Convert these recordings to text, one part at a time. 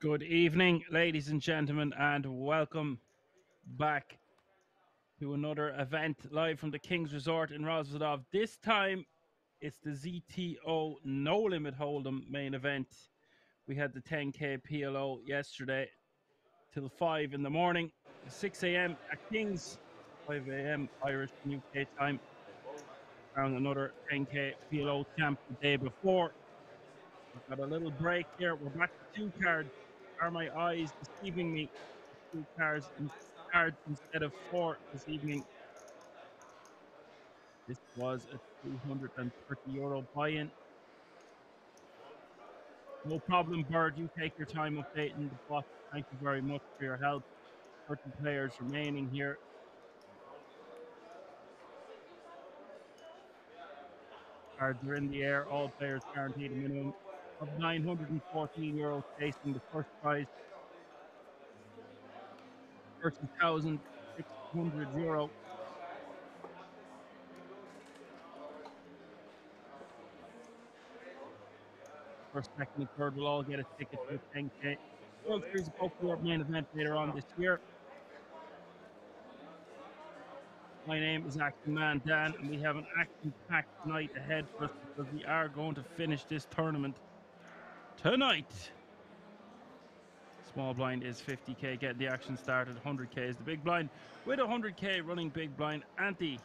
Good evening, ladies and gentlemen, and welcome back to another event live from the King's Resort in Rozvadov. This time it's the ZTO No Limit Hold'em main event. We had the 10k PLO yesterday till 5 in the morning, 6 a.m. at King's, 5 a.m. Irish and UK time. Found another 10k PLO champ the day before. We've got a little break here. We're back to two cards. Are my eyes deceiving me? Two cards, cards instead of four this evening. This was a 230 euro buy-in. No problem, Bird. You take your time updating the bot. Thank you very much for your help. 30 players remaining here. Cards are in the air. All players guaranteed a minimum of 914 euros chasing the first prize. 30,600 euro. First, second, and third will all get a ticket the 10K. World Series of Poker main event later on this year. My name is Action Man Dan, and we have an action-packed night ahead for us because we are going to finish this tournament tonight. Small blind is 50k. Get the action started. 100k is the big blind. With 100k running big blind ante.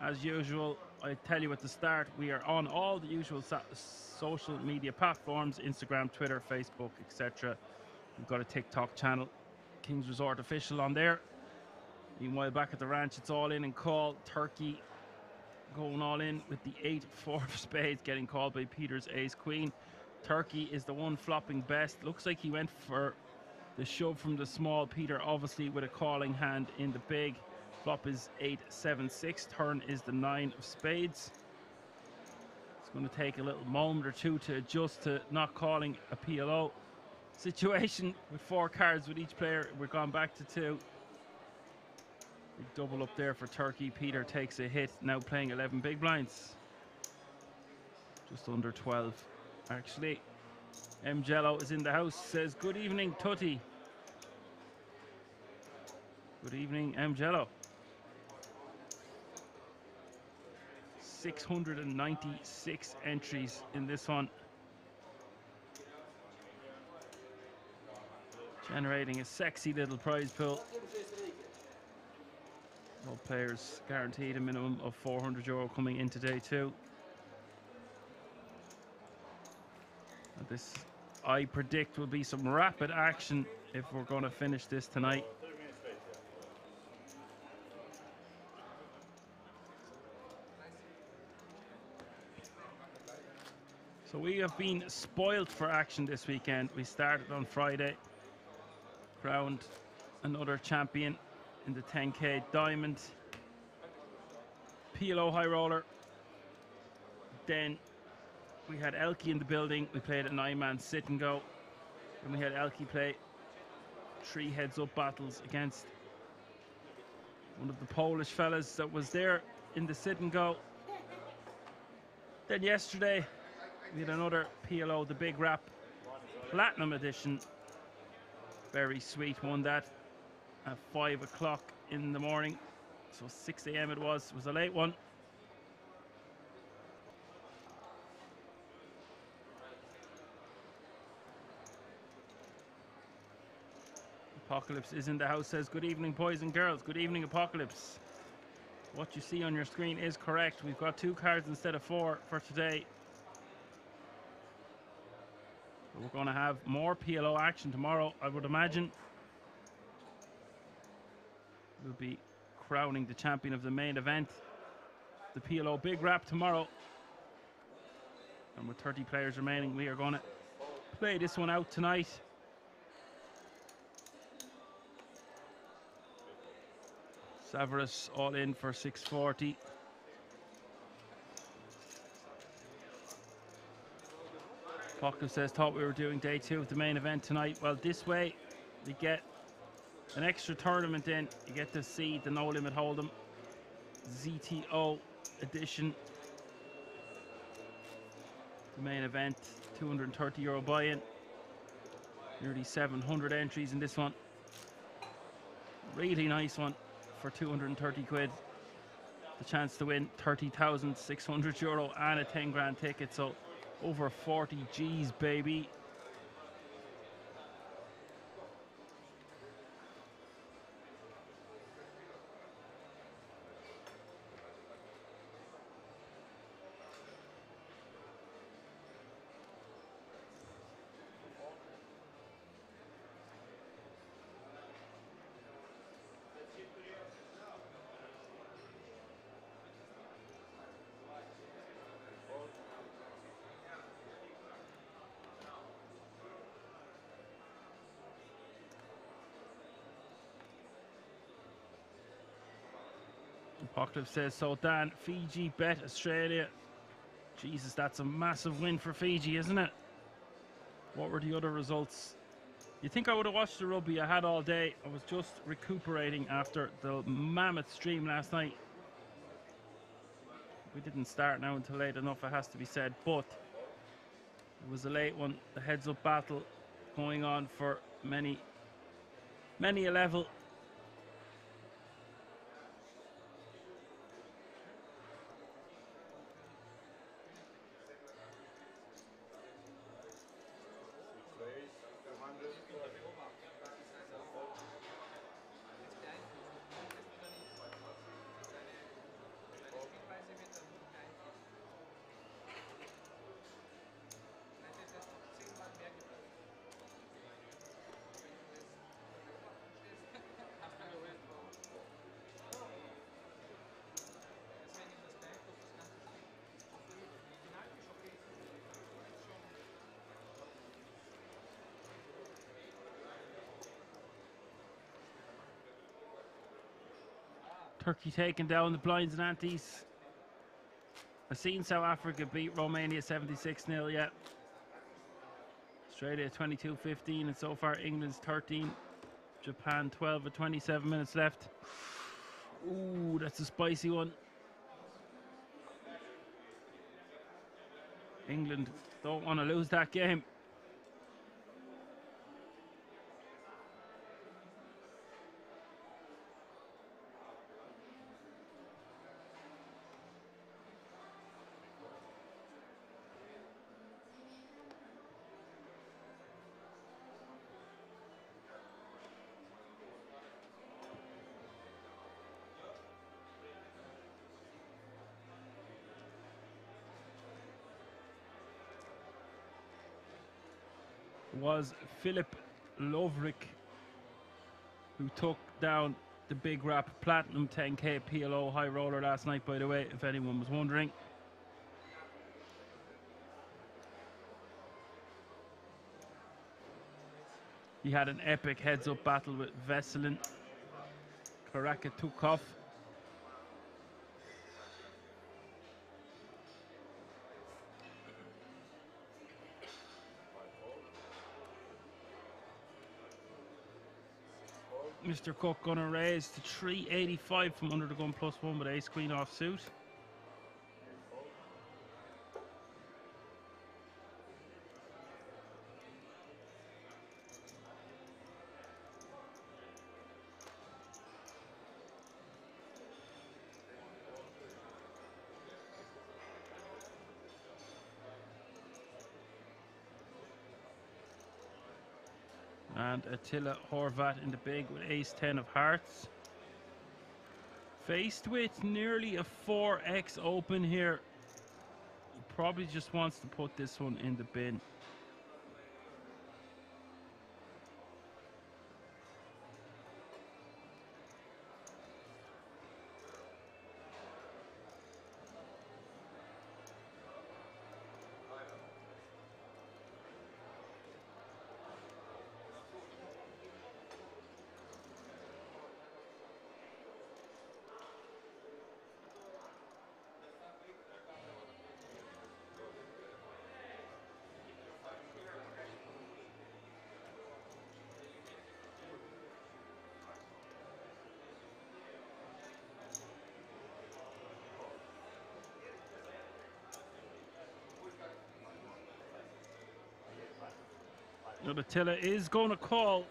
As usual, I tell you at the start, we are on all the usual so social media platforms Instagram, Twitter, Facebook, etc. We've got a TikTok channel, King's Resort Official on there. Meanwhile, back at the ranch, it's all in and call. Turkey going all in with the 8 4 of spades, getting called by Peter's ace queen. Turkey is the one flopping best. Looks like he went for the shove from the small. Peter, obviously, with a calling hand in the big. Flop is 8 7 6. Turn is the 9 of spades. It's going to take a little moment or two to adjust to not calling a PLO situation with four cards with each player. We're gone back to two. Big double up there for Turkey. Peter takes a hit, now playing 11 big blinds. Just under 12 actually. M Jello is in the house, says, Good evening, Tutty. Good evening, M Jello. 696 entries in this one. Generating a sexy little prize pool. All players guaranteed a minimum of 400 euro coming in today too. This, I predict, will be some rapid action if we're going to finish this tonight. So we have been spoiled for action this weekend. We started on Friday, crowned another champion in the 10k diamond, PLO high roller. Then we had Elky in the building. We played a nine-man sit and go. And we had Elky play three heads-up battles against one of the Polish fellas that was there in the sit and go. Then yesterday, we had another PLO, the Big Rap Platinum Edition. Very sweet one that at 5 o'clock in the morning. So 6 a.m. it was. It was a late one. Apocalypse is in the house, says, Good evening, boys and girls. Good evening, Apocalypse. What you see on your screen is correct. We've got two cards instead of four for today. We're going to have more PLO action tomorrow, I would imagine. We'll be crowning the champion of the main event. The PLO Big Rap tomorrow. And with 30 players remaining, we are going to play this one out tonight. Severus all in for 640. Pocket says, thought we were doing day two of the main event tonight. Well, this way we get an extra tournament in. You get to see the No Limit Hold'em ZTO edition. The main event, 230 euro buy-in. Nearly 700 entries in this one. Really nice one for 230 quid. The chance to win 30,600 euro and a 10 grand ticket. So over 40 G's, baby. Apocalypse says so. Dan, Fiji bet Australia. Jesus, that's a massive win for Fiji, isn't it? What were the other results? You think I would have watched the rugby I had all day? I was just recuperating after the mammoth stream last night. We didn't start now until late enough, it has to be said, but it was a late one. The heads up battle going on for many, many a level Turkey taking down the blinds and antes. I've seen South Africa beat Romania 76 0 yet. Australia 22 15, and so far England's 13, Japan 12 with 27 minutes left. Ooh, that's a spicy one. England don't want to lose that game. Philip Lovric, who took down the big rap platinum 10k PLO high roller last night, by the way, if anyone was wondering. He had an epic heads up battle with Veselin Karakitukov. Mr. Cook gonna raise to 385 from under the gun plus one with ace queen off suit. Attila Horvat in the big with ace 10 of hearts. Faced with nearly a 4x open here. He probably just wants to put this one in the bin. Attila is going to call.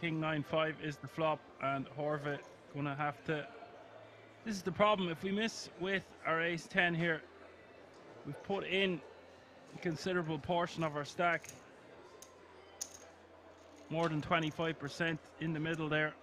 King 9-5 is the flop and Horvat gonna have to this is the problem if we miss with our ace 10 here we've put in considerable portion of our stack. More than 25% in the middle there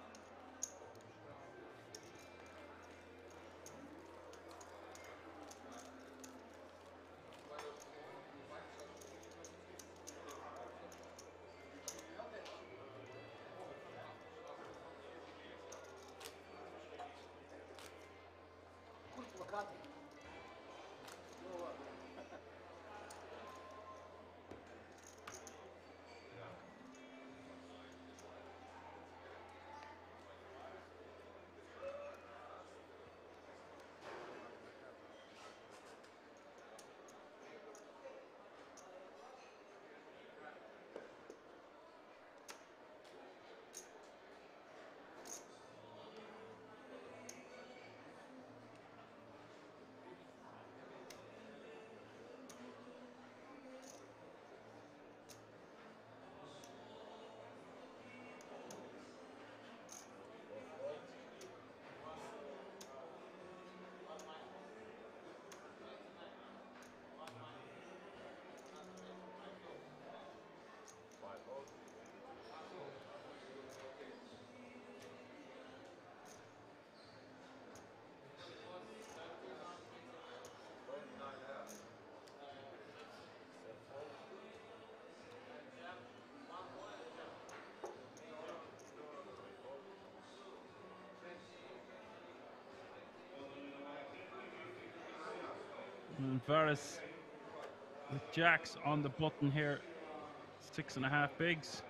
And Varus with jacks on the button here. Six and a half bigs.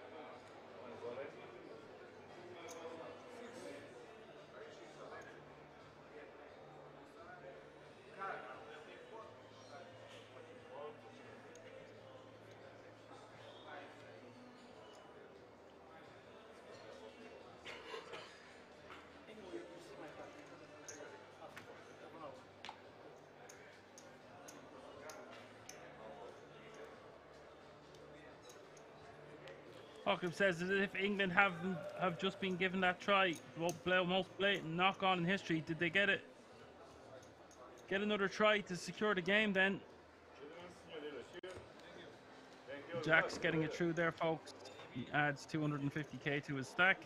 Hawkins says as if England have have just been given that try, most blatant knock on in history. Did they get it? Get another try to secure the game then. Jack's getting it through there, folks. He adds 250k to his stack.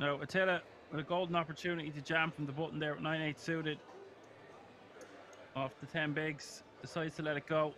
Now, Attila with a golden opportunity to jam from the button there at 9-8 suited. Off the 10 bigs, decides to let it go.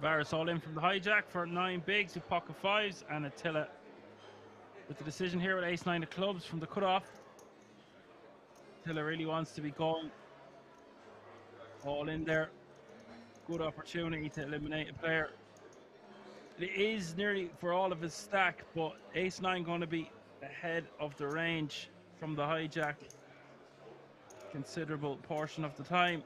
Barris all in from the hijack for nine bigs with pocket fives and Attila with the decision here with ace nine of clubs from the cutoff. Attila really wants to be going all in there. Good opportunity to eliminate a player. It is nearly for all of his stack, but ace nine going to be ahead of the range from the hijack considerable portion of the time.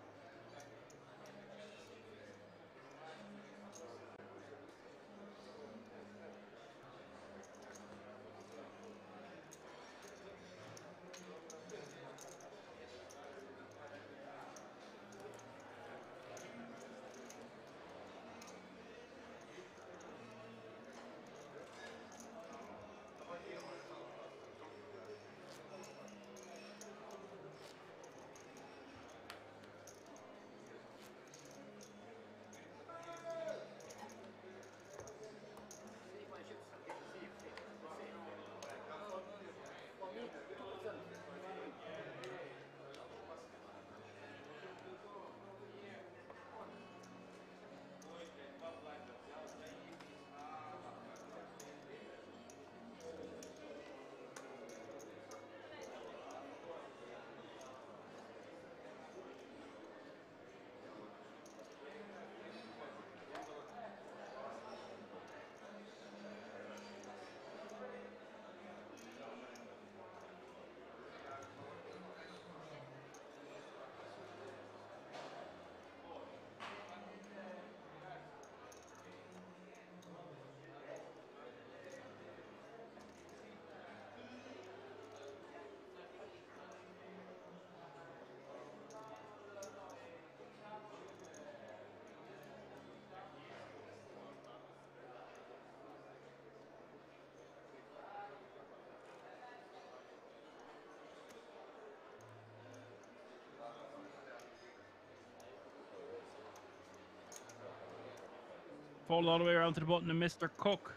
Fold all the way around to the button and Mr. Cook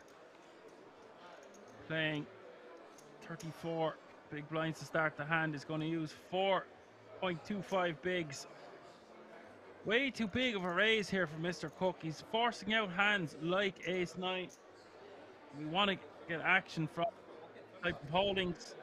playing 34 big blinds to start the hand is going to use 4.25 bigs. Way too big of a raise here for Mr. Cook. He's forcing out hands like ace nine. We want to get action from type of holdings.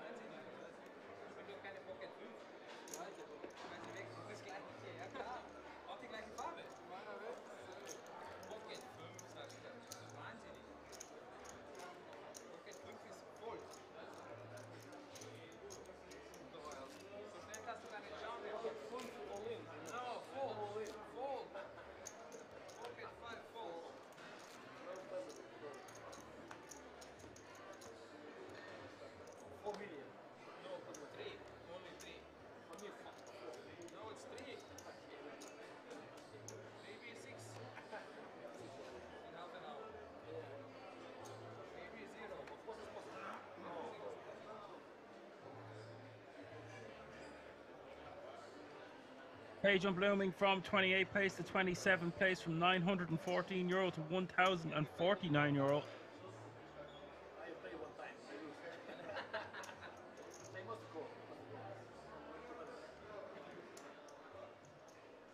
Page on Blooming from 28 place to 27 place from 914 euro to 1049 euro.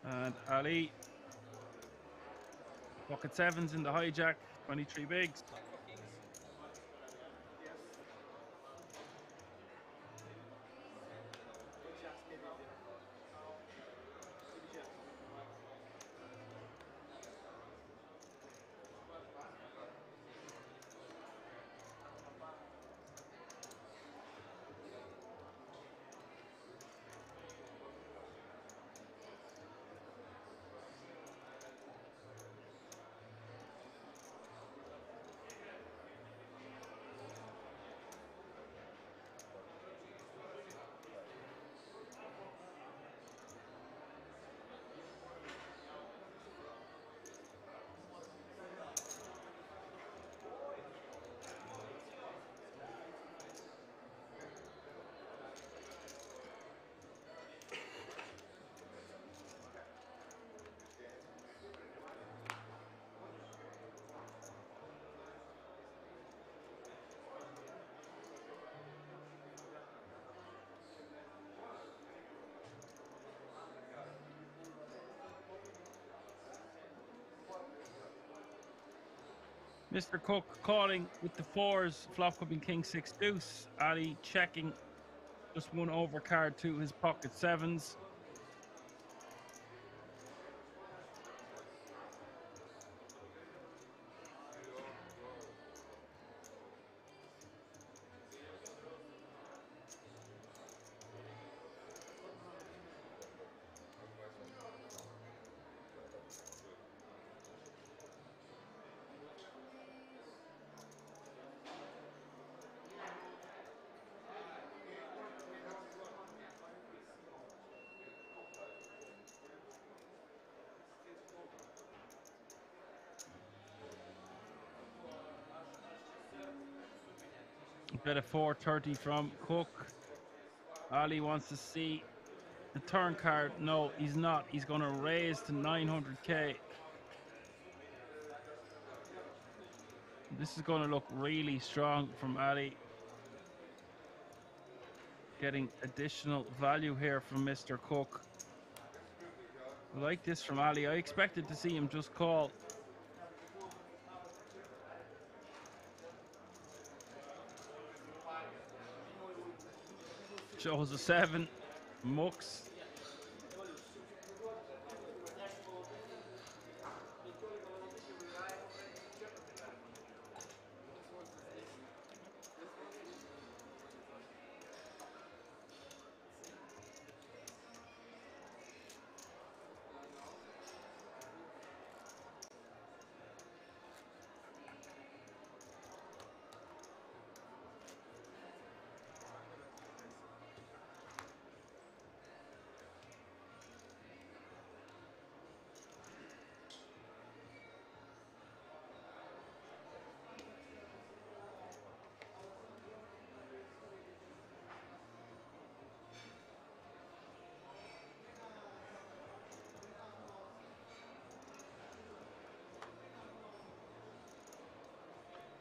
And Ali, pocket sevens in the hijack, 23 bigs. Mr. Cook calling with the fours. Flop be king six deuce. Ali checking just one overcard to his pocket sevens. Bit of 430 from Cook. Ali wants to see the turn card. No, he's not. He's going to raise to 900k. This is going to look really strong from Ali. Getting additional value here from Mr. Cook. I like this from Ali. I expected to see him just call shows a seven. Mucks.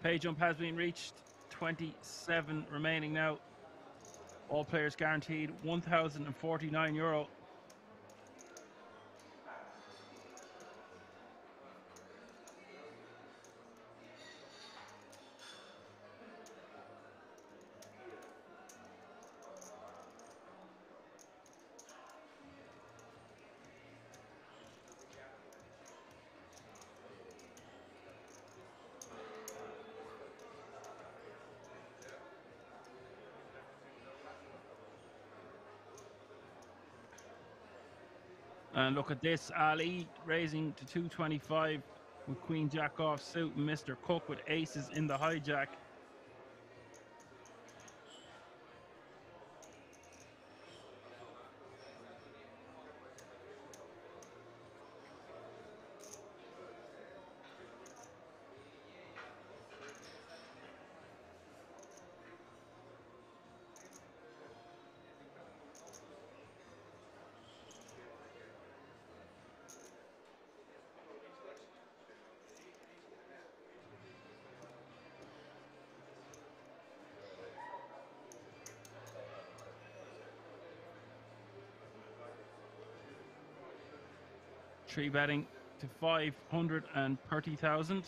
Pay jump has been reached. 27 remaining now. All players guaranteed 1,049 euro. And look at this, Ali raising to 225 with Queen Jack off suit Mr. Cook with aces in the hijack. Tree to 530,000.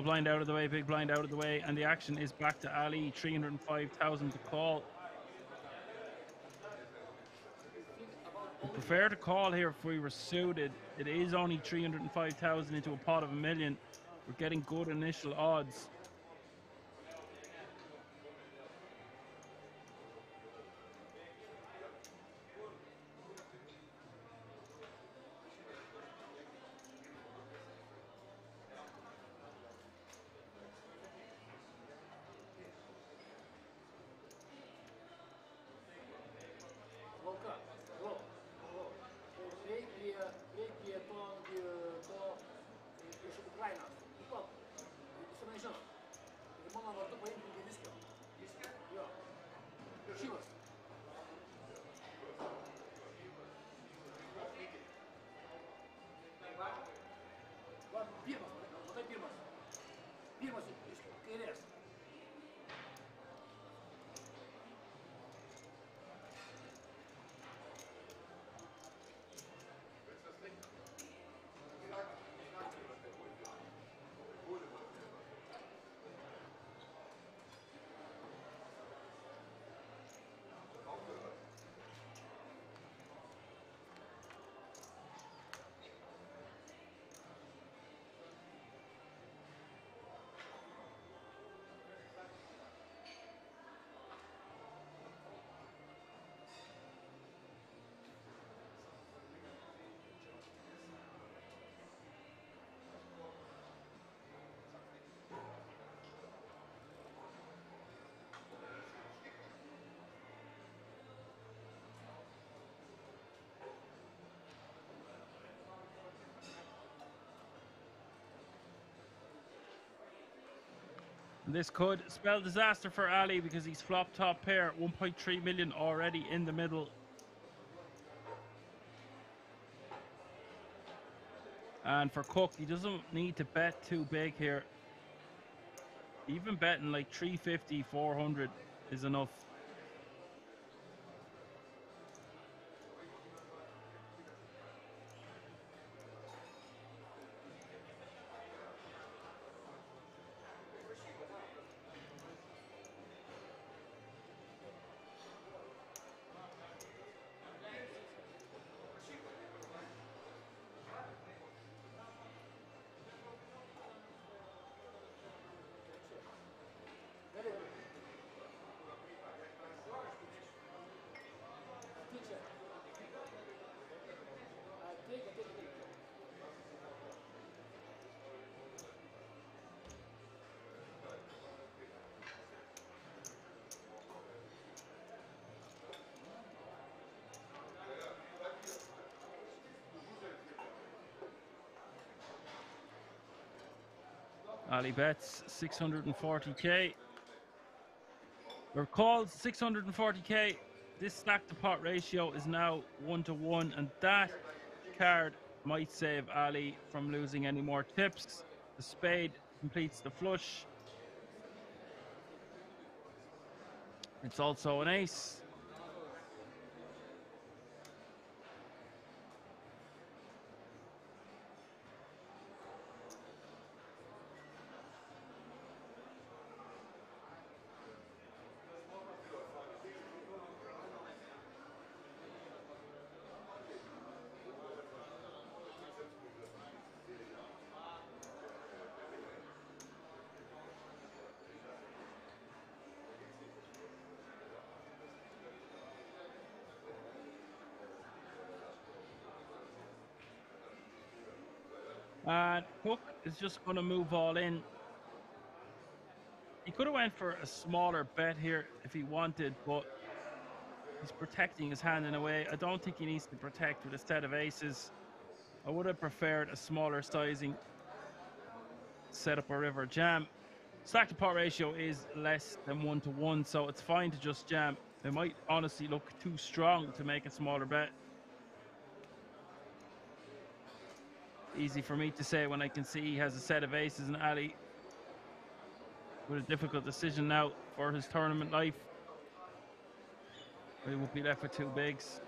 Small blind out of the way, big blind out of the way, and the action is back to Ali. 305,000 to call. We prefer to call here if we were suited. It is only 305,000 into a pot of a million. We're getting good initial odds. This could spell disaster for Ali because he's flop top pair, 1.3 million already in the middle. And for Cook, he doesn't need to bet too big here. Even betting like 350, 400 is enough. Ali bets 640k. We're called 640k. This stack to pot ratio is now one to one, and that card might save Ali from losing any more tips. The spade completes the flush. It's also an ace. And Cook is just going to move all in. He could have went for a smaller bet here if he wanted, but he's protecting his hand in a way. I don't think he needs to protect with a set of aces. I would have preferred a smaller sizing set up a river jam. Stack to pot ratio is less than one to one, so it's fine to just jam. It might honestly look too strong to make a smaller bet. Easy for me to say when I can see he has a set of aces and Ali with a difficult decision now for his tournament life. He would be left with two bigs.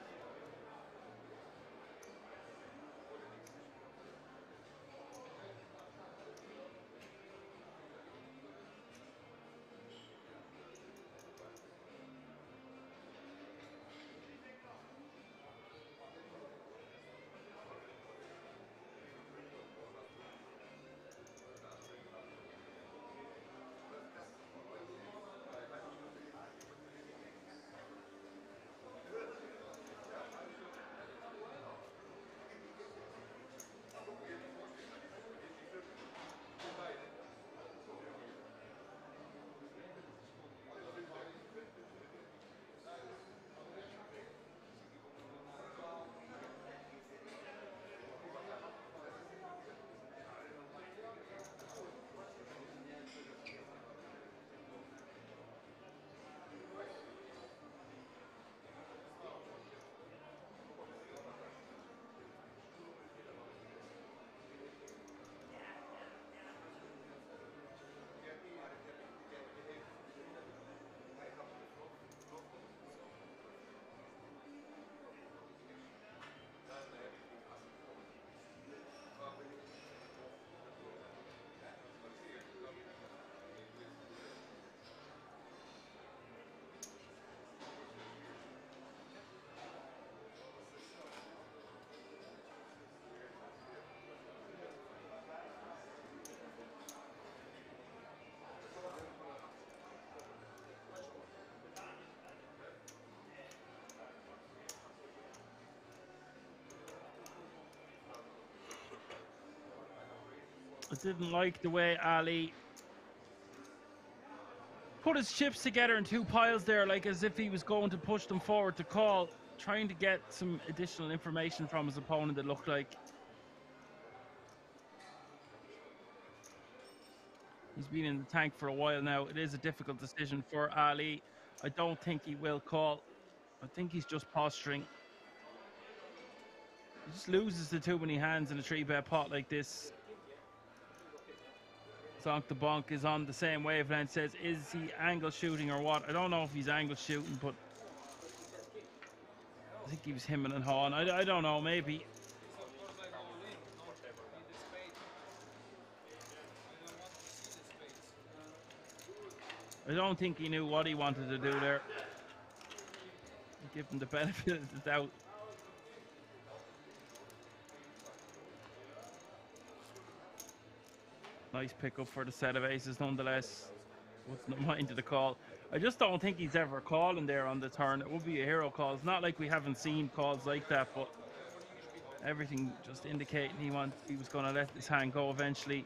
I didn't like the way Ali put his chips together in two piles there, like as if he was going to push them forward to call, trying to get some additional information from his opponent that looked like he's been in the tank for a while now. It is a difficult decision for Ali. I don't think he will call. I think he's just posturing. He just loses the too many hands in a three bet pot like this. Zonk the Bonk is on the same wavelength. Says, is he angle shooting or what? I don't know if he's angle shooting, but I think he was him and Hawn. I, I don't know, maybe. I don't think he knew what he wanted to do there. Give him the benefit of the doubt. Nice pickup for the set of aces nonetheless. Wasn't mind to the call. I just don't think he's ever calling there on the turn. It would be a hero call. It's not like we haven't seen calls like that, but everything just indicating he want he was going to let this hand go eventually.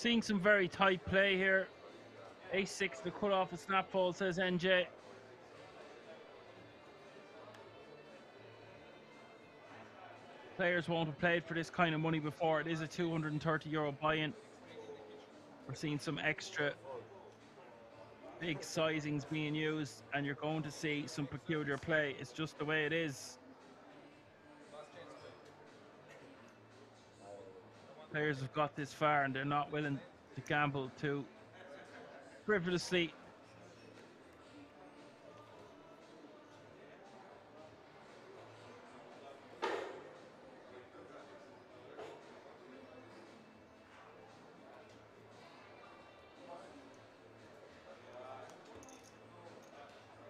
Seeing some very tight play here. A6 to cut off a snap fold, says NJ. Players won't have played for this kind of money before. It is a 230 euro buy-in. We're seeing some extra big sizings being used and you're going to see some peculiar play. It's just the way it is. Players have got this far and they're not willing to gamble too frivolously.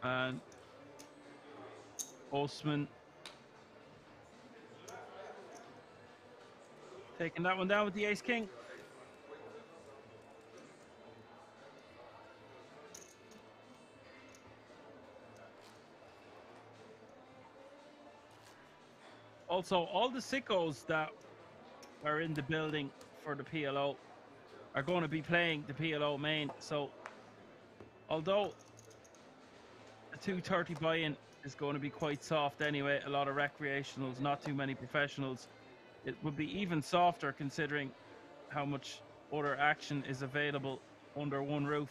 And Osman Taking that one down with the ace king. Also, all the sickos that are in the building for the PLO are going to be playing the PLO main. So, although the 230 buy-in is going to be quite soft anyway, a lot of recreationals, not too many professionals it would be even softer considering how much other action is available under one roof.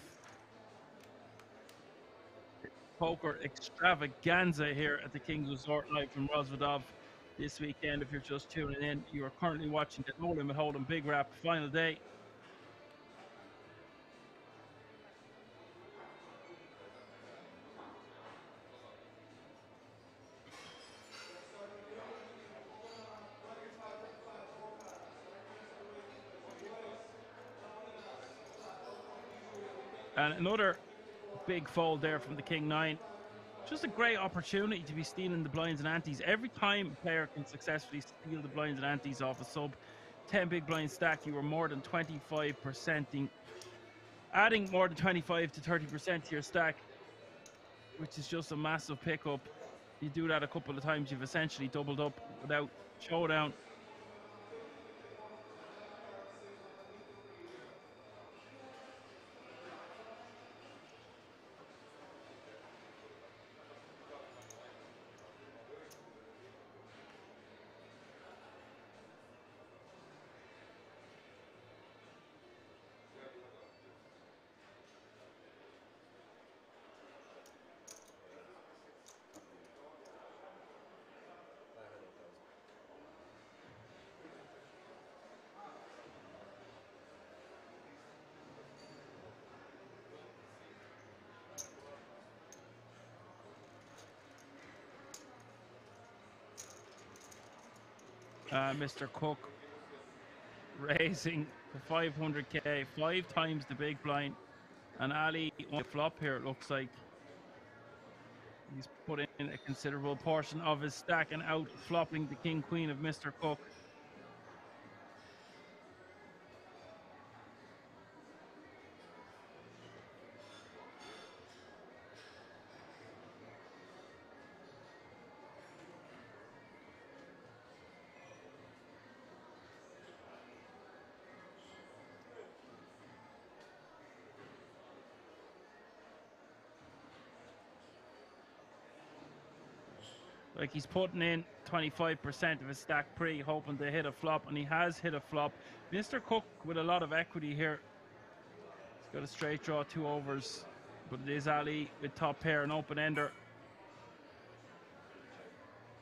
Poker extravaganza here at the King's Resort Live from Rozvadov this weekend. If you're just tuning in, you are currently watching the No Limit Hold'em Big Wrap final day. Another big fold there from the King 9. Just a great opportunity to be stealing the blinds and antes. Every time a player can successfully steal the blinds and antes off a sub 10 big blind stack, you were more than 25%ing, adding more than 25 to 30% to your stack, which is just a massive pickup. You do that a couple of times, you've essentially doubled up without showdown. Uh, Mr. Cook raising the 500k, five times the big blind. And Ali on the flop here, it looks like. He's put in a considerable portion of his stack and out flopping the king queen of Mr. Cook. Like he's putting in 25% of his stack pre, hoping to hit a flop, and he has hit a flop. Mr. Cook with a lot of equity here. He's got a straight draw, two overs, but it is Ali with top pair and open ender.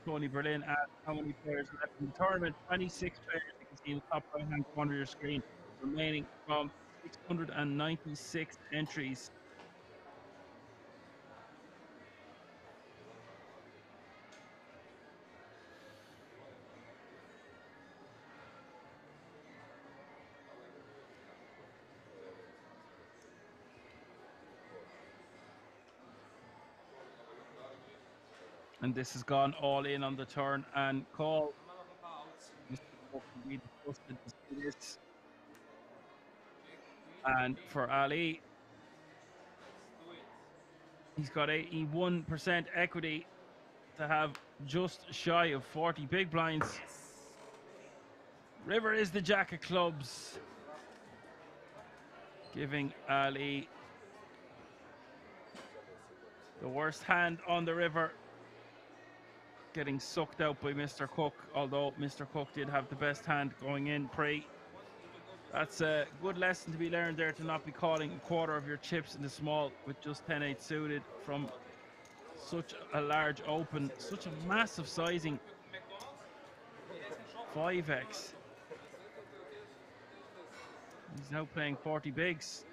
Tony Berlin at how many players left in the tournament? 26 players. You can see in the top right hand corner of your screen, remaining from 696 entries. And this has gone all in on the turn and call. And for Ali, he's got 81% equity to have just shy of 40 big blinds. River is the jack of clubs, giving Ali the worst hand on the river getting sucked out by Mr. Cook, although Mr. Cook did have the best hand going in pre. That's a good lesson to be learned there to not be calling a quarter of your chips in the small with just 10-8 suited from such a large open, such a massive sizing. 5x. He's now playing 40 bigs.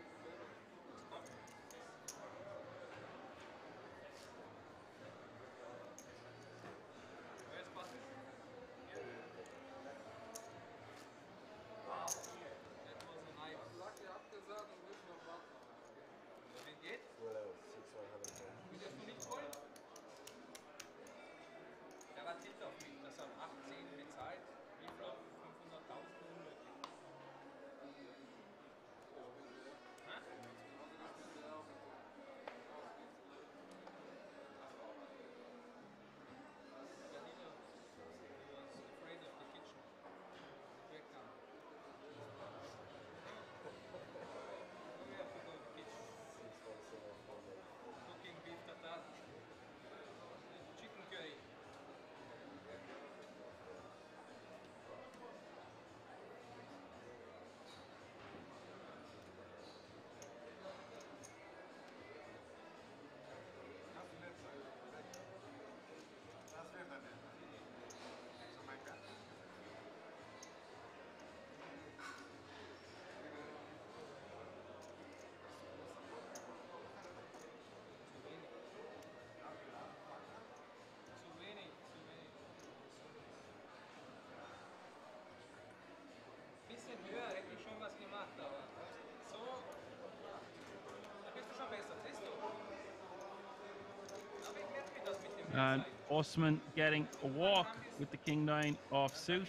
And Osman getting a walk with the king nine off suit.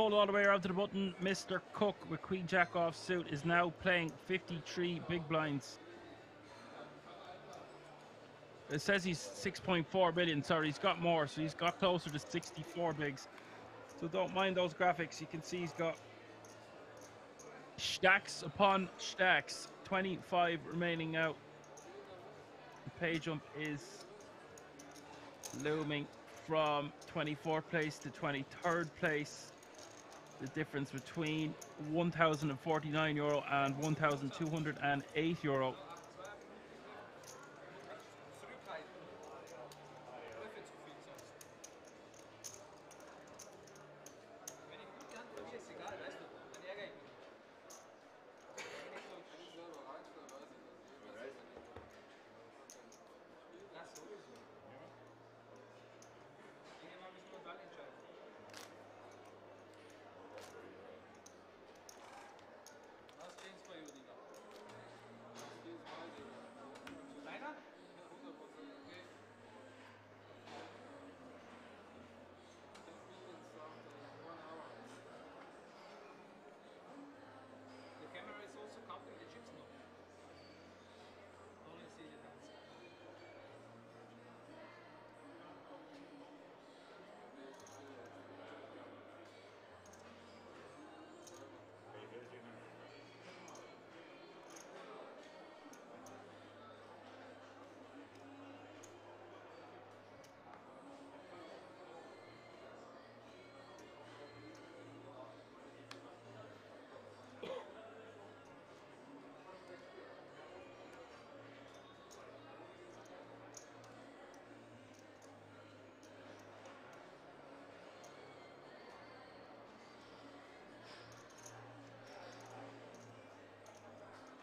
All the way around to the button. Mr. Cook with Queen Jack off suit is now playing 53 big blinds. It says he's 6.4 million. Sorry, he's got more, so he's got closer to 64 bigs. So don't mind those graphics. You can see he's got stacks upon stacks. 25 remaining now. The pay jump is looming from 24th place to 23rd place the difference between 1,049 euro and 1,208 euro.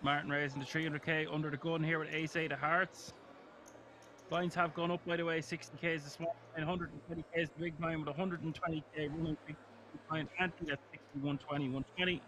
Martin raising the 300k under the gun here with ace 8 of hearts. Blinds have gone up, by the way. 60k is the small and 120k is the big blind with 120k running big blind. Anthony at 60, 120, 120.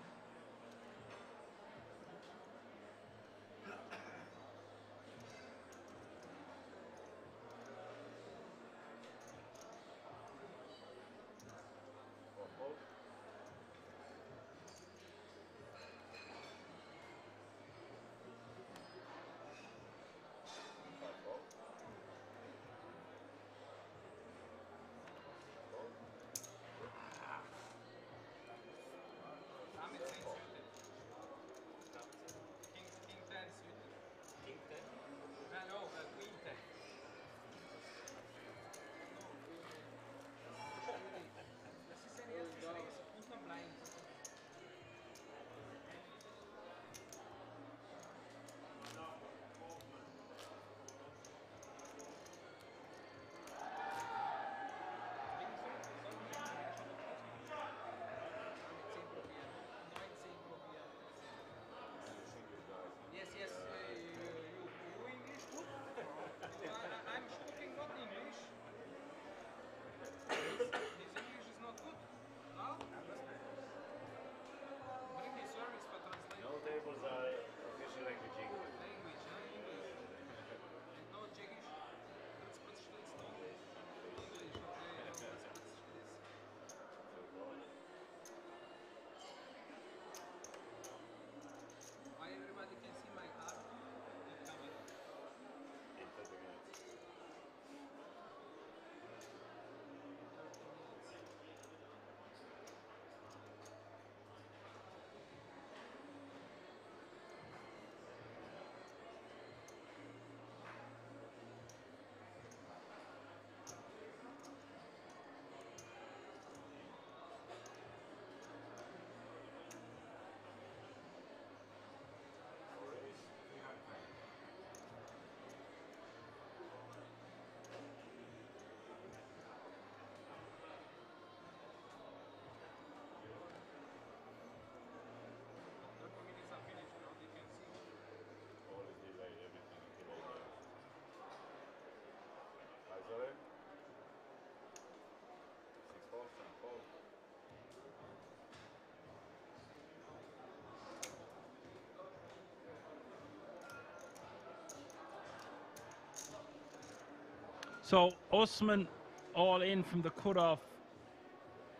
So Usman all in from the cutoff,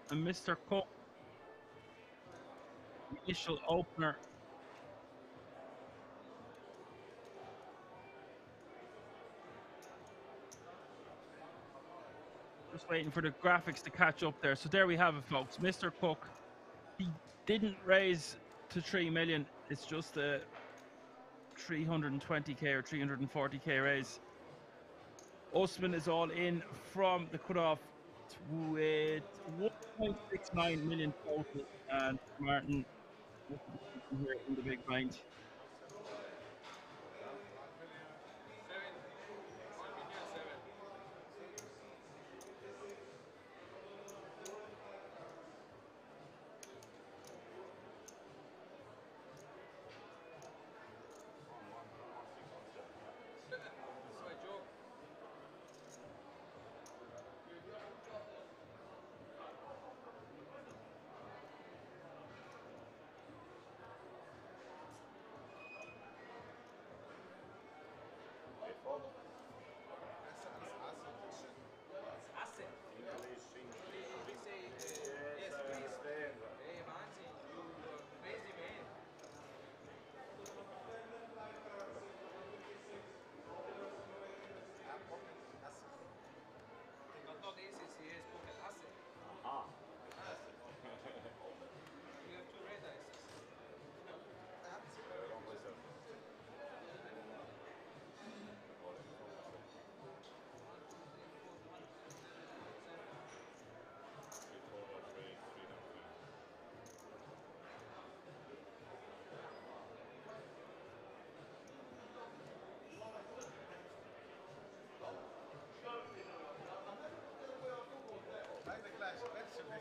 and Mr. Cook initial opener. Just waiting for the graphics to catch up there. So there we have it, folks. Mr. Cook, he didn't raise to 3 million. It's just a 320k or 340k raise. Usman is all in from the cutoff with 1.69 million total, and Martin here in the big blind.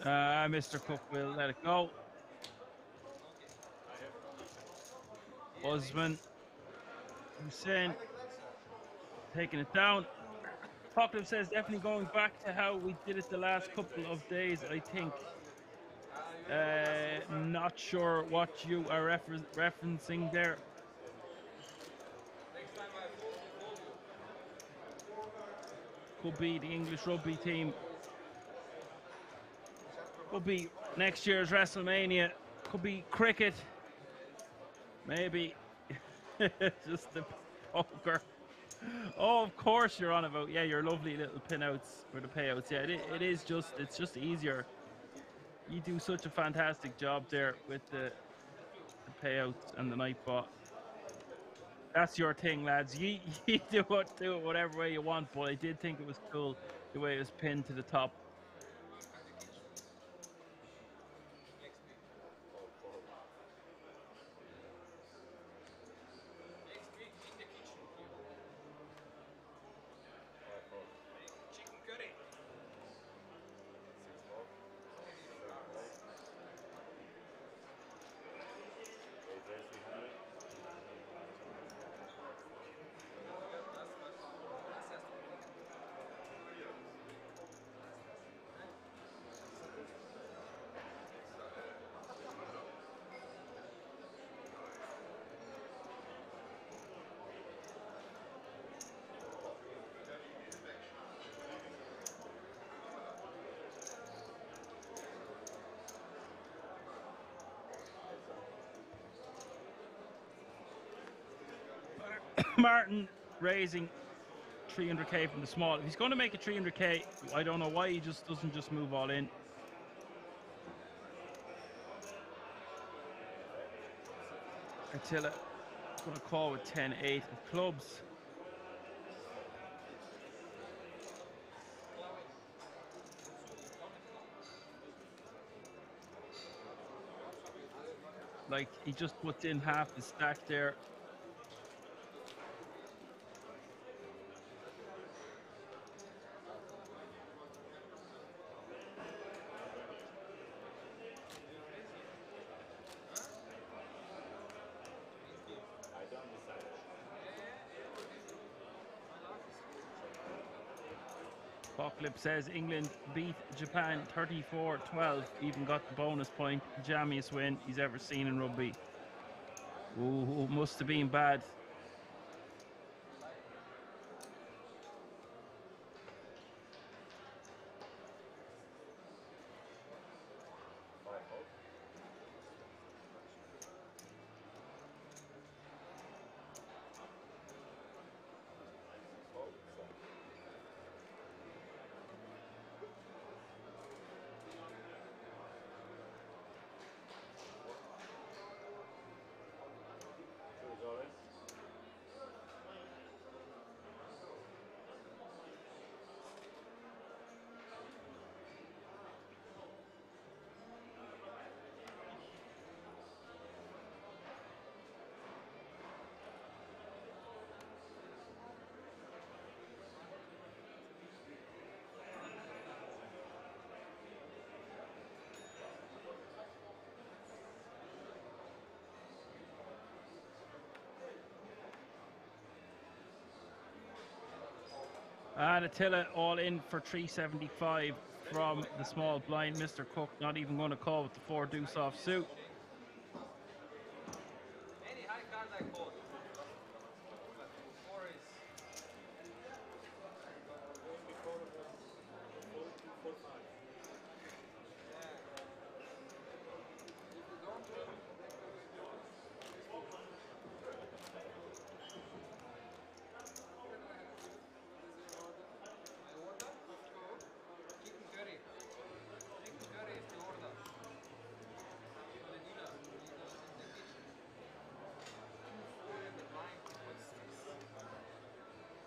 Uh, Mr. Cook will let it go. Osman Hussein taking it down. Talkative says definitely going back to how we did it the last couple of days, I think. Uh, not sure what you are refer referencing there. Could be the English rugby team could be next year's WrestleMania. Could be cricket. Maybe just the poker. Oh, of course you're on about. Yeah, your lovely little pinouts for the payouts. Yeah, it, it is just. It's just easier. You do such a fantastic job there with the, the payouts and the night. Nightbot. That's your thing, lads. You, you do what do it whatever way you want. But I did think it was cool the way it was pinned to the top. Martin raising 300k from the small. If he's going to make a 300k, I don't know why he just doesn't just move all in. Attila going to call with 10-8 of clubs. Like he just puts in half the stack there. Says England beat Japan 34-12, even got the bonus point. Jammiest win he's ever seen in rugby. Ooh, must have been bad. And Attila all in for 375 from the small blind. Mr. Cook not even going to call with the four deuce off suit. Any high card I call. Four is chicken curry. Chicken curry is the order. Valentina, in the kitchen. And the wine, what's this? Crazy.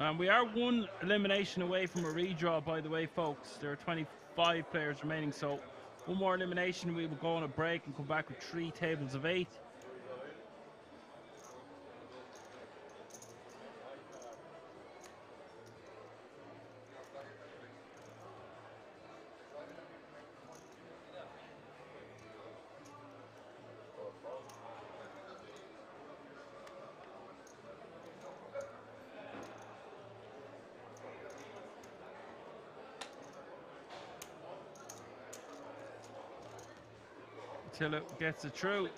And we are one elimination away from a redraw, by the way, folks. There are 25 players remaining, so one more elimination. We will go on a break and come back with three tables of eight. Till it gets it through.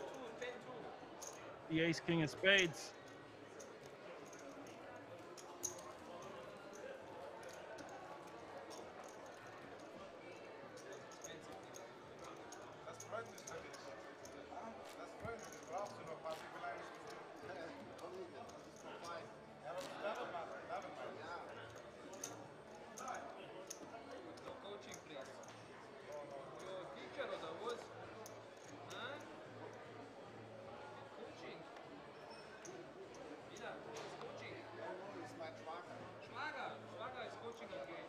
The ace king of spades. Das freut mich für dich. Das freut mich. Du brauchst du noch ein paar Zwiebeleien. Ja, aber das darf man. Darf man. Ja. No coaching, please. You a teacher or the was? Huh? Coaching. Wieder, it's coaching. ist mein Schwager. Schwager, Schwager is coaching again.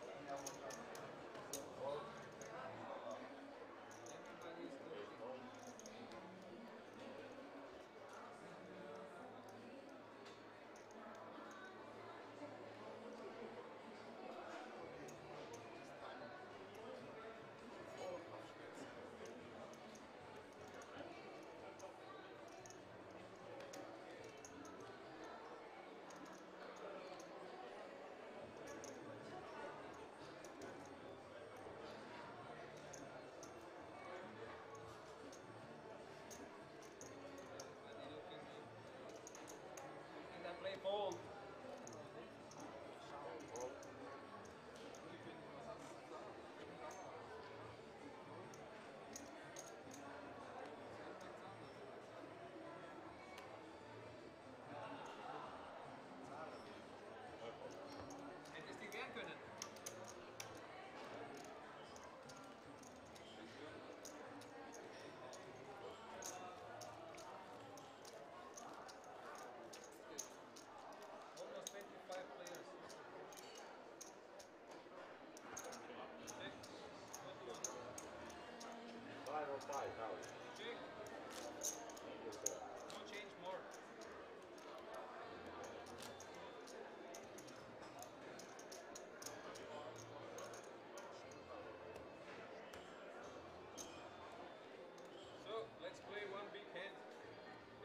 Everybody is coaching. And I play ball. Hättest du wehren können. Almost 25 players. Check. What do you want? Check. No change more. So, let's play one big hand.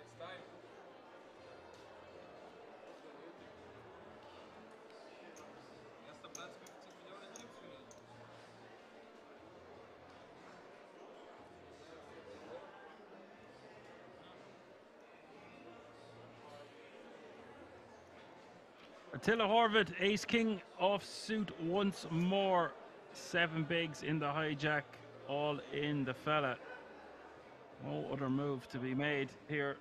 It's time. Erster Platz 50 Millionen Chips gewinnen. Attila Horvath, ace king off suit once more. Seven bigs in the hijack, all in the fella. No other move to be made here.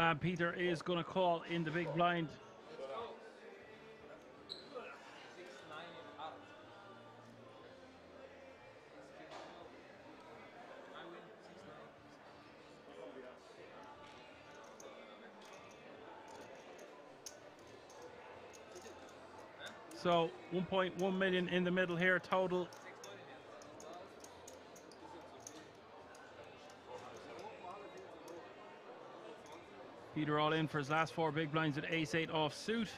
Uh, Peter is going to call in the big blind. And. So 1.1 million in the middle here total. Peter all in for his last four big blinds at ace eight off suit.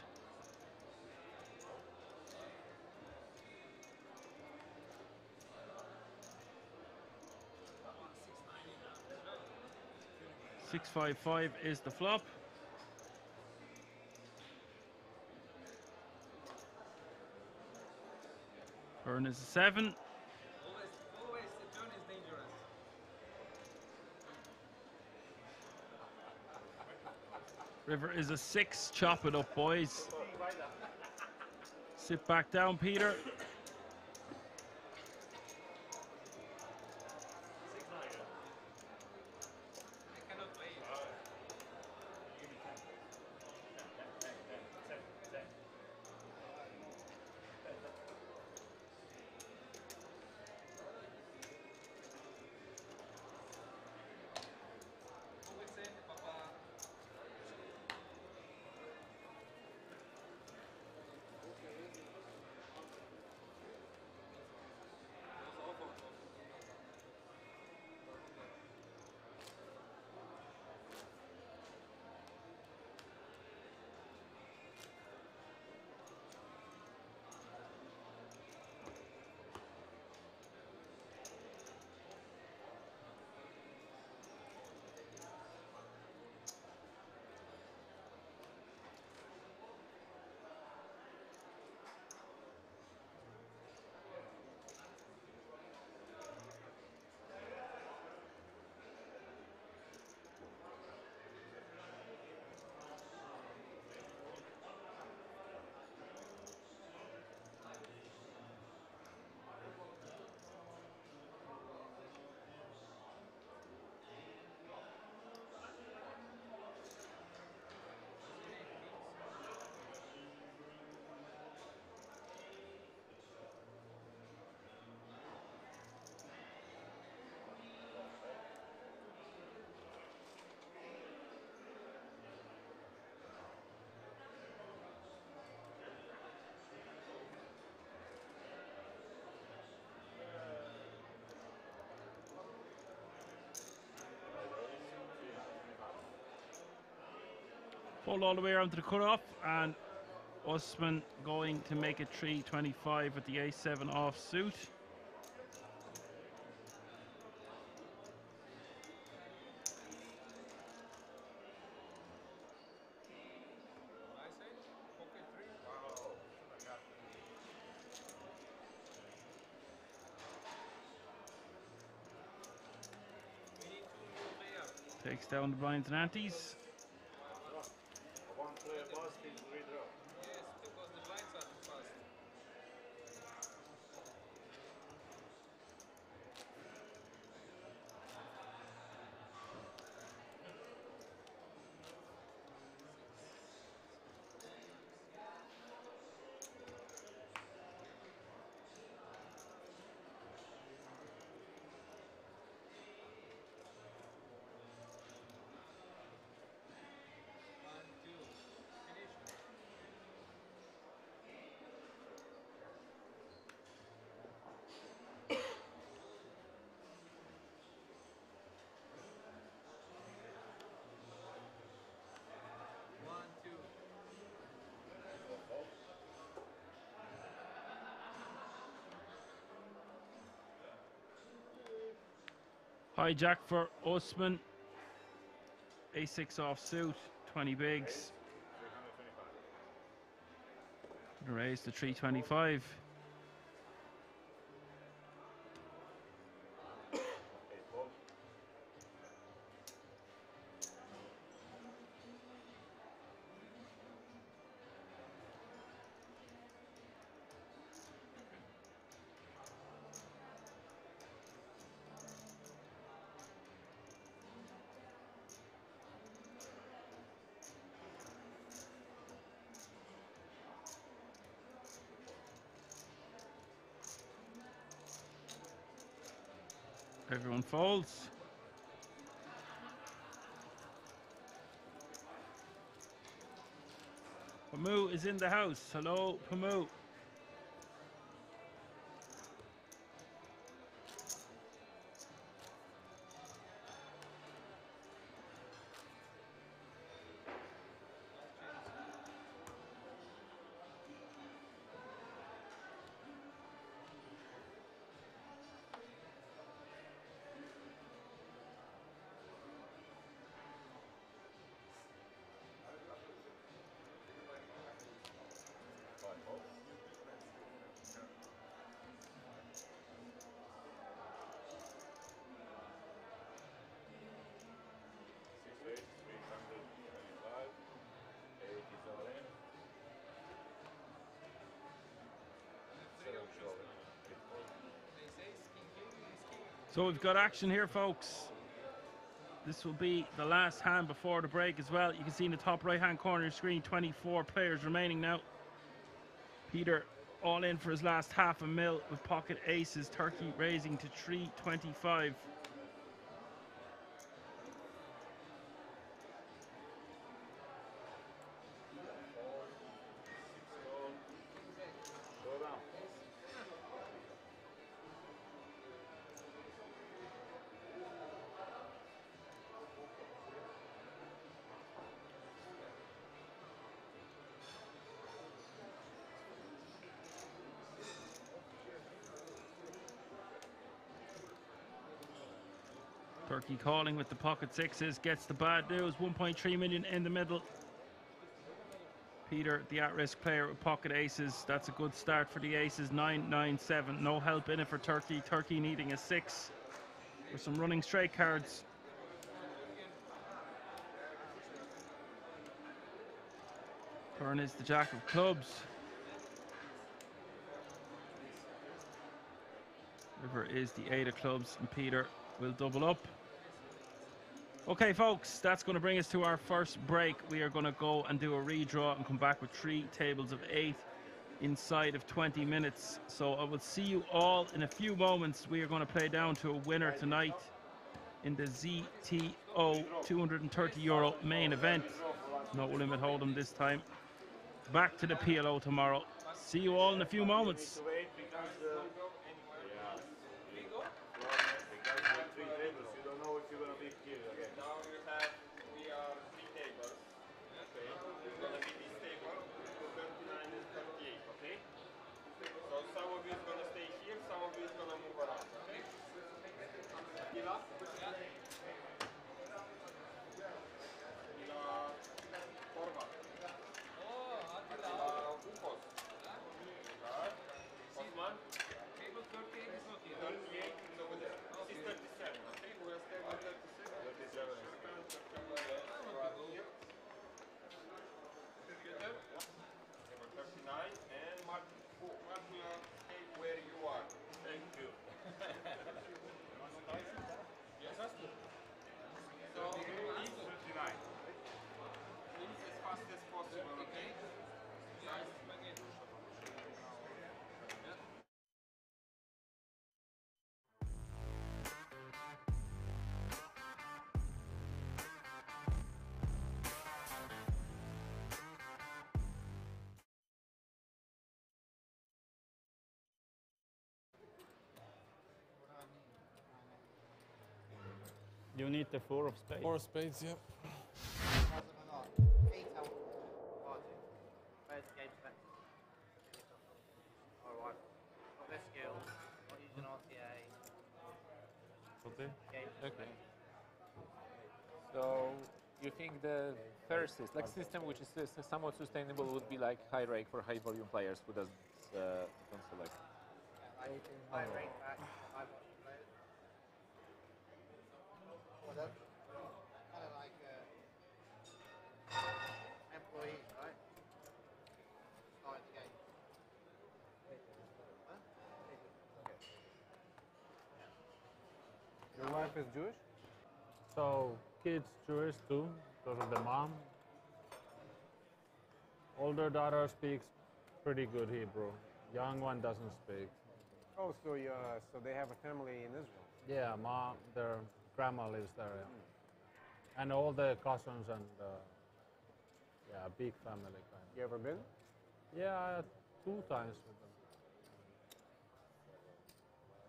Six five five is the flop. Burn is a seven. Always, always the turn is dangerous. River is a six. Chop it up, boys. Sit back down, Peter. Fold all the way around to the cutoff, and Usman going to make it 325 with the A7 off suit. I say, pocket three. Wow. Should have got it. We need two new players. Takes down the blinds and antes. One player must is redraw. Yes, because the blinds are too fast. One, two, finish. One, two. Hijack for Usman. A6 off suit, 20 bigs. Raise to 325. Eight balls. Folds. Pamu is in the house. Hello, Pamu. So we've got action here, folks. This will be the last hand before the break as well. You can see in the top right hand corner of your screen 24 players remaining now. Peter all in for his last half a mil with pocket aces. Turkey raising to 325. Calling with the pocket sixes, gets the bad news. 1.3 million in the middle. Peter, the at-risk player with pocket aces. That's a good start for the aces. 997. No help in it for Turkey. Turkey needing a six for some running straight cards. Turn is the jack of clubs. River is the eight of clubs, and Peter will double up. Okay, folks, that's going to bring us to our first break. We are going to go and do a redraw and come back with three tables of eight inside of 20 minutes. So I will see you all in a few moments. We are going to play down to a winner tonight in the ZTO 230 euro main event. No limit hold'em this time. Back to the PLO tomorrow. See you all in a few moments. You need the four of spades. Four spades, yeah. Alright. Got their skills, not using RTA. Okay. Okay. So you think the first is like system which is uh, somewhat sustainable would be like high rake for high volume players who does uh, don't select. like high rate back, high volume players. Kind of like uh, employees, right? Starting the game. Huh? Your wife is Jewish? So kids Jewish too, because of the mom. Older daughter speaks pretty good Hebrew. Young one doesn't speak. Oh, so you, uh, so they have a family in Israel. Yeah, mom, their grandma lives there, yeah. and all the cousins and uh, yeah, big family kind You ever been? Yeah, two times with them.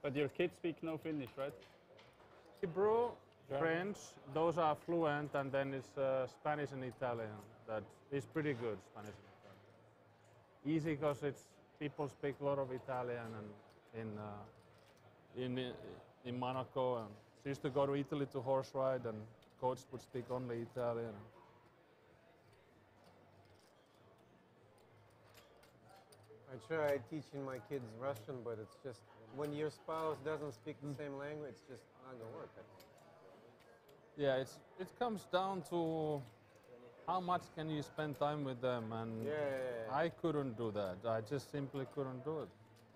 But your kids speak no Finnish, right? Hebrew, German. French, those are fluent, and then it's uh, Spanish and Italian. That is pretty good, Spanish and Italian. Easy because it's people speak a lot of Italian and in uh, in uh, in Monaco. And she used to go to Italy to horse ride, and coach would speak only Italian. I tried teaching my kids Russian, but it's just when your spouse doesn't speak the same language, it's just not gonna work. Yeah, it's it comes down to how much can you spend time with them, and Yeah, yeah, yeah. I couldn't do that. I just simply couldn't do it.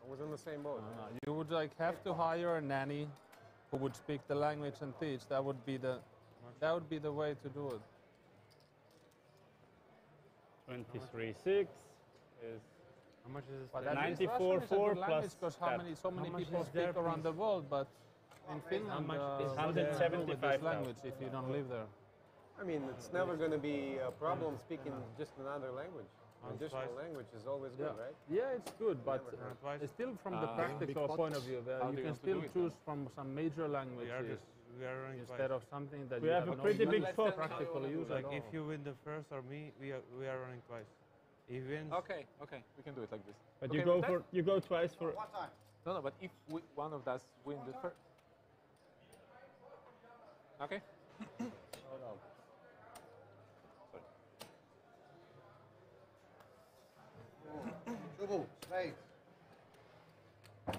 I was in the same boat. Uh, you would like have to hire a nanny who would speak the language and teach. That would be the that would be the way to do it. 23.6 is How much is this? But thing? at least 94 Russian is a four plus because how that. many so many people speak around the world, but in Finland, much uh, is what do you do with 175,000. this language if you don't live there. I mean, it's never gonna be a problem speaking just another language. An additional twice. language is always good, Yeah. right? Yeah, it's good, but uh, it's still from the Uh, practical point of view, that you do you can still do it choose from some major We are languages just we are instead twice. of something that We you have have a pretty use- big pot. practical use Like at all. if you win the first or me, we are we are running twice. If he wins, Okay, okay, we can do it like this. But okay, you go with for you go twice for One time. No, no, but if we, one of us win the first. Okay. Double, spades. There's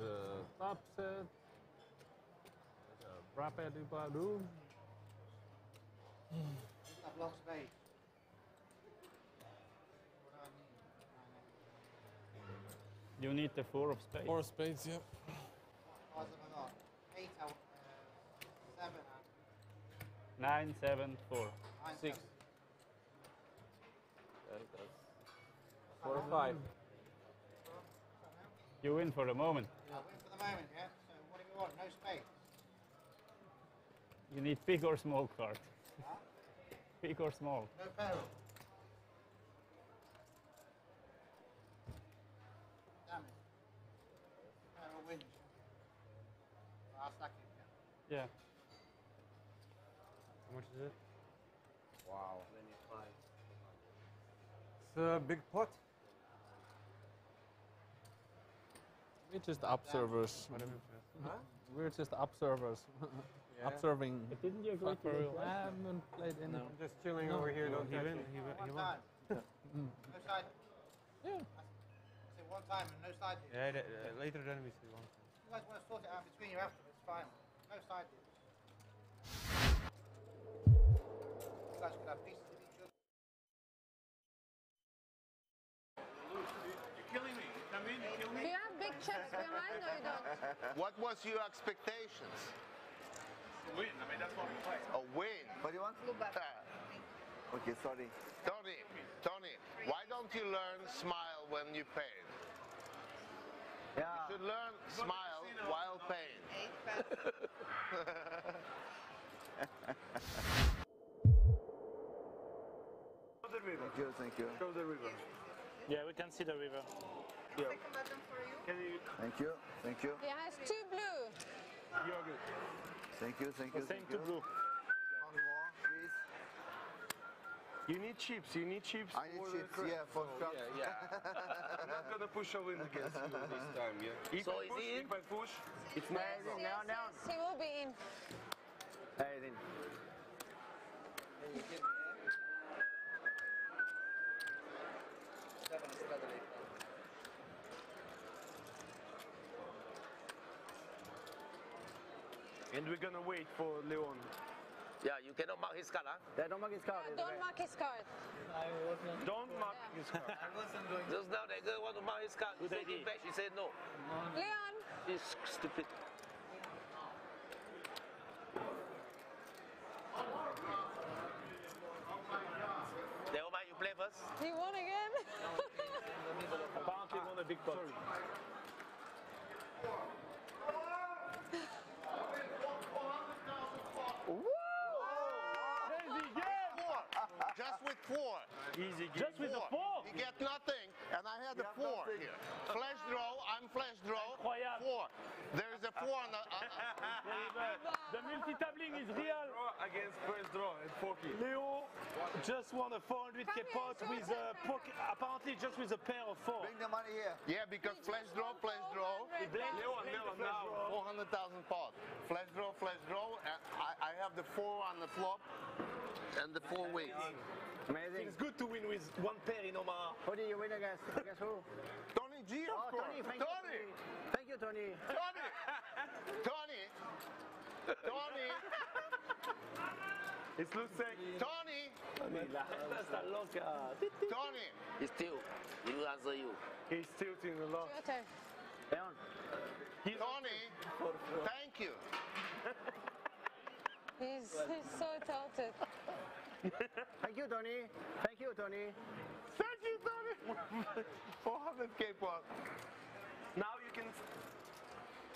a top set. There's a rapid Badu. I've lost spades. you need the four of spades. Four spades, yeah. Five have I got? Eight, out, uh, seven, and Nine, seven, four. nine, Six. seven. That's four or five. You win for the moment. I win for the moment, yeah? So what do we want? No spades. You need big or small card. Huh? Big or small. No peril. Damn it. Peril wins. Ah, I'll stack it again. Yeah. how much is it? Wow. It's a big pot. We're just observers. Huh? We're just observers. Yeah. Observing. But didn't you agree to go real. twice? I haven't played any. I'm just chilling over here. Don't He touch win. me. He win. He One won. time. No side. Yeah. I said one time and no side deal. Yeah, the- uh, later then we see one. You guys want to sort it out between you afterwards, fine. No side deal. You guys could have pieces of each other. Do you have big chips behind or you don't? What was your expectations? Win. I mean, that's what we play. A win. What do you want? Blue back. Okay, sorry. Tony, Tony, why don't you learn smile when you pain? Yeah. You should learn smile while pain. Thank you. Thank you. Show the river. Yeah, we can see the river. Second button for you. Can you? Thank you. Thank you. He has two blue. You're good. Thank you. Thank you. The same thank to you. blue. One more, please. You need chips. You need chips. I need chips. Yeah, for sure. Yeah, yeah. I'm not gonna push a win against you this time. Yeah. If So I push, he if I push, it's Yes, my yes, yes, he will be in. And we're gonna wait for Leon. Yeah, you cannot mark his card, huh? Yeah, don't mark his card. No, don't mark his card. Don't mark his card. Just now that girl want to mark his card. He said, back. She said no. Leon, He's stupid. Never mind, you play first. he won again. Apparently, one of big pot. Crazy game! Four. Just with four. Easy game. Just with the four. You get nothing, and I had the four here. Flash draw, I'm flash draw. Four. There is a four on the. Uh, The multi-tabling is real. Against first draw at Forky. Leo just won a 400k pot with a poke, apparently just with a pair of four. Bring the money here. Yeah, because flash draw, flash draw. Leo, blamed Leo, now 400,000 pot. Flash draw, flash draw. And I, I have the four on the flop and the four wings. Amazing. It's good to win with one pair in Omaha. Who did you win against? Against who? Tony G, of oh, course. Tony, thank Tony. you, Tony. Thank you, Tony. Tony. Tony. Tony. It's Lucek. Tony. La renta está loca. Tony. He's still. He will answer you. He's tilting a lot. Your turn. Leon. Tony. Thank you. He's, he's so tilted. Thank you, Tony. Thank you, Tony. Thank you, Tony. 400k pot. Now you can.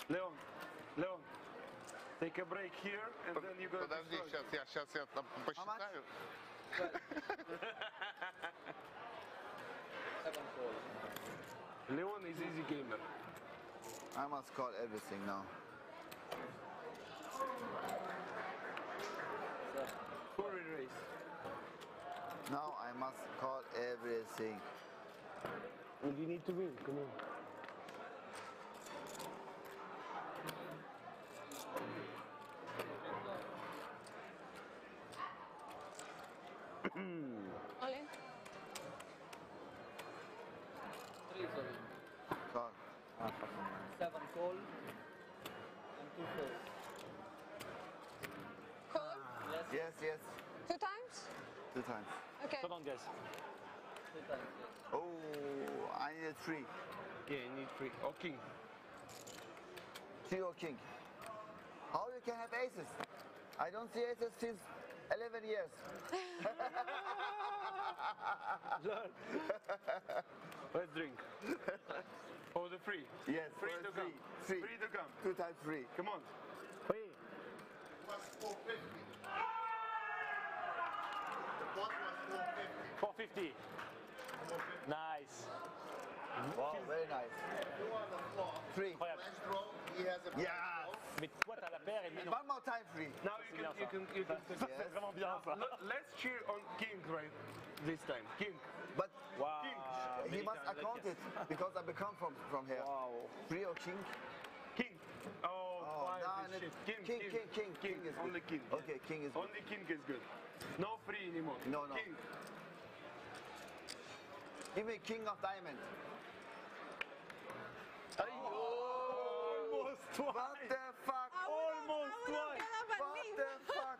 Leon, Leon, take a break here and then you go to Подожди, сейчас я, сейчас я там посчитаю. Leon is easy gamer. I must call everything now. Now I must call everything. Well, you need to win. Come on. All in. Three, sorry. Call. Seven call and two fold. Call. Yes. Yes, yes. Two times? Two times. Okay. Guys. Two times. Oh, I need a three. Yeah, you need three. Oh, king. Three or king. How you can have aces? I don't see aces since 11 years. Let's drink. Oh, the free. Yes, Free to three. come. Three. Free to come. Two times three. Come on. Three. The pot was 450. 450. Nice. Wow, very nice. Four on the flop. Three. Incroyable. Flash. He has a flash Yes. Mais toi, t'as la paire et lui, non. One more time free. Now you can, you can, you can. Ça, c'est vraiment bien, ça. Let- Let's cheer on king right this time. King. But Wow. he must account it because I become from from here. Wow. Three or king? King. Oh, Oh, five now I is need- shit. King, king, king, king, king is good. King. Okay, king is good. Only king is good. No free anymore. No, no. King. Give me king of diamond. Almost twice. What the fuck? Almost twice. What the fuck?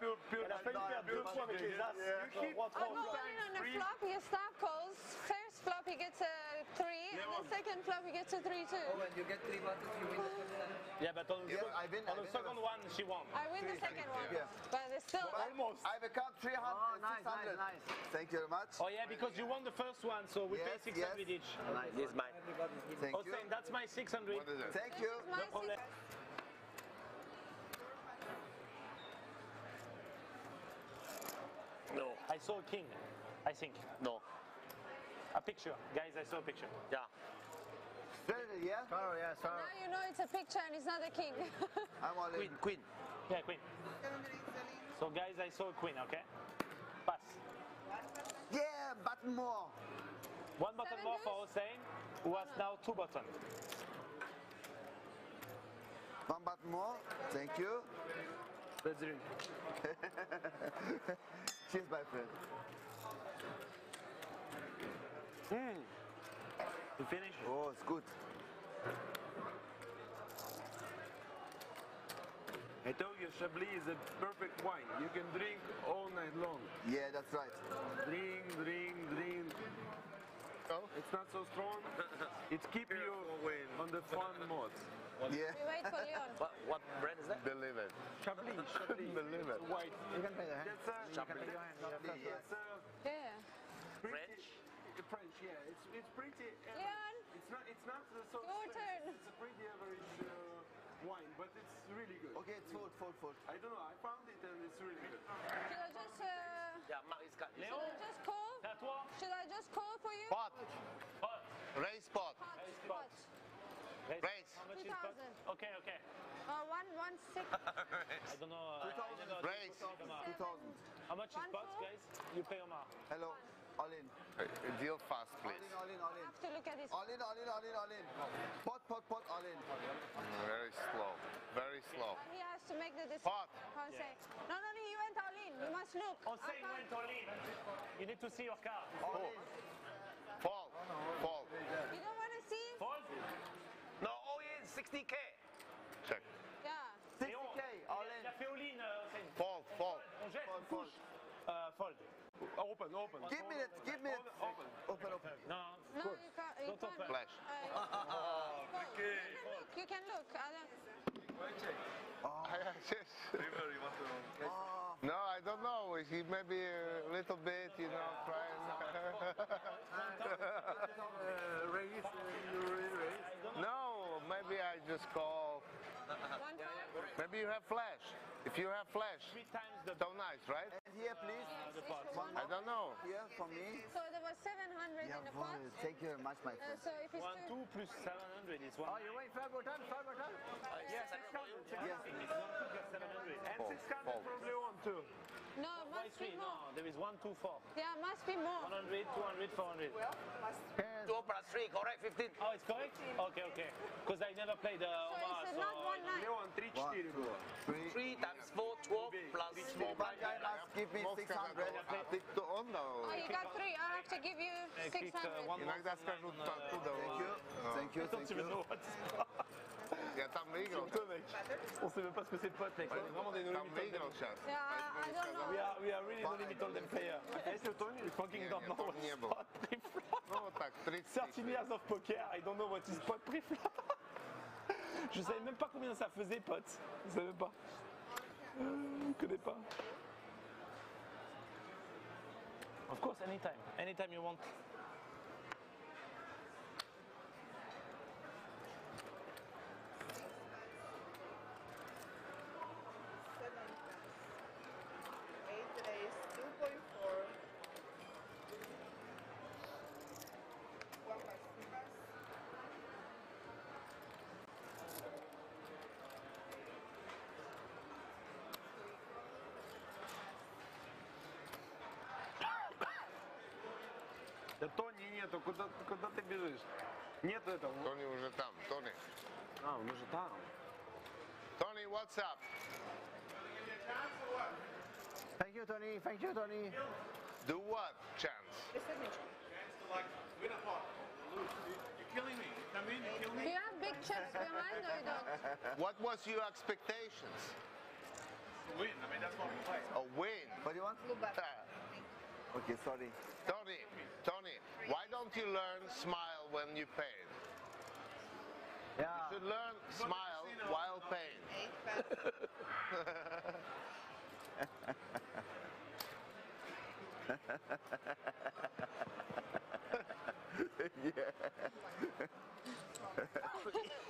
Pure, pure. Elle a failli perdre deux fois avec les as. You hit Roi trois Oh, fois. all in on the flop, he stop calls. First flop, he gets a three, and the second flop, he gets a three too. Oh, when you get three buttons, you win the first time. Yeah, but on, Yeah, I win- on the second the- one, she won. I win the second one, Yeah. but it's still. Almost. I become 300, Oh, nice, 600. nice, Thank you very much. Oh yeah, because you won the first one, so we Yes, pay 600 yes. each. Nice. This is mine. Thank Oh, you. saying that's my 600. What is it? Thank you. My No problem. No. I saw a king, I think. No. A picture. Guys, I saw a picture. Yeah. Ready, yeah? Sorry, yeah, sorry. Now you know it's a picture and it's not a king. I'm all in. Queen, queen. Yeah, queen. So guys, I saw a queen, okay? Pass. Yeah, but more. One button Seven more deuce? for Hossein, who has now two buttons. One button more. Thank you. Let's drink. Cheers, my friend. Mm. You finish? Oh, it's good. I told you, Chablis is a perfect wine. You can drink all night long. Yeah, that's right. Drink, drink, drink. Oh? It's not so strong. It keeps you on the fun mode. Yeah. we wait for Leon. What, what brand is that? Believe it. Chablis, Chablis. Believe it. White. You can pay your hand. That's a, You can pay your hand. Chablis, yes. that's a Yeah. pretty, French? French, yeah. It's, it's pretty Leon, it's not uh, so Your expensive. turn. It's a pretty average uh, wine, but it's really good. Okay, it's full, full, full. I don't know. I found it and it's really good. Should I just, uh, Yeah, Max got should I just call? À toi. Should I just call for you? Pot. Pot. Raise pot. Pot. Raise. How much is pot? Okay, okay. Uh, one, one six. I don't know. Uh, I don't know. Raise. Omar. 2000. How much is One pot, guys? You pay Omar. Hello. All in. Uh, Deal fast, All please. in, all in, all in. have to look at this. All in, all in, all in, all in. Pot, pot, pot, all in. Very slow. Very slow. He has to make the decision. Pot. Jose. No, no, no, he went all in. You must look. Jose Upper- went all in. You need to see your card. All in. Fold. Fold. You don't want to see? Fold. No, all in 60k. Check. Yeah. 60k, all Il in. a fait all in, Fold. Fold. On jette, on Fold. couche. Euh, fold. Open, open. Give me it, give me it. Open. Open, open. No, No, you can't. You Don't can't. open. Flash. Uh, you can look. You can look. I don't. Oh, No, I don't know. He maybe a little bit, you know, Uh, raise, uh, you raise, raise. no, maybe I just call. One five. Maybe you have flash. If you have flash, three times the so nice, right? and here, please. Yes, the pot. one I don't know. Here, for me. So there was 700 in the pot. Jawohl, thank you very much, my Uh, friend. so if it's one, two, two plus 700 is one. Oh, you wait, five more time, five more time. Yes, Yes. It's one, two plus 700. And Fold. 600 Fold. probably one too. No, must be more. No, there is one, two, four. Yeah, must be more. 100, 200, 400. Well, must be. Two plus three, correct? 15. Oh, it's correct? Okay, okay. Because I never played the uh, So Omar, it's so not one night. No, on three, one, two, three, three times four, twelve plus four. One guy must give me 600. To on now. Oh, you got three. I have to give you 600. Thank you. Thank you. Thank you. Il y a Tamrigo. On sait même pas ce que c'est pote, mec. On est vraiment des no-limit chat. Yeah, I. We are, really no-limit all them player. Est-ce que Tony, you fucking don't know what's pot pre-flop? No, tak, 13 years of poker, I don't know what is pot pre-flop. Je savais même pas combien ça faisait, pote. Je savais pas. Je connais pas. Of course, anytime. Anytime you want. Да Тони нету, куда, куда ты бежишь? Нету этого. Тони уже там. Тони. А, он уже там. Tony, what's up? Thank you, Tony. Thank you, Tony. Do what, chance? Do you have big chips behind or you don't? What was your expectations? Win. I mean, that's what we play. A win. What do you want? Okay, sorry. Tony, Tony, why don't you learn smile when you pay? Yeah. You should learn smile while paying.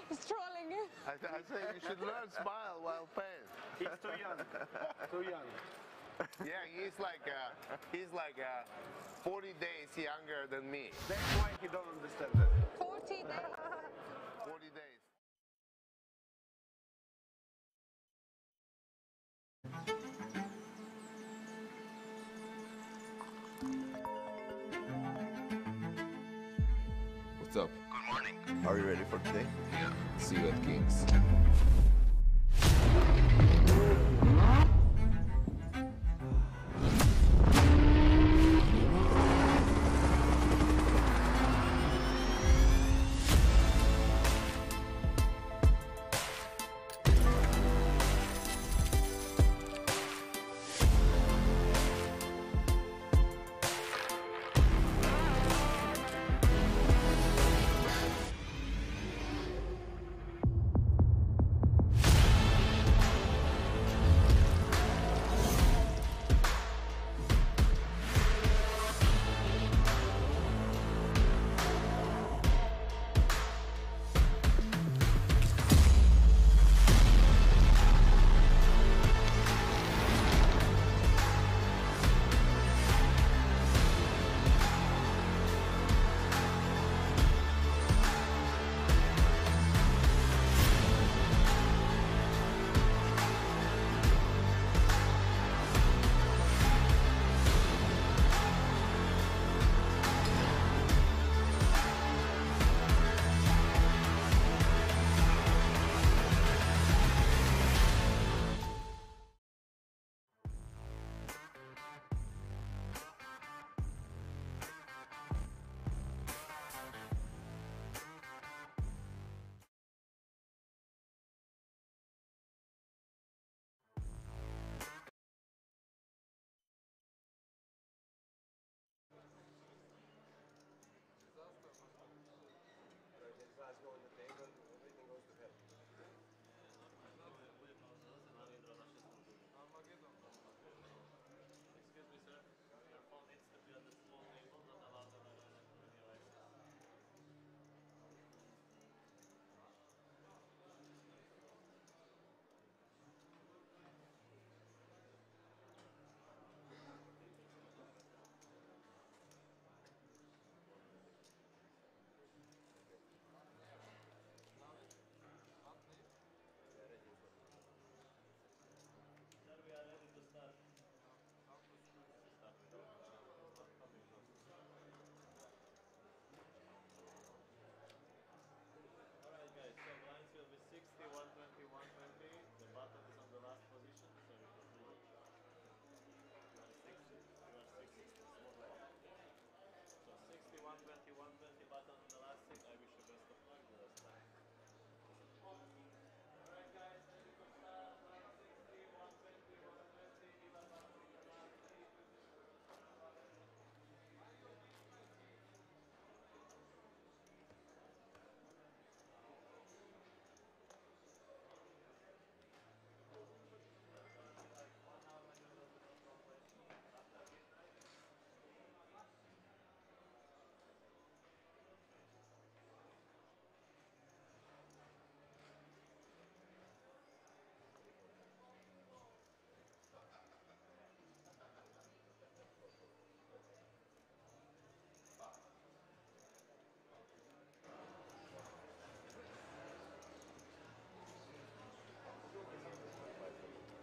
He's trolling you. I, I say you should learn smile while paying. He's too young. too young. Yeah, he's like uh, he's like uh, 40 days younger than me. That's why he don't understand that. 40 days. 40 days. What's up? Good morning. Are you ready for today? Yeah. See you at Kings.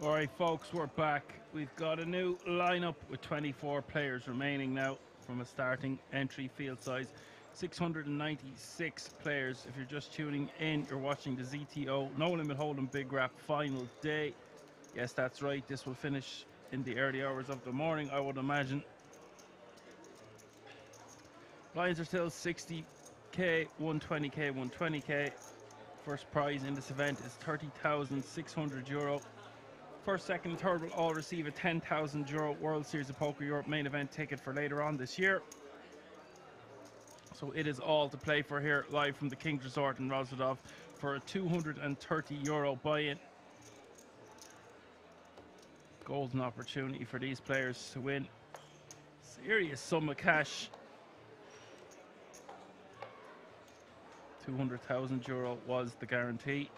All right, folks, we're back. We've got a new lineup with 24 players remaining now from a starting entry field size. 696 players. If you're just tuning in, you're watching the ZTO No Limit Hold'em Big Rap final day. Yes, that's right. This will finish in the early hours of the morning, I would imagine. Blinds are still 60k, 120k, 120k. First prize in this event is 30,600 euro. First, second, and third will all receive a 10,000 euro World Series of Poker Europe main event ticket for later on this year. So it is all to play for here, live from the King's Resort in Rozvadov for a 230 euro buy-in. Golden opportunity for these players to win serious sum of cash. 200,000 euro was the guarantee.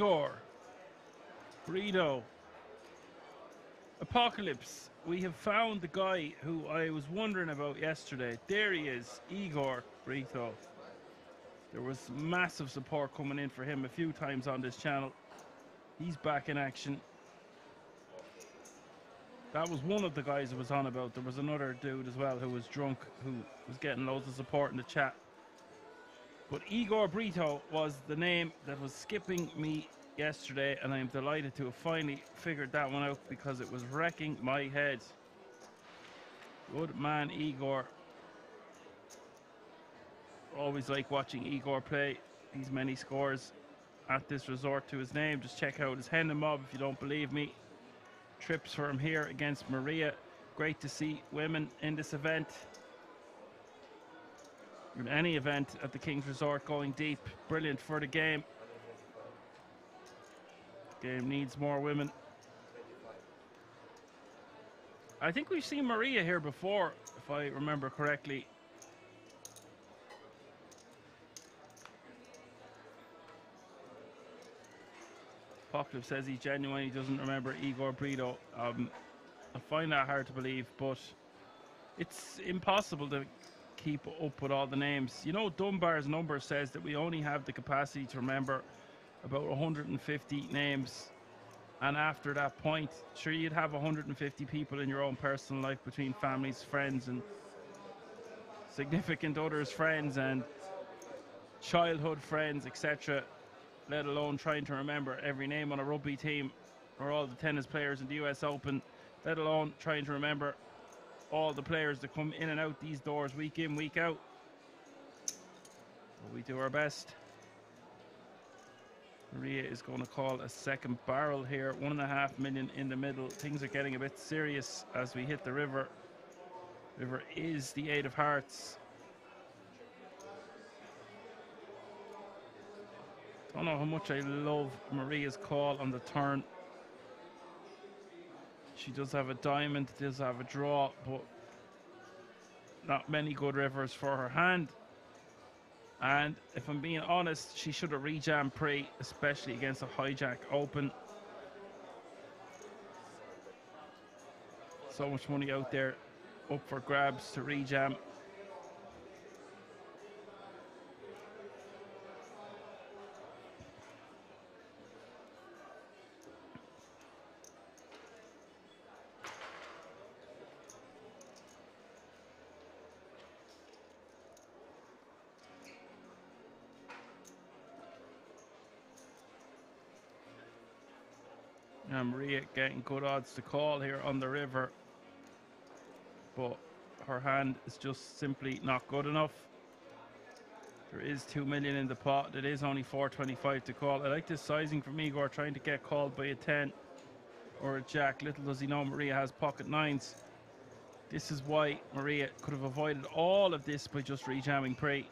Igor, Brito, Apocalypse. We have found the guy who I was wondering about yesterday. There he is, Igor Brito. There was massive support coming in for him a few times on this channel. He's back in action. That was one of the guys I was on about. There was another dude as well who was drunk, who was getting loads of support in the chat. But Igor Brito was the name that was skipping me yesterday, and I'm delighted to have finally figured that one out because it was wrecking my head. Good man, Igor. Always like watching Igor play these many scores at this resort to his name. Just check out his Hendon mob if you don't believe me. Trips for him here against Maria. Great to see women in this event. In any event at the King's Resort going deep. Brilliant for the game. Game needs more women. I think we've seen Maria here before, if I remember correctly. Apocalypse says he genuinely doesn't remember Igor Brito. Um, I find that hard to believe, but it's impossible to keep up with all the names. You know, Dunbar's number says that we only have the capacity to remember about 150 names. And after that point, sure, you'd have 150 people in your own personal life between families, friends, and significant others, friends, and childhood friends, etc. Let alone trying to remember every name on a rugby team or all the tennis players in the US Open, let alone trying to remember all the players that come in and out these doors week in, week out. But we do our best. Maria is going to call a second barrel here. One and a half million in the middle. Things are getting a bit serious as we hit the river. River is the eight of hearts. Don't know how much I love Maria's call on the turn. She does have a diamond, does have a draw, but not many good rivers for her hand. And if I'm being honest, she should have rejammed pre, especially against a hijack open. So much money out there up for grabs to rejam. And Maria getting good odds to call here on the river. But her hand is just simply not good enough. There is 2 million in the pot. It is only 425 to call. I like this sizing from Igor trying to get called by a 10 or a jack. Little does he know Maria has pocket nines. This is why Maria could have avoided all of this by just rejamming pre.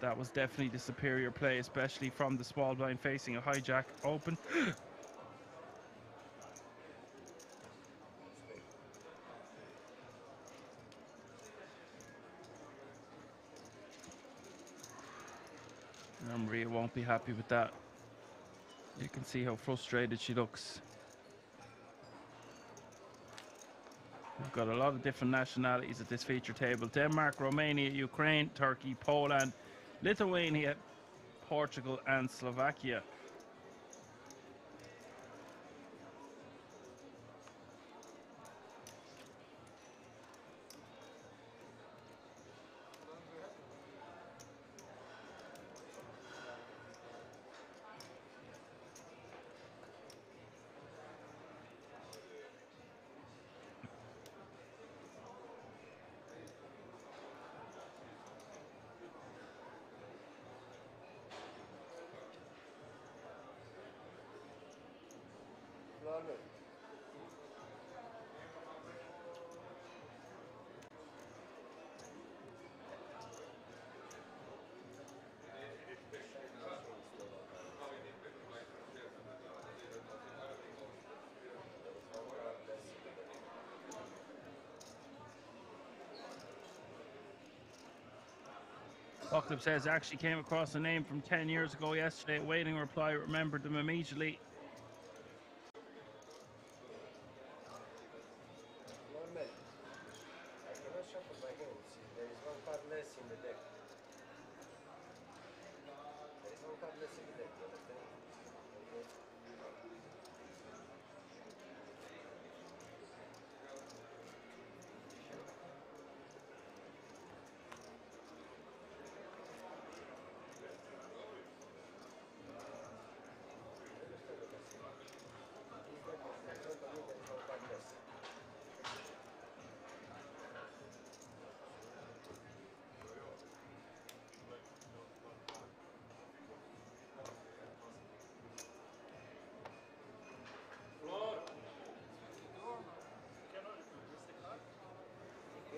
That was definitely the superior play, especially from the small blind facing a hijack open. And Maria be happy with that. You can see how frustrated she looks. We've got a lot of different nationalities at this feature table Denmark, Romania, Ukraine, Turkey, Poland, Lithuania, Portugal, and Slovakia. Bucklip says actually came across a name from 10 years ago yesterday, waiting reply, remembered them immediately. Normal. I cannot shuffle my hands. There is one card less in the deck. There is one card less in the deck, you understand? Okay.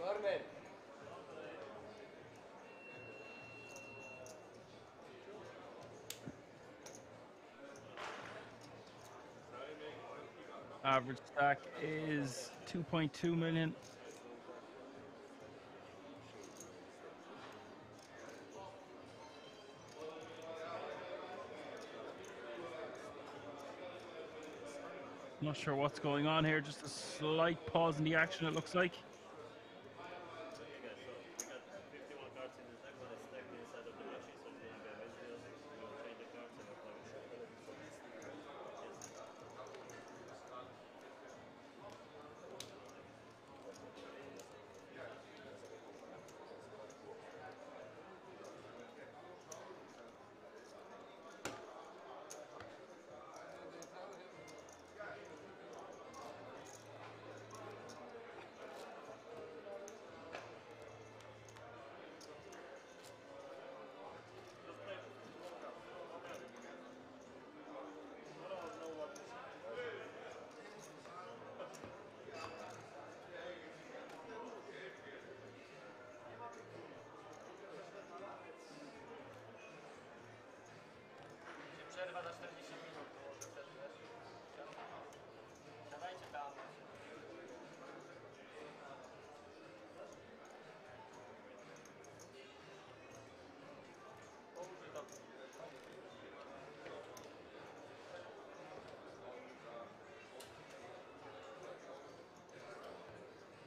Norman. Average stack is 2.2 million. Not sure what's going on here, just a slight pause in the action, it looks like.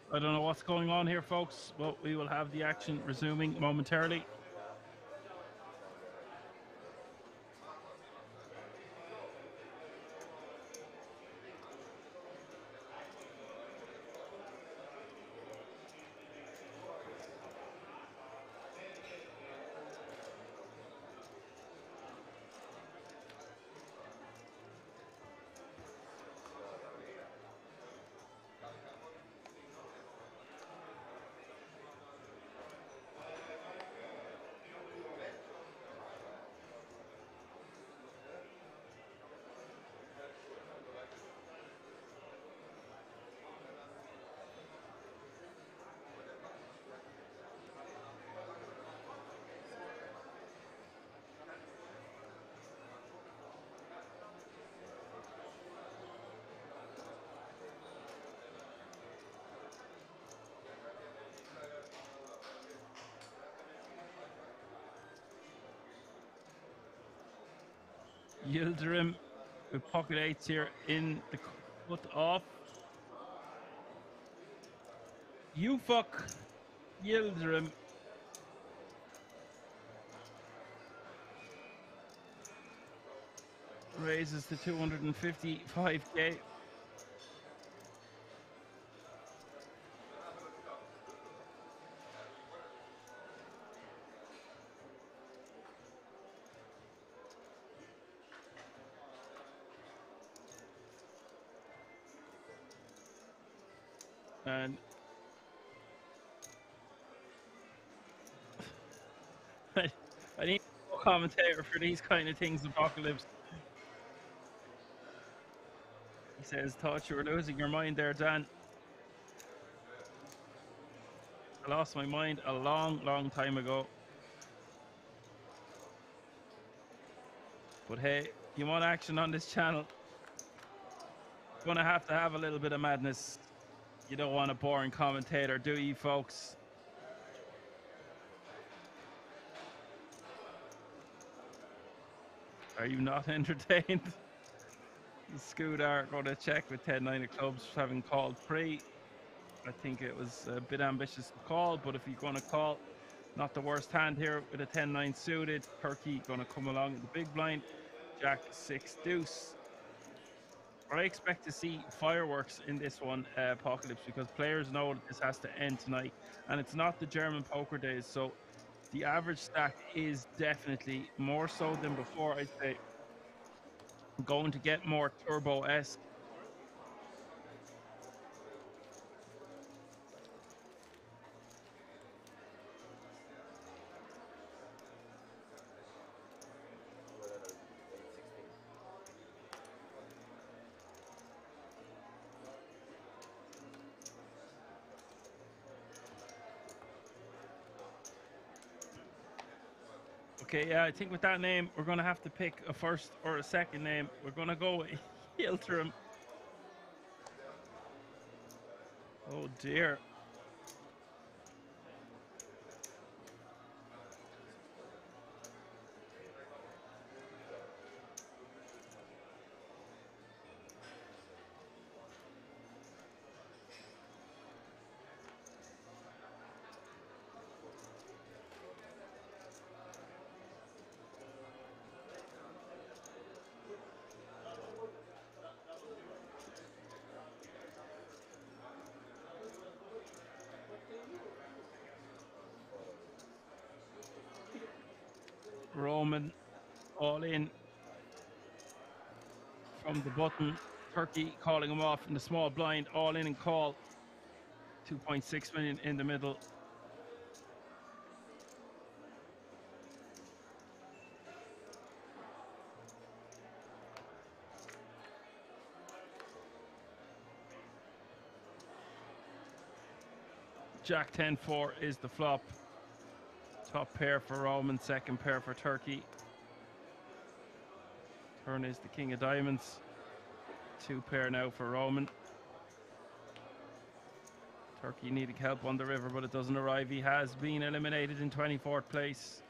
I don't know what's going on here, folks, but we will have the action resuming momentarily. Yildirim pocket eights here in the cut off. Fuck Yildirim. Raises to 255k. Commentator for these kind of things, Apocalypse. He says, thought you were losing your mind there, Dan. I lost my mind a long, long time ago. But hey, you want action on this channel? you Gonna have to have a little bit of madness. You don't want a boring commentator, do you, folks? Are you not entertained? Scooter going to check with 10-9 of clubs having called pre. I think it was a bit ambitious to call, but if you're going to call, not the worst hand here with a 10-9 suited. Turkey going to come along in the big blind. Jack 6 deuce. I expect to see fireworks in this one, uh, Apocalypse, because players know that this has to end tonight. And it's not the German poker days, so the average stack is definitely more so than before, I'd say. Going to get more turbo-esque. Okay, yeah, I think with that name, we're going to have to pick a first or a second name. We're going to go with Hiltram. Oh dear. Roman all in from the button. Turkey calling him off in the small blind, all in and call. 2.6 million in the middle. Jack 10-4 is the flop. Top pair for Roman, second pair for Turkey. Turn is the king of diamonds. Two pair now for Roman. Turkey needing help on the river, but it doesn't arrive. He has been eliminated in 24th place.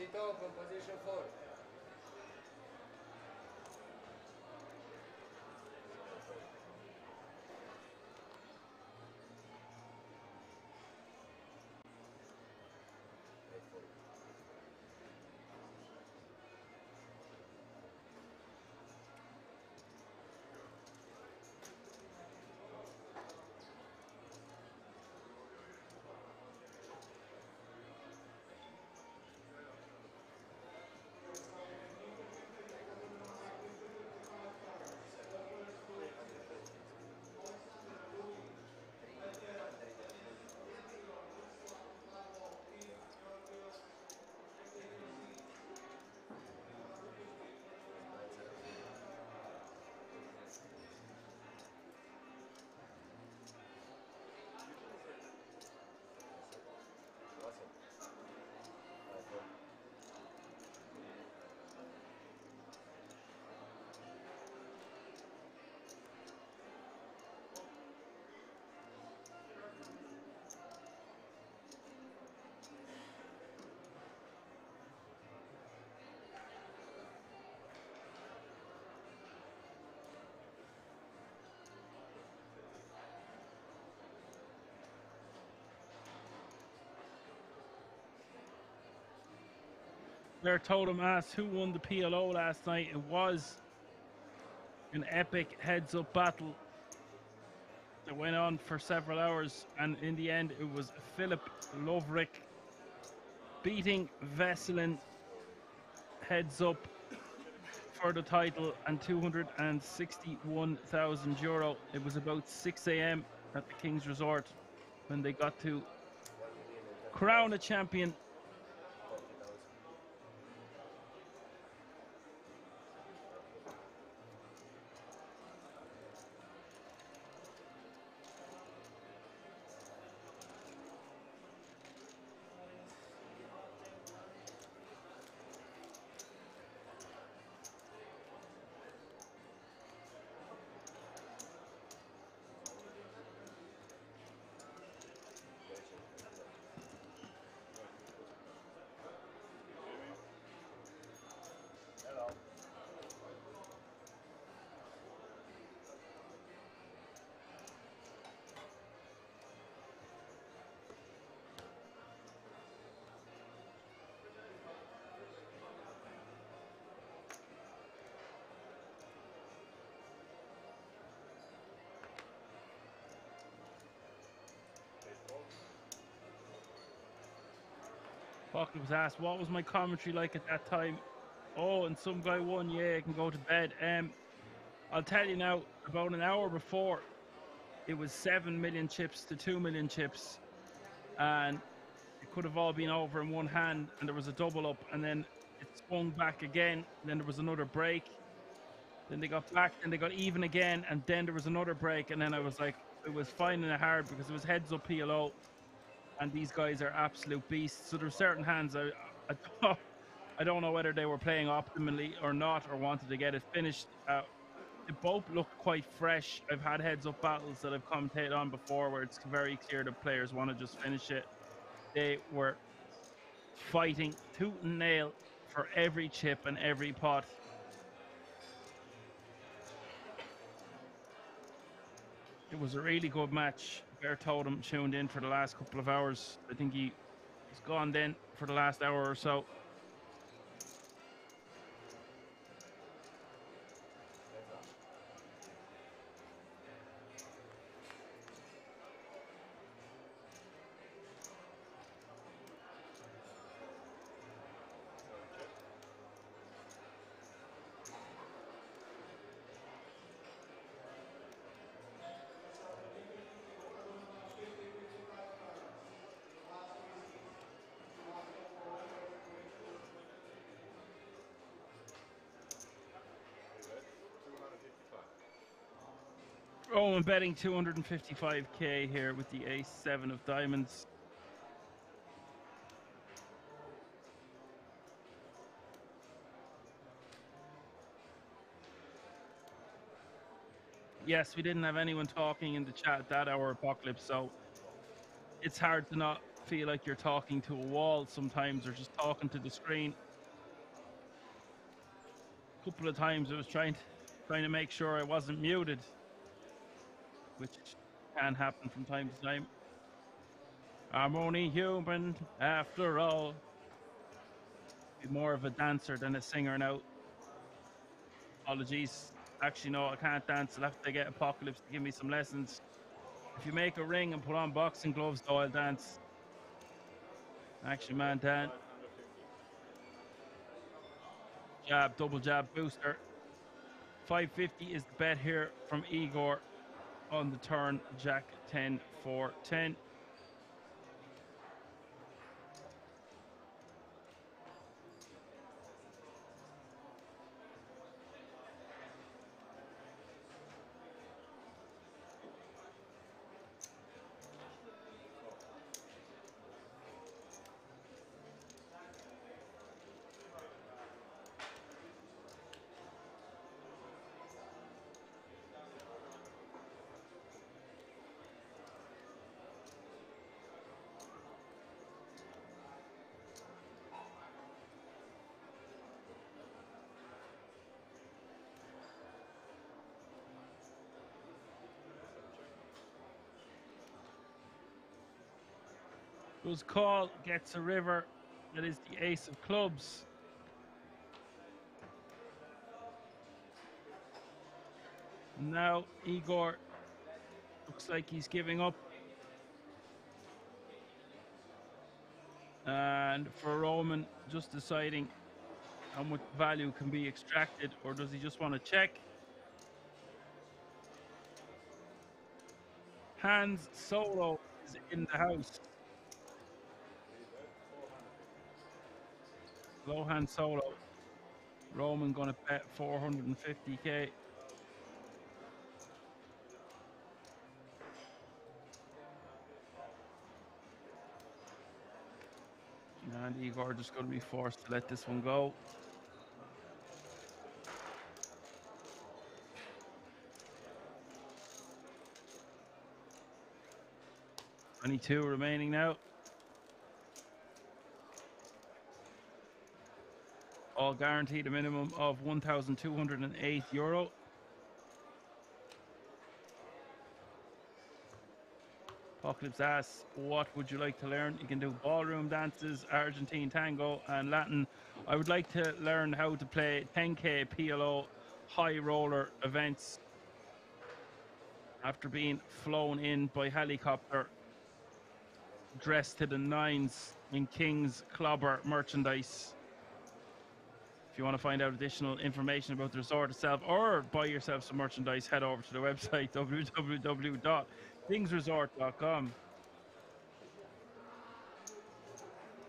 Cito, composition 4. there Totem asked who won the PLO last night. It was an epic heads up battle that went on for several hours, and in the end, it was Philip Lovrick beating Veselin heads up for the title and 261,000 euro. It was about 6 a.m. at the King's Resort when they got to crown a champion Buckley was asked, what was my commentary like at that time? Oh, and some guy won, yeah, I can go to bed. Um, I'll tell you now, about an hour before, it was 7 million chips to 2 million chips. And it could have all been over in one hand, and there was a double up, and then it swung back again. Then there was another break. Then they got back, and they got even again, and then there was another break. And then I was like, it was finding it hard because it was heads up PLO and these guys are absolute beasts. So there's certain hands I, I, don't, I don't know whether they were playing optimally or not, or wanted to get it finished. Uh, they both looked quite fresh. I've had heads up battles that I've commentated on before, where it's very clear the players want to just finish it. They were fighting tooth and nail for every chip and every pot. It was a really good match. Bear Totem tuned in for the last couple of hours. I think he was gone then for the last hour or so. Oh, I'm betting 255k here with the ace seven of diamonds. Yes, we didn't have anyone talking in the chat that hour, Apocalypse, so it's hard to not feel like you're talking to a wall sometimes or just talking to the screen. A couple of times I was trying to, trying to make sure I wasn't muted which can happen from time to time. I'm only human after all. Be more of a dancer than a singer now. Apologies. Actually, no, I can't dance. I'll have to get Apocalypse to give me some lessons. If you make a ring and put on boxing gloves, though, I'll dance. Action man, Dan. Jab, double jab booster. 550 is the bet here from Igor on the turn, Jack 10 for 10. Goes call, gets a river. That is the ace of clubs. Now Igor looks like he's giving up. And for Roman, just deciding how much value can be extracted, or does he just want to check? Hans Solo is in the house. Lohan Solo. Roman gonna bet 450k. And Igor just gonna be forced to let this one go. Twenty-two remaining now. All guaranteed a minimum of 1,208 euro. Apocalypse asks, what would you like to learn? You can do ballroom dances, Argentine tango, and Latin. I would like to learn how to play 10k PLO high roller events after being flown in by helicopter dressed to the nines in King's Clobber merchandise. You want to find out additional information about the resort itself or buy yourself some merchandise, head over to the website www.kingsresort.com.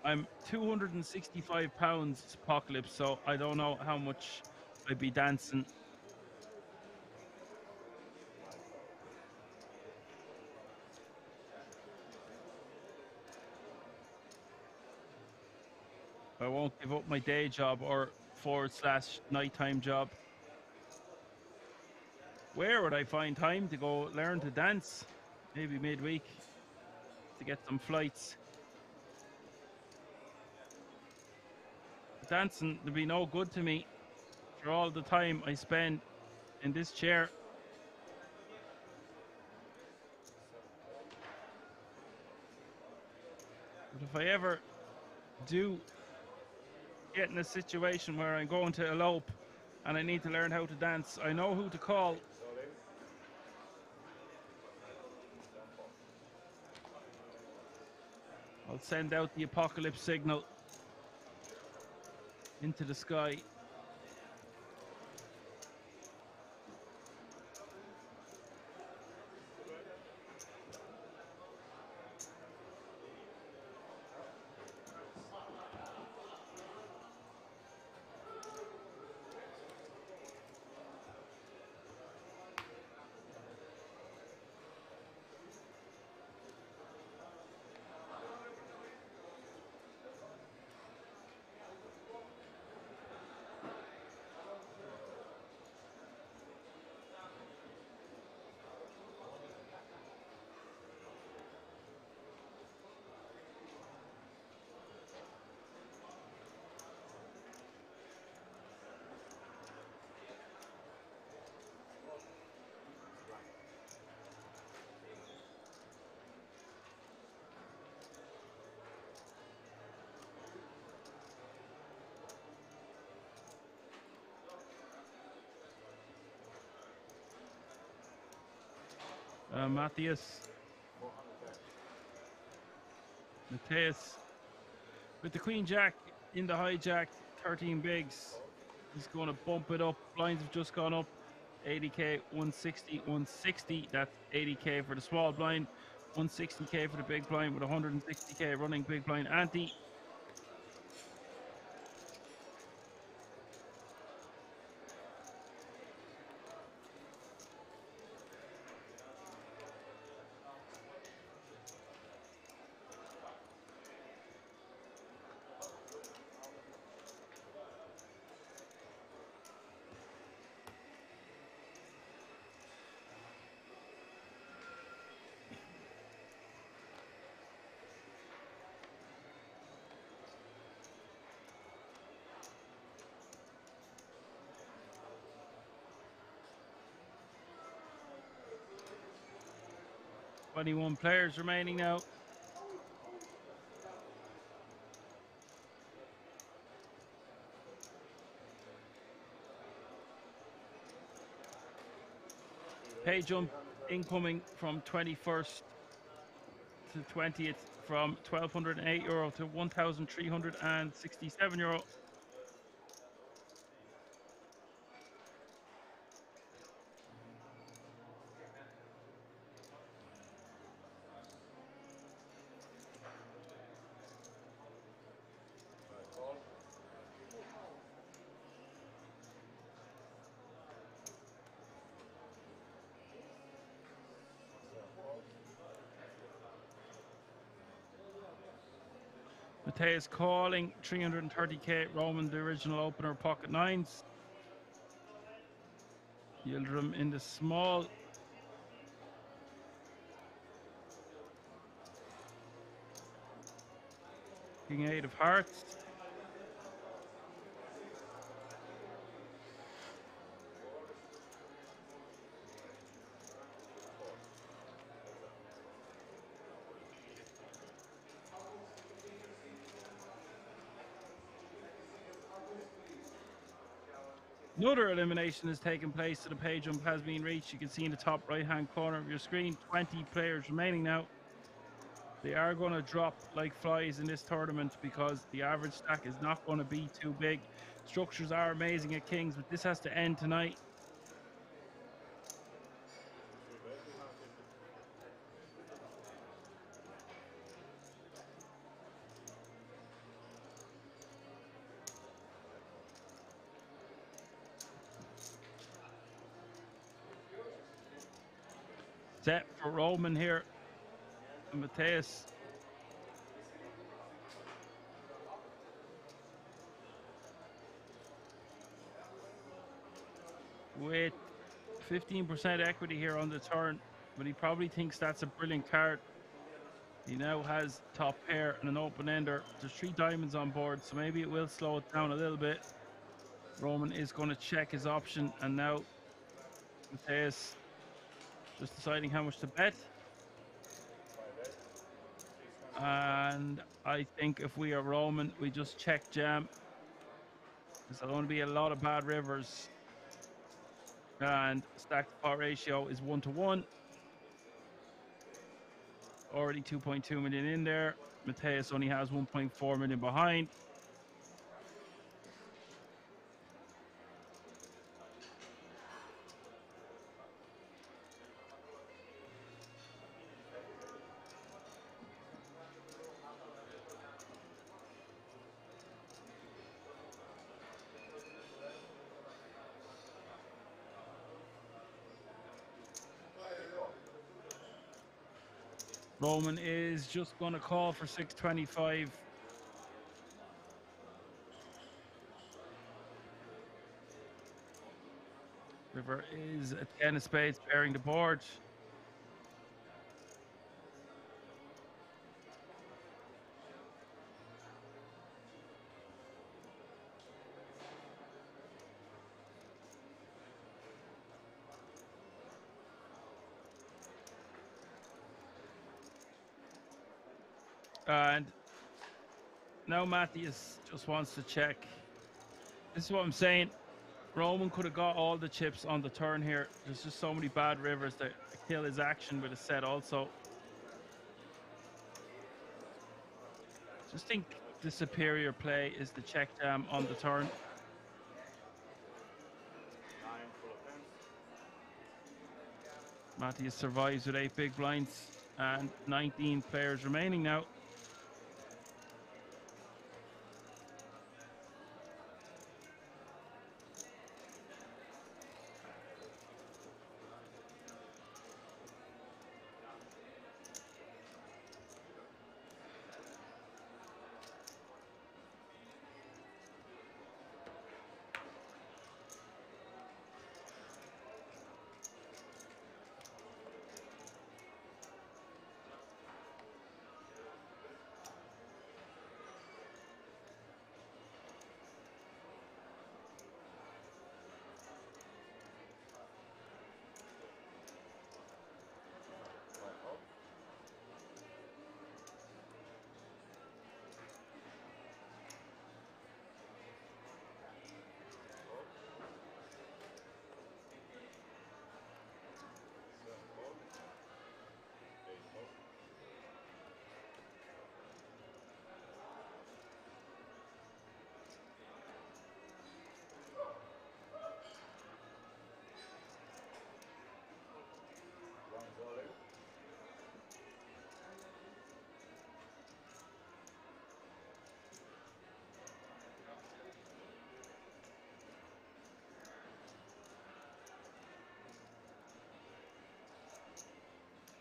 I'm 265 pounds apocalypse, so I don't know how much I'd be dancing. I won't give up my day job or forward slash nighttime job. Where would I find time to go learn to dance? Maybe midweek to get some flights. Dancing would be no good to me for all the time I spend in this chair. But if I ever do get in a situation where I'm going to elope and I need to learn how to dance, I know who to call. I'll send out the apocalypse signal into the sky. Uh, Matthias. Matthias. With the Queen Jack in the hijack, 13 bigs. He's going to bump it up. Blinds have just gone up. 80k, 160, 160. That's 80k for the small blind. 160k for the big blind with 160k running big blind ante. Twenty-one players remaining now. Pay jump incoming from 21st to 20th from 1208 euro to 1367 euro. Mateus calling 330k Roman, the original opener, pocket nines. Yildirim in the small. King eight of hearts. Another elimination has taken place, so the pay jump has been reached. You can see in the top right hand corner of your screen 20 players remaining now. They are going to drop like flies in this tournament because the average stack is not going to be too big. Structures are amazing at Kings, but this has to end tonight. Roman here. Mateus. With 15% equity here on the turn, but he probably thinks that's a brilliant card. He now has top pair and an open ender. There's three diamonds on board, so maybe it will slow it down a little bit. Roman is going to check his option, and now Mateus just deciding how much to bet. And I think if we are Roman, we just check jam. There's going to be a lot of bad rivers. And stack to pot ratio is one to one. Already 2.2 million in there. Mateus only has 1.4 million behind. Roman is just going to call for 625. River is a 10 of spades pairing the board. And now Matthias just wants to check. This is what I'm saying. Roman could have got all the chips on the turn here. There's just so many bad rivers that kill his action with a set also. Just think the superior play is the check jam on the turn. Matthias survives with eight big blinds and 19 players remaining now.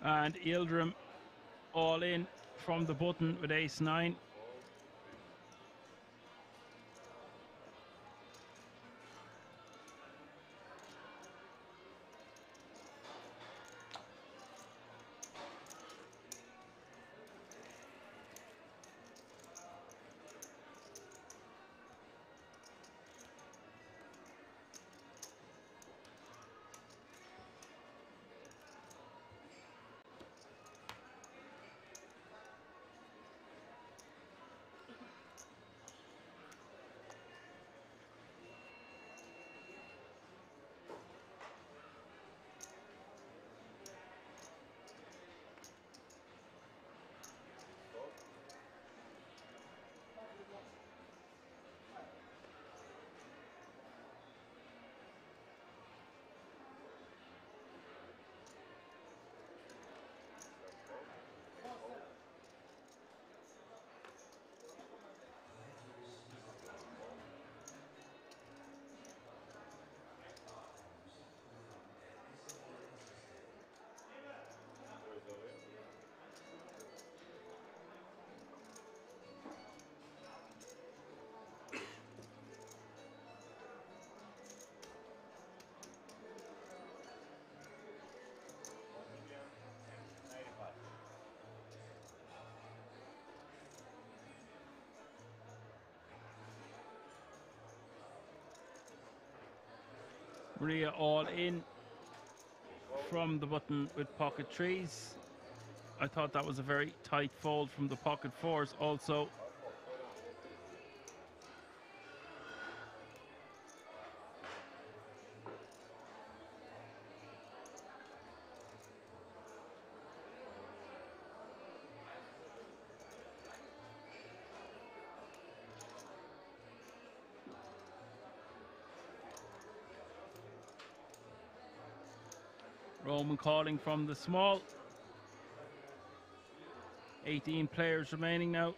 And Yildirim all in from the button with ace nine. Maria all in from the button with pocket trees. I thought that was a very tight fold from the pocket fours also. Roman calling from the small. 18 players remaining now.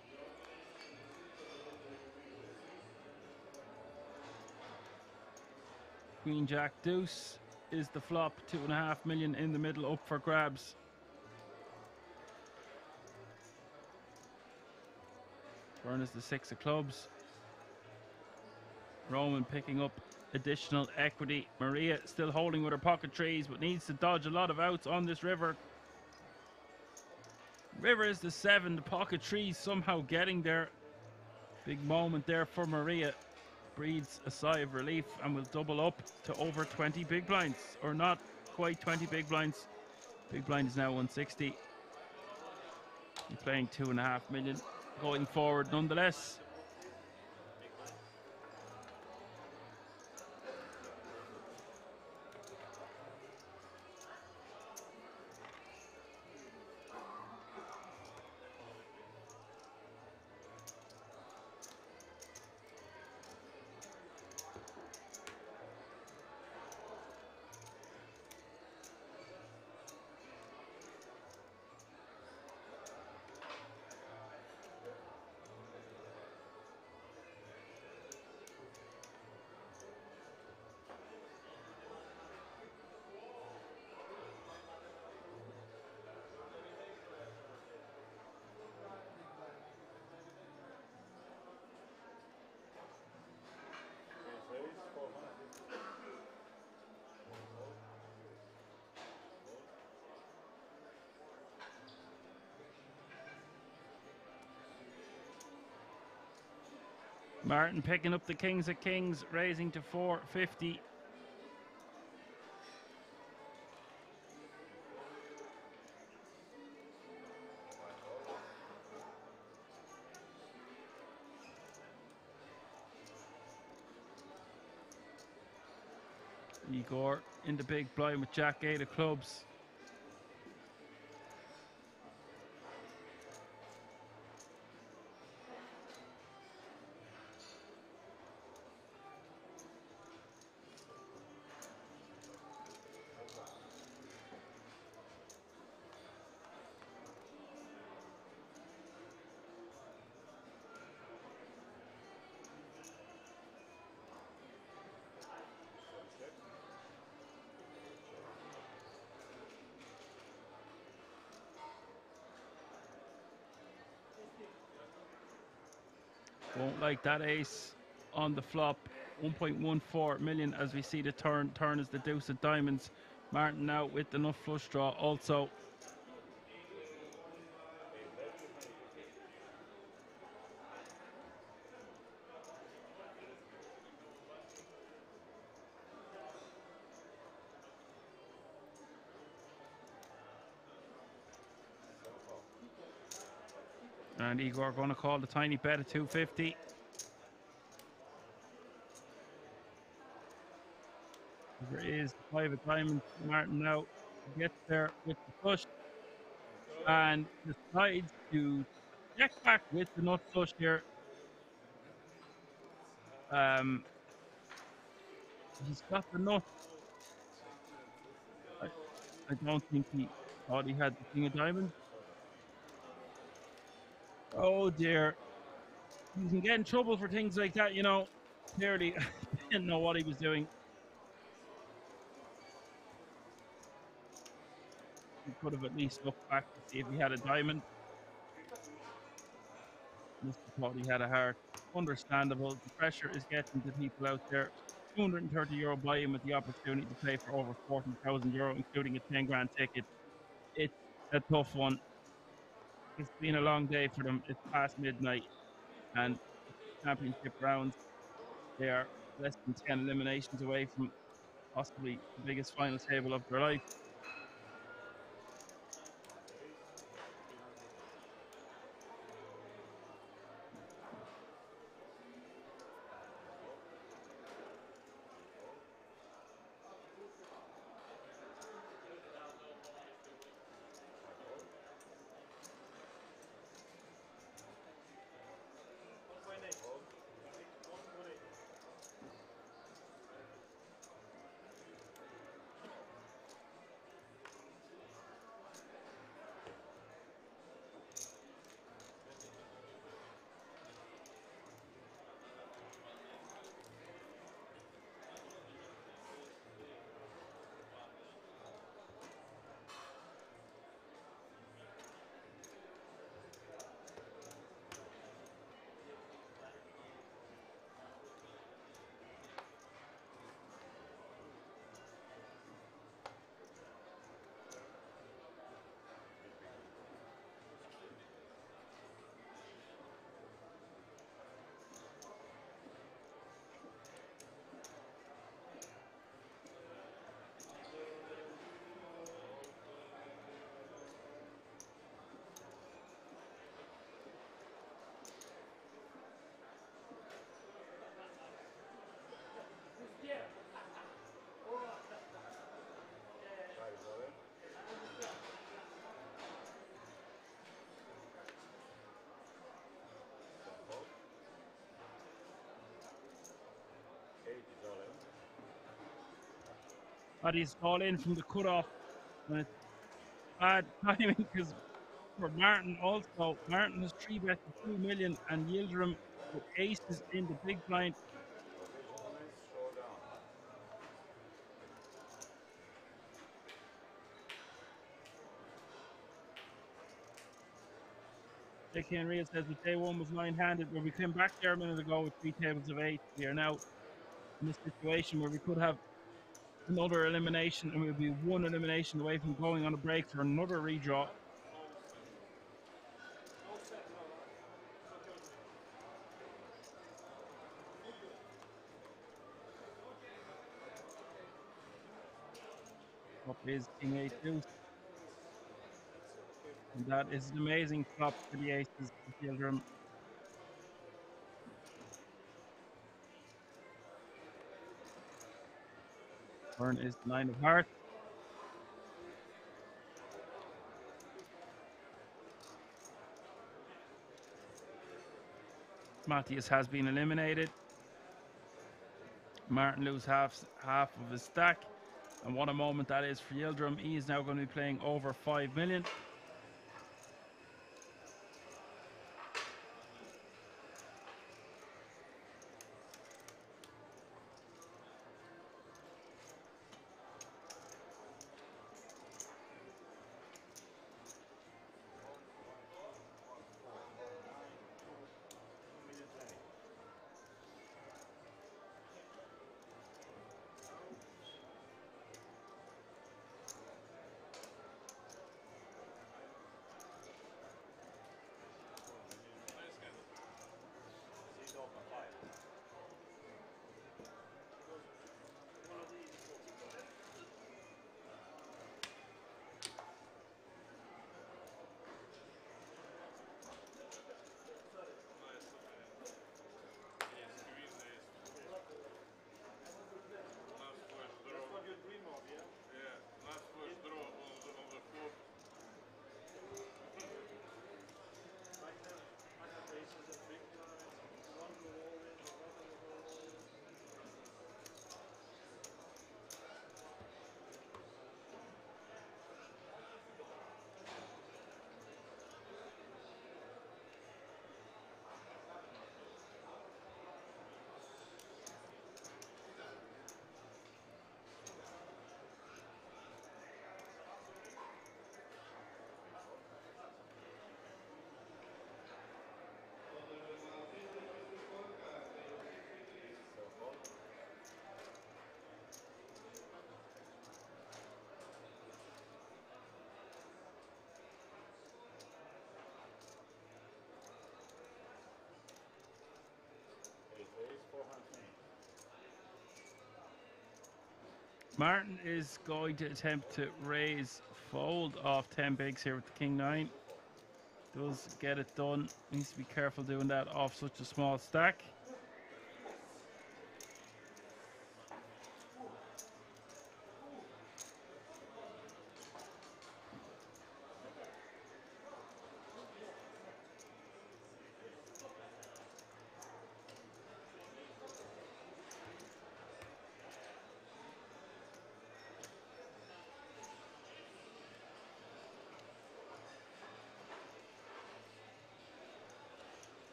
Queen Jack Deuce is the flop. Two and a half million in the middle up for grabs. Turn is the six of clubs. Roman picking up additional equity. Maria still holding with her pocket trees, but needs to dodge a lot of outs on this river. River is the seven, the pocket trees somehow getting there. Big moment there for Maria. Breathes a sigh of relief and will double up to over 20 big blinds, or not quite 20 big blinds. Big blind is now 160. You're playing two and a half million going forward nonetheless. Martin picking up the Kings of Kings, raising to 450. Igor in the big blind with Jack eight of clubs. Won't like that ace on the flop. 1.14 million as we see the turn. Turn is the deuce of diamonds. Martin now with nut flush draw also. And Igor going to call the tiny bet at 250. There is five of diamonds. Martin now gets there with the push and decides to check back with the nut flush here. Um, he's got the nut. I, I don't think he thought he had the king of diamonds. Oh dear. You can get in trouble for things like that, you know. Clearly, didn't know what he was doing. He could have at least looked back to see if he had a diamond. Must have thought he had a heart. Understandable. The pressure is getting to people out there. 230 euro buy in with the opportunity to play for over 40,000 euro, including a 10 grand ticket. It's a tough one it's been a long day for them. It's past midnight, and championship rounds, they are less than 10 eliminations away from possibly the biggest final table of their life. But he's all in from the cutoff. And it's bad timing because for Martin also, Martin has three bet to two million and Yildirim with aces in the big blind. Dick Henry says that day one was nine-handed, where we came back there a minute ago with three tables of eight. We are now in a situation where we could have another elimination and we'll be one elimination away from going on a break for another redraw. Up is King 8 deuce. And that is an amazing flop for the aces of Yildirim. Turn is nine of hearts. Matthias has been eliminated. Martin loses half half of his stack. And what a moment that is for Yildirim. He is now going to be playing over 5 million. Martin is going to attempt to raise fold off 10 bigs here with the king 9. Does get it done. Needs to be careful doing that off such a small stack.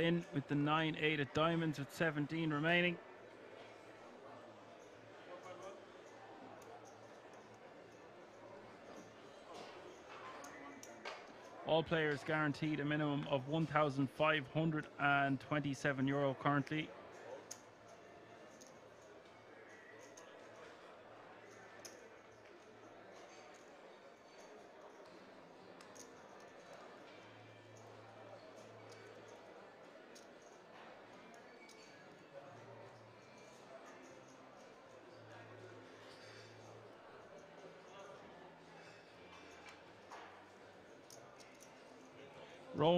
In with the 9 8 of diamonds with 17 remaining. All players guaranteed a minimum of 1,527 euro currently.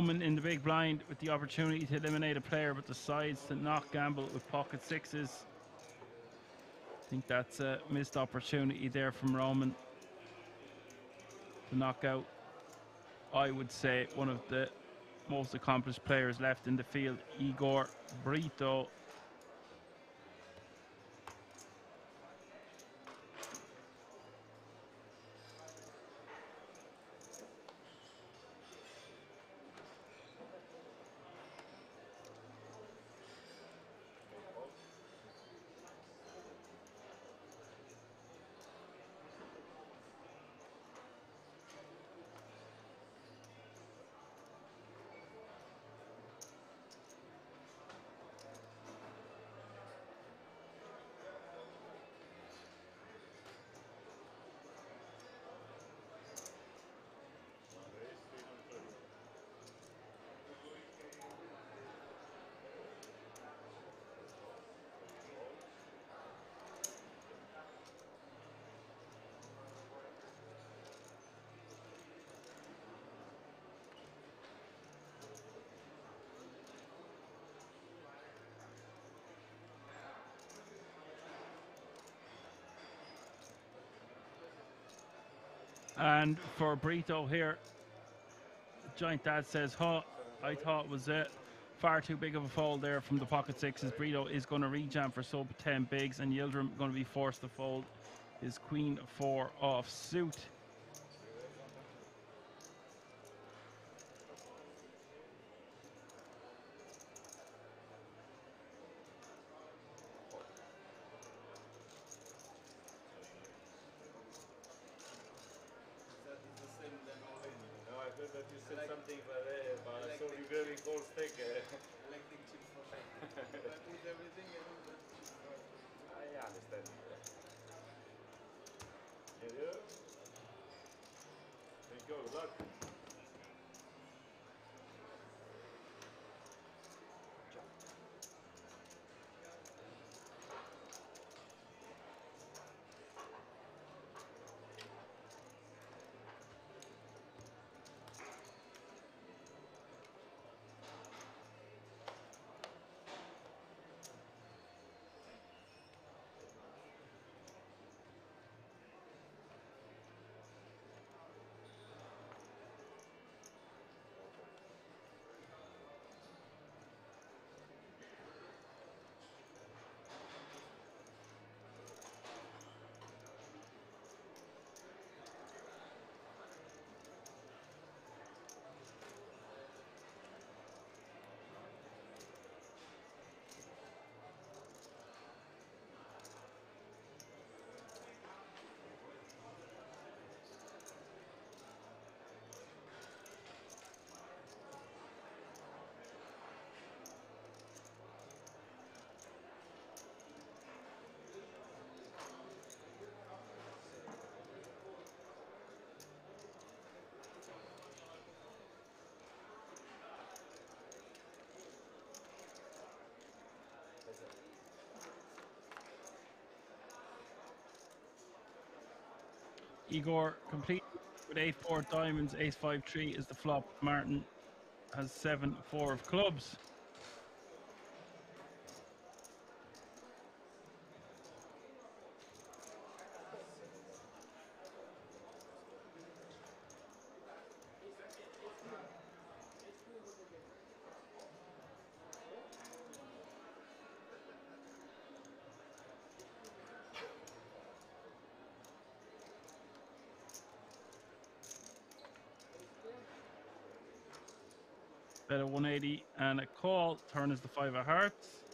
Roman in the big blind with the opportunity to eliminate a player, but decides to not gamble with pocket sixes. I think that's a missed opportunity there from Roman to knock out, I would say, one of the most accomplished players left in the field, Igor Brito. And for Brito here, Giant Dad says, huh, I thought was it. far too big of a fold there from the pocket sixes. Brito is going to rejam for sub 10 bigs, and Yildirim going to be forced to fold his queen four off suit. Igor complete with 8 4 diamonds, ace 5 3 is the flop. Martin has 7 4 of clubs. Bet a 180 and a call. Turn is the 5 of hearts.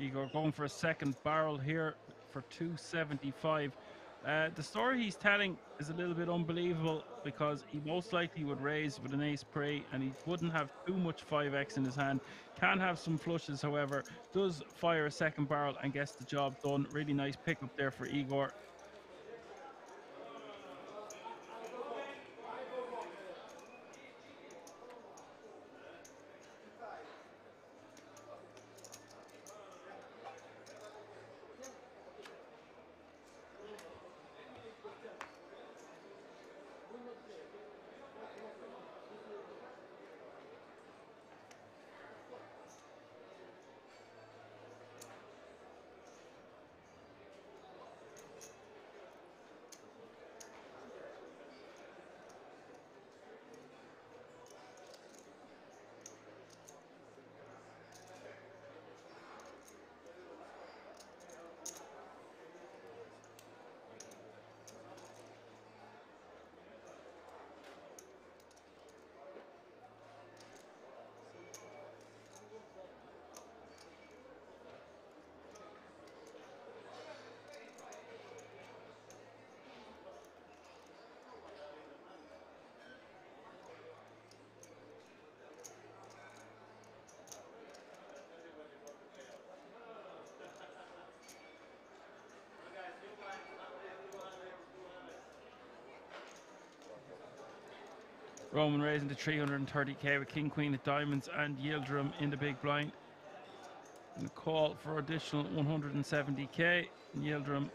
Igor going for a second barrel here for 275. Uh, the story he's telling is a little bit unbelievable because he most likely would raise with an ace pre and he wouldn't have too much 5x in his hand. Can have some flushes, however. Does fire a second barrel and gets the job done. Really nice pickup there for Igor. Roman raising to 330k with King Queen of Diamonds and Yildirim in the big blind. And call for additional 170k. Yildirim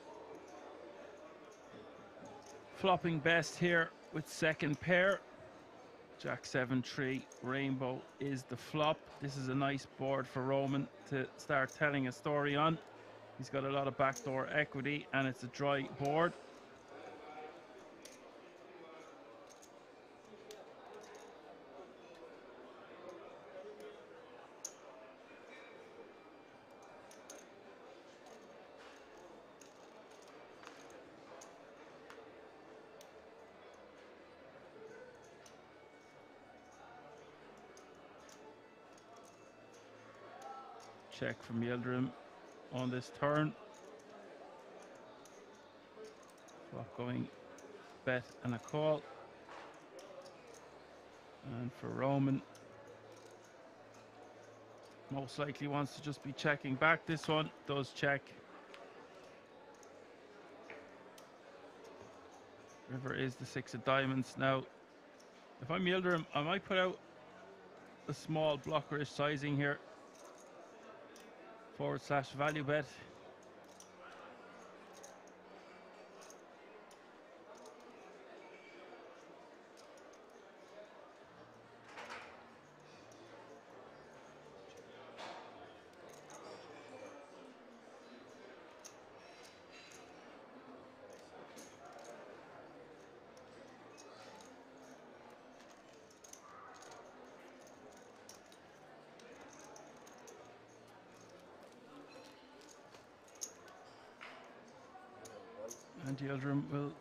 flopping best here with second pair. Jack 7 3 Rainbow is the flop. This is a nice board for Roman to start telling a story on. He's got a lot of backdoor equity and it's a dry board. Check from Yildirim on this turn. Flop going bet and a call. And for Roman, most likely wants to just be checking back. This one does check. River is the six of diamonds. Now, if I'm Yildirim, I might put out a small blockerish sizing here forward slash value bet.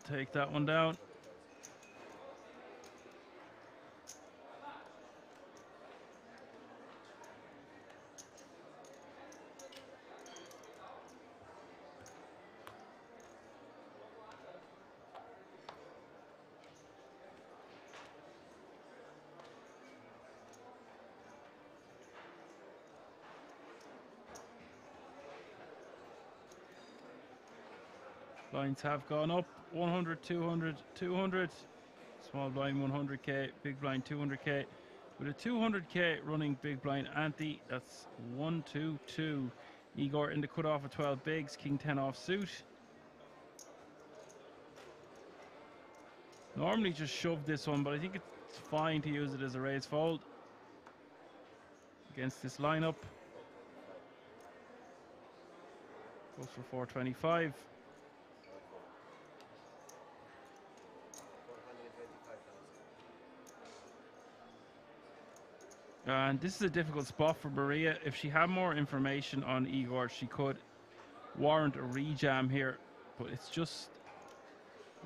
take that one down. Lines have gone up. 100, 200, 200. Small blind 100k, big blind 200k. With a 200k running big blind ante, that's 1 2 2. Igor in the cutoff of 12 bigs, king 10 off suit. Normally just shove this one, but I think it's fine to use it as a raise fold against this lineup. Goes for 425. And this is a difficult spot for Maria. If she had more information on Igor, she could warrant a rejam here. But it's just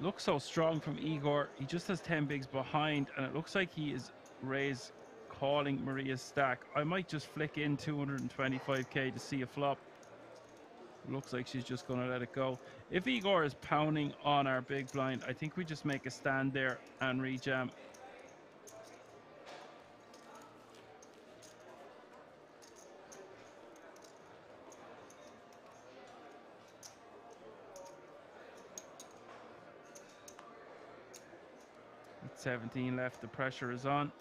looks so strong from Igor. He just has 10 bigs behind, and it looks like he is raise calling Maria's stack. I might just flick in 225k to see a flop. Looks like she's just going to let it go. If Igor is pounding on our big blind, I think we just make a stand there and rejam. 17 left, the pressure is on.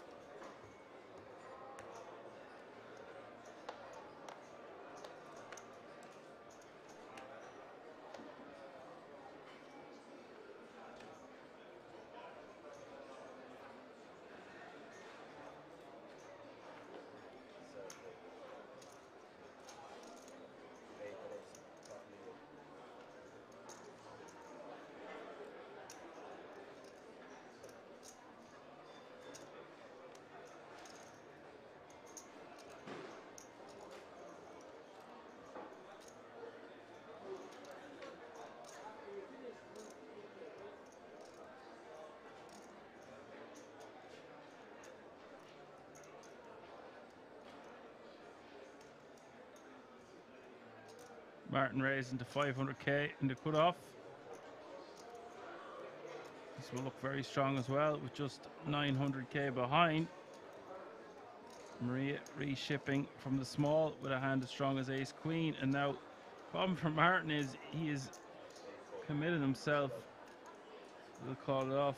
Raising to 500k in the cutoff. This will look very strong as well with just 900k behind. Maria reshipping from the small with a hand as strong as ace queen. And now, problem for Martin is he is committed himself. We'll call it off.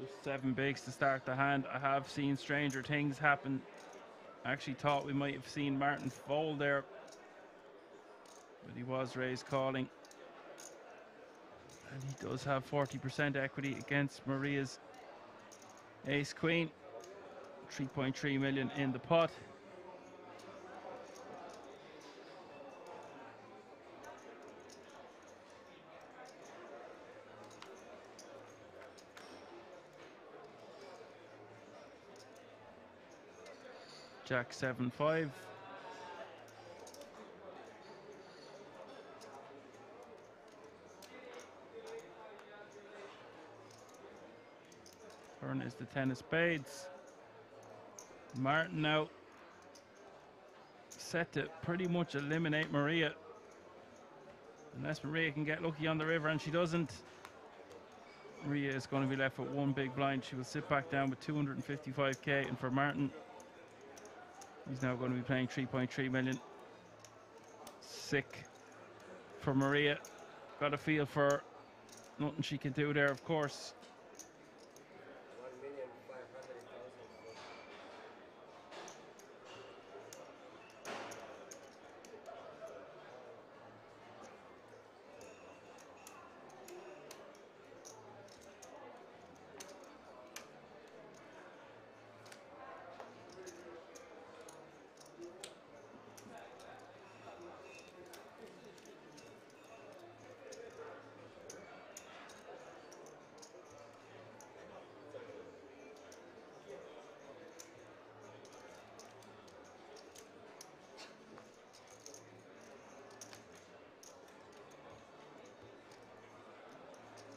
Just seven bigs to start the hand. I have seen stranger things happen actually thought we might have seen Martin fold there. But he was raised calling. And he does have 40% equity against Maria's ace queen. 3.3 million in the pot. Jack 7 5. Turn is the ten of spades. Martin now set to pretty much eliminate Maria. Unless Maria can get lucky on the river and she doesn't. Maria is going to be left with one big blind. She will sit back down with 255k and for Martin He's now going to be playing 3.3 million. Sick for Maria. Got a feel for nothing she can do there, of course.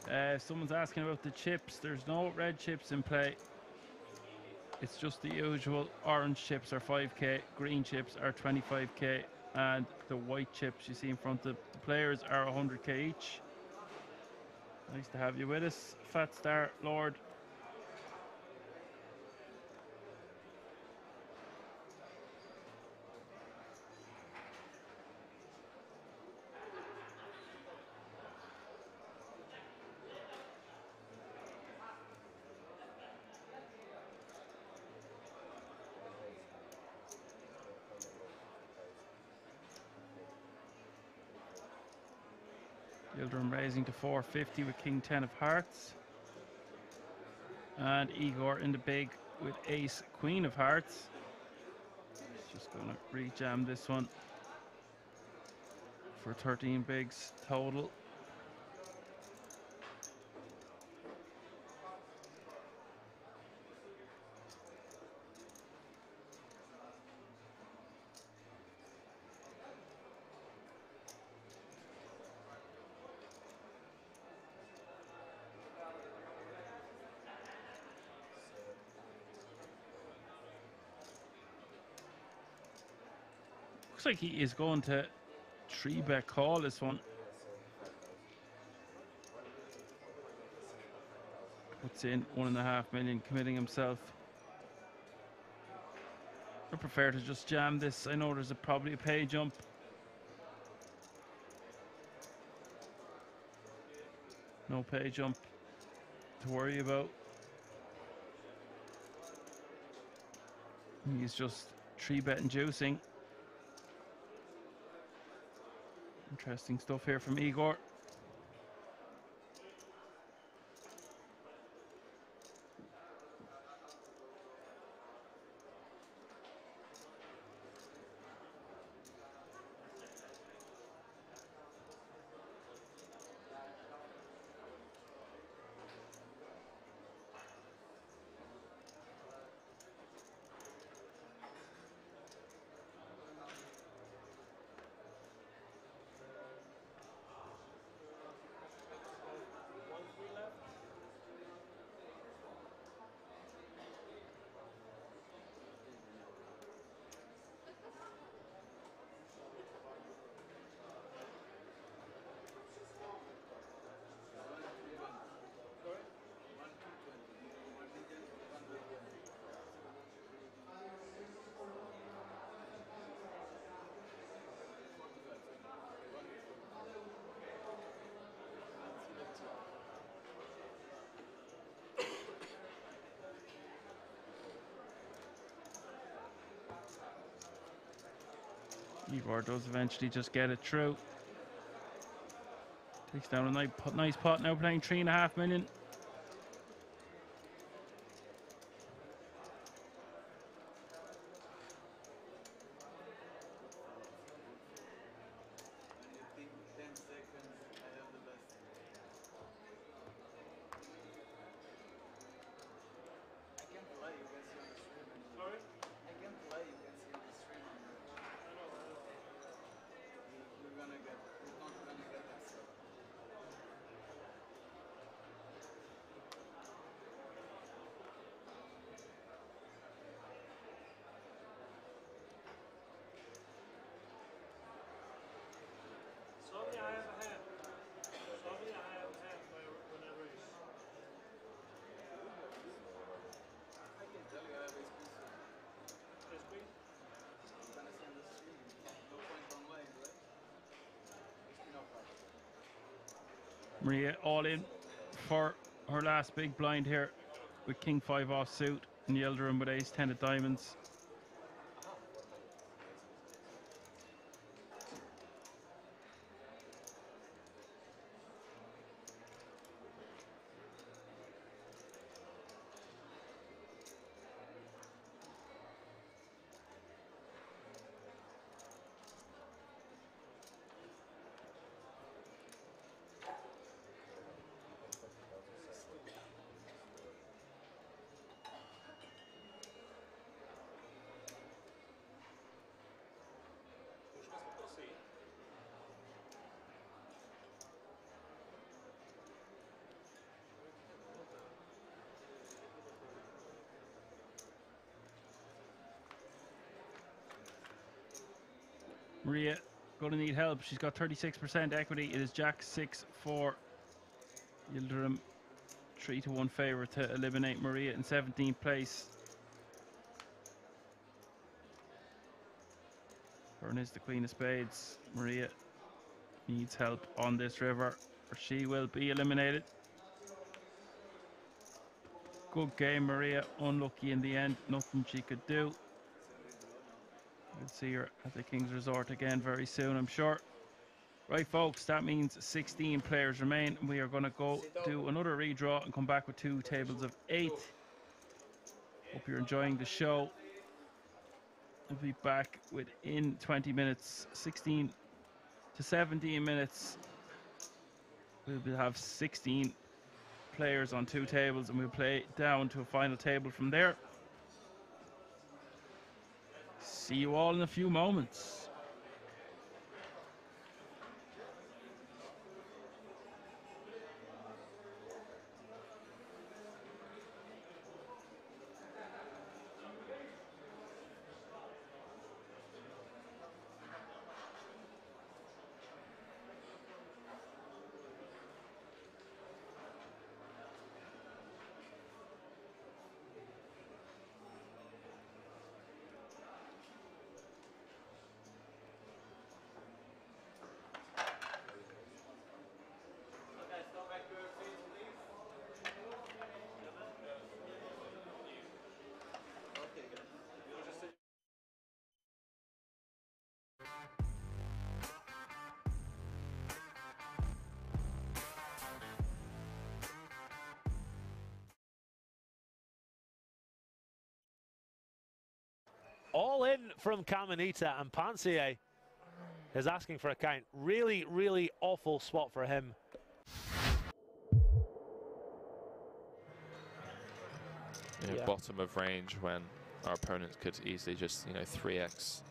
Uh, if someone's asking about the chips, there's no red chips in play. It's just the usual orange chips are 5k, green chips are 25k, and the white chips you see in front of the players are 100k each. Nice to have you with us, Fat Star Lord. Raising to 450 with King 10 of Hearts. And Igor in the big with Ace Queen of Hearts. Just going to rejam this one for 13 bigs total. Looks like he is going to three bet call this one. Puts in one and a half million, committing himself. I prefer to just jam this. I know there's a, probably a pay jump. No pay jump to worry about. He's just three betting juicing. Interesting stuff here from Igor. Igor does eventually just get it through. Takes down a nice pot, nice pot now playing three and a half million. Sorry, I have a hand. Sorry, I have a hand when I raise. I can tell you I have experience. Yes, please. I'm gonna send the stream. No point online, right? It's no problem. Maria all in for her last big blind here with King 5 off suit and Yildirim with Ace 10 of diamonds. Maria going to need help. She's got 36% equity. It is Jack 6 4. Yildirim 3 to 1 favourite to eliminate Maria in 17th place. Burn is the Queen of Spades. Maria needs help on this river or she will be eliminated. Good game, Maria. Unlucky in the end. Nothing she could do. We'll see her at the King's Resort again very soon, I'm sure. Right, folks, that means 16 players remain. We are going to go do another redraw and come back with two tables of eight. Hope you're enjoying the show. We'll be back within 20 minutes, 16 to 17 minutes. We'll have 16 players on two tables and we'll play down to a final table from there. See you all in a few moments. All in from Caminita and Pansier is asking for a count. Really, really awful spot for him. you know, Yeah. bottom of range when our opponents could easily just, you know, 3x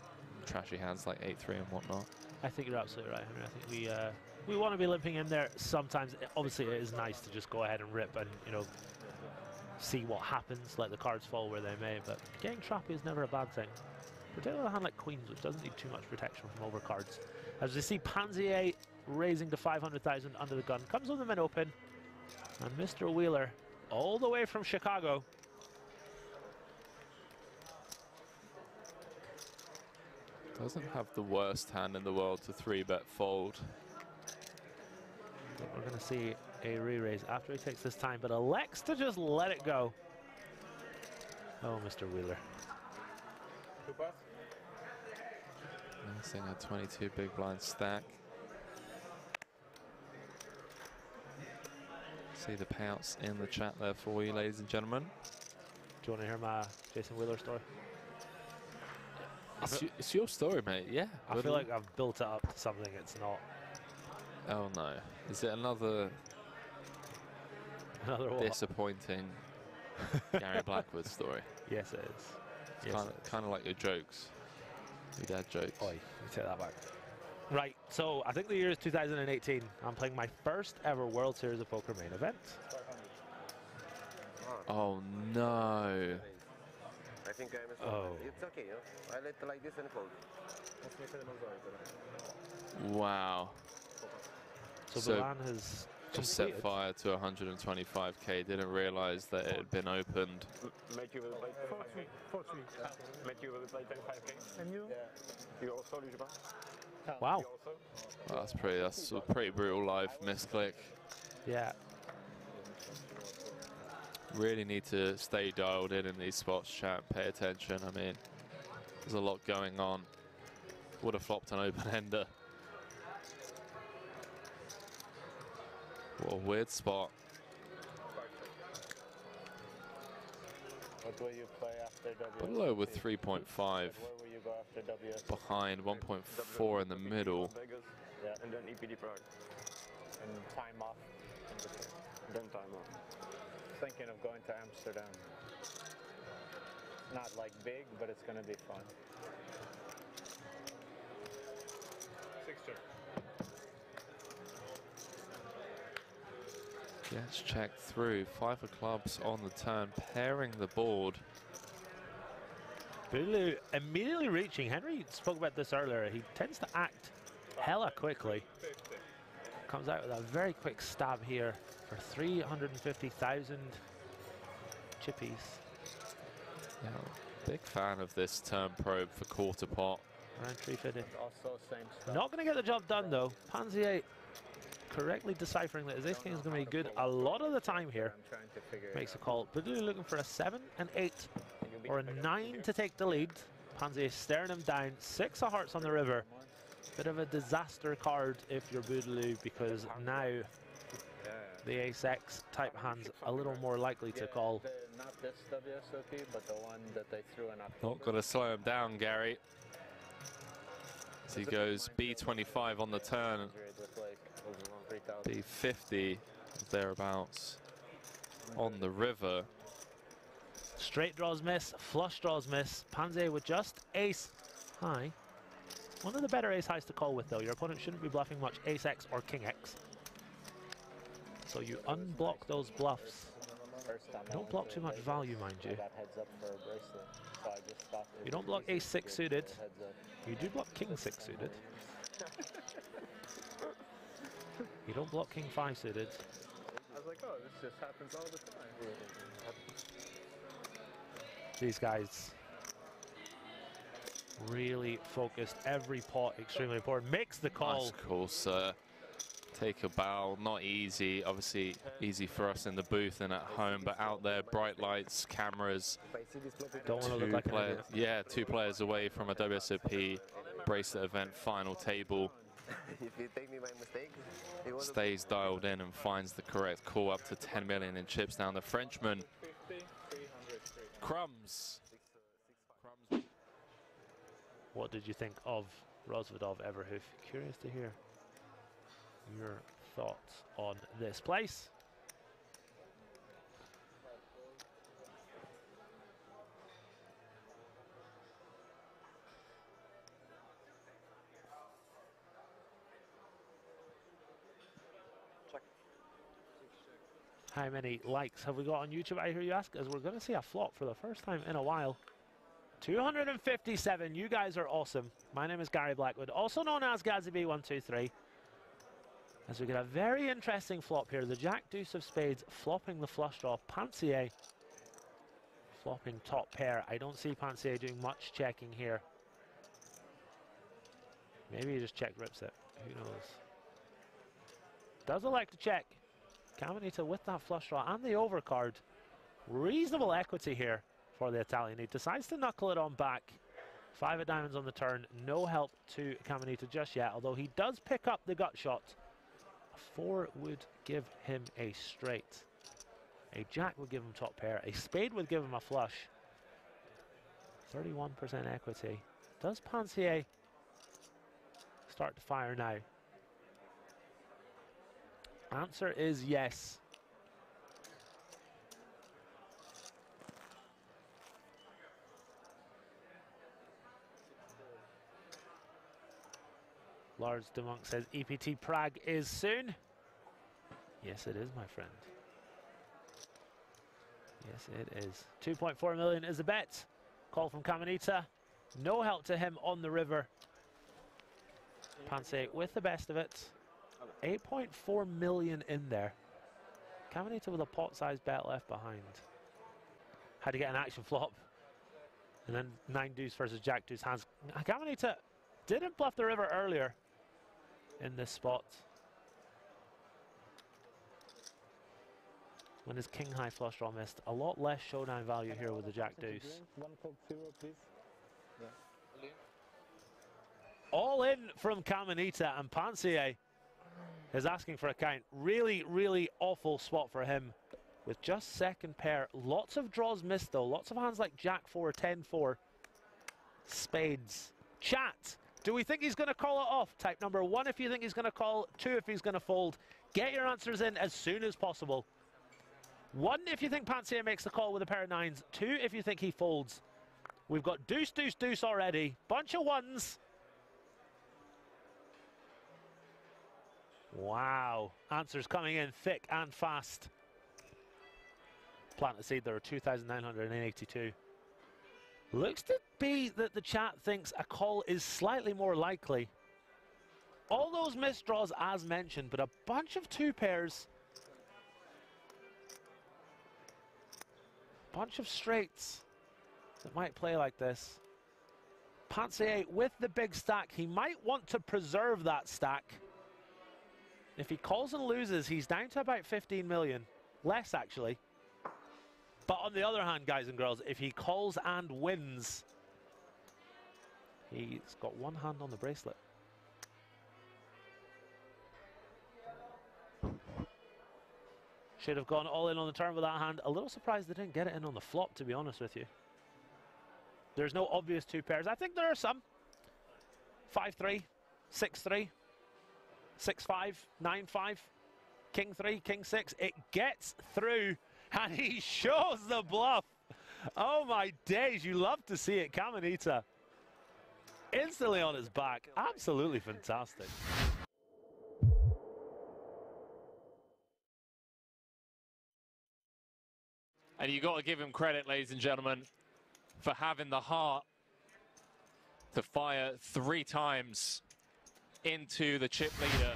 trashy hands like 8-3 and whatnot. I think you're absolutely right, Henry. I think we uh, we want to be limping in there sometimes. Obviously, it is nice to just go ahead and rip and you know see what happens, let the cards fall where they may. But getting trappy is never a bad thing, particularly a hand like Queens, which doesn't need too much protection from overcards. As we see Panzier raising to 500,000 under the gun, comes with the min open, and Mr. Wheeler all the way from Chicago. Doesn't have the worst hand in the world to 3-bet fold. But we're going to see a re-raise after he takes his time, but elects to just let it go. Oh, Mr. Wheeler. Missing a 22 big blind stack. See the payouts in the chat there for you, ladies and gentlemen. Do you want to hear my Jason Wheeler story? It's, it's your story, mate. Yeah. I feel like I've built it up to something it's not. Oh no. Is it another Another what? disappointing Gary Blackwood story? Yes, it is. It's Yes, kind, it of, kind of like your jokes. Your dad jokes. Oi, you take that back. Right, so I think the year is 2018. I'm playing my first ever World Series of Poker main event. Oh no. I think I missed Oh. It's okay, you know? I let like this and fold. Let's make it a Wow. So, So, Milan has Just set fire to 125k. Didn't realize that it had been opened. Make you will play 43. 43. Make you will play 25k. And you? Yeah. You also, Lucifer? Wow. Well, that's pretty. That's a pretty brutal live misclick. Yeah. Really need to stay dialed in in these spots, chat. and Pay attention. I mean, there's a lot going on. Would have flopped an open ender. What a weird spot. What will you play after W? Below with 3.5 Where will you go after WS? behind 1.4 in the middle. Yeah, and then EPT Prague. And time off. Then time off. Thinking of going to Amsterdam. Not like big, but it's gonna be fun. Gets checked through. Five of clubs on the turn, pairing the board. Bulu immediately reaching. Henry spoke about this earlier. He tends to act hella quickly. Comes out with a very quick stab here for 350,000 chippies. Yeah, big fan of this turn probe for quarter pot. Around 350. Also same stuff. Not going to get the job done though. Panzier correctly deciphering that king is going to be good a lot of the time here. Makes a call. Bulu looking for a 7 and 8 or a 9 to take the lead. Panzier staring him down. Six of hearts on the river. Bit of a disaster card if you're Boogaloo because now the ace X type hand's a little more likely to call. Not this WSOP, but the one that they threw in. Not going to slow him down, Gary. As he goes B25 on the turn, 3,000. B50 thereabouts on the river. Straight draws miss, flush draws miss. Panze with just ace high. One of the better ace highs to call with though. Your opponent shouldn't be bluffing much ace X or king X. So you unblock those bluffs. Don't block too much value, mind you. You don't block ace six suited. You do block king six suited. You don't block king five suited. I was like, oh, this just happens all the time. These guys really focused. Every pot extremely important. Makes the call. Nice call, sir. Take a bow, not easy. Obviously, easy for us in the booth and at home, but out there, bright lights, cameras. Don't wanna look like player- Yeah, two players away from a WSOP bracelet event final table. if you take me by mistake, it was Stays dialed in and finds the correct call up to 10 million in chips down. The Frenchman, Crumbs. What did you think of Rozvadov Everhoof? Curious to hear your thoughts on this place. How many likes have we got on YouTube? I hear you ask, as we're going to see a flop for the first time in a while. 257. You guys are awesome. My name is Gary Blackwood, also known as Gatsby123. As we get a very interesting flop here. The Jack Deuce of Spades flopping the flush draw. Pansier flopping top pair. I don't see Pansier doing much checking here. Maybe he just check rips it. Who knows? Doesn't like to check. Caminita with that flush draw and the overcard. Reasonable equity here for the Italian. He decides to knuckle it on back. Five of diamonds on the turn. No help to Caminita just yet, although he does pick up the gut shot. A four would give him a straight. A jack would give him top pair. A spade would give him a flush. 31% equity. Does Pansier start to fire now? Answer is yes. Lars de Monk says EPT Prague is soon. Yes, it is, my friend. Yes, it is. 2.4 million is the bet. Call from Caminita. No help to him on the river. Panse with the best of it. 8.4 million in there. Caminita with a pot-sized bet left behind. Had to get an action flop. And then 9 deuce versus Jack deuce hands. Caminita didn't bluff the river earlier in this spot. When his king high flush draw missed. A lot less showdown value here with the Jack deuce. One Coke Zero, please. Yeah. All in from Caminita and Pansier is asking for a count. Really, really awful spot for him with just second pair. Lots of draws missed though. Lots of hands like Jack 4, 10 4. Spades. Chat. Do we think he's going to call it off? Type number one if you think he's going to call, two if he's going to fold. Get your answers in as soon as possible. One if you think Pansier makes the call with a pair of nines. Two if you think he folds. We've got deuce, deuce, deuce already. Bunch of ones. Wow. Answers coming in thick and fast. Plant a seed there are 2,982. Looks to be that the chat thinks a call is slightly more likely. All those missed draws as mentioned, but a bunch of two pairs. Bunch of straights that might play like this. Pansier with the big stack. He might want to preserve that stack. If he calls and loses, he's down to about 15 million. Less, actually. But on the other hand, guys and girls, if he calls and wins, he's got one hand on the bracelet. Should have gone all in on the turn with that hand. A little surprised they didn't get it in on the flop, to be honest with you. There's no obvious two pairs. I think there are some. 5-3, 6-3. 6-5, 9-5, King 3, King 6. It gets through, and he shows the bluff. Oh my days, you love to see it. Caminita instantly on his back. Absolutely fantastic. And you got to give him credit, ladies and gentlemen, for having the heart to fire three times into the chip leader.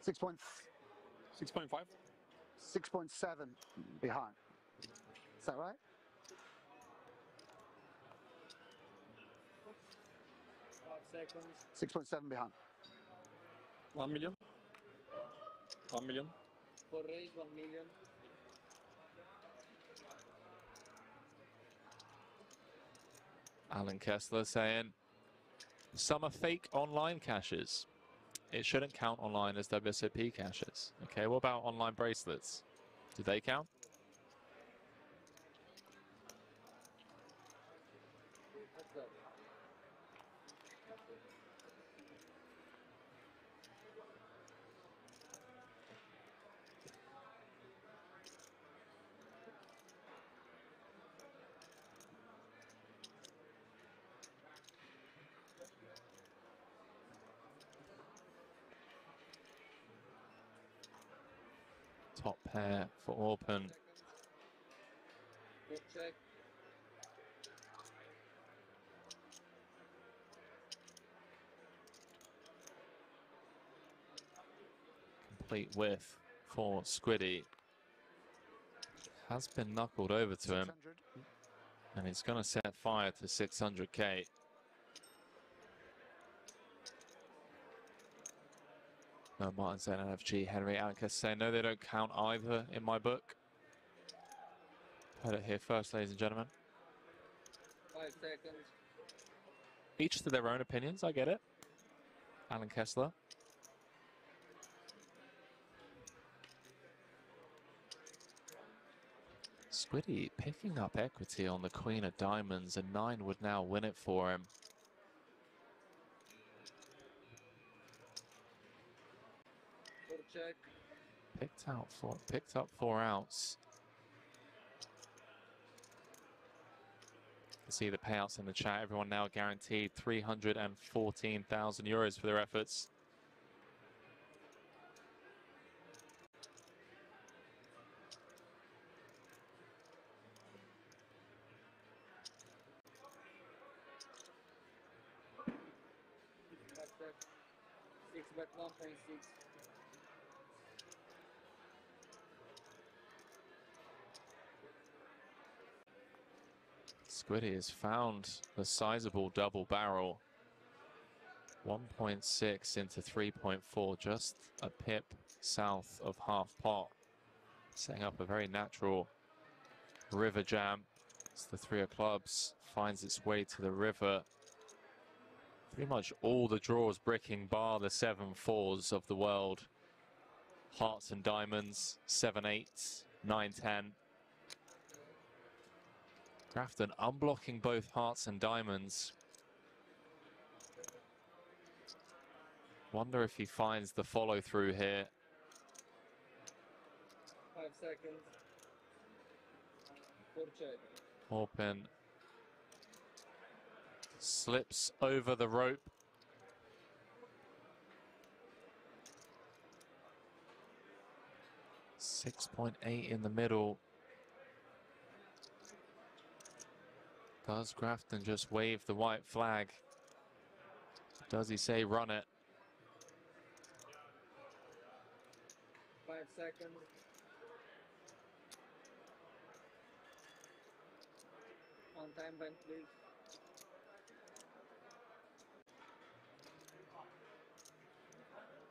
Six point. Six point five. Six point seven behind. Is that right? Five seconds. Six point seven behind. One million. One million. For raise, one million. Alan Kessler saying some are fake online cashes. It shouldn't count online as WSOP cashes. Okay, what about online bracelets? Do they count? Top pair for open. Complete width for Squiddy. Has been knuckled over to him. And he's going to set fire to 600k. No, Martin saying NFG, Henry Ankes saying no, they don't count either in my book. Heard it here first, ladies and gentlemen. Five seconds. Each to their own opinions, I get it. Alan Kessler. Squiddy picking up equity on the Queen of Diamonds, and nine would now win it for him. Good check. Picked out four, picked up four outs. You see the payouts in the chat. Everyone now guaranteed 314,000 euros for their efforts. Five seconds. Six bet one point six. Squiddy has found a sizable double barrel. 1.6 into 3.4, just a pip south of half pot. Setting up a very natural river jam. The three of clubs finds its way to the river. Pretty much all the draws bricking bar the seven fours of the world. Hearts and diamonds, seven eights, nine ten. Grafton unblocking both hearts and diamonds. Wonder if he finds the follow through here. Five seconds. Check. Slips over the rope. Six point eight in the middle. Does Grafton just wave the white flag? Does he say run it? Five seconds. On time bank, please.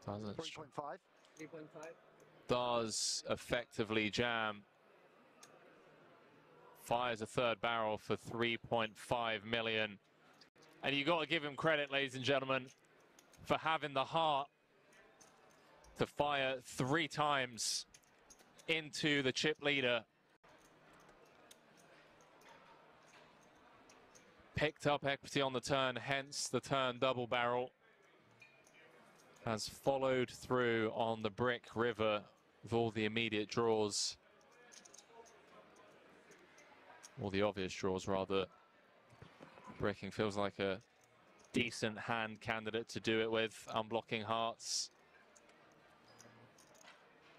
Doesn't. Three point five. Three point five. Does effectively jam. Fires a third barrel for 3.5 million. And you got to give him credit, ladies and gentlemen, for having the heart to fire three times into the chip leader. Picked up equity on the turn, hence the turn double barrel. Has followed through on the brick river with all the immediate draws. All the obvious draws, rather. Bricking feels like a decent hand candidate to do it with. Unblocking hearts.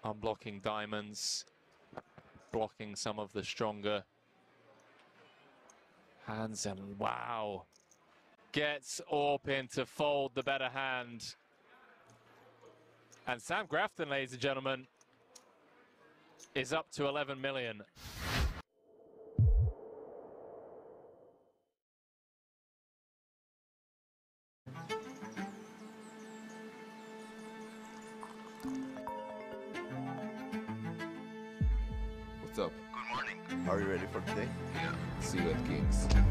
Unblocking diamonds. Blocking some of the stronger hands. And wow. Gets Orpin to fold the better hand. And Sam Grafton, ladies and gentlemen, is up to 11 million. You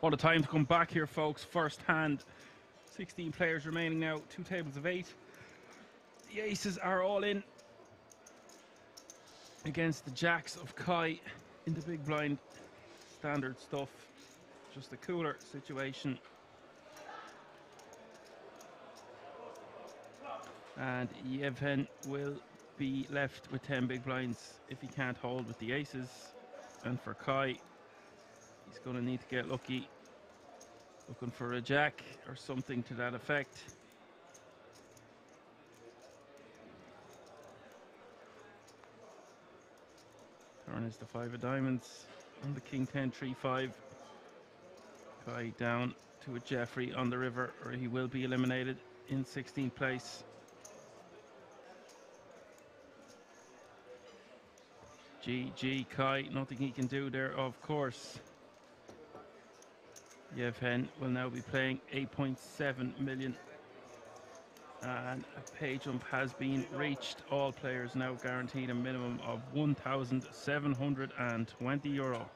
What a time to come back here, folks. First hand. 16 players remaining now, two tables of eight. The aces are all in against the jacks of Kai in the big blind. Standard stuff. Just a cooler situation. And Yevhen will be left with 10 big blinds if he can't hold with the aces. And for Kai, he's going to need to get lucky. Looking for a jack or something to that effect. Turn is the five of diamonds on the king 10 3 5. Kai down to a Jeffrey on the river, or he will be eliminated in 16th place. GG Kai, nothing he can do there, of course. Yevhen will now be playing 8.7 million. And a pay jump has been reached. All players now guaranteed a minimum of 1,720 euro.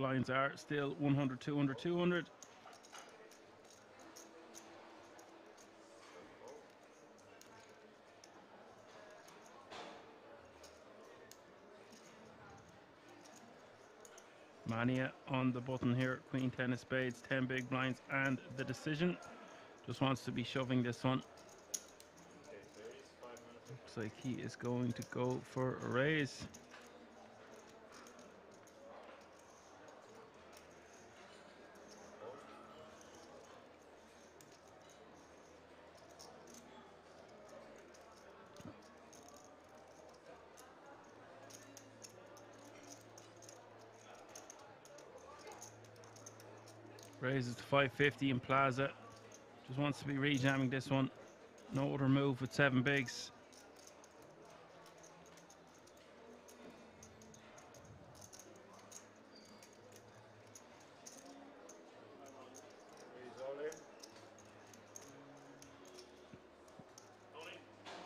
Blinds are still 100, 200, 200. Mania on the button here. Queen, ten of spades, 10 big blinds, and the decision. Just wants to be shoving this one. Looks like he is going to go for a raise. Raises to 550 in Plaza. Just wants to be rejamming this one. No other move with seven bigs.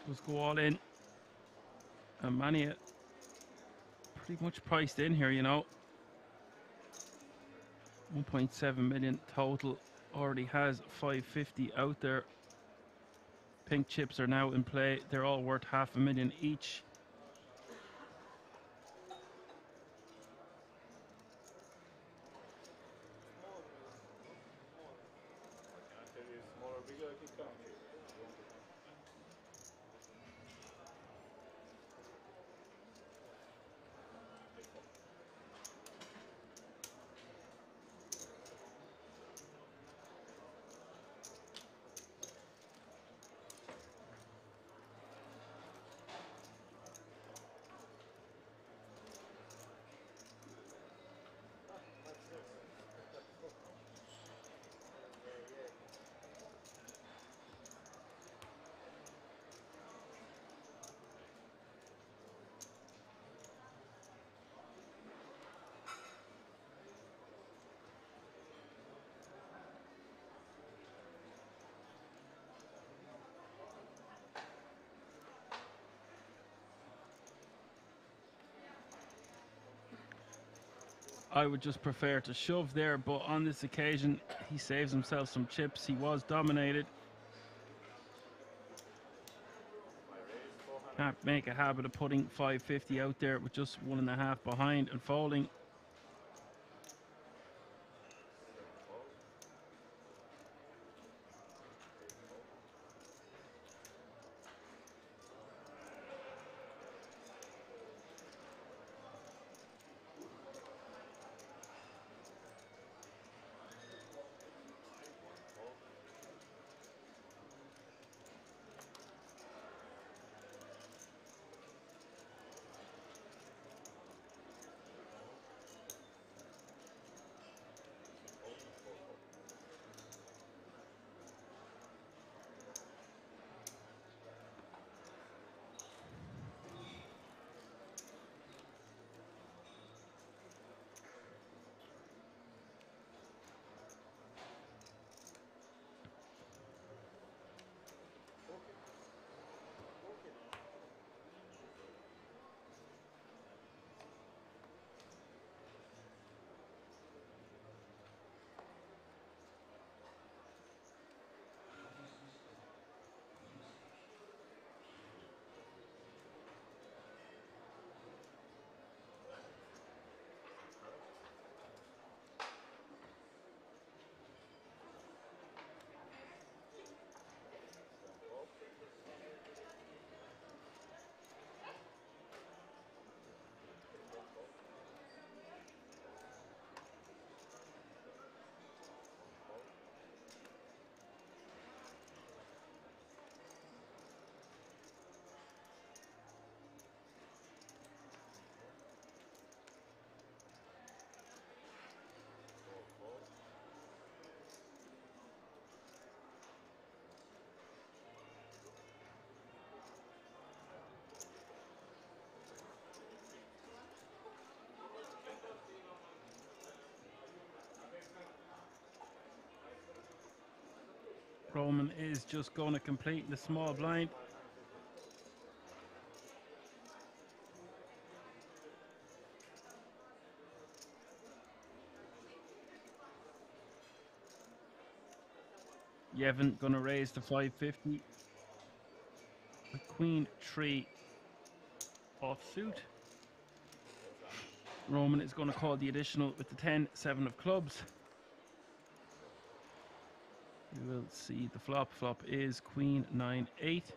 Let's go all in. And Mania pretty much priced in here, you know. 1.7 million total already has 550 out there. Pink chips are now in play. They're all worth half a million each I would just prefer to shove there, but on this occasion, he saves himself some chips. He was dominated. Can't make a habit of putting 550 out there with just one and a half behind and folding. Roman is just going to complete the small blind. Yevhen going to raise to 550. The queen three offsuit. Roman is going to call the additional with the 10 7 of clubs. We will see the flop. Flop is queen 9 8.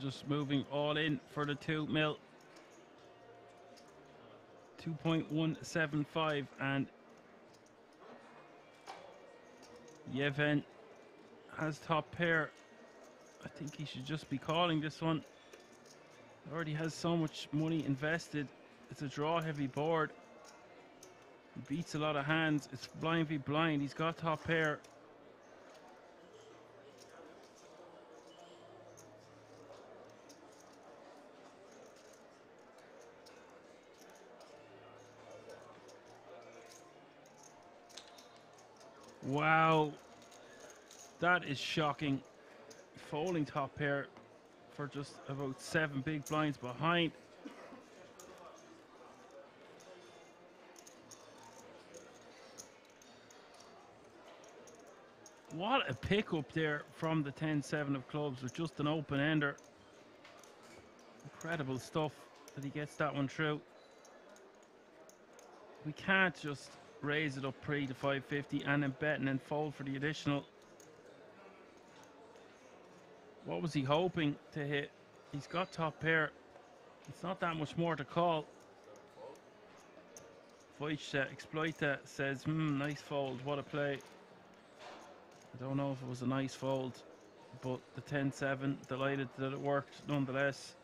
Just moving all in for the 2 mil. 2.175 and Yevhen has top pair. I think he should just be calling this one. Already has so much money invested. It's a draw heavy board. He beats a lot of hands. It's blind v blind. He's got top pair. Wow. That is shocking. Folding top pair for just about seven big blinds behind. What a pickup there from the 10-7 of clubs with just an open ender. Incredible stuff that he gets that one through. We can't just raise it up pre to 550 and then bet and then fold for the additional. What was he hoping to hit? He's got top pair. It's not that much more to call. Voice Exploiter says, hmm, nice fold. What a play. I don't know if it was a nice fold, but the 10-7, delighted that it worked nonetheless.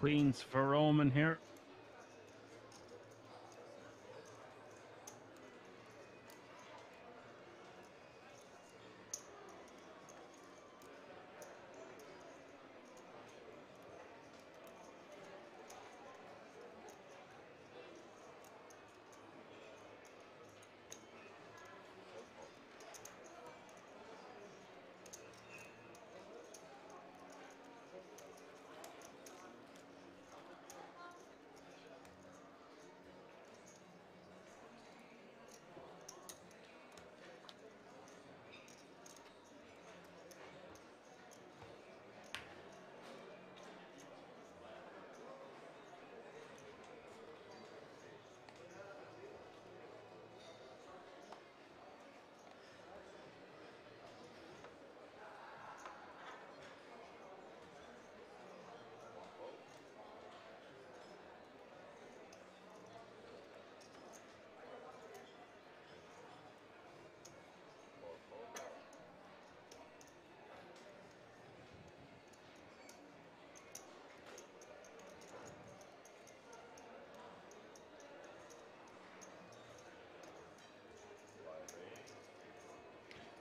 Queens for Roman here.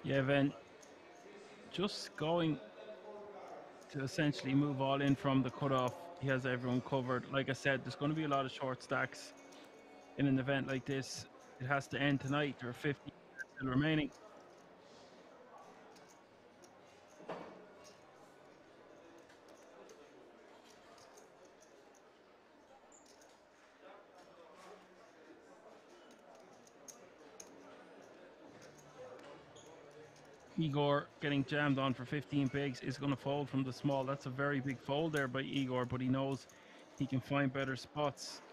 Yeah, then just going to essentially move all in from the cutoff. He has everyone covered. Like I said, there's going to be a lot of short stacks in an event like this. It has to end tonight. There are 50 still remaining. Igor getting jammed on for 15 bigs is going to fold from the small. That's a very big fold there by Igor, but he knows he can find better spots.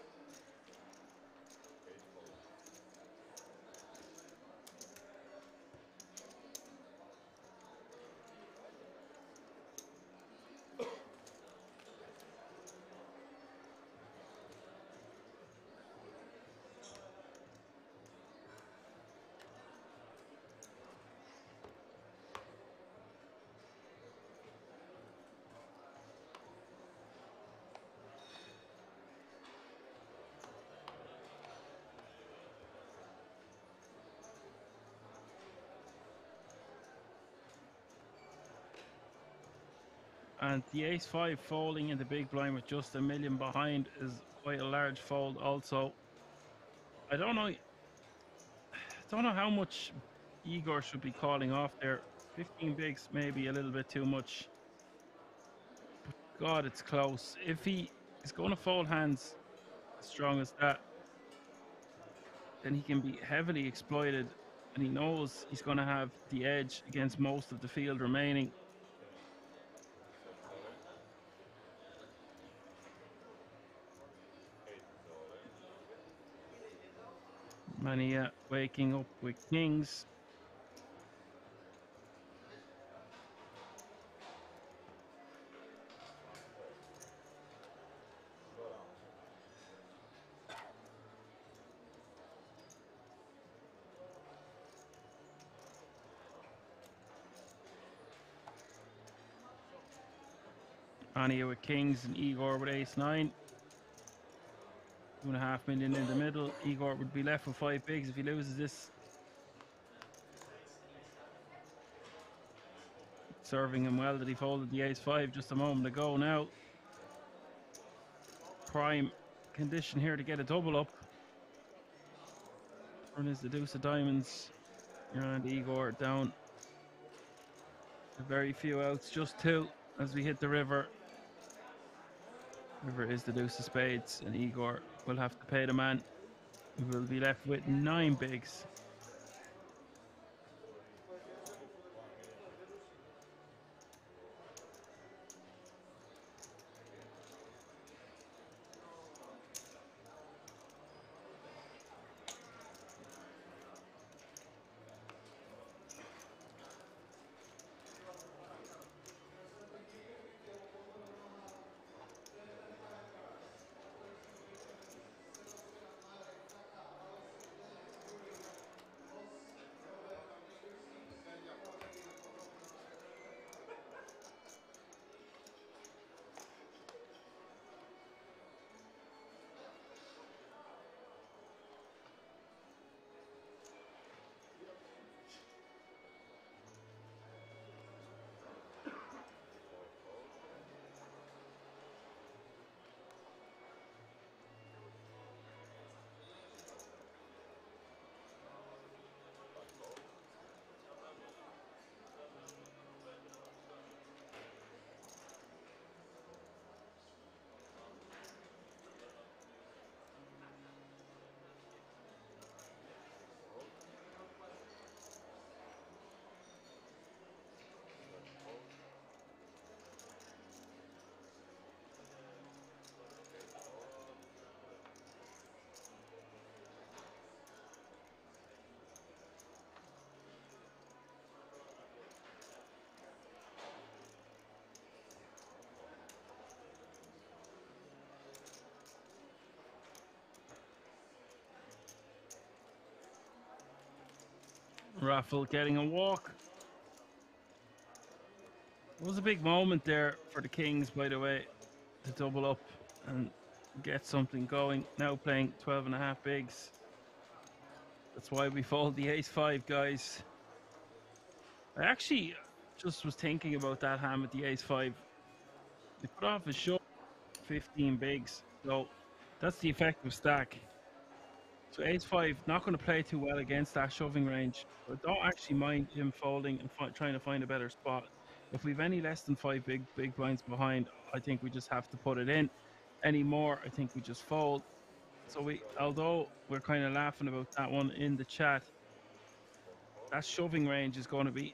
And the ace five folding in the big blind with just a million behind is quite a large fold also. I don't know. I don't know how much Igor should be calling off there. 15 bigs maybe a little bit too much. But God, it's close. If he is going to fold hands as strong as that, then he can be heavily exploited and he knows he's going to have the edge against most of the field remaining. Mania uh, waking up with kings. Ania with kings and Igor with ace nine. Two and a half million in the middle. Igor would be left with five bigs if he loses this. Serving him well that he folded the ace five just a moment ago now. Prime condition here to get a double up. Turn is the deuce of diamonds. And Igor down. Very few outs, just two as we hit the river. River is the deuce of spades, and Igor will have to pay the man. We will be left with nine bigs. Raffle getting a walk. It was a big moment there for the Kings, by the way, to double up and get something going. Now playing 12 and a half bigs. That's why we fold the ace five, guys. I actually just was thinking about that hand with the ace five. They put off a shove, 15 bigs. So that's the effective stack. So ace five not going to play too well against that shoving range. But don't actually mind him folding and fi- trying to find a better spot. If we've any less than five big big blinds behind, I think we just have to put it in. Any more, I think we just fold. So we, although we're kind of laughing about that one in the chat, that shoving range is going to be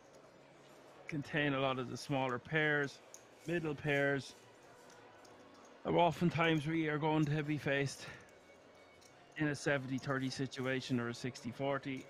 contain a lot of the smaller pairs, middle pairs. Oftentimes we are going to be faced in a 70-30 situation or a 60-40.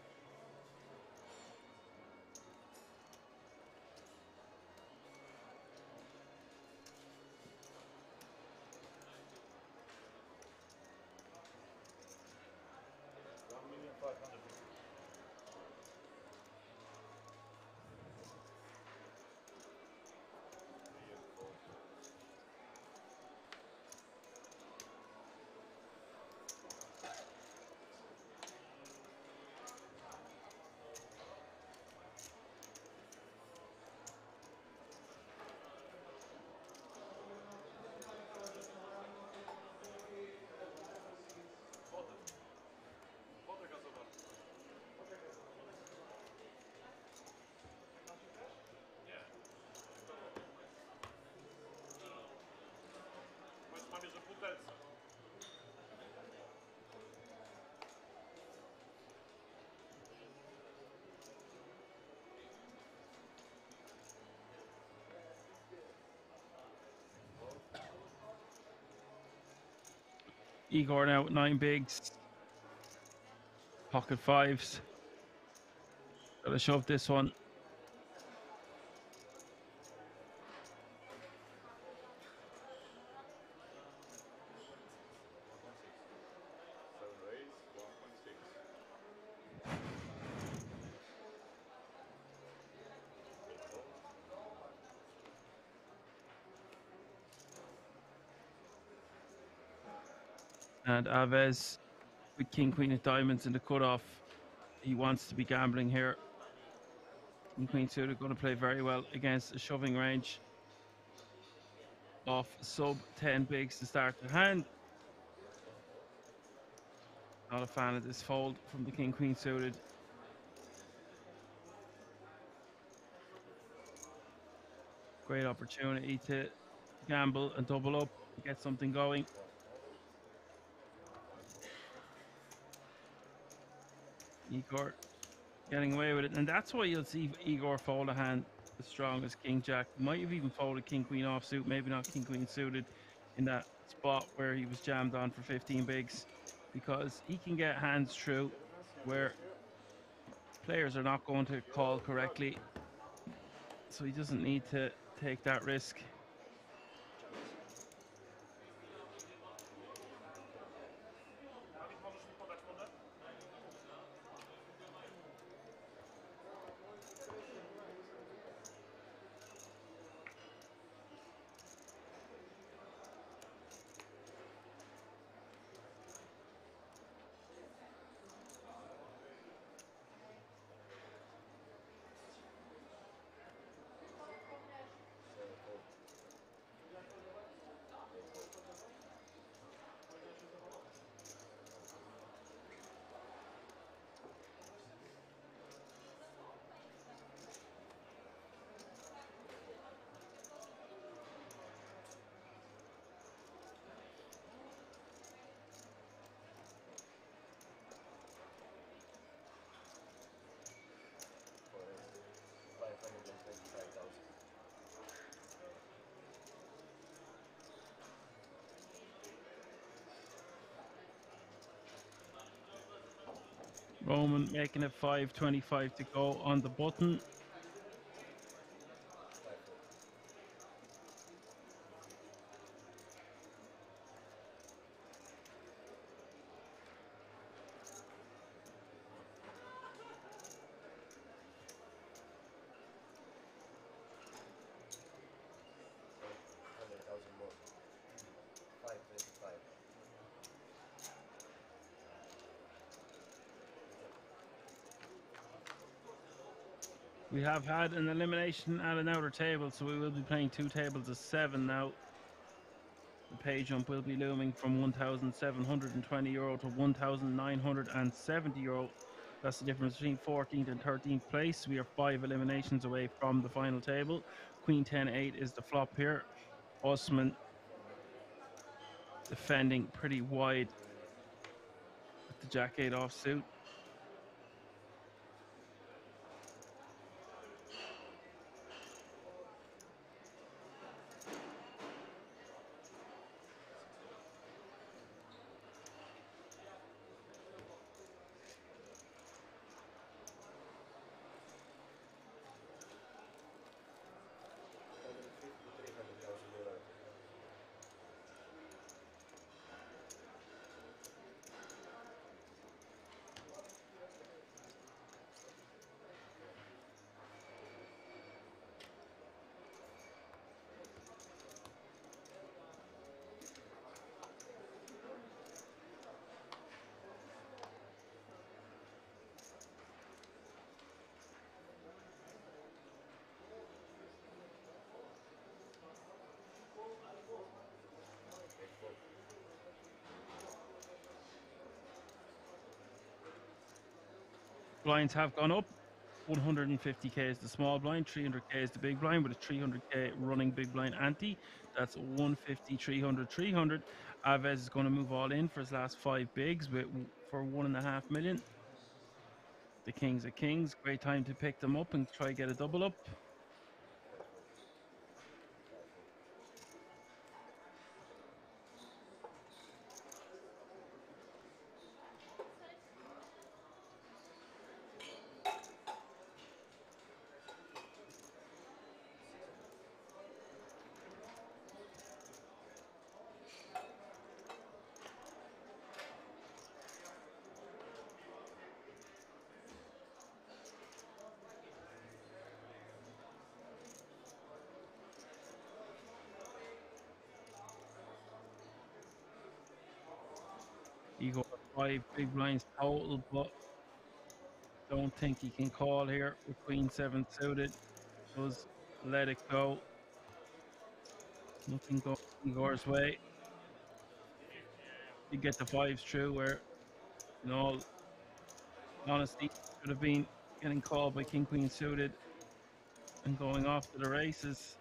Igor now with nine bigs. Pocket fives. Gotta shove this one. And Aves with King Queen of Diamonds in the cutoff. He wants to be gambling here. King Queen suited going to play very well against a shoving range off sub 10 bigs to start the hand. Not a fan of this fold from the King Queen suited. Great opportunity to gamble and double up, get something going. Igor getting away with it, and that's why you'll see Igor fold a hand as strong as King Jack. Might have even folded King Queen offsuit, maybe not King Queen suited in that spot where he was jammed on for 15 bigs, because he can get hands through where players are not going to call correctly, so he doesn't need to take that risk. Roman making it 5.25 to go on the button. We have had an elimination at an outer table, so we will be playing two tables of seven now. The pay jump will be looming from 1,720 euro to 1,970 euro. That's the difference between 14th and 13th place. We are five eliminations away from the final table. Queen 10 8 is the flop here. Osman defending pretty wide with the Jack 8 offsuit. Blinds have gone up. 150k is the small blind, 300k is the big blind with a 300k running big blind ante. That's 150, 300, 300. Aves is going to move all in for his last five bigs with for one and a half million. The kings are kings. Great time to pick them up and try to get a double up. He got big blinds total, but don't think he can call here with Queen seven suited. Does let it go. Nothing go Igor's way. You get the fives through where, in all honesty, should have been getting called by King Queen suited and going off to the races.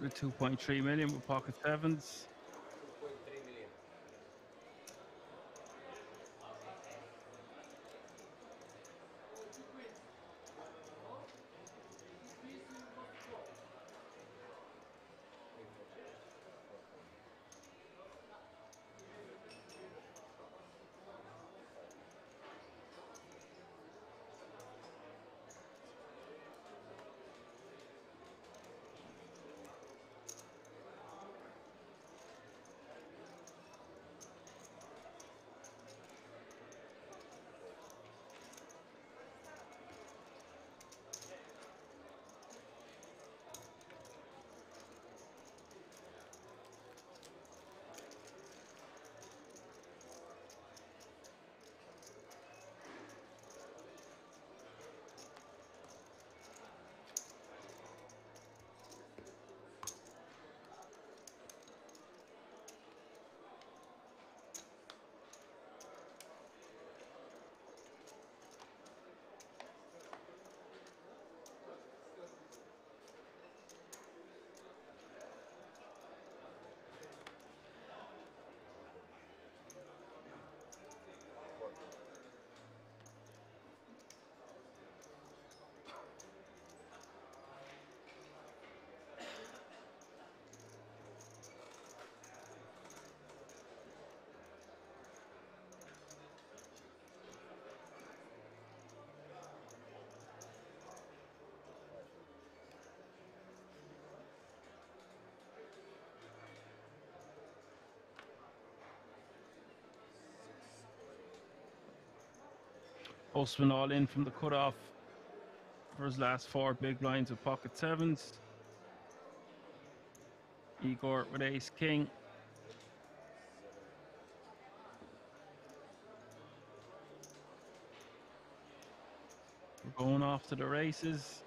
With 2.3 million with pocket sevens. Osman all in from the cutoff for his last four big blinds with pocket sevens. Igor with ace king. We're going off to the races.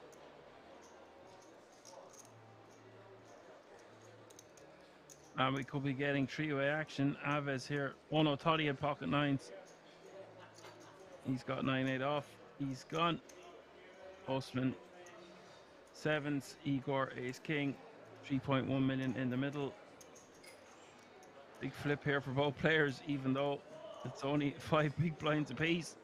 And we could be getting three-way action. Aves here. Oh no, Toddy had pocket nines. He's got 9-8 off. He's gone. Osman. Sevens. Igor, ace king. 3.1 million in the middle. Big flip here for both players, even though it's only five big blinds apiece.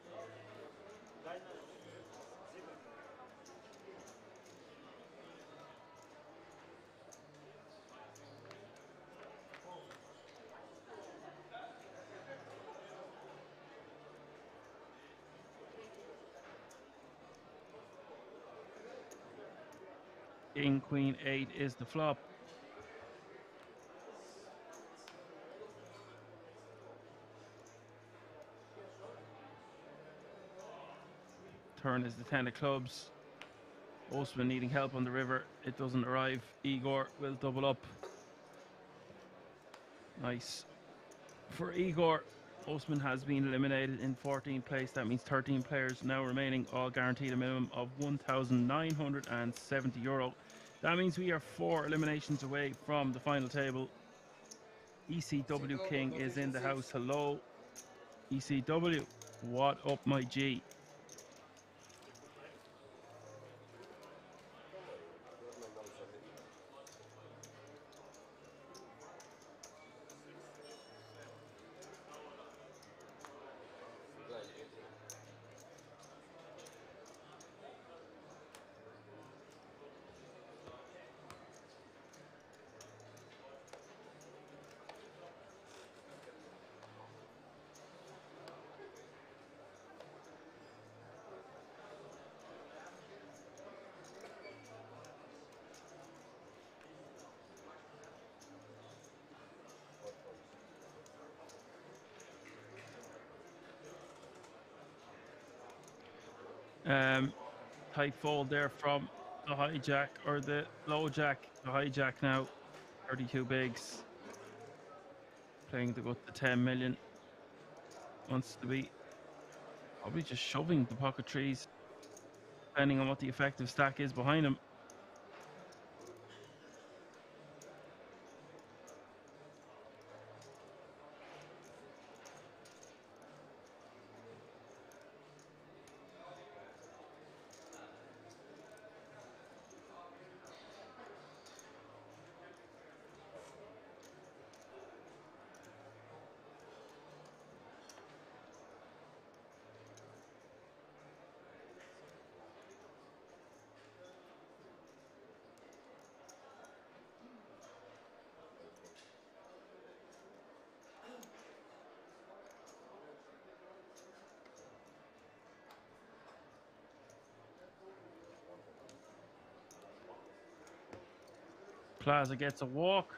King, Queen, 8 is the flop. Turn is the 10 of clubs. Osman needing help on the river. It doesn't arrive. Igor will double up. Nice. For Igor, Osman has been eliminated in 14th place. That means 13 players now remaining, all guaranteed a minimum of 1,970 euro. That means we are four eliminations away from the final table. ECW King is in the house. Hello, ECW. What up, my G? Um, tight fold there from the hijack or the low jack. The hijack now, 32 bigs. Playing to go to 10 million. Wants to be probably just shoving the pocket trees, depending on what the effective stack is behind him. Plaza gets a walk.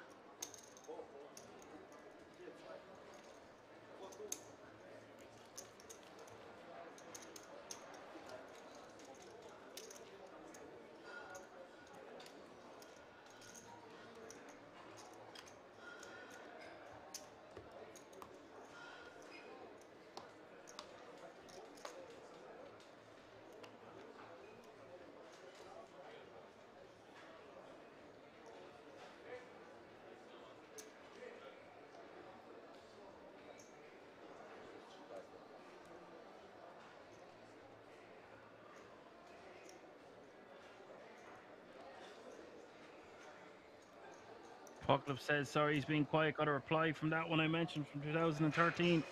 Apocalypse says, sorry, he's being quiet. Got a reply from that one I mentioned from 2013.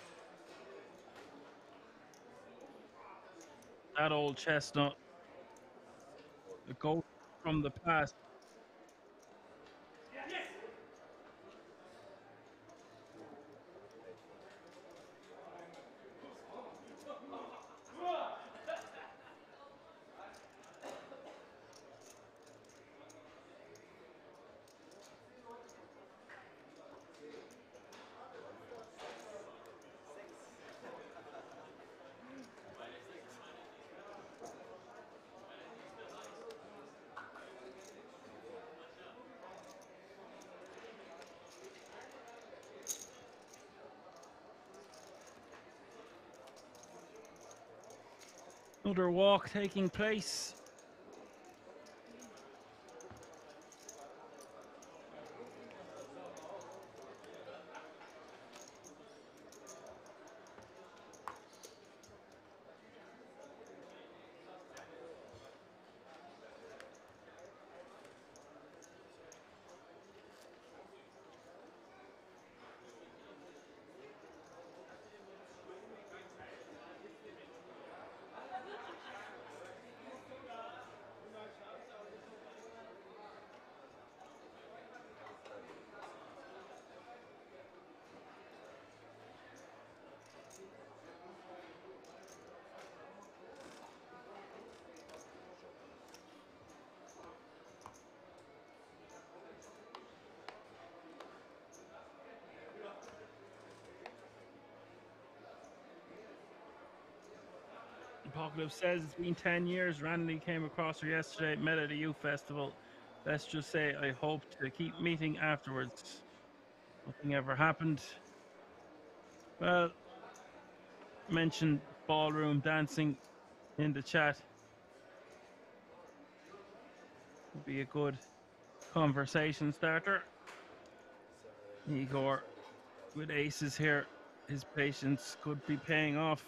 That old chestnut. The ghost from the past. Walk taking place. Says it's been 10 years. Randy came across her yesterday, met at a youth festival. Let's just say I hope to keep meeting afterwards. Nothing ever happened. Well, mentioned ballroom dancing in the chat. Would be a good conversation starter. Igor with aces here. His patience could be paying off.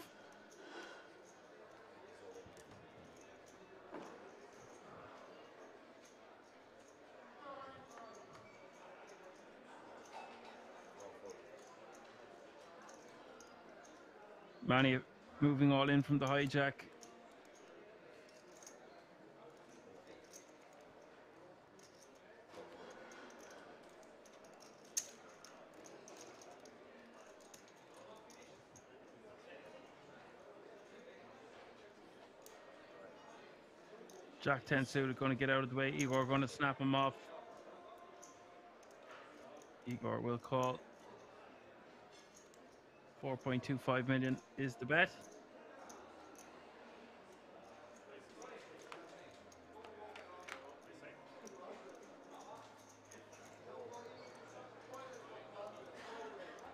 Manny moving all in from the hijack. Jack 10 suited going to get out of the way. Igor going to snap him off. Igor will call. 4.25 million is the bet.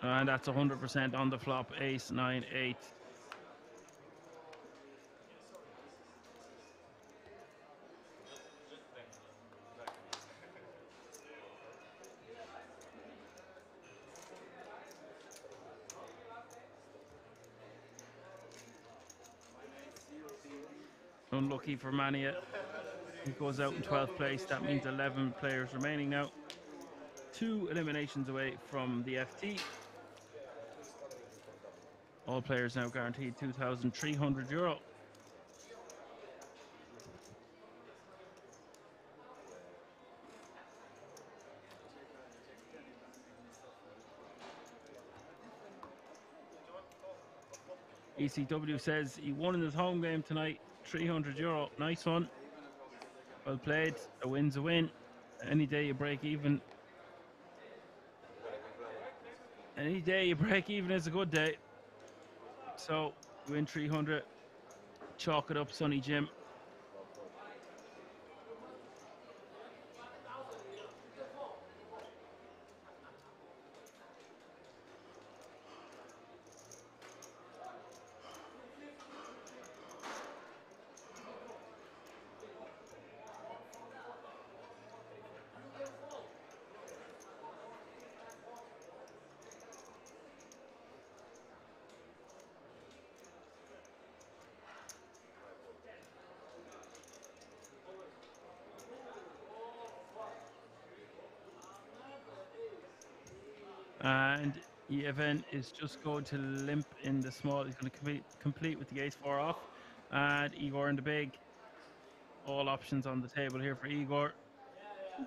And that's 100% on the flop, ace, nine, eight. For Mania. He goes out in 12th place. That means 11 players remaining now. Two eliminations away from the FT. All players now guaranteed 2,300 euro. ECW says he won in his home game tonight. 300 euro. Nice one. Well played. A win's a win. Any day you break even. Any day you break even is a good day. So, win 300. Chalk it up, Sonny Jim. And event is just going to limp in the small. He's going to complete, complete with the ace four off. And Igor in the big. All options on the table here for Igor.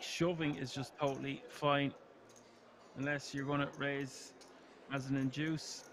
Shoving is just totally fine. Unless you're going to raise as an induce.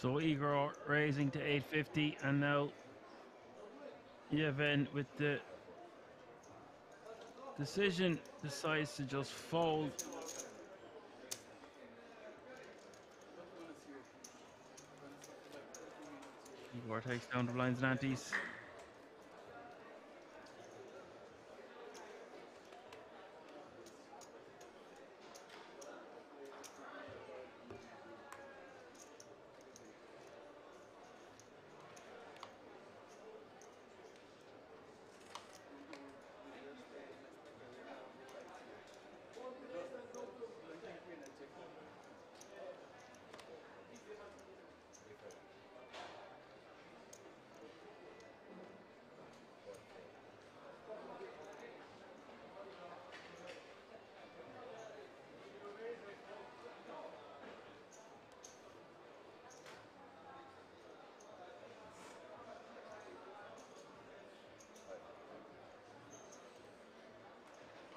So Igor raising to 850 and now Yevhen with the decision decides to just fold. Igor takes down the blinds and antes.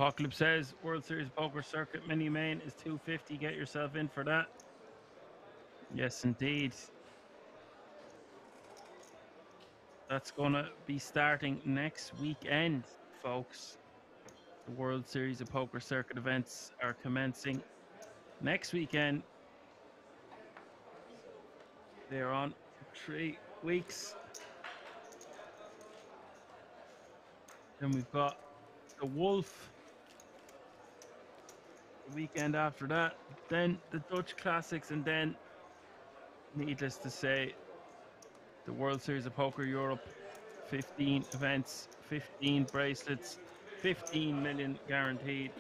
Apocalypse says World Series Poker Circuit Mini Main is 250. Get yourself in for that. Yes, indeed. That's going to be starting next weekend, folks. The World Series of Poker Circuit events are commencing next weekend. They're on for three weeks. Then we've got the Wolf weekend after that. Then the Dutch Classics, and then, needless to say, the World Series of Poker Europe. 15 events, 15 bracelets, 15 million guaranteed.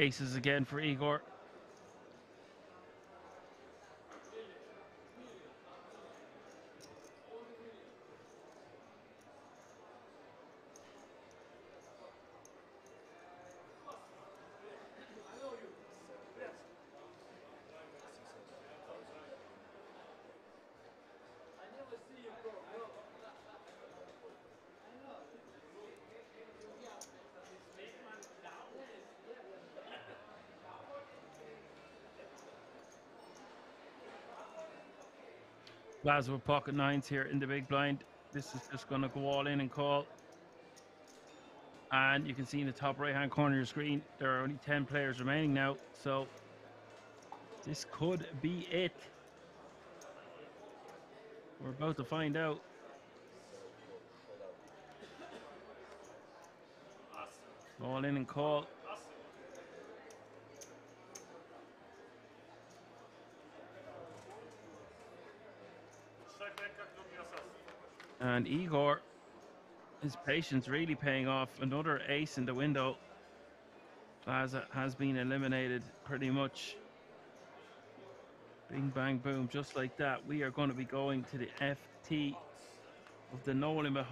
Aces again for Igor. Glasgow pocket nines here in the big blind. This is just going to go all in and call. And you can see in the top right hand corner of your screen, there are only 10 players remaining now. So this could be it. We're about to find out. All in and call. And Igor, his patience really paying off. Another ace in the window. Plaza has been eliminated pretty much. Bing, bang, boom, just like that. We are going to be going to the FT of the No Limit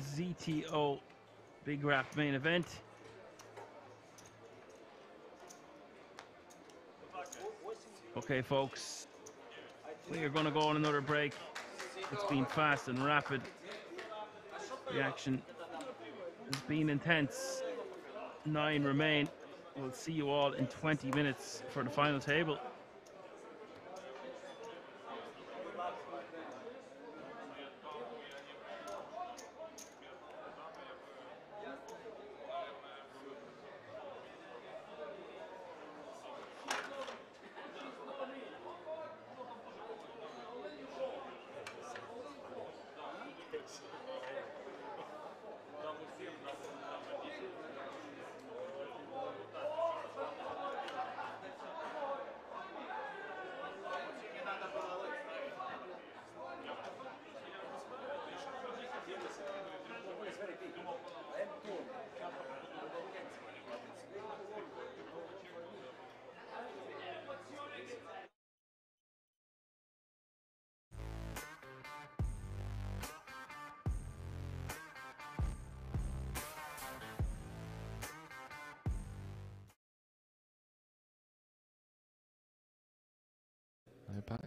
ZTO Big Rap main event. Okay, folks, we are going to go on another break. It's been fast and rapid. The action has been intense. Nine remain. We'll see you all in 20 minutes for the final table.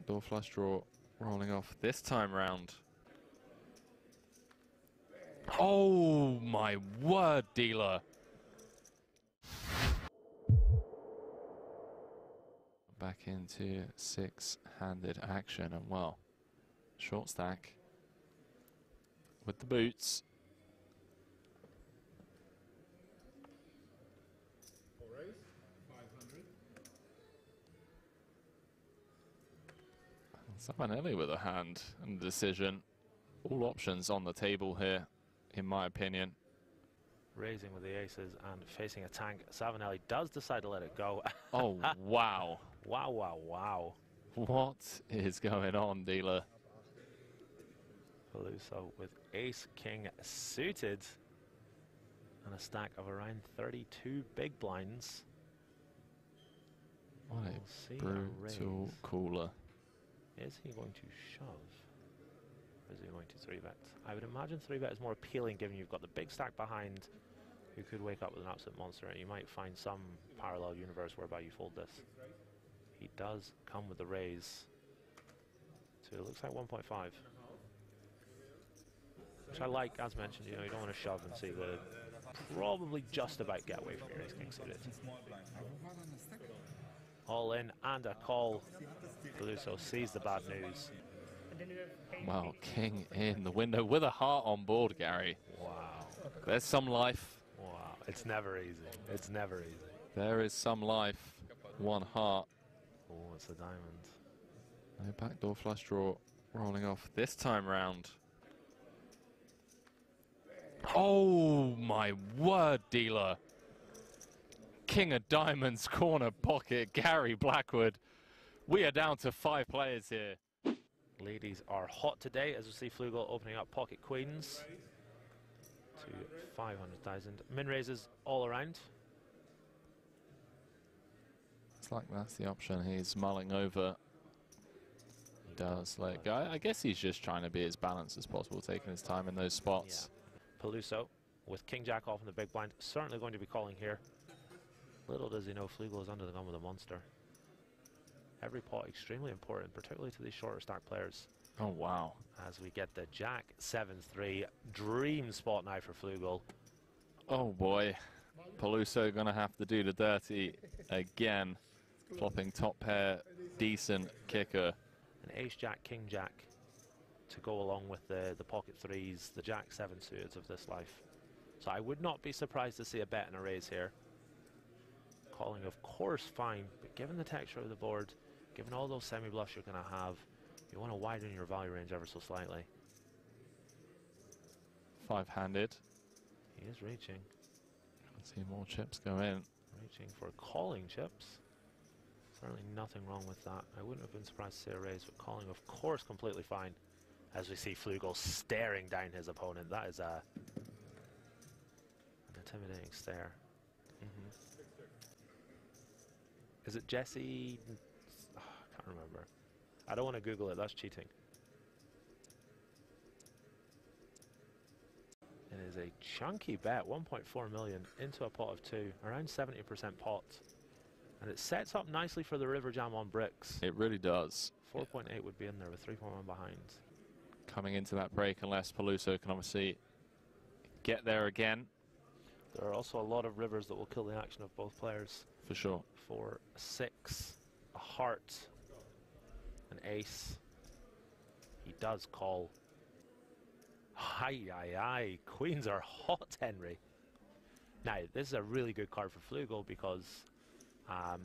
Backdoor flush draw rolling off this time round. Oh my word, dealer. Back into six-handed action and well, short stack with the boots. Savinelli with a hand and decision. All options on the table here, in my opinion. Raising with the aces and facing a tank. Savinelli does decide to let it go. Oh, wow. Wow, wow, wow. What is going on, dealer? Peluso with ace king suited and a stack of around 32 big blinds. What We'll a brutal cooler. Is he going to shove? Or is he going to three bet? I would imagine three bet is more appealing given you've got the big stack behind who could wake up with an absolute monster and you might find some parallel universe whereby you fold this. He does come with the raise. So it looks like 1.5. Which I like, as mentioned, you know, you don't want to shove and see the probably just about get away from your ace king suited. All in and a call. Peluso sees the bad news. Wow, king in the window with a heart on board, Gary. Wow. There's some life. Wow, it's never easy. It's never easy. There is some life. One heart. Oh, it's a diamond. No backdoor flush draw rolling off this time round. Oh my word, dealer. King of Diamonds, corner pocket, Gary Blackwood. We are down to five players here. Ladies are hot today as we see Flugel opening up pocket queens to 500,000. Min raises all around. It's like that's the option he's mulling over. He does let go. I guess he's just trying to be as balanced as possible, taking his time in those spots. Peluso with King Jack off in the big blind. Certainly going to be calling here. Little does he know Flugel is under the gun with a monster. Every pot extremely important, particularly to these shorter stack players. Oh, wow. As we get the Jack 7-3 dream spot now for Flugel. Oh boy. Peluso gonna have to do the dirty again. Flopping top pair, decent kicker. An ace jack, king jack to go along with the, the pocket threes, the jack seven suited of this life. So I would not be surprised to see a bet and a raise here. Calling, of course, fine, but given the texture of the board, given all those semi bluffs you're going to have, you want to widen your value range ever so slightly. Five-handed. He is reaching, Let's see more chips go in. reaching for calling chips. Certainly nothing wrong with that. I wouldn't have been surprised to see a raise, but calling, of course, completely fine. As we see Flugel staring down his opponent. That is a an intimidating stare. Mhm. Is it Jesse? Can't remember. I don't want to Google it. That's cheating. It is a chunky bet, 1.4 million into a pot of two, around 70% pot. And it sets up nicely for the River Jam on bricks. It really does. 4.8 would be in there with 3.1 behind. Coming into that break, unless Peluso can obviously get there again. There are also a lot of rivers that will kill the action of both players. For sure. Four, six, a heart, an ace. He does call. Hi, hi, hi. Queens are hot, Henry. Now, this is a really good card for Flugel because, um,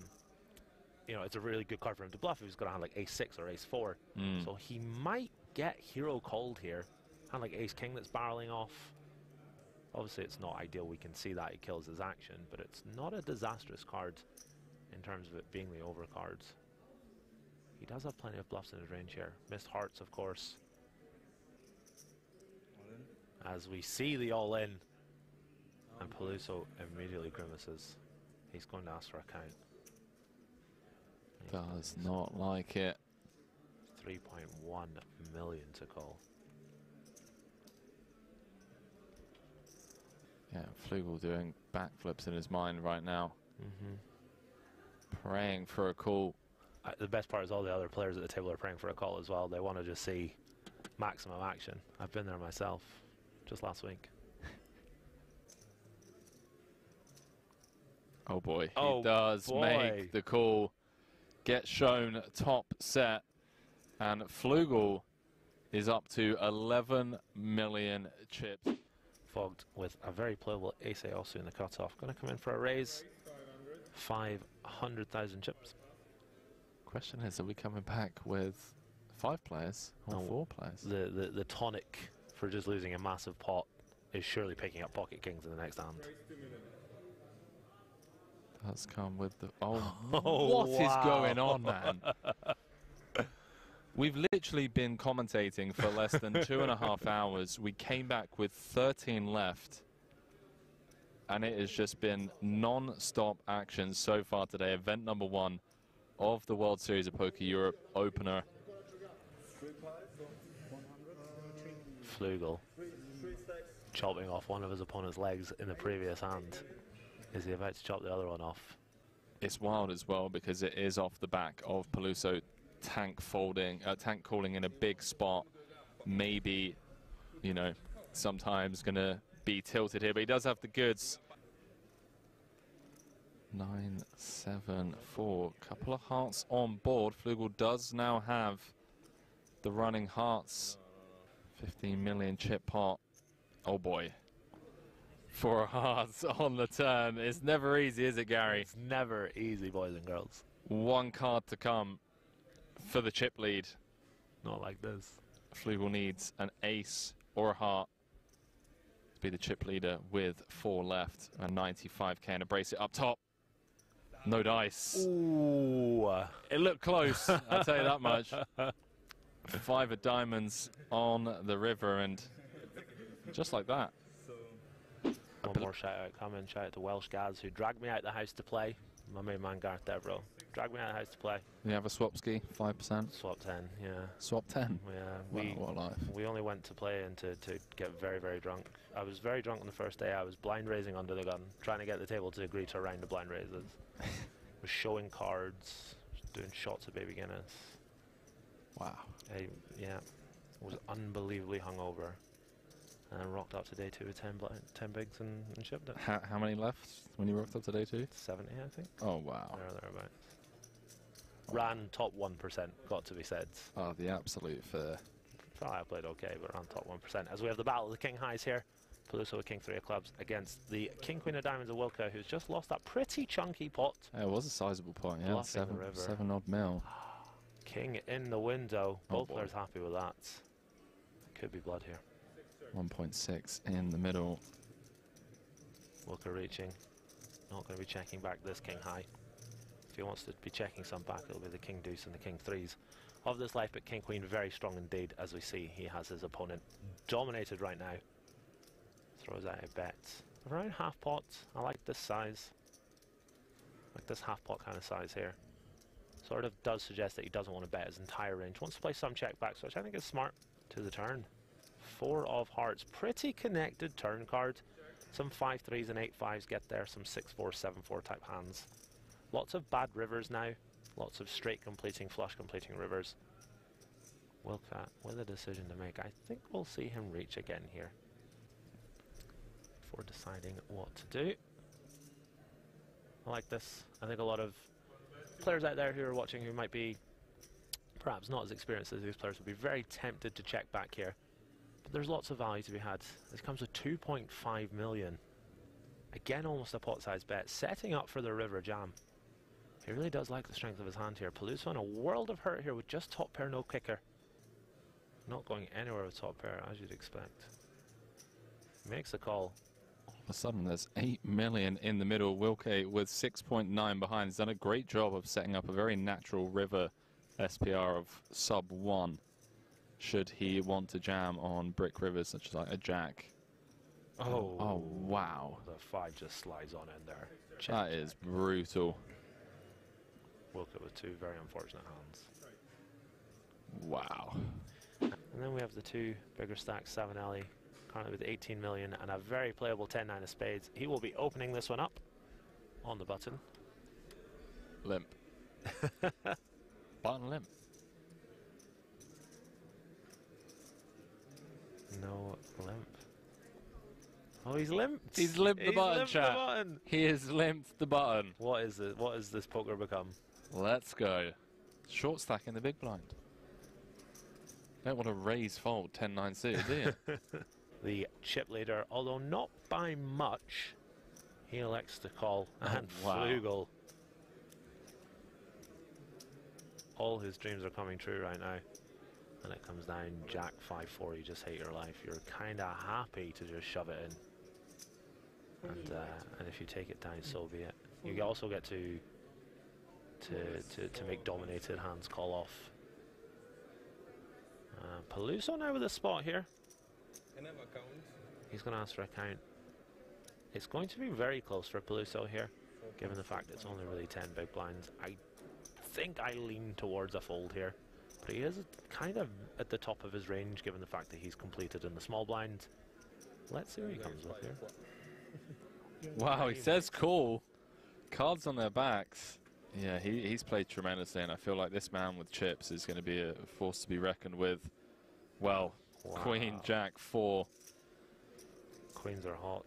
you know, it's a really good card for him to bluff if he's going to have like ace six or ace four. Mm. So he might get hero called here. Of like ace king that's barreling off. Obviously, it's not ideal. We can see that it kills his action, but it's not a disastrous card in terms of it being the over card. He does have plenty of bluffs in his range here. Missed hearts, of course. As we see the all in, and Peluso immediately grimaces. He's going to ask for a count. Does not like it. 3.1 million to call. Yeah, Flugel doing backflips in his mind right now. Mhm. Praying for a call. The best part is all the other players at the table are praying for a call as well. They want to just see maximum action. I've been there myself just last week. Oh boy, he Oh, does boy. make the call. Get shown top set, and Flugel is up to 11 million chips. Fogged with a very playable ace also in the cutoff. Going to come in for a raise. 500,000 chips. Question is, are we coming back with five players or No, four players? The, the, the tonic for just losing a massive pot is surely picking up pocket kings in the next hand. That's come with the. Oh, Oh, what is going on, man? We've literally been commentating for less than two and a half hours. We came back with 13 left. And it has just been non-stop action so far today. Event number one of the World Series of Poker Europe opener. Flugel chopping off one of his opponent's legs in the previous hand. Is he about to chop the other one off? It's wild as well because it is off the back of Peluso tank folding, uh, tank calling in a big spot. Maybe, you know, sometimes going to be tilted here, but he does have the goods. Nine, seven, four. Couple of hearts on board. Flugel does now have the running hearts. 15 million chip pot. Oh boy. Four hearts on the turn. It's never easy, is it, Gary? It's never easy, boys and girls. One card to come for the chip lead. Not like this. Flugel needs an ace or a heart to be the chip leader with four left and 95k and a brace it up top. No dice. Ooh. It looked close, I'll tell you that much. Five of diamonds on the river and just like that. One more shout out coming. Shout out to Welsh Gaz who dragged me out the house to play. My main man Gareth Devereaux. Dragged me out the house to play. You have a swap ski, 5%. Swap 10, yeah. Swap 10? Yeah, Wow, we, what life. we only went to play and to, to get very, very drunk. I was very drunk on the first day. I was blind raising under the gun, trying to get the table to agree to a round of blind raises. was showing cards, doing shots of Baby Guinness. Wow. I, yeah, was unbelievably hungover. And rocked up to day two with 10, bli- 10 bigs and, and shipped it. How, how many left when you rocked up today too? 70, I think. Oh, wow. There or thereabouts. Ran top 1%, got to be said. Oh, the absolute uh, fair. Felt I played okay, but ran top 1%. As we have the battle of the King Highs here. Peluso with King 3 of clubs against the King Queen of Diamonds of Wilco, who's just lost that pretty chunky pot. Yeah, it was a sizable pot, yeah. Seven, seven odd mil. King in the window. Oh Both boy. players happy with that. Could be blood here. 1.6 in the middle. Wilco reaching. Not going to be checking back this King High. He wants to be checking some back, it'll be the King Deuce and the King Threes of this life. But King Queen very strong indeed, as we see. He has his opponent dominated right now. Throws out a bet. Around half pot. I like this size. Like this half pot kind of size here. Sort of does suggest that he doesn't want to bet his entire range. Wants to play some check back, which I think is smart to the turn. Four of hearts. Pretty connected turn card. Some five threes and eight fives get there. Some six four, seven four type hands. Lots of bad rivers now. Lots of straight completing, flush completing rivers. Wilco with a decision to make. I think we'll see him reach again here. Before deciding what to do. I like this. I think a lot of players out there who are watching who might be perhaps not as experienced as these players would be very tempted to check back here. But there's lots of value to be had. This comes with 2.5 million. Again, almost a pot-sized bet. Setting up for the river jam. He really does like the strength of his hand here. Peluso in a world of hurt here with just top pair, no kicker. Not going anywhere with top pair, as you'd expect. Makes a call. All of a sudden, there's 8 million in the middle. Wilco with 6.9 behind. He's done a great job of setting up a very natural river SPR of sub 1. Should he want to jam on brick rivers such as like a jack. Oh. Oh, wow. The five just slides on in there. That is brutal. Wilco with two very unfortunate hands. Wow. And then we have the two bigger stacks, Savinelli, currently with 18 million and a very playable 10 9 of spades. He will be opening this one up on the button. Limp. button limp. No limp. Oh, he's limped. He's limped the He's button, limped the button. He has limped the button. What is it? What has this poker become? Let's go. Short stack in the big blind. Don't want to raise fold 10-9 suited, do you? the chip leader, although not by much, he elects to call Oh, and wow. Flugel. All his dreams are coming true right now. And it comes down Jack 5-4, you just hate your life. You're kind of happy to just shove it in. And, uh, and if you take it down, so be it. You also get to to, to, to make dominated hands call off. Uh, Peluso now with a spot here. Can I have a count? He's going to ask for a count. It's going to be very close for Peluso here, given the fact it's only really 10 big blinds. I think I lean towards a fold here, but he is kind of at the top of his range, given the fact that he's completed in the small blind. Let's see what he comes with here. Wow, he says cool. Cards on their backs. Yeah, he, he's played tremendously, and I feel like this man with chips is going to be a force to be reckoned with. Well, Queen, Jack, four. Queens are hot.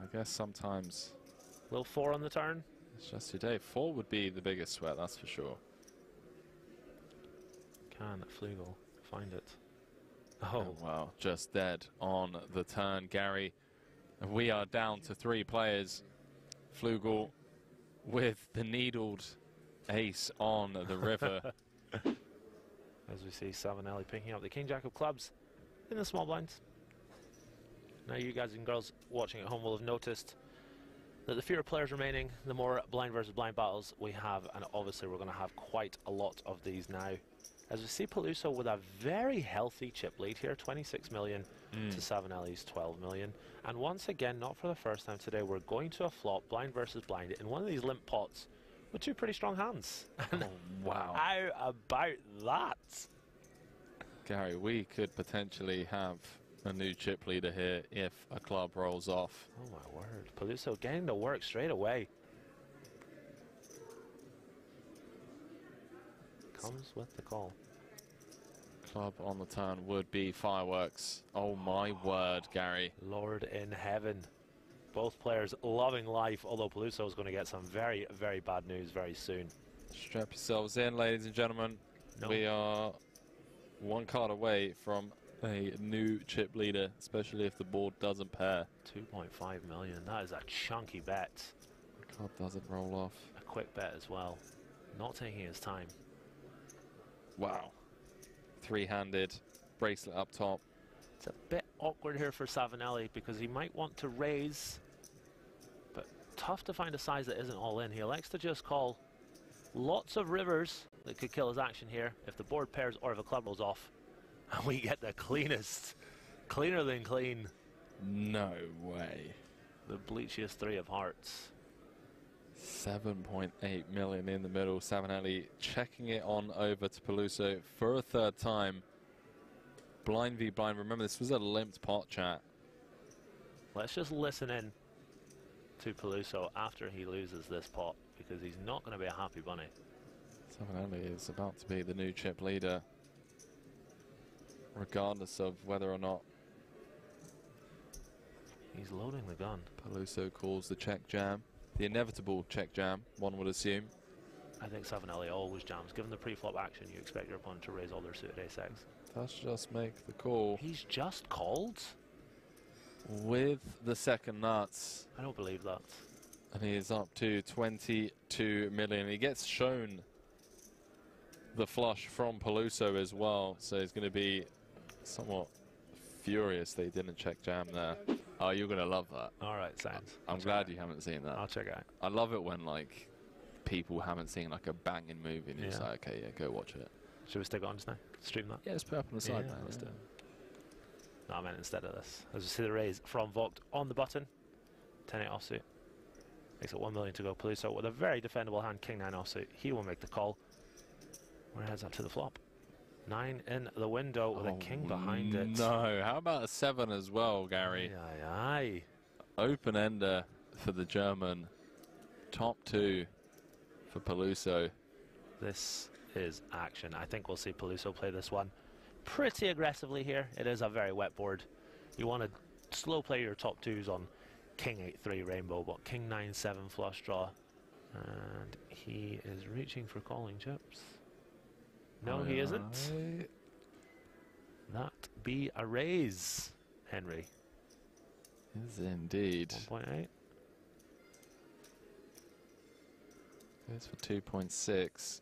I guess sometimes Will four on the turn. it's just your day. Four would be the biggest sweat, that's for sure. Can Flugel find it? Oh, As we see Savinelli picking up the King Jack of clubs in the small blinds. Now you guys and girls watching at home will have noticed that the fewer players remaining, the more blind versus blind battles we have, and obviously we're going to have quite a lot of these now. As we see Peluso with a very healthy chip lead here, 26 million Mm. to Savinelli's 12 million. And once again, not for the first time today, we're going to a flop, blind versus blind, in one of these limp pots with two pretty strong hands. Oh, wow. How about that? Gary, we could potentially have a new chip leader here if a club rolls off. Oh my word. Peluso getting to work straight away. Comes with the call. Club on the turn would be fireworks. Oh my word, Gary. Lord in heaven. Both players loving life, although Peluso is going to get some very, very bad news very soon. Strap yourselves in, ladies and gentlemen. We are one card away from a new chip leader, especially if the board doesn't pair. 2.5 million. That is a chunky bet. Club doesn't roll off. A quick bet as well. Not taking his time. Wow. Three-handed, bracelet up top. It's a bit awkward here for Savinelli because he might want to raise, but tough to find a size that isn't all in. He likes to just call lots of rivers that could kill his action here if the board pairs or if a club rolls off. And we get the cleanest, cleaner than clean. No way. The bleachiest three of hearts. 7.8 million in the middle. Savinelli checking it on over to Peluso for a third time. Blind v blind. Remember, this was a limped pot chat. Let's just listen in to Peluso after he loses this pot because he's not going to be a happy bunny. Savinelli is about to be the new chip leader, regardless of whether or not He's loading the gun. Peluso calls the check jam. The inevitable check jam, one would assume. I think Savinelli always jams. Given the pre-flop action, you expect your opponent to raise all their suited ace-X. Let's just make the call. He's just called? With the second nuts. I don't believe that. And he is up to 22 million. He gets shown the flush from Peluso as well, so he's going to be somewhat furious they didn't check jam there. Oh, you're going to love that. All right, sounds. I'm glad you haven't seen that. I'll check it out. I love it when like people haven't seen like a banging movie and you're like, okay, yeah, go watch it. Should we stick it on just now? Stream that? Yeah, let's put it up on the side, Yeah, man. let's do it. No, I meant instead of this. As we see the raise from Vogt on the button. 10 8 offsuit. Makes it 1 million to go. Peluso with a very defendable hand, King 9 offsuit. He will make the call. Where heads up to the flop. 9 in the window with a oh, king behind it. Oh, No, how about a seven as well, Gary? Aye, aye. Open ender for the German. Top two for Peluso. This is action. I think we'll see Peluso play this one pretty aggressively here. It is a very wet board. You want to slow play your top twos on King 8-3 Rainbow, but King 9-7 flush draw. And he is reaching for calling chips. No, he isn't. That be a raise, Henry. Is indeed. 1.8. Goes for 2.6.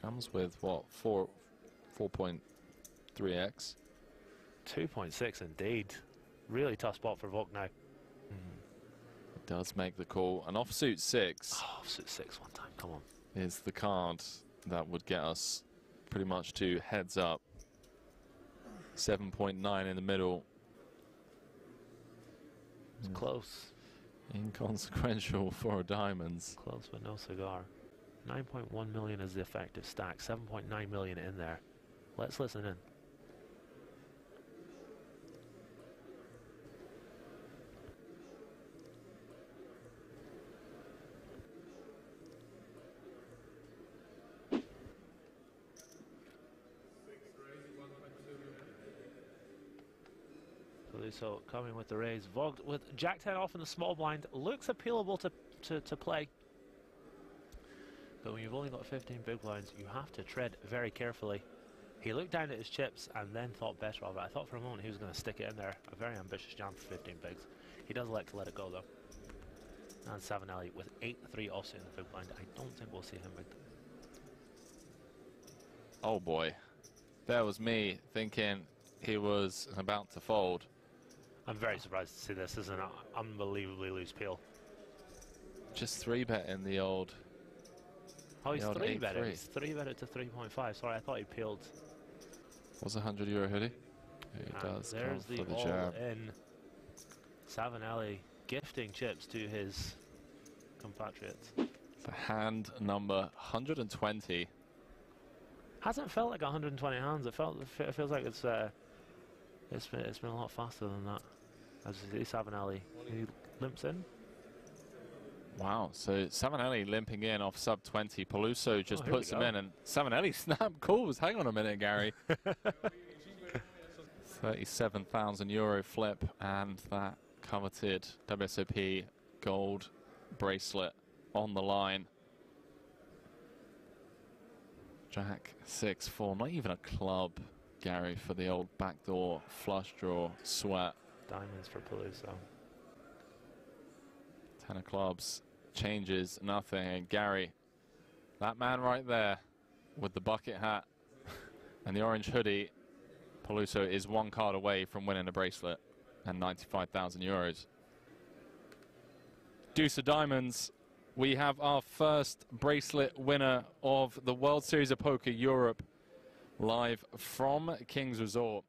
Comes with what? 4, 4.3x. 2.6 indeed. Really tough spot for Volk now. Hmm. It does make the call. An offsuit 6. Oh, offsuit 6 one time, come on. Is the card that would get us pretty much to heads up. 7.9 in the middle. It's hmm. close. Inconsequential for diamonds. Close but no cigar. 9.1 million is the effective stack. 7.9 million in there. Let's listen in. So coming with the raise. Vogt with Jack 10 off in the small blind. Looks appealable to, to, to play. But when you've only got 15 big blinds, you have to tread very carefully. He looked down at his chips and then thought better of it. I thought for a moment he was going to stick it in there. A very ambitious jam for 15 bigs. He does like to let it go though. And Savinelli with 8-3 offsuit in the big blind. I don't think we'll see him big. Oh boy. There was me thinking he was about to fold. I'm very surprised to see this. This is an unbelievably loose peel. Just three bet in the old. Oh, he's old three bet it. He's three bet it to 3.5. Sorry, I thought he peeled. Was a 100 euro hoodie? He And does there's the for the all jab. in. Savinelli gifting chips to his compatriots. For hand number 120. Hasn't felt like 120 hands. It felt it feels like it's uh, it's been it's been a lot faster than that. As you see Savinelli, he limps in. Wow, so Savinelli limping in off sub 20. Peluso just Oh, puts him in, and Savinelli snap calls. Hang on a minute, Gary. 37,000 euro flip, and that coveted WSOP gold bracelet on the line. Jack 6 4, not even a club, Gary, for the old backdoor flush draw sweat. Diamonds for Peluso. Ten of clubs changes nothing. And Gary, that man right there with the bucket hat and the orange hoodie, Peluso is one card away from winning a bracelet and 95,000 euros. Deuce of Diamonds, we have our first bracelet winner of the World Series of Poker Europe live from King's Resort.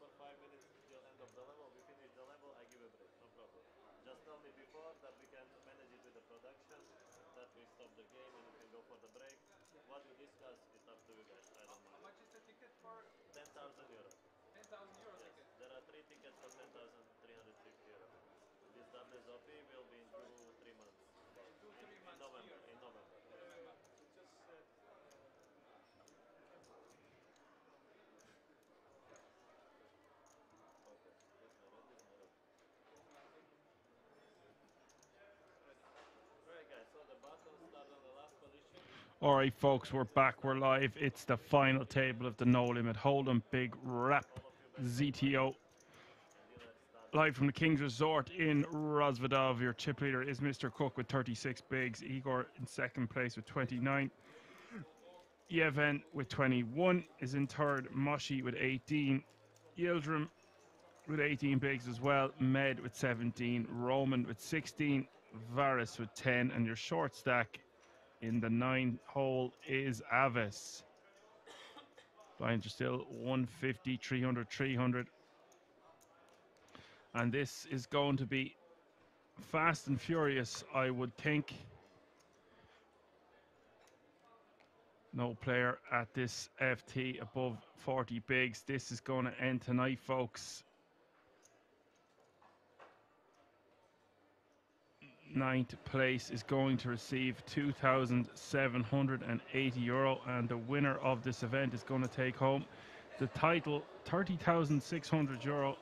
For five minutes till end of the level, we finish the level, I give a break. No problem. Just tell me before that we can manage it with the production, that we stop the game and we can go for the break. What we discuss, it's up to you guys. I don't How mind. much is the ticket for 10,000 euro. 10,000 euro Yes, ticket? there are three tickets for 10,350 euro. This WSOP will be in two, three months. two, in, three in months November. here. In November. Remember, so just uh, Okay. Yes, my red is my red. Alright guys, so the buttons start on the last position. All right, folks, we're back. We're live. It's the final table of the No Limit Hold'em Big Rap ZTO. Live from the King's Resort in Rozvadov. Your chip leader is Mr. Cook with 36 bigs. Igor in second place with 29. Yevhen with 21 is in third. Moshi with 18. Yildirim with 18 bigs as well. Med with 17. Roman with 16. Varus with 10. And your short stack in the nine hole is Avis. Blinds are still 150, 300, 300. And this is going to be fast and furious, I would think. No player at this FT above 40 bigs. This is going to end tonight, folks. Ninth place is going to receive 2,780 euro, and the winner of this event is going to take home the title 30,600 euro.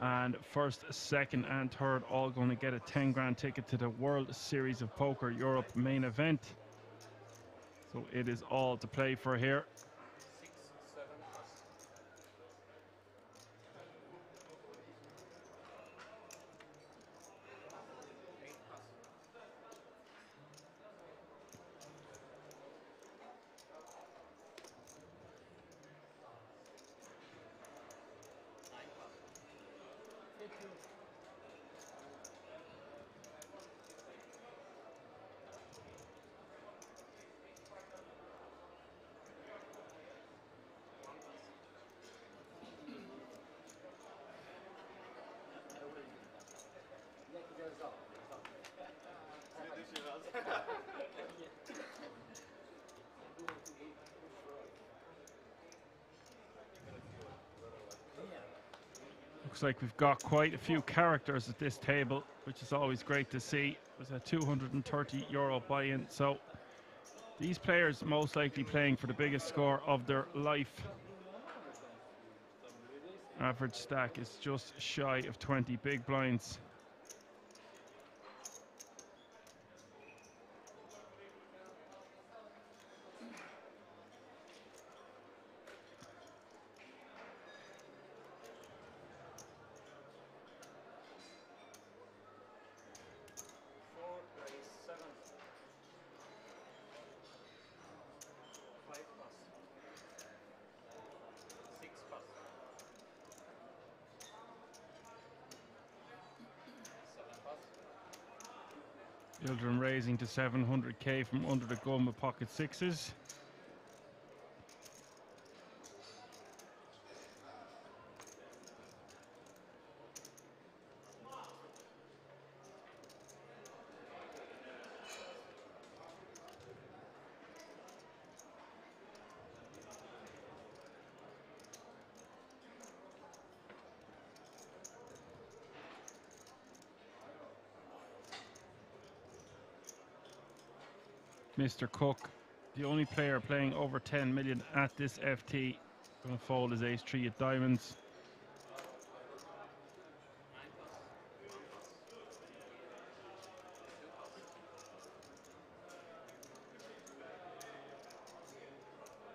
And first, second, and third all going to get a 10 grand ticket to the World Series of Poker Europe main event. So it is all to play for here. Looks like we've got quite a few characters at this table, which is always great to see. It was a 230 euro buy-in, so these players most likely playing for the biggest score of their life. Average stack is just shy of 20 big blinds. Four place seven. Five plus. Six plus. Seven plus. Yildirim raising to 700k from under the gun with pocket sixes. Mr. Cook, the only player playing over 10 million at this FT, to fold his ace three at diamonds.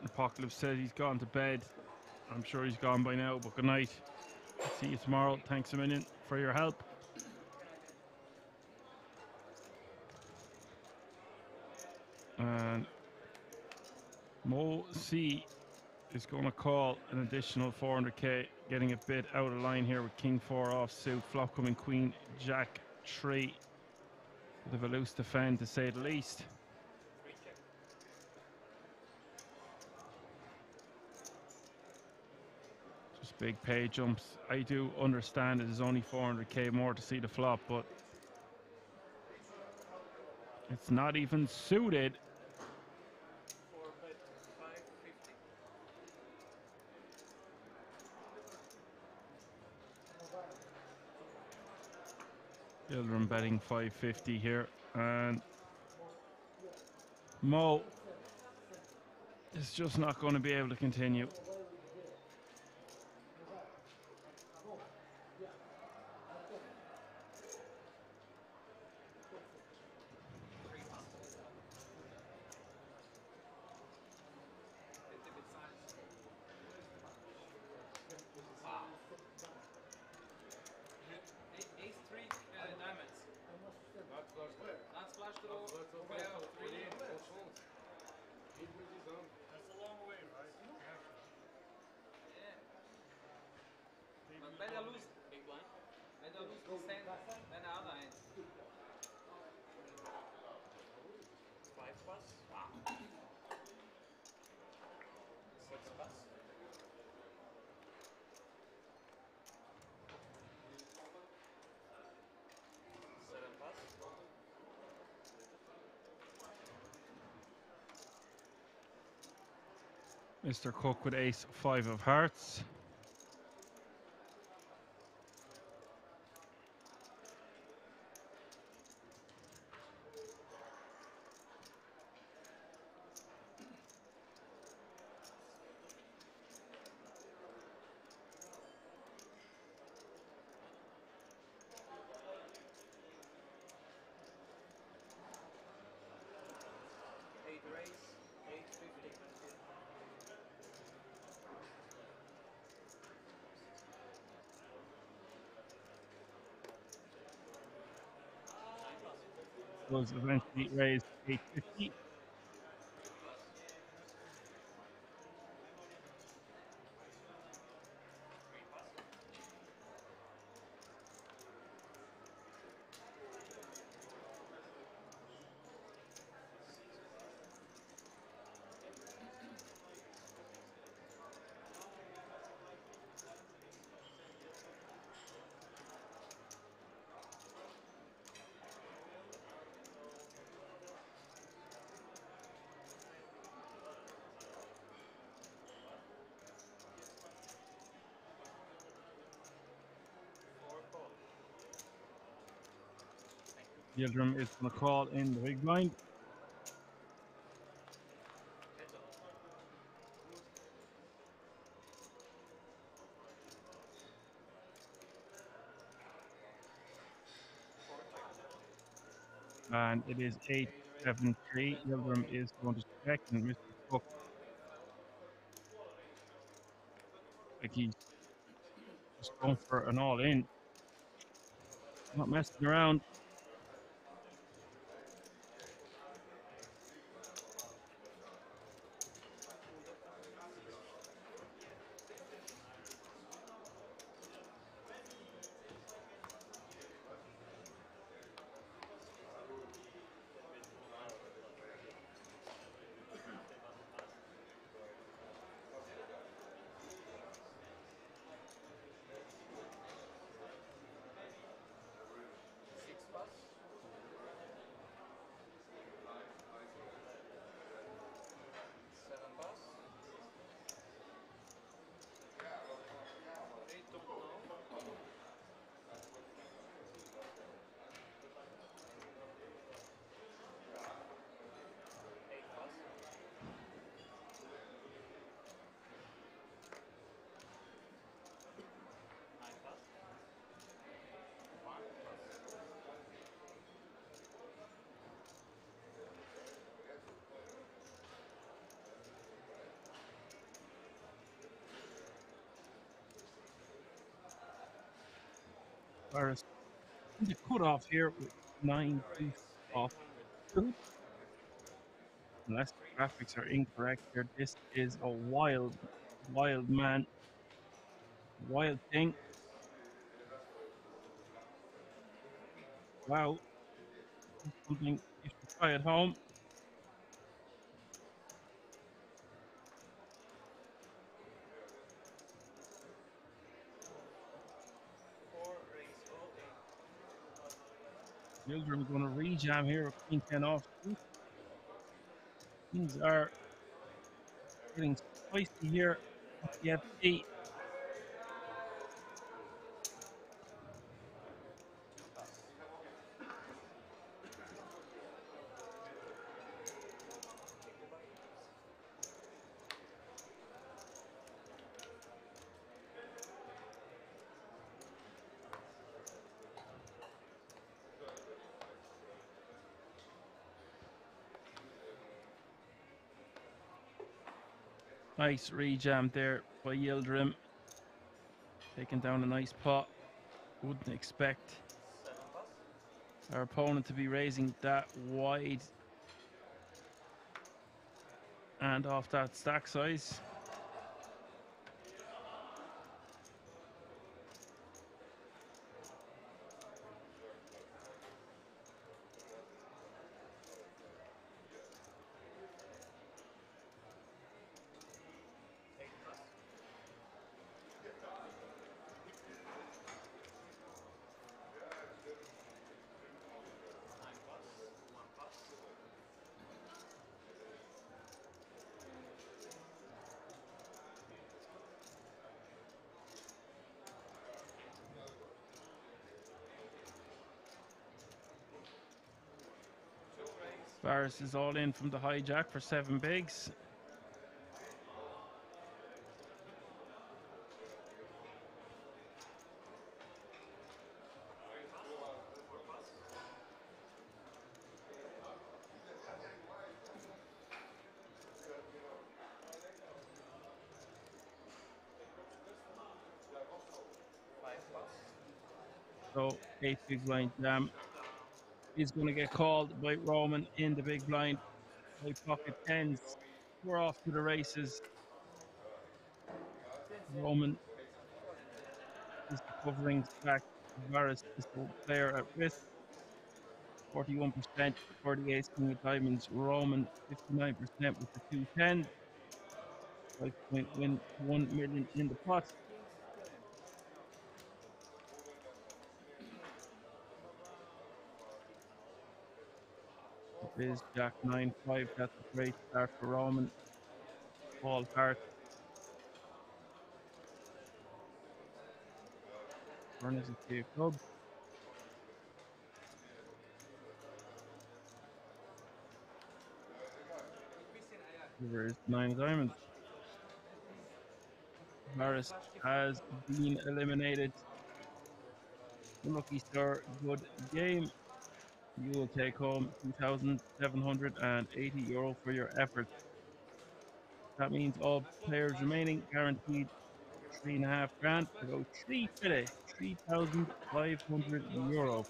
Apocalypse says he's gone to bed. I'm sure he's gone by now, but good night. See you tomorrow. Thanks a million for your help. Mo C is going to call an additional 400k, getting a bit out of line here with King 4 off suit, flop coming Queen Jack 3. Bit of a loose defend to say the least. Just big pay jumps. I do understand it is only 400k more to see the flop, but it's not even suited. Four bet five fifty. Children betting 550 here, and Mo is just not going to be able to continue. Wow. A- Ace three uh, diamonds. Not flush draw. Not flush draw. Payout three. That's a long way, right? Yeah. But better lose. Big blind. Better lose percent than the other hand. Five plus. Wow. Six plus. Seven plus. Mr. Cook with ace five of hearts. Was eventually raised 850. Yildirim is going to call in the big blind. And it is 873. Yildirim is going to check and Mr. Cook. Like he's just going for an all in. Not messing around. The cutoff here with nine teeth off two. Unless the graphics are incorrect here, this is a wild Wild man. Wild thing. Wow. Something you should try at home. Yildirim going to rejam here with Queen 10 off. Things are getting spicy here at. Nice rejam there by Yildirim. Taking down a nice pot. Wouldn't expect our opponent to be raising that wide and off that stack size. Varus is all in from the hijack for seven bigs. So eight big blind jam is going to get called by Roman in the big blind. By pocket tens. We're off to the races. Roman is covering stack. Varus is the player at risk. 41%, 48 king of diamonds. Roman 59% with the 210. 5.1 million in the pot. Is Jack 9 5. That's a great start for Roman. Paul cart. Turn is a two club. There is nine diamonds. Varus has been eliminated. Lucky Star, good game you will take home 2,780 euro for your efforts. That means all players remaining guaranteed three and a half grand to go three today, 3,500 euro.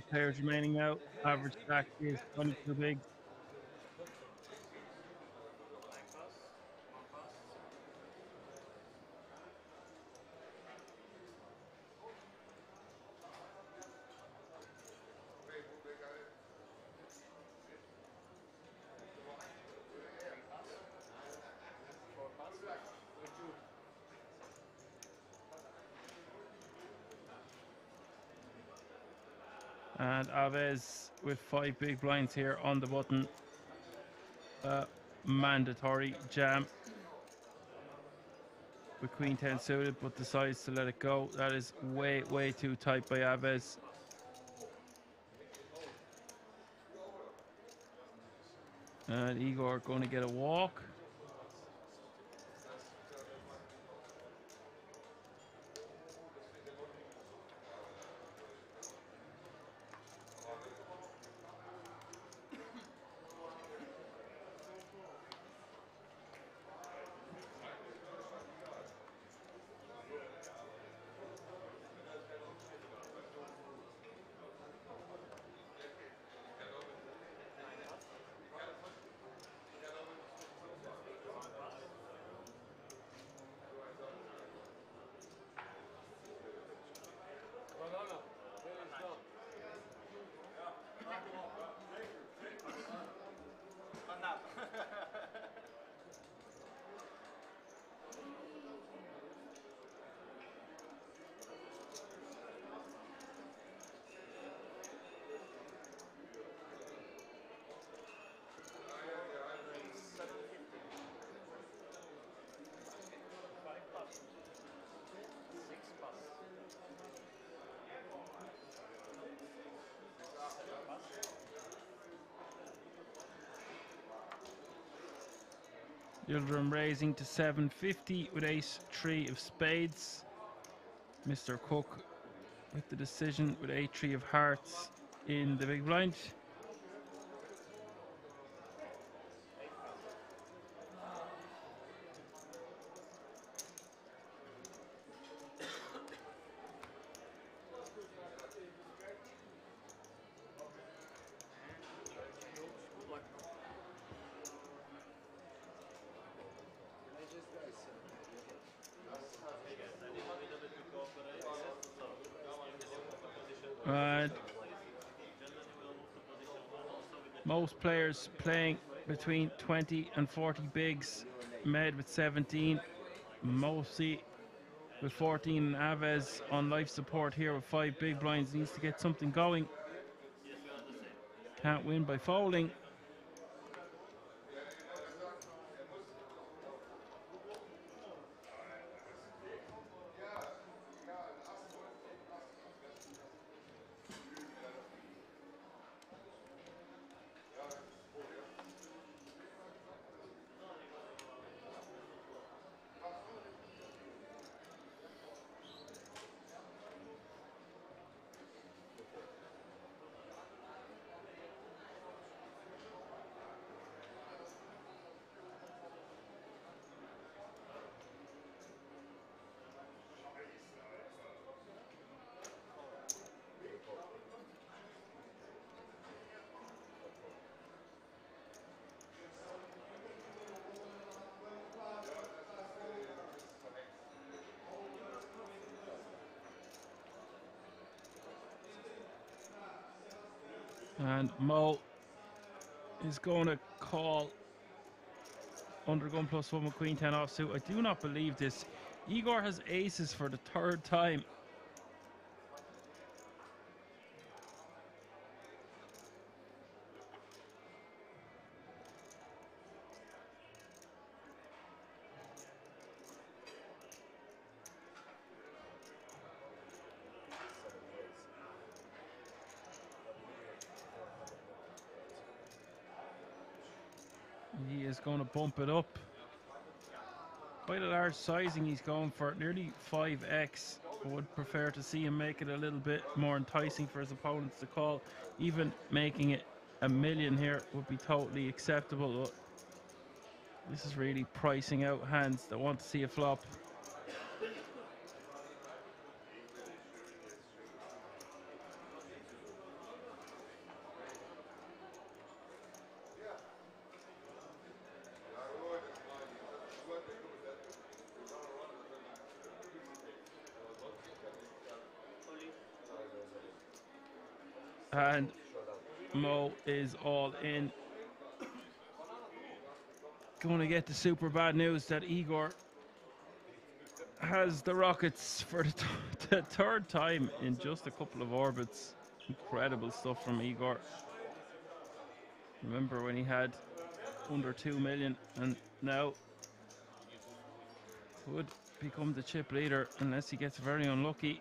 Players remaining now. Average stack is 22 bigs. Aves with five big blinds here on the button. uh, mandatory jam with Queen 10 suited, but decides to let it go. That is way, way too tight by Aves. And Igor going to get a walk. Yildirim raising to 750 with ace three of spades. Mr. Cook with the decision with a three of hearts in the big blind. And most players playing between 20 and 40 bigs, Med with 17, mostly with 14 and Aves on life support here with five big blinds. Needs to get something going. Can't win by folding. And Mo is going to call under gun plus one with queen 10 offsuit. I do not believe this. Igor has aces for the third time. He is going to bump it up. Quite a large sizing he's going for, nearly 5x. I would prefer to see him make it a little bit more enticing for his opponents to call. Even making it a million here would be totally acceptable. This is really pricing out hands that want to see a flop. And Mo is all in. Going to get the super bad news that Igor has the Rockets for the, th the third time in just a couple of orbits. Incredible stuff from Igor. Remember when he had under 2 million and now would become the chip leader unless he gets very unlucky.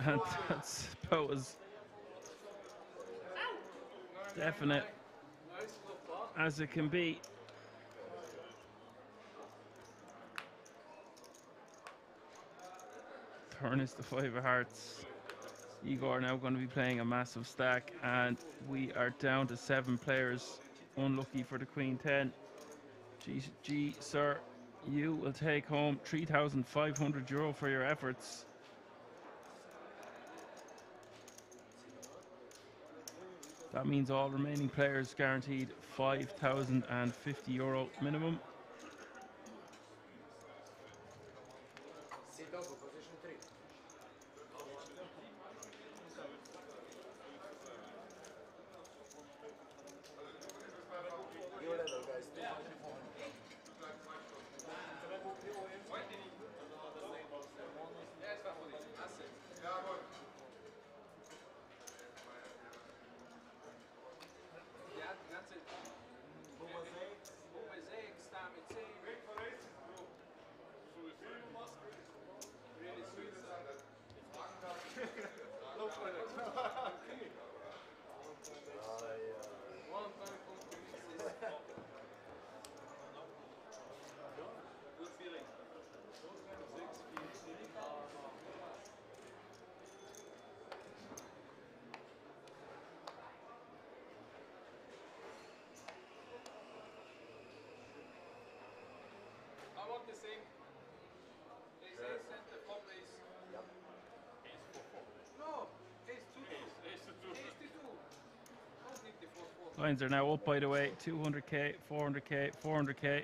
And that's about as definite as it can be. Is the five of hearts. Igor now going to be playing a massive stack, and we are down to seven players. Unlucky for the Queen 10. G, G sir, you will take home 3,500 euro for your efforts. That means all remaining players guaranteed 5,050 euro minimum. Sit dopo, position 3. Your level, guys. Ja, die ganze Mosaic staan met zee. Really sweet Look for it. One time compromises. Good feeling. I want the same. Ace ace and the flop ace. No, ace two two. Ace two two. Ace two two. Don't need the Lines are now up by the way 200k, 400k, 400k.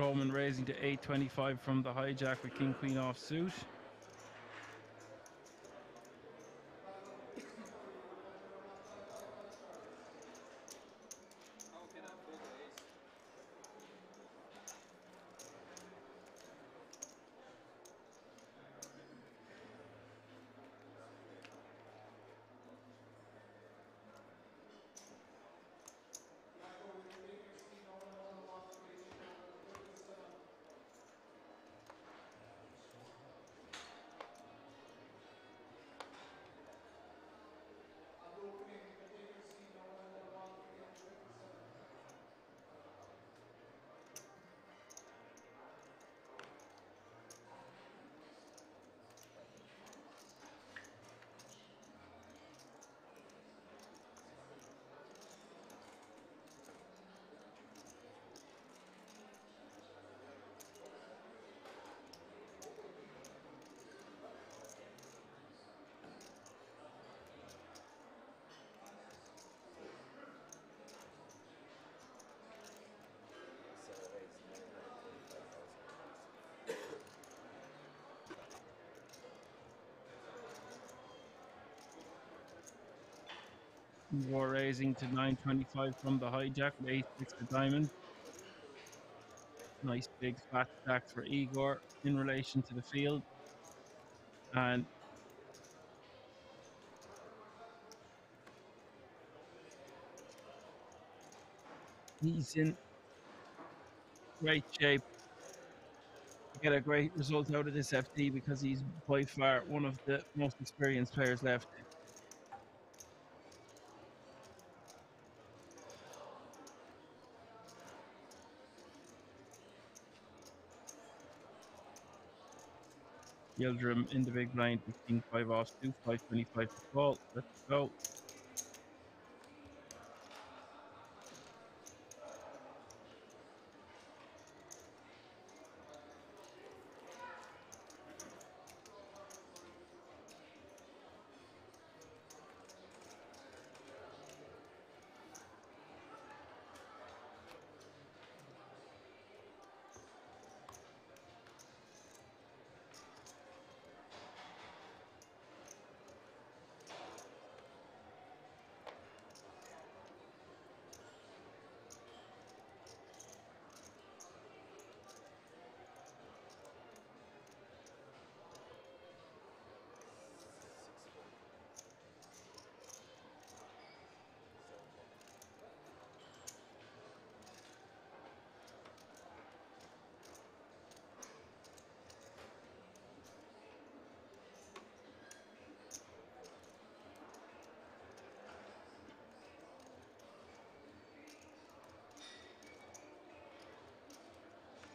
Roman raising to 825 from the hijack with King Queen off More raising to 925 from the hijack 8 6 of diamond. Nice big fat stack for Igor in relation to the field. And he's in great shape get a great result out of this FT because he's by far one of the most experienced players left. Yildirim in the big blind with King 5 off 2, 525 to call. Let's go.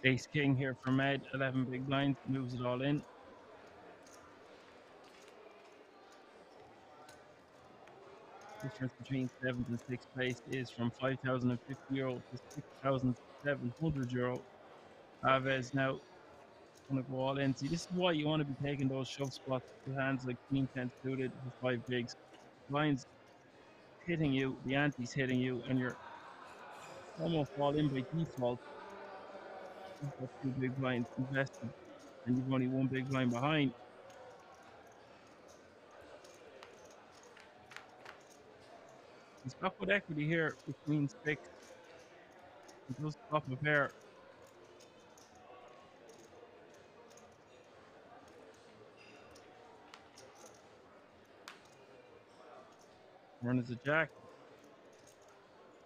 Ace King here for Med, 11 big blinds, moves it all in. Difference between seventh and sixth place is from 5,050 euro to 6,700 euro. Aves now going to go all in. See, this is why you want to be taking those shove spots to hands like Queen 10 suited with five bigs. Blinds hitting you, the ante's hitting you, and you're almost all in by default. Two big blinds invested, and you've only one big blind behind. He's got good equity here Queen six. He does top of pair. Run as a jack.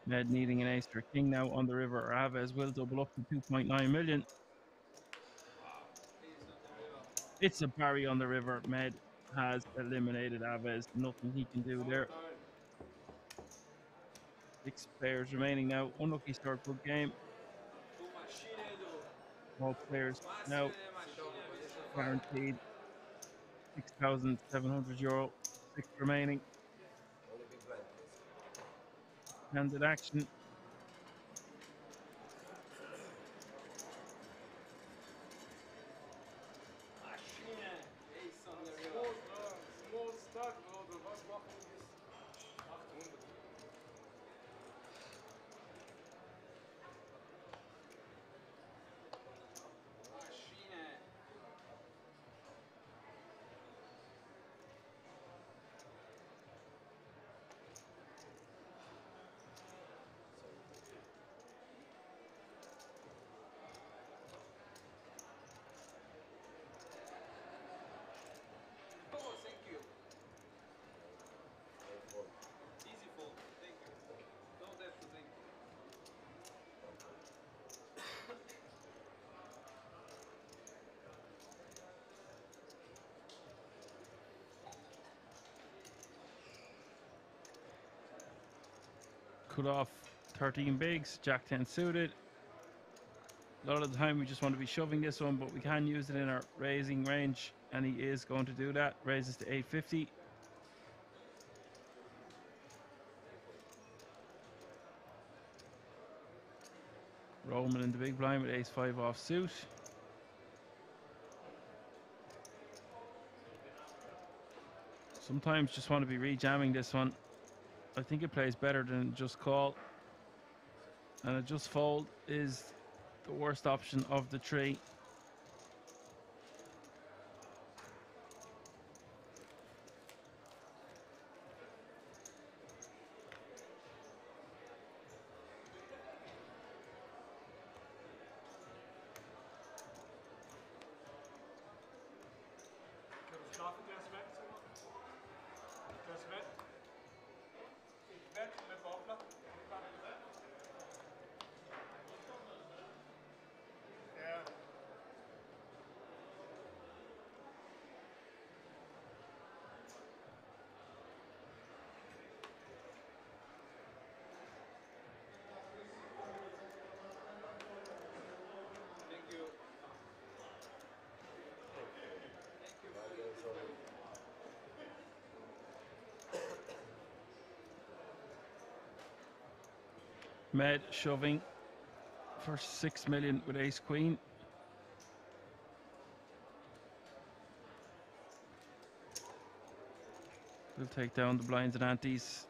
Med needing an ace for king now on the river. Aves will double up to 2.9 million. It's a parry on the river. Med has eliminated Aves. Nothing he can do there. Six players remaining now. Unlucky start, good game. All players now guaranteed 6,700 euro. Six remaining. Handed action. Off 13 bigs, Jack 10 suited. A lot of the time we just want to be shoving this one, but we can use it in our raising range, and he is going to do that. Raises to 850. Roman in the big blind with ace 5 off suit. Sometimes just want to be rejamming this one. I think it plays better than just call. And a just fold is the worst option of the three. Med shoving for six million with ace queen. We'll take down the blinds and antes.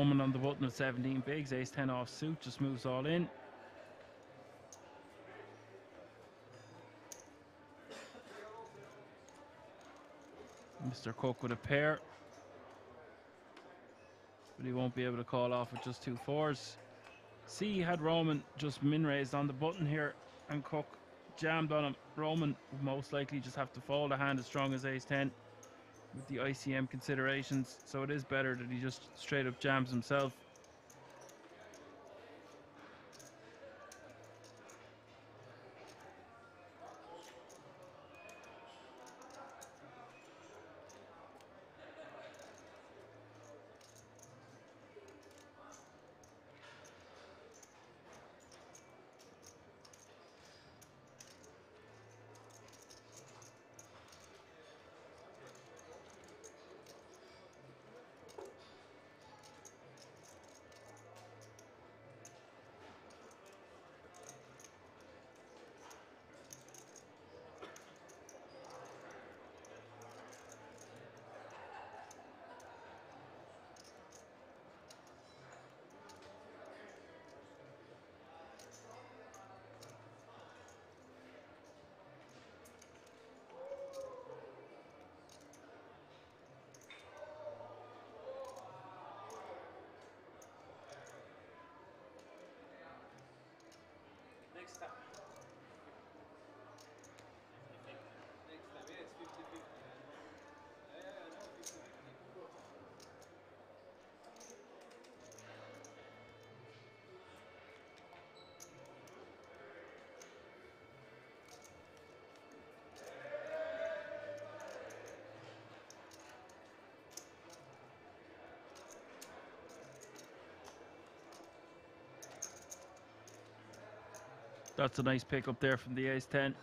Roman on the button with 17 bigs, ace 10 off suit, just moves all in. Mr. Cook with a pair. But he won't be able to call off with just two fours. See, he had Roman just min raised on the button here and Cook jammed on him. Roman would most likely just have to fold a hand as strong as ace 10 with the ICM considerations. So it is better that he just straight up jams himself. That's a nice pick up there from the ace 10.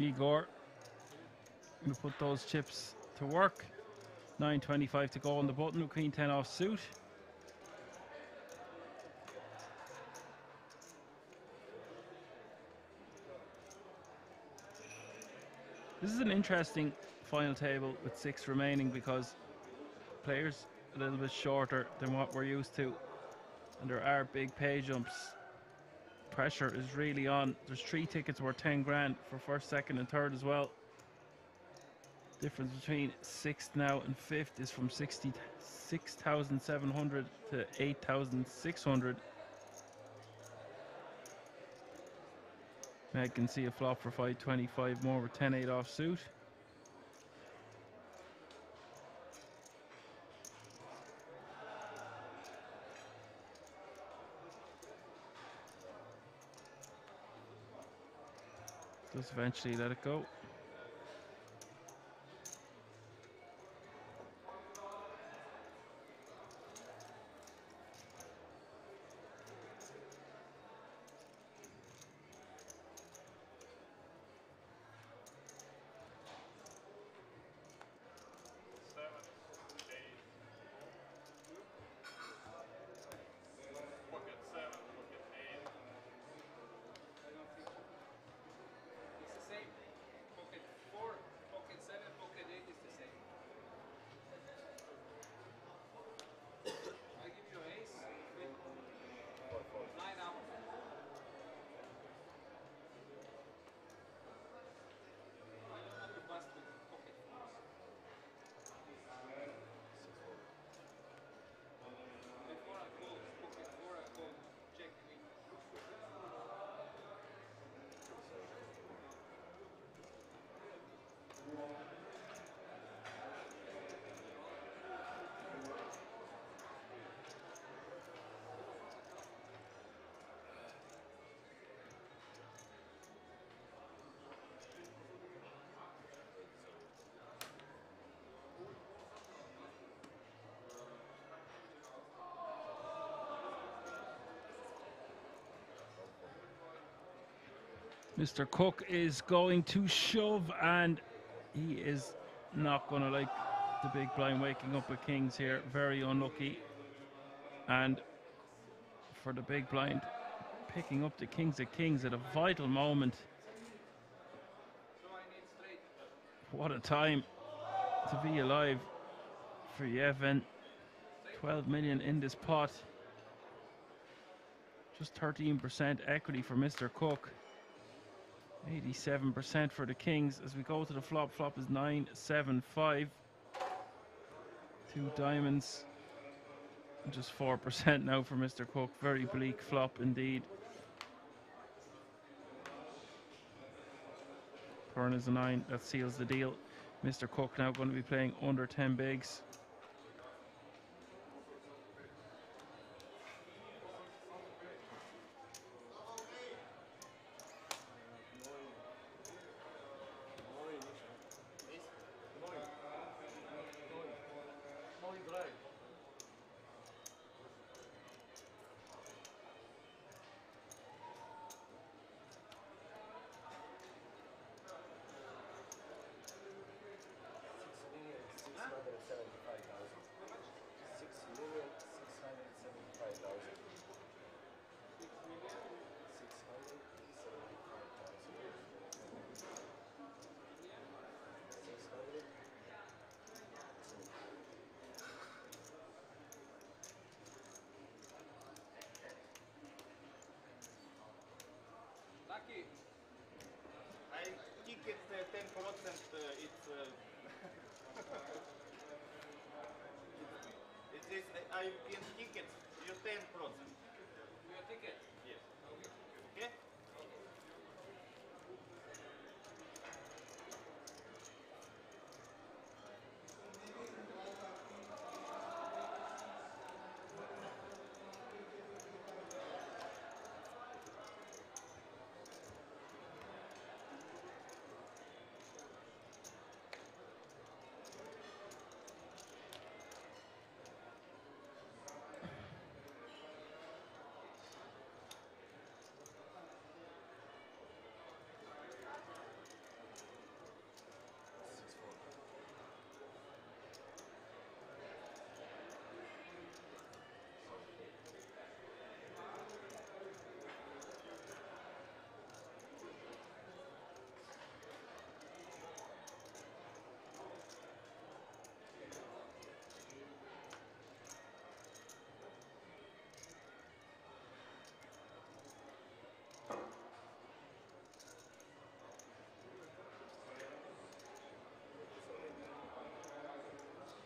Igor. We put those chips to work. 9.25 to go on the button with Queen 10 off suit. This is an interesting final table with six remaining because players a little bit shorter than what we're used to and there are big pay jumps pressure is really on. There's three tickets worth 10 grand for first, second, and third as well. Difference between sixth now and fifth is from 60 6,700 to 8,600. Meg can see a flop for 525 more with 10 8 off suit. Does eventually let it go. It's the same. Pocket four, pocket seven, pocket eight is the same. I give you ace with nine out. I don't want to bust with pocket fours. Before I close, pocket four, I call check queen. Mr. Cook is going to shove and he is not going to like the big blind waking up with kings here. Very unlucky. And for the big blind, picking up the kings of kings at a vital moment. What a time to be alive for Yevhen. 12 million in this pot. Just 13% equity for Mr. Cook. 87% for the Kings as we go to the flop. Flop is 9 7 5. Two diamonds. Just 4% now for Mr. Cook. Very bleak flop indeed. Turn is a 9. That seals the deal. Mr. Cook now going to be playing under 10 bigs.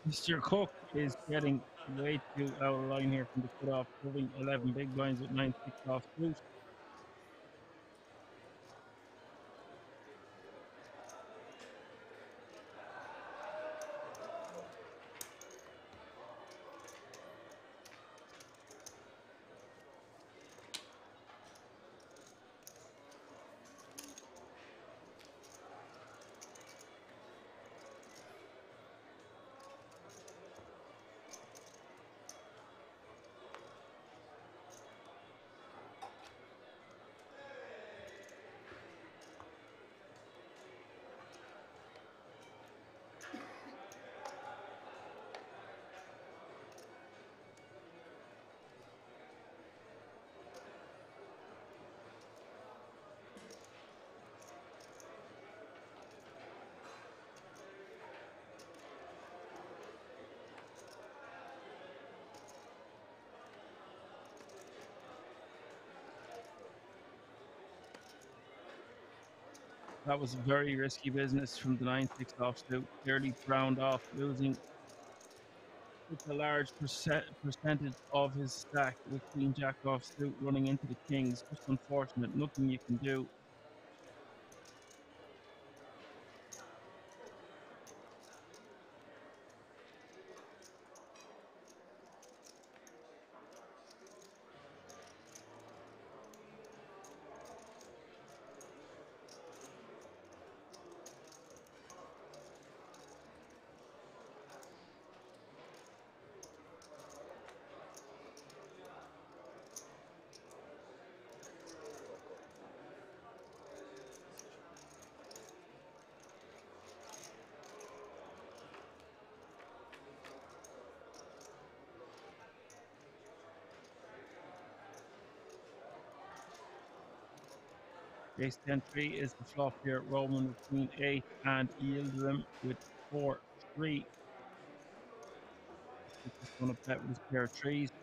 Mr. Cook is getting way too out of line here from the cutoff, moving 11 big blinds with 9 6 off suit. That was a very risky business from the 9 6 offsuit. Clearly frowned off losing such a large percent, percentage of his stack with Queen Jack offsuit running into the Kings. Just unfortunate. Nothing you can do. Ace 10 3 is the flop here. Roman with Queen 8 and them with 4 3. Just going to bet with his pair of threes.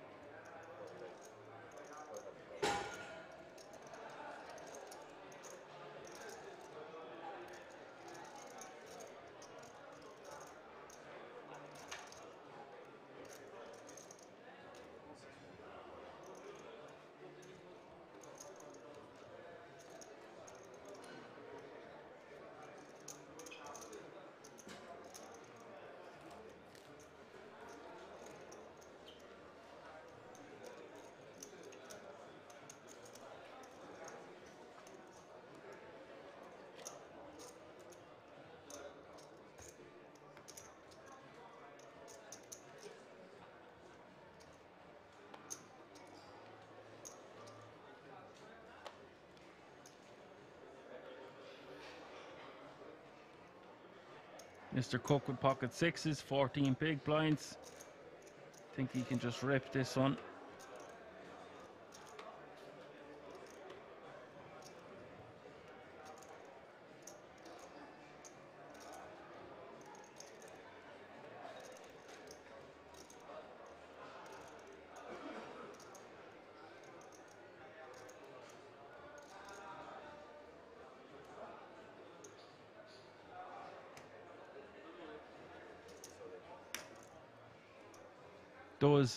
Mr. Cook with pocket sixes, 14 big blinds. I Think he can just rip this one.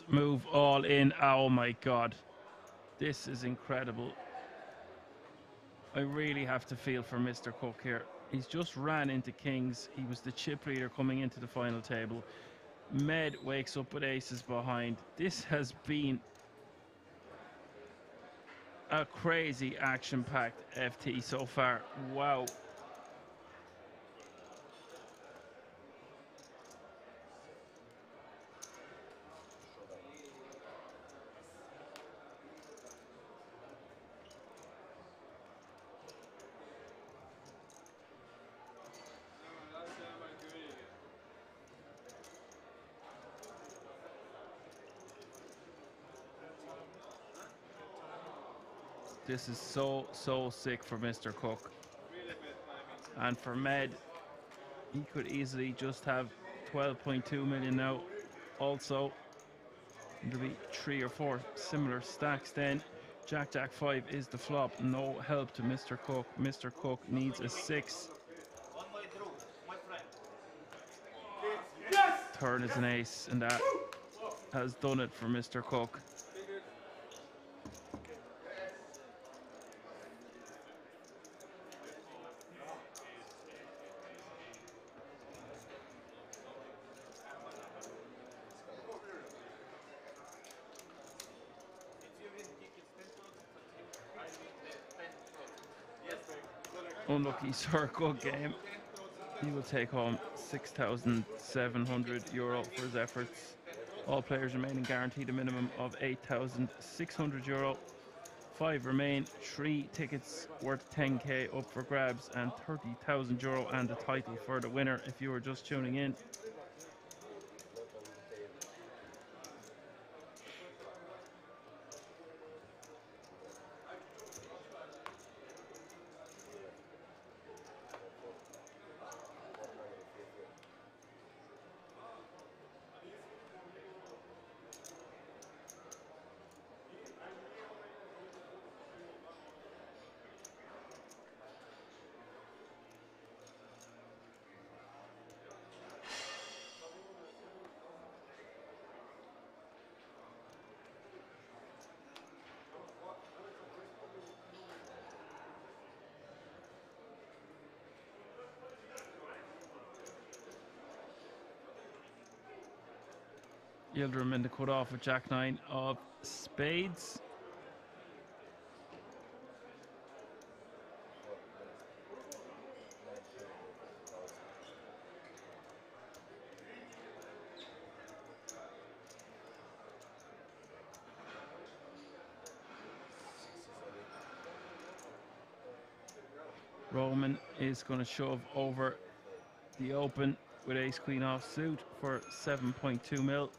Move all in. Oh my god. This is incredible. I really have to feel for Mr. Cook here. He's just ran into Kings. He was the chip leader coming into the final table. Med wakes up with aces behind. This has been a crazy action-packed FT so far. Wow. This is so, so sick for Mr. Cook. And for Med, he could easily just have 12.2 million now. Also, there'll be three or four similar stacks then. Jack Jack 5 is the flop. No help to Mr. Cook. Mr. Cook needs a 6. turn is an ace, and that has done it for Mr. Cook. Unlucky Cook game. He will take home 6,700 euro for his efforts. All players remaining guaranteed a minimum of 8,600 euro. Five remain, three tickets worth 10k up for grabs and 30,000 euro and the title for the winner if you are just tuning in. Yildirim in the cut off with Jack 9 of spades. Roman is going to shove over the open with ace queen off suit for 7.2 mil.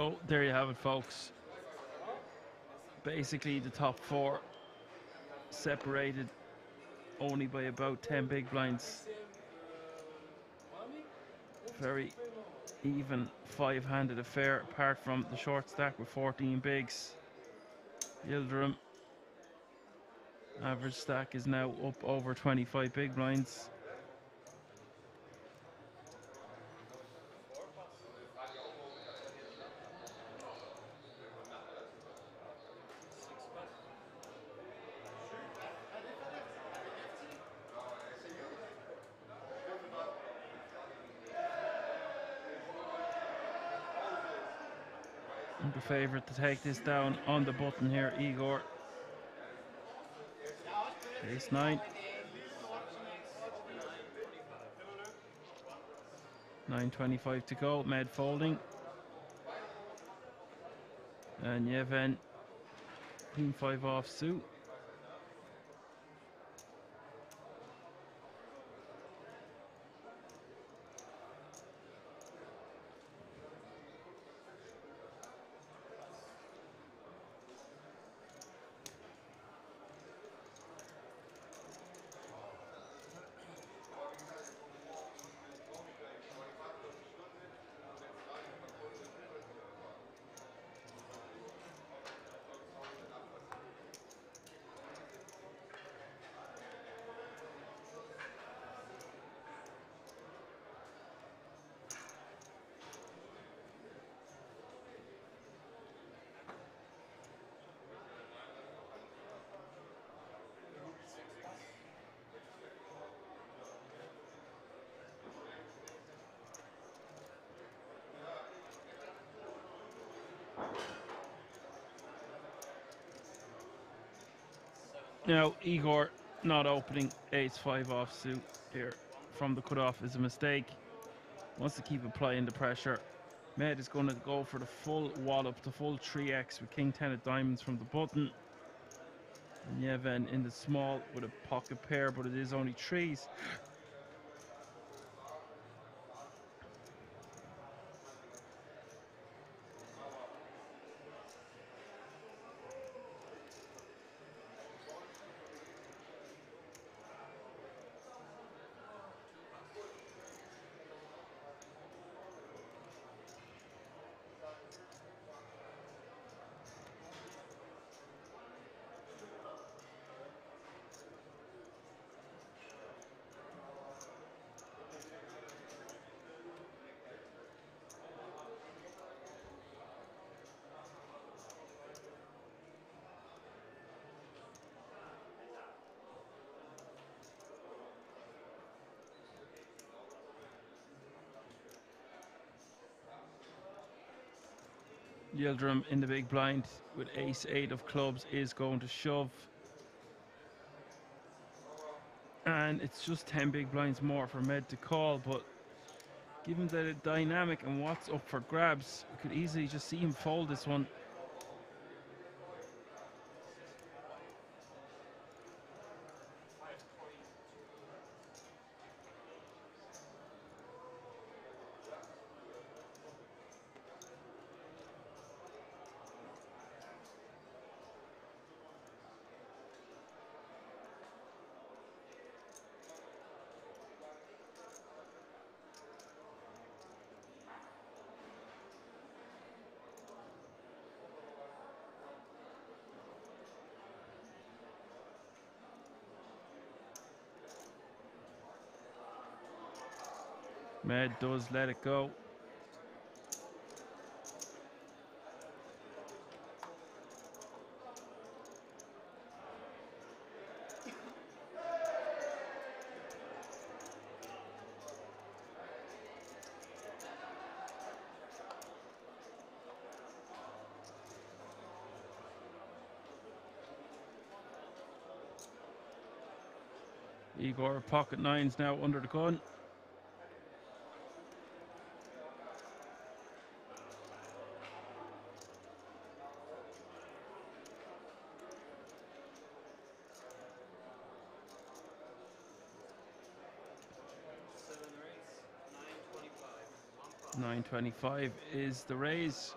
So there you have it, folks. Basically, the top four separated only by about 10 big blinds. Very even five handed affair, apart from the short stack with 14 bigs. Yildirim average stack is now up over 25 big blinds. Favourite to take this down on the button here, Igor. Ace nine. Nine twenty-five to go. Med folding. And Yevhen, queen five off suit. Now, Igor not opening ace five off suit here from the cutoff is a mistake. Wants to keep applying the pressure. Med is going to go for the full wallop, the full 3x with King 10 of diamonds from the button. And Yevhen in the small with a pocket pair, but it is only threes. Yildirim in the big blind with ace eight of clubs is going to shove. And it's just 10 big blinds more for Med to call, but given the dynamic and what's up for grabs, we could easily just see him fold this one. Med does let it go. Igor pocket nines now under the gun. 25 is the raise.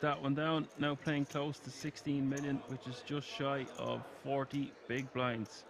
That one down. Now playing close to 16 million, which is just shy of 40 big blinds.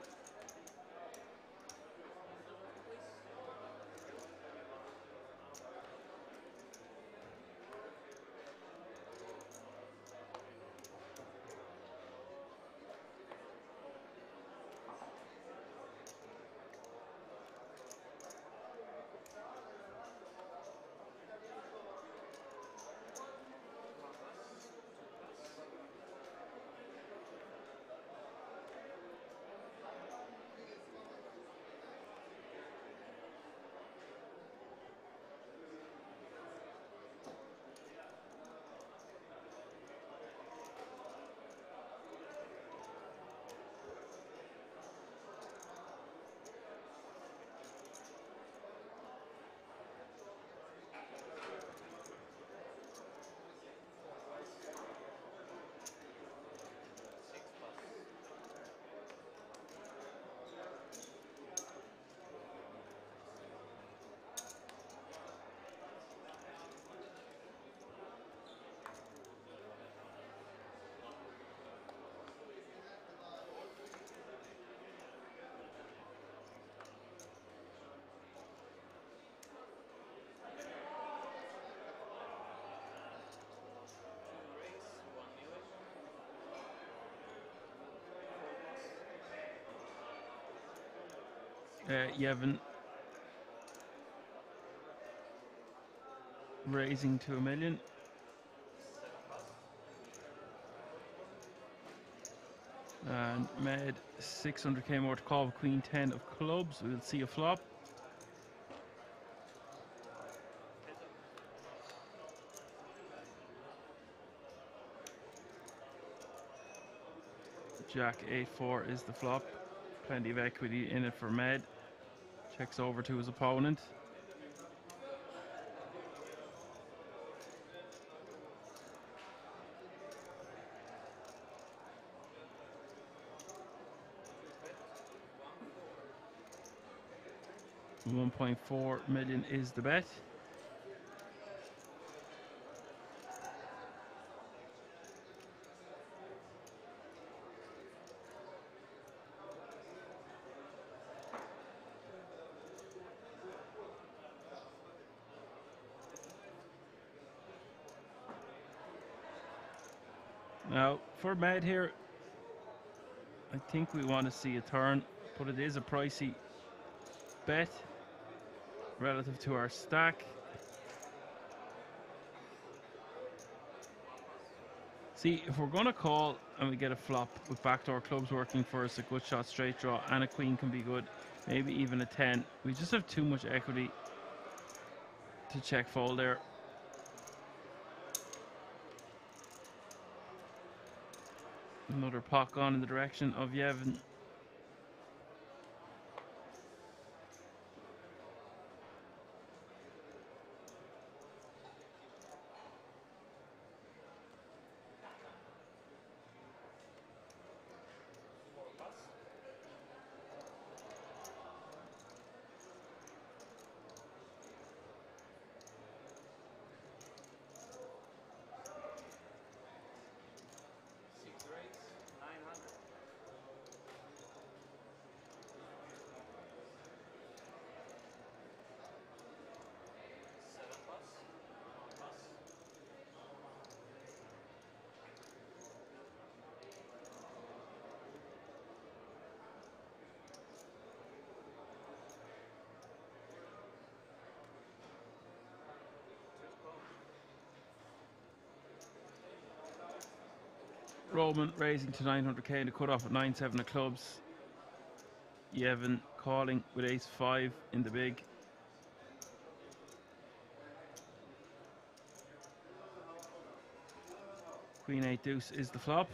Uh, Yevhen raising to a million. And Med 600k more to call Queen 10 of clubs. We'll see a flop. Jack 8-4 is the flop. Plenty of equity in it for Med. Checks over to his opponent. One point four million is the bet. Now, for Med here, I think we want to see a turn, but it is a pricey bet relative to our stack. See, if we're going to call and we get a flop with backdoor clubs working for us, a good shot straight draw and a queen can be good, maybe even a 10. We just have too much equity to check fold there. Another pot gone in the direction of Yevhen. Raising to 900k and a cut off at 9-7 of clubs. Yevhen calling with ace 5 in the big. Queen 8 deuce is the flop.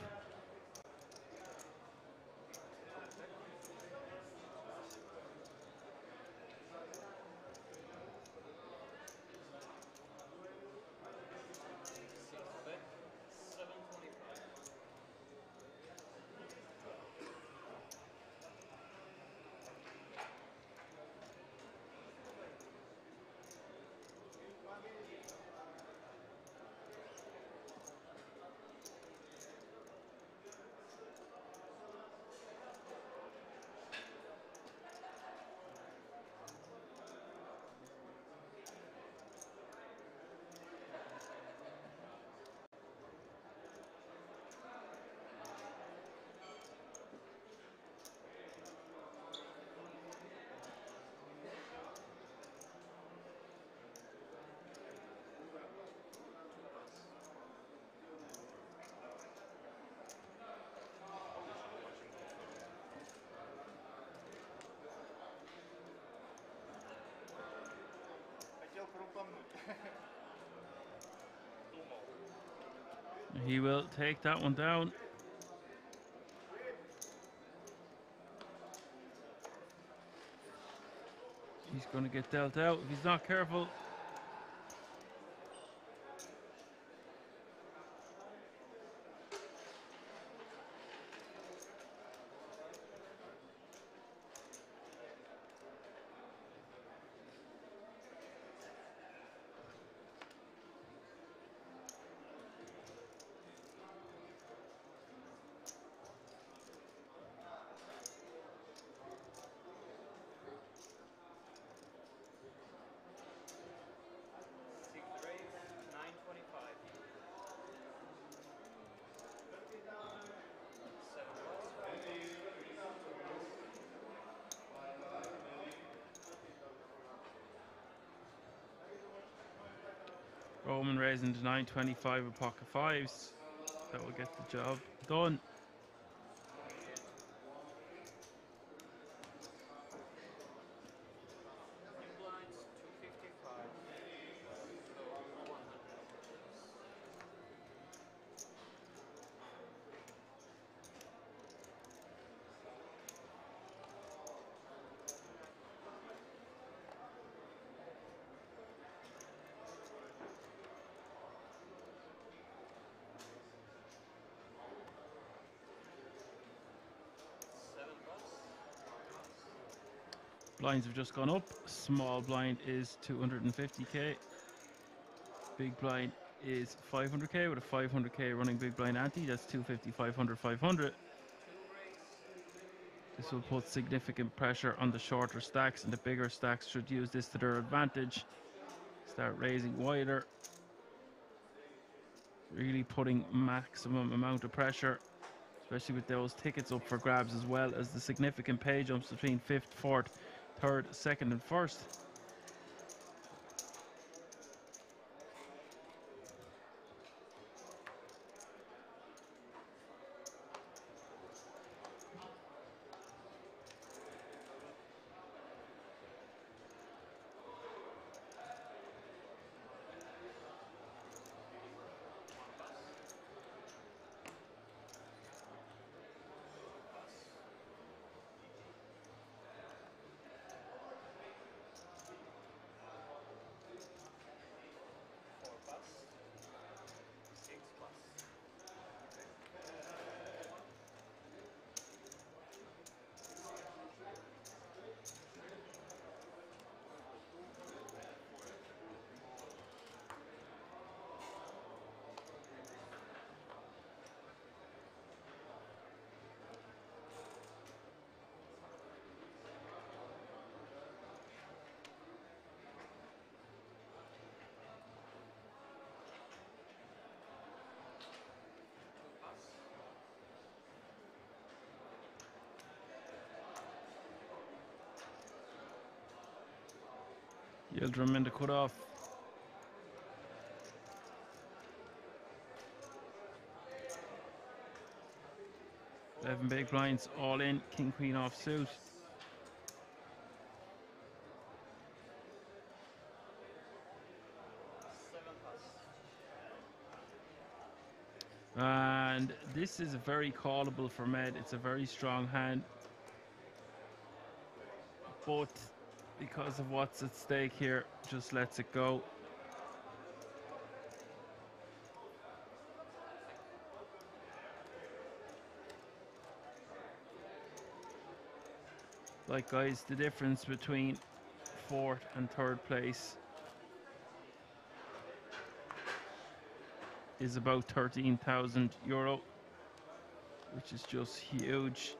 He will take that one down. He's going to get dealt out if he's not careful. 925 with pocket fives. That will get the job done. Blinds have just gone up. Small blind is 250k. Big blind is 500k with a 500k running big blind ante. That's 250, 500, 500. This will put significant pressure on the shorter stacks, and the bigger stacks should use this to their advantage. Start raising wider. Really putting maximum amount of pressure, especially with those tickets up for grabs, as well as the significant pay jumps between fifth, fourth, third, second, and first. Yildirim in the cutoff. Eleven big blinds, all in. King Queen off suit. And this is very callable for Med. It's a very strong hand. But because of what's at stake here, just lets it go. Like guys, the difference between fourth and third place is about 13,000 euro, which is just huge.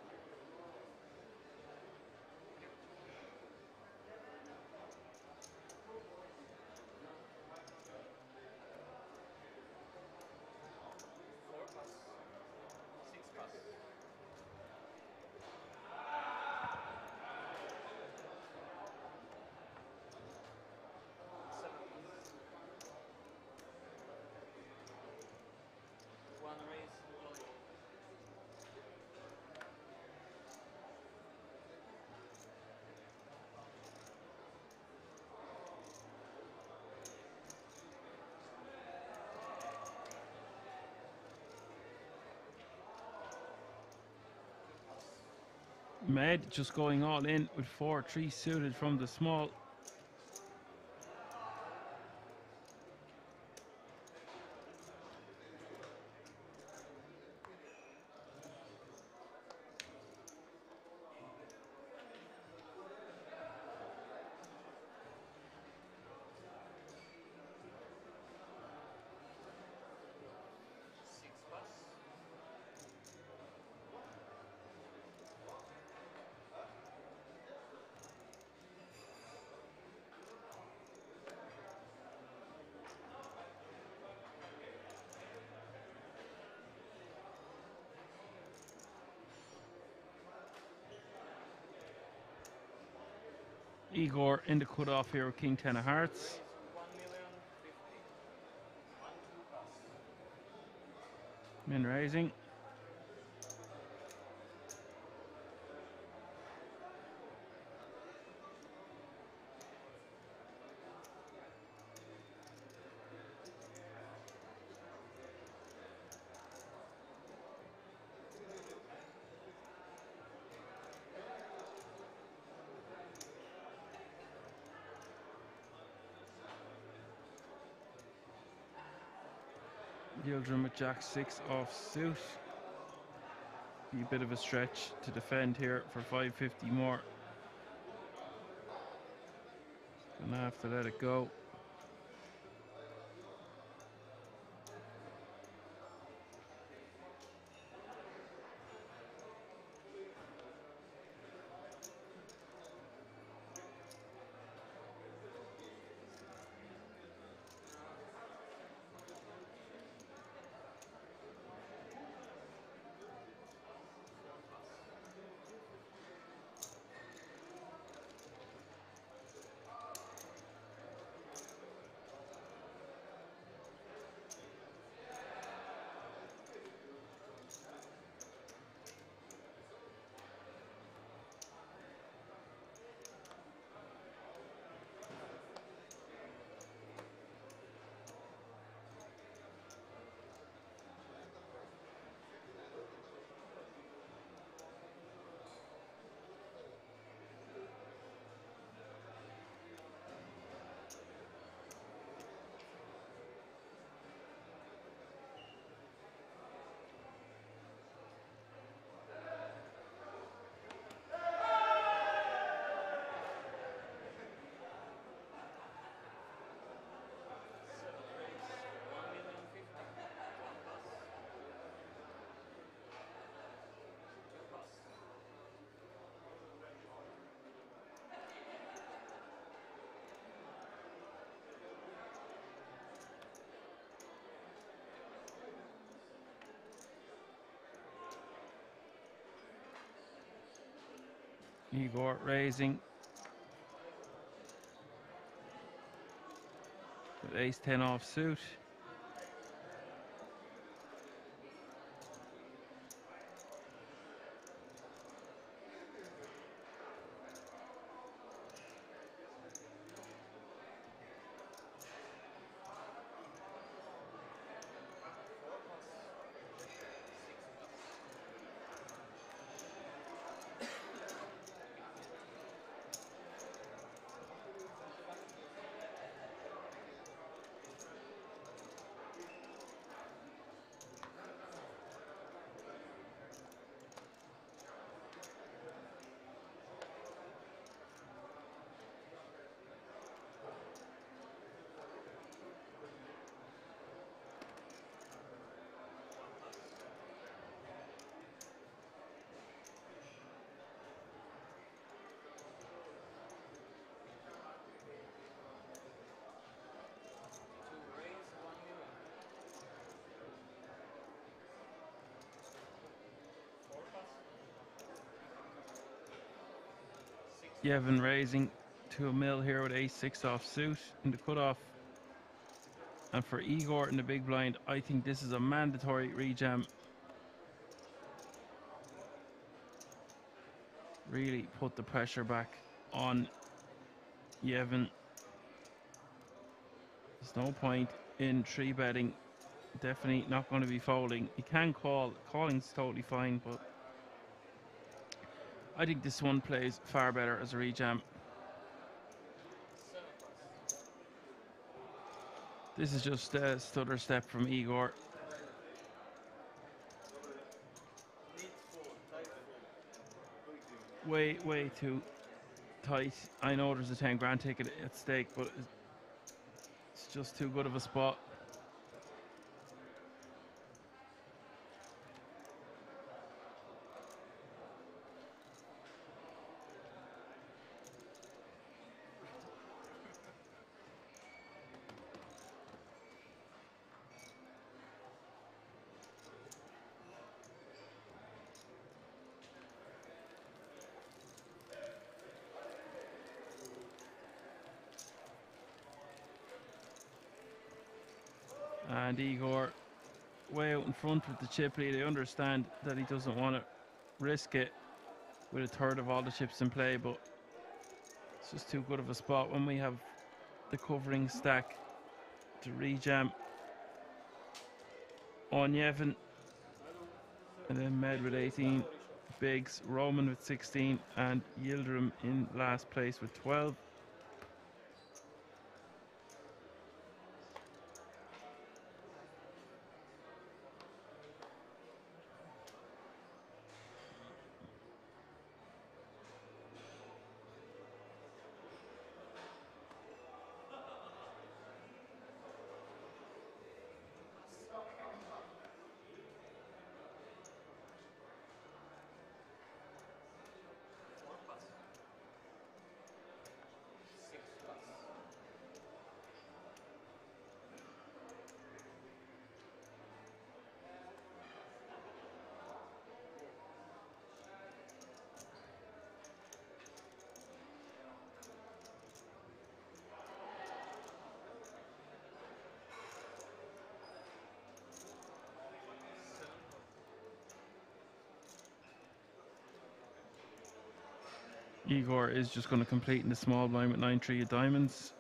Just going all in with four, three suited from the small. Igor in the cutoff here with King Ten of Hearts. Min raising. Waldron with Jack 6 off suit. Be a bit of a stretch to defend here for 550 more. Gonna have to let it go. Igor raising. With ace 10 off suit. Yevhen raising to a mill here with a6 off suit in the cutoff. And for Igor in the big blind, I think this is a mandatory rejam. Really put the pressure back on Yevhen. There's no point in three betting. Definitely not going to be folding. You can call. Calling's totally fine, but I think this one plays far better as a rejam. This is just a stutter step from Igor. Way, way too tight. I know there's a 10 grand ticket at stake, but it's just too good of a spot. And Igor way out in chip lead. I understand that he doesn't want to risk it with a third of all the chips in play, but it's just too good of a spot when we have the covering stack to rejam on Yevhen. And then Med with 18, Biggs, Roman with 16, and Yildirim in last place with 12. Igor is just going to complete in the small blind with 9 3 of diamonds.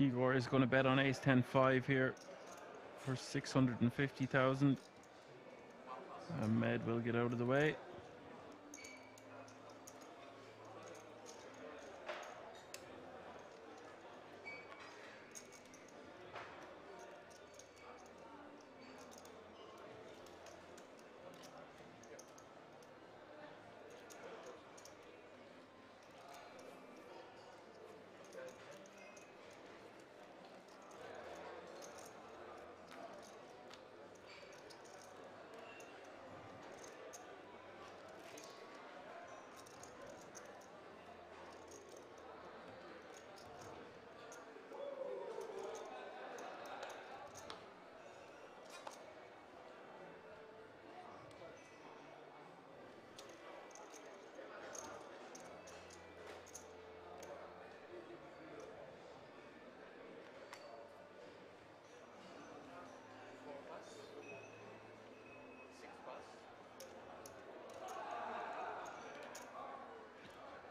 Igor is going to bet on ace 10 5 here for 650,000. And uh, Med will get out of the way.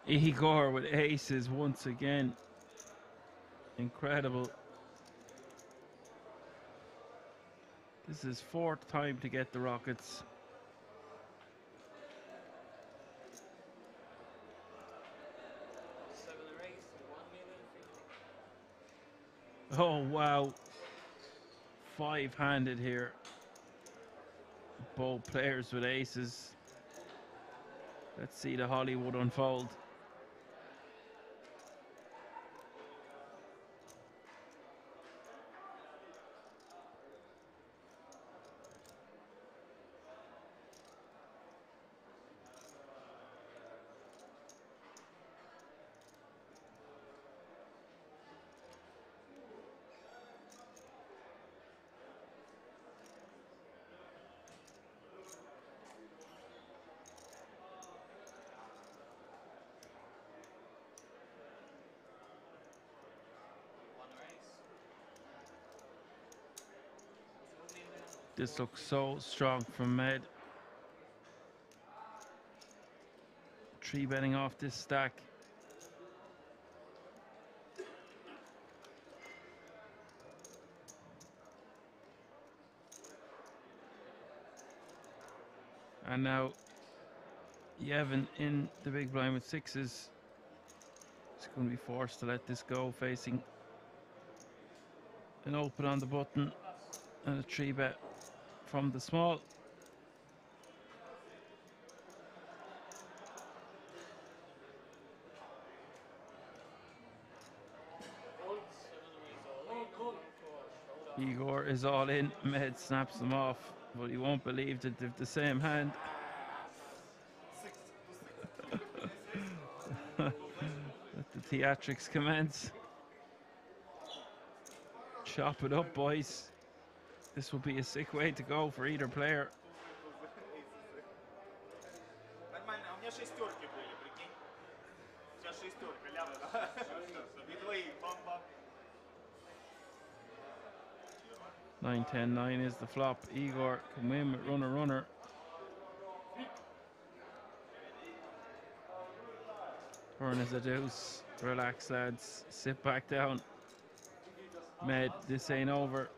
Igor with aces once again. Incredible. This is fourth time to get the Rockets. Oh, wow. Five handed here. Both players with aces. Let's see the Hollywood unfold. This looks so strong from Med. Three betting off this stack. And now Yevhen in the big blind with sixes. He's going to be forced to let this go, facing an open on the button and a three bet from the small. Igor is all in. Med snaps them off, but he won't believe that they've the same hand. Let the theatrics commence. Chop it up, boys. This would be a sick way to go for either player. Nine ten nine is the flop. Igor can win with runner runner. Turn is a deuce. Relax lads. Sit back down. Med, this ain't over.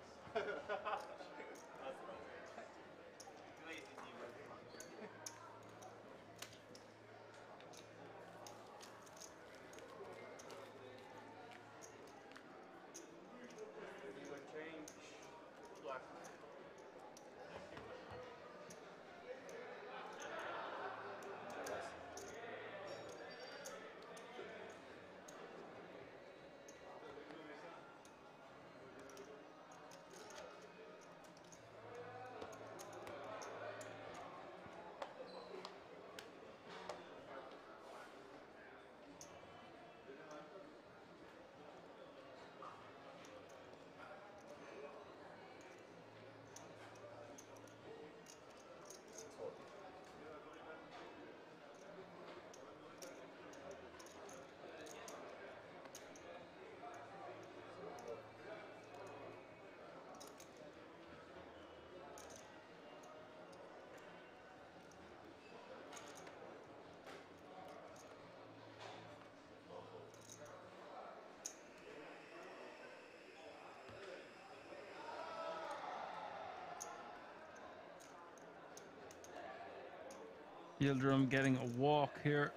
Yildirim getting a walk here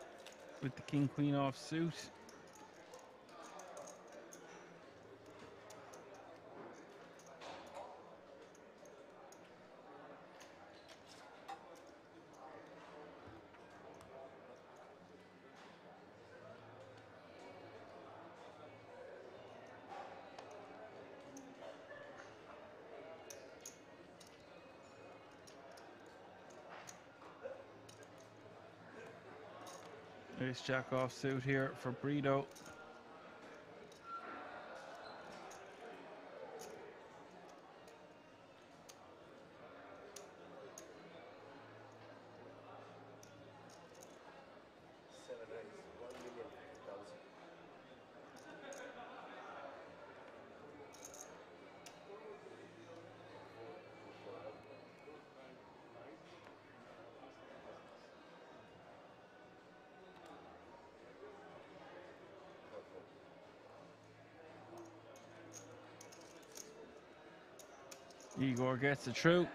with the king queen off suit. Ace jack off suit here for Bredo. Igor gets it through.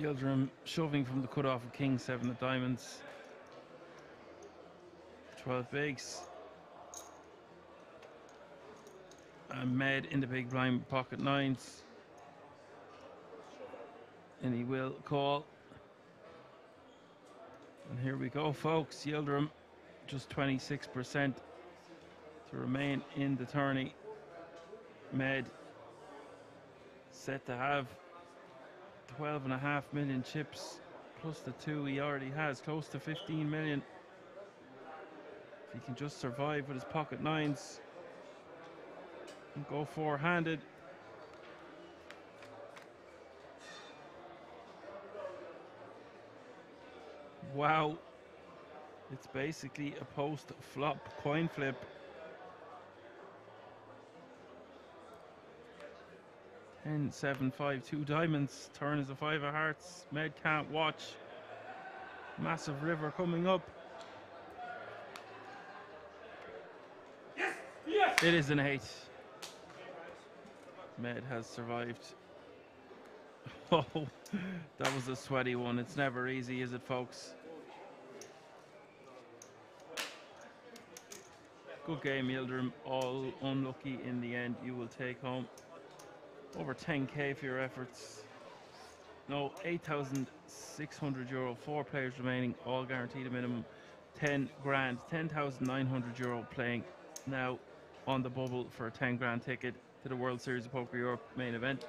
Yildirim shoving from the cutoff of king, seven of diamonds. 12 bigs. And Med in the big blind pocket nines. And he will call. And here we go, folks. Yildirim just 26% to remain in the tourney. Med set to have 12 and a half million chips plus the two he already has, close to 15 million. If he can just survive with his pocket nines and go four-handed. Wow. It's basically a post-flop coin flip. Ten, seven, five, two diamonds. Turn is a five of hearts. Med can't watch. Massive river coming up. Yes! Yes! It is an eight. Med has survived. Oh, that was a sweaty one. It's never easy, is it, folks? Good game, Yildirim. All unlucky in the end. You will take home over 10k for your efforts. No, 8,600 euro. Four players remaining, all guaranteed a minimum 10 grand. 10,900 euro playing now on the bubble for a 10 grand ticket to the World Series of Poker Europe main event.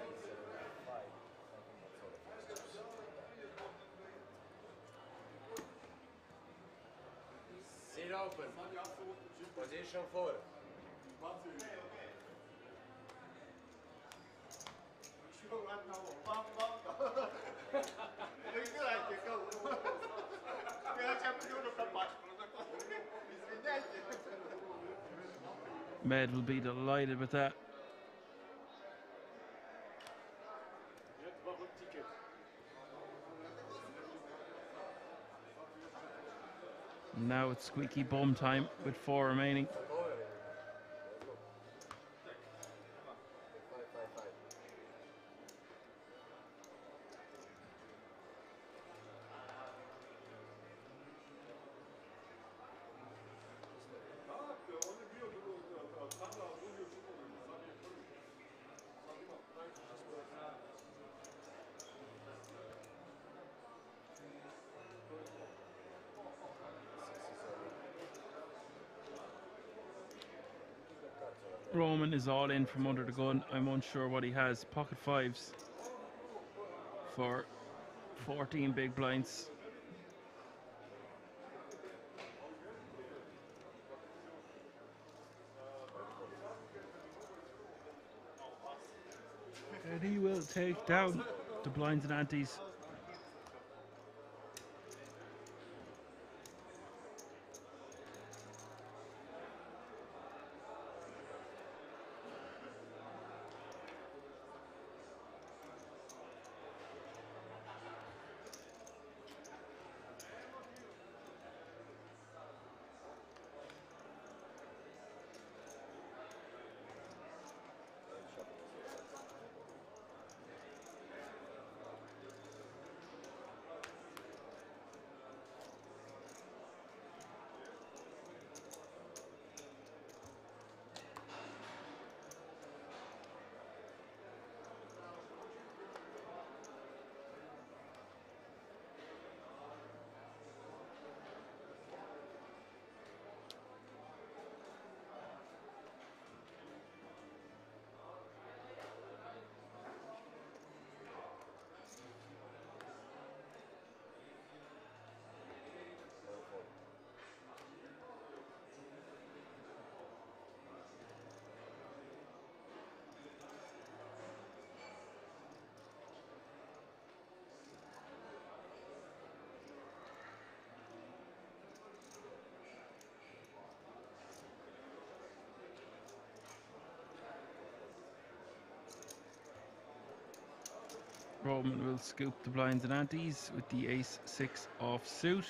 Sit open. Position four. Med will be delighted with that. Now it's squeaky bum time with four remaining. Roman all in from under the gun. I'm unsure what he has. Pocket fives for 14 big blinds. And he will take down the blinds and antes. Roman will scoop the blinds and antes with the ace six off suit.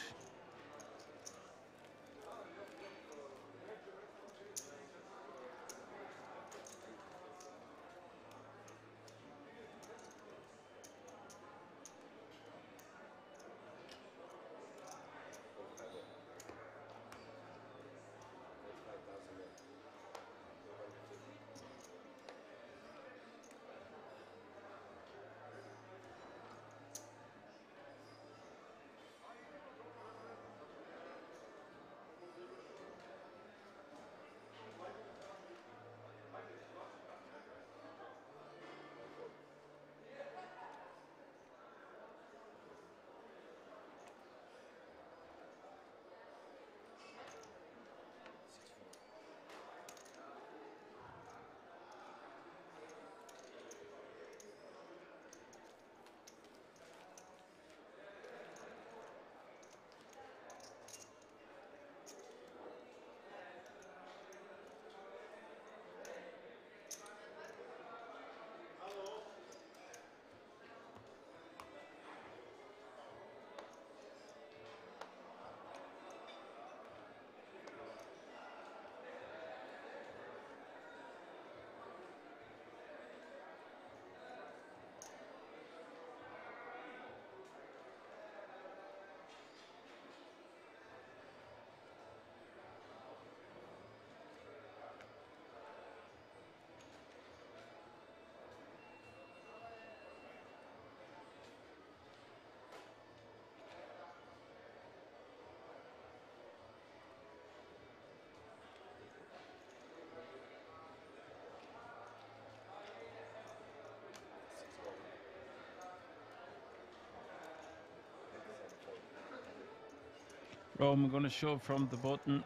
Roman going to shove from the button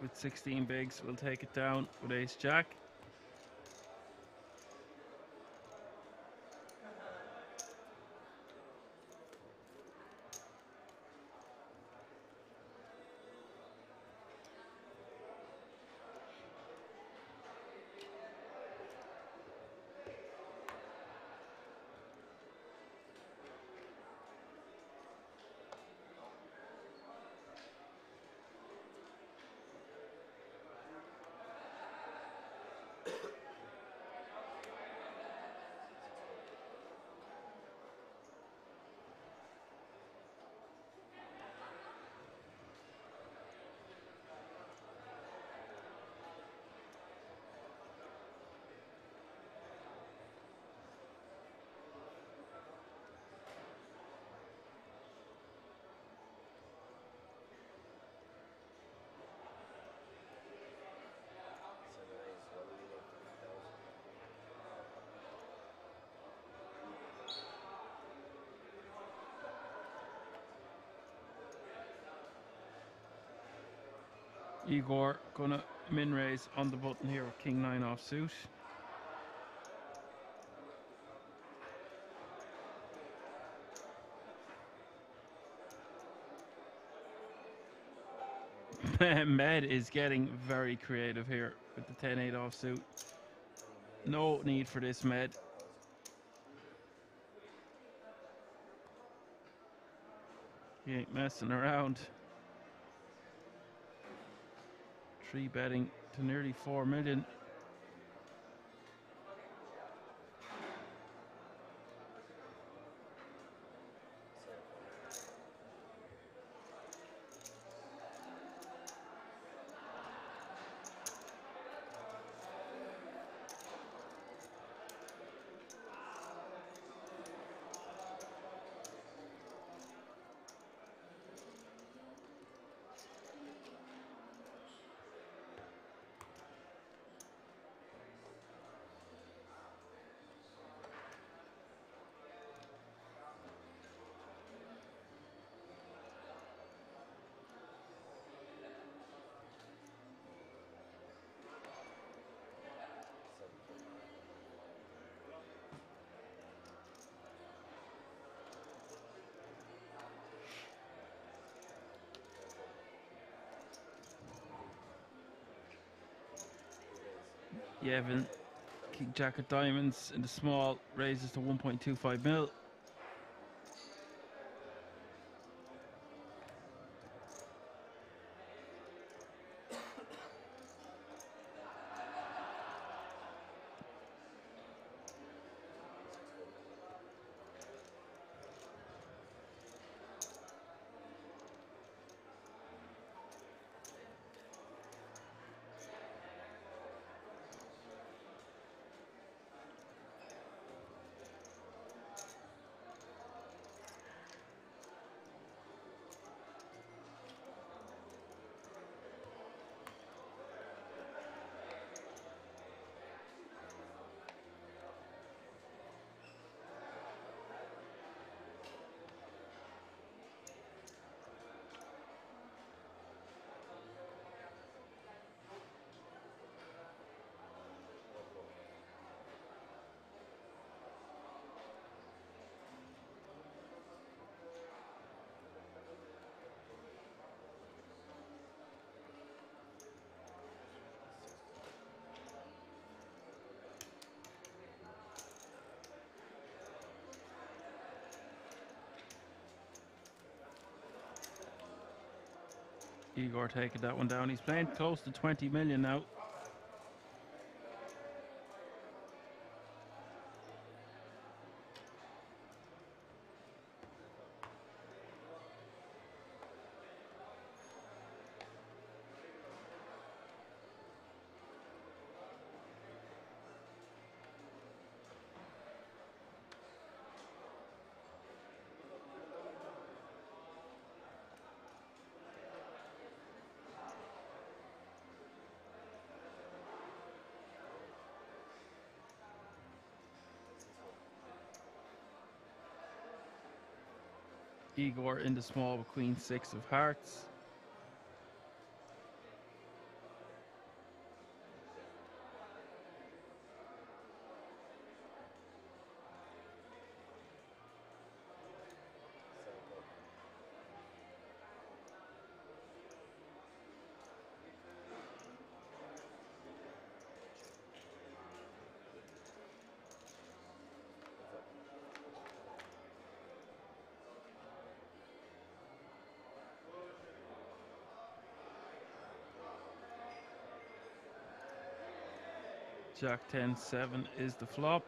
with 16 bigs. We'll take it down with ace jack. Igor gonna min raise on the button here with King 9 off suit. Med is getting very creative here with the 10-8 offsuit. No need for this Med. He ain't messing around. Three betting to nearly four million. Yevhen, King Jack of Diamonds in the small raises to 1.25 mil. Igor taking that one down. He's playing close to 20 million now. Igor in the small with Queen Six of Hearts. Jack 10 7 is the flop.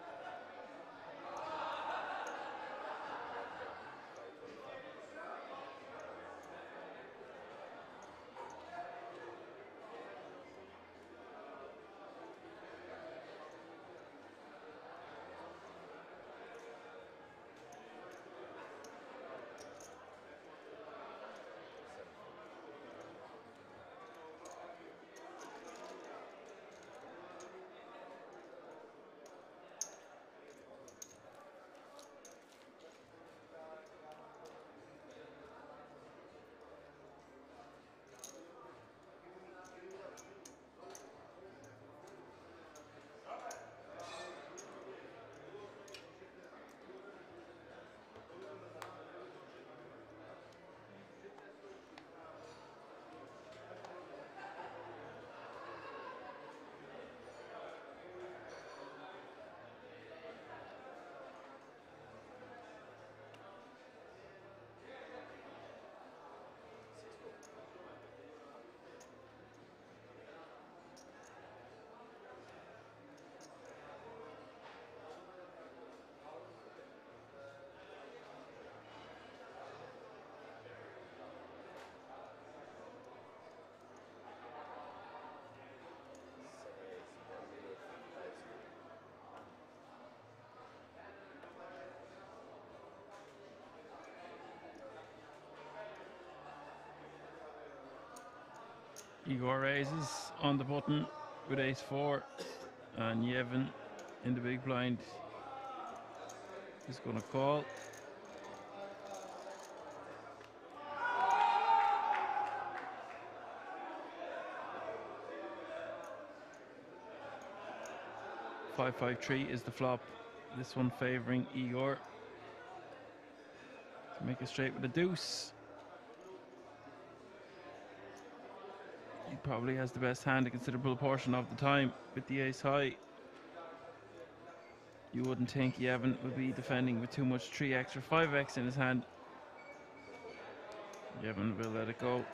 Igor raises on the button with ace four, and Yevhen in the big blind is going to call. Five five three is the flop. This one favouring Igor. Make it straight with a deuce. Probably has the best hand a considerable portion of the time with the ace high. You wouldn't think Yevhen would be defending with too much 3x or 5x in his hand. Yevhen will let it go.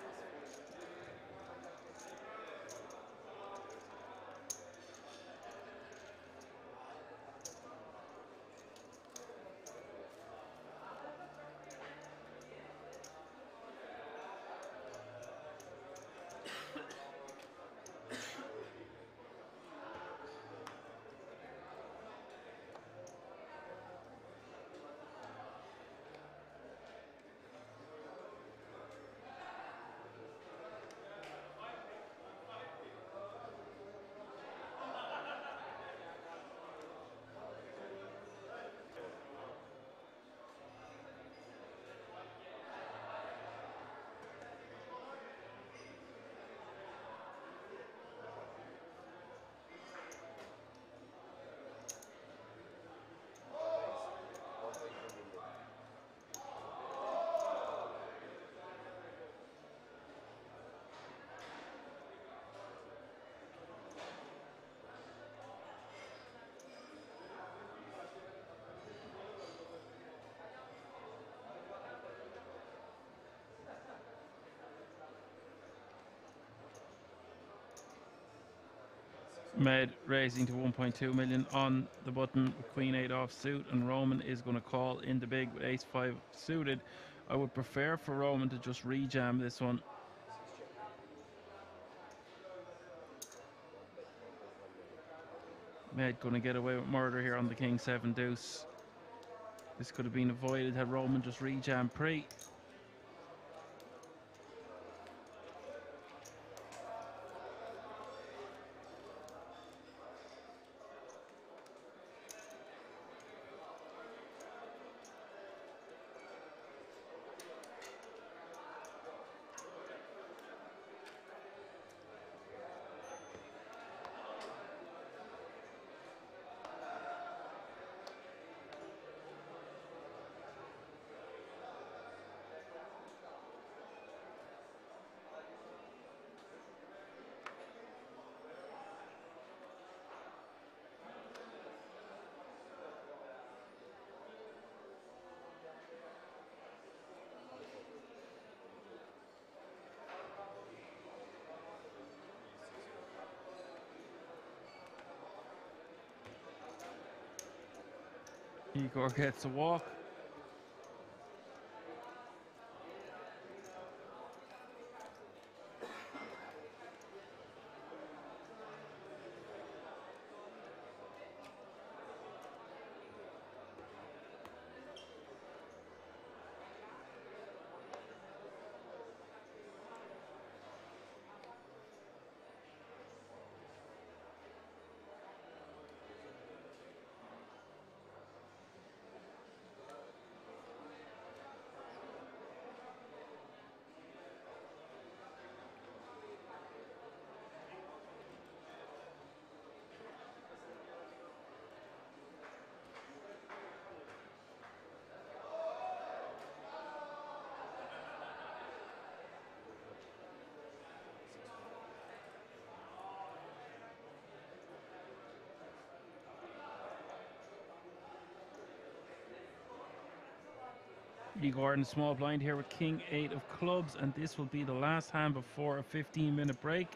Med raising to 1.2 million on the button with Queen 8 off suit, and Roman is going to call in the big with Ace 5 suited. I would prefer for Roman to just rejam this one. Med going to get away with murder here on the King 7 deuce. This could have been avoided had Roman just rejam pre. Igor gets a walk. Igor in small blind here with King 8 of clubs, and this will be the last hand before a 15 minute break.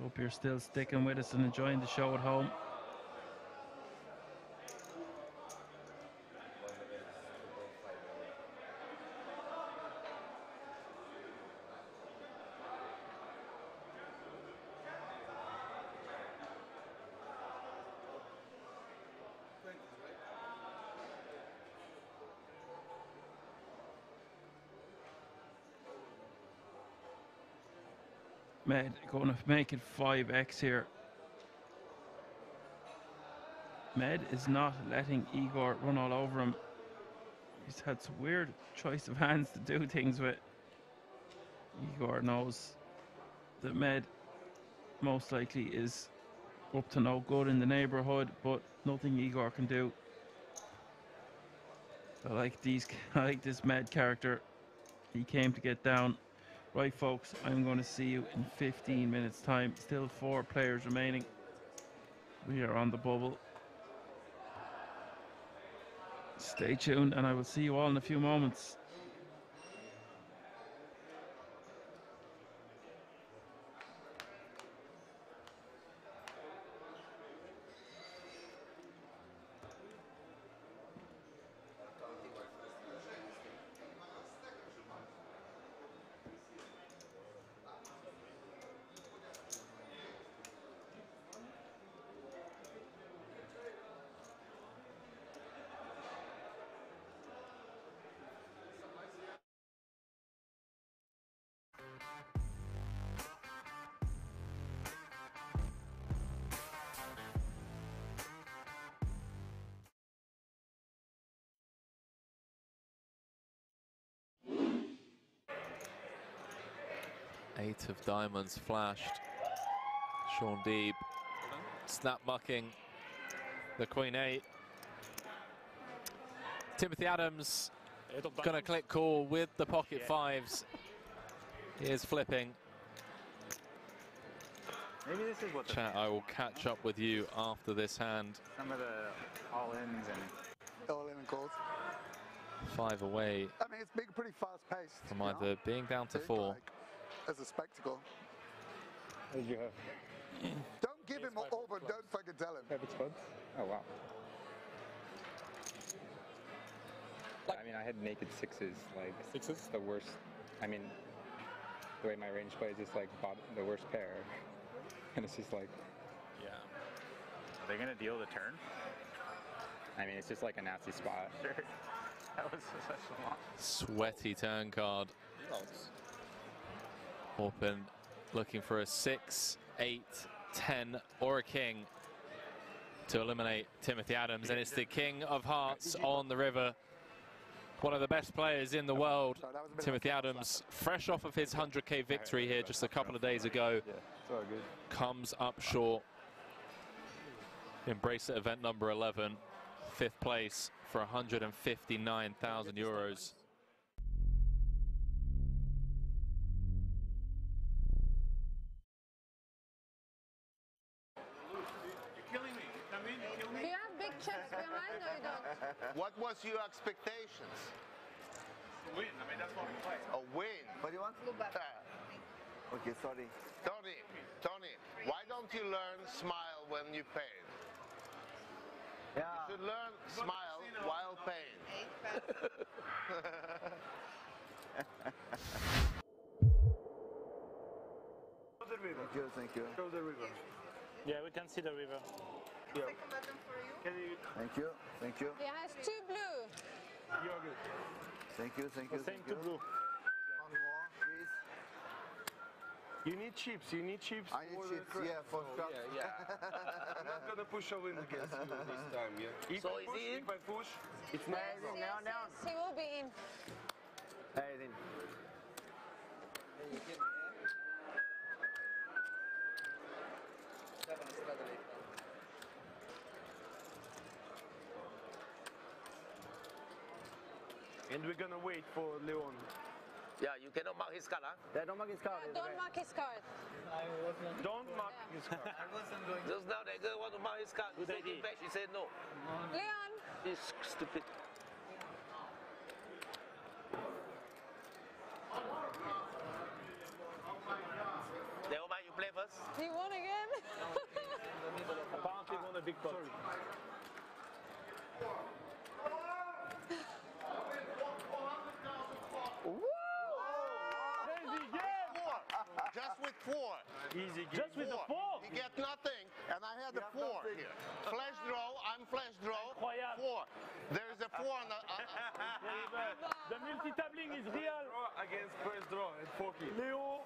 Hope you're still sticking with us and enjoying the show at home. Med going to make it 5x here. Med is not letting Igor run all over him. He's had some weird choice of hands to do things with. Igor knows that Med most likely is up to no good in the neighborhood, but nothing Igor can do. I like these. I like this Med character. He came to get down. Right, folks. I'm going to see you in 15 minutes' time. Still four players remaining. We are on the bubble. Stay tuned, and I will see you all in a few moments. Of diamonds flashed. Sean Deeb snap mucking the queen eight. Timothy Adams gonna click call with the pocket fives. He is flipping. Maybe this is what the Chat, I will catch up with you after this hand. some of the all-ins and All in and calls. Five away I mean, it's been pretty fast paced. from either being down to four. As a spectacle. What you have? Don't give him all, but don't fucking tell him. Five spots? Oh wow. I mean, I had naked sixes, like sixes, the worst. I mean, the way my range plays is like bot- the worst pair, and it's just like, Yeah. Are they gonna deal the turn? I mean, it's just like a nasty spot. Sure. That was such a long. Sweaty turn card. Orpen looking for a six, eight, ten, or a king to eliminate Timothy Adams. And it's the king of hearts on the river. One of the best players in the world, Timothy Adams, fresh off of his 100k victory here just a couple of days ago, comes up short. Bracelet event number 11, fifth place for 159,000 euros. What was your expectations? A Win. I mean, that's what we play. A win. What do you want? to look better Okay, sorry. Tony, Tony, why don't you learn smile when you pain? Yeah. You should learn smile while pain. Thank you, thank you. Show the river. Yeah, we can see the river. Yeah. Can you? Thank you, thank you. He has two blue. You're good. Thank you, thank you, The same thank to you. blue. One more, please. You need chips. You need chips. I need chips, cra- yeah, for Oh, sure. yeah, yeah. I'm not gonna push a win against you this time, yeah. If So I push, he if I push, it's Yes, not. yes, yes, he will be in. Hey, then. And we're gonna wait for Leon. Yeah, you cannot mark his card, huh? Yeah, don't mark his card. Don't mark his card. Don't mark his card. Just now that girl want to mark his card. You said him back, she said no. Leon, He's stupid. Never mind, you play first. he won again. Apparently, won a big pot. Crazy game! Four. Just with four. Easy game. Just with the four. You get nothing, and I had the four here. Flash draw, I'm flash draw. Incroyable. Four. There is a four on the. Uh, The multi-tabling is real. Draw against first draw and forky. Leo,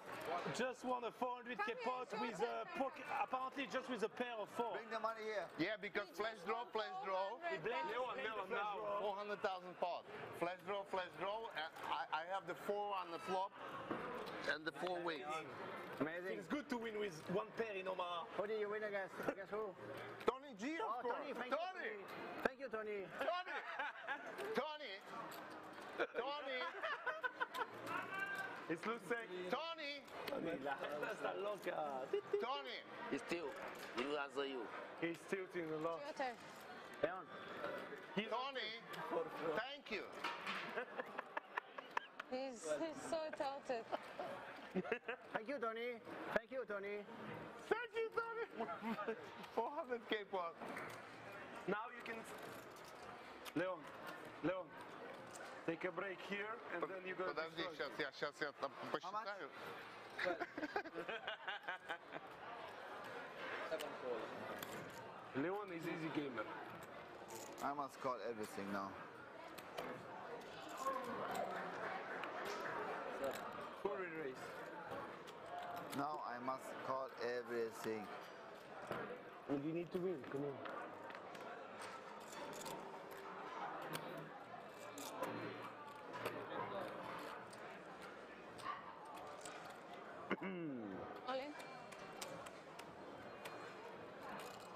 just won a 400k pot with a poke, apparently just with a pair of four. Bring the money here. Yeah, because flash draw, flash draw. Leon, Leon, now. 400,000 pot. Flash draw, flash draw. I, I have the four on the flop and the four wings. Amazing. It's good to win with one pair in Omaha. Who did you win against? Against who? Tony G, of Oh, course. Tony, thank Tony. you. Thank you, Tony. Tony. Tony. Tony. It's Lucek. Tony. La gente está loca. Tony. He's still. He will answer you. He's tilting a lot. Your turn. Leon. Tony. Thank you. He's, he's so tilted. Thank you, Tony. Thank you, Tony. Thank you, Tony. 400k pot. Now you can. Leon, Leon, take a break here and then you go. Подожди, сейчас я, сейчас я там посчитаю. Leon is easy gamer. I must call everything now. Full race. Now I must call everything. And you need to win. Come on. All in.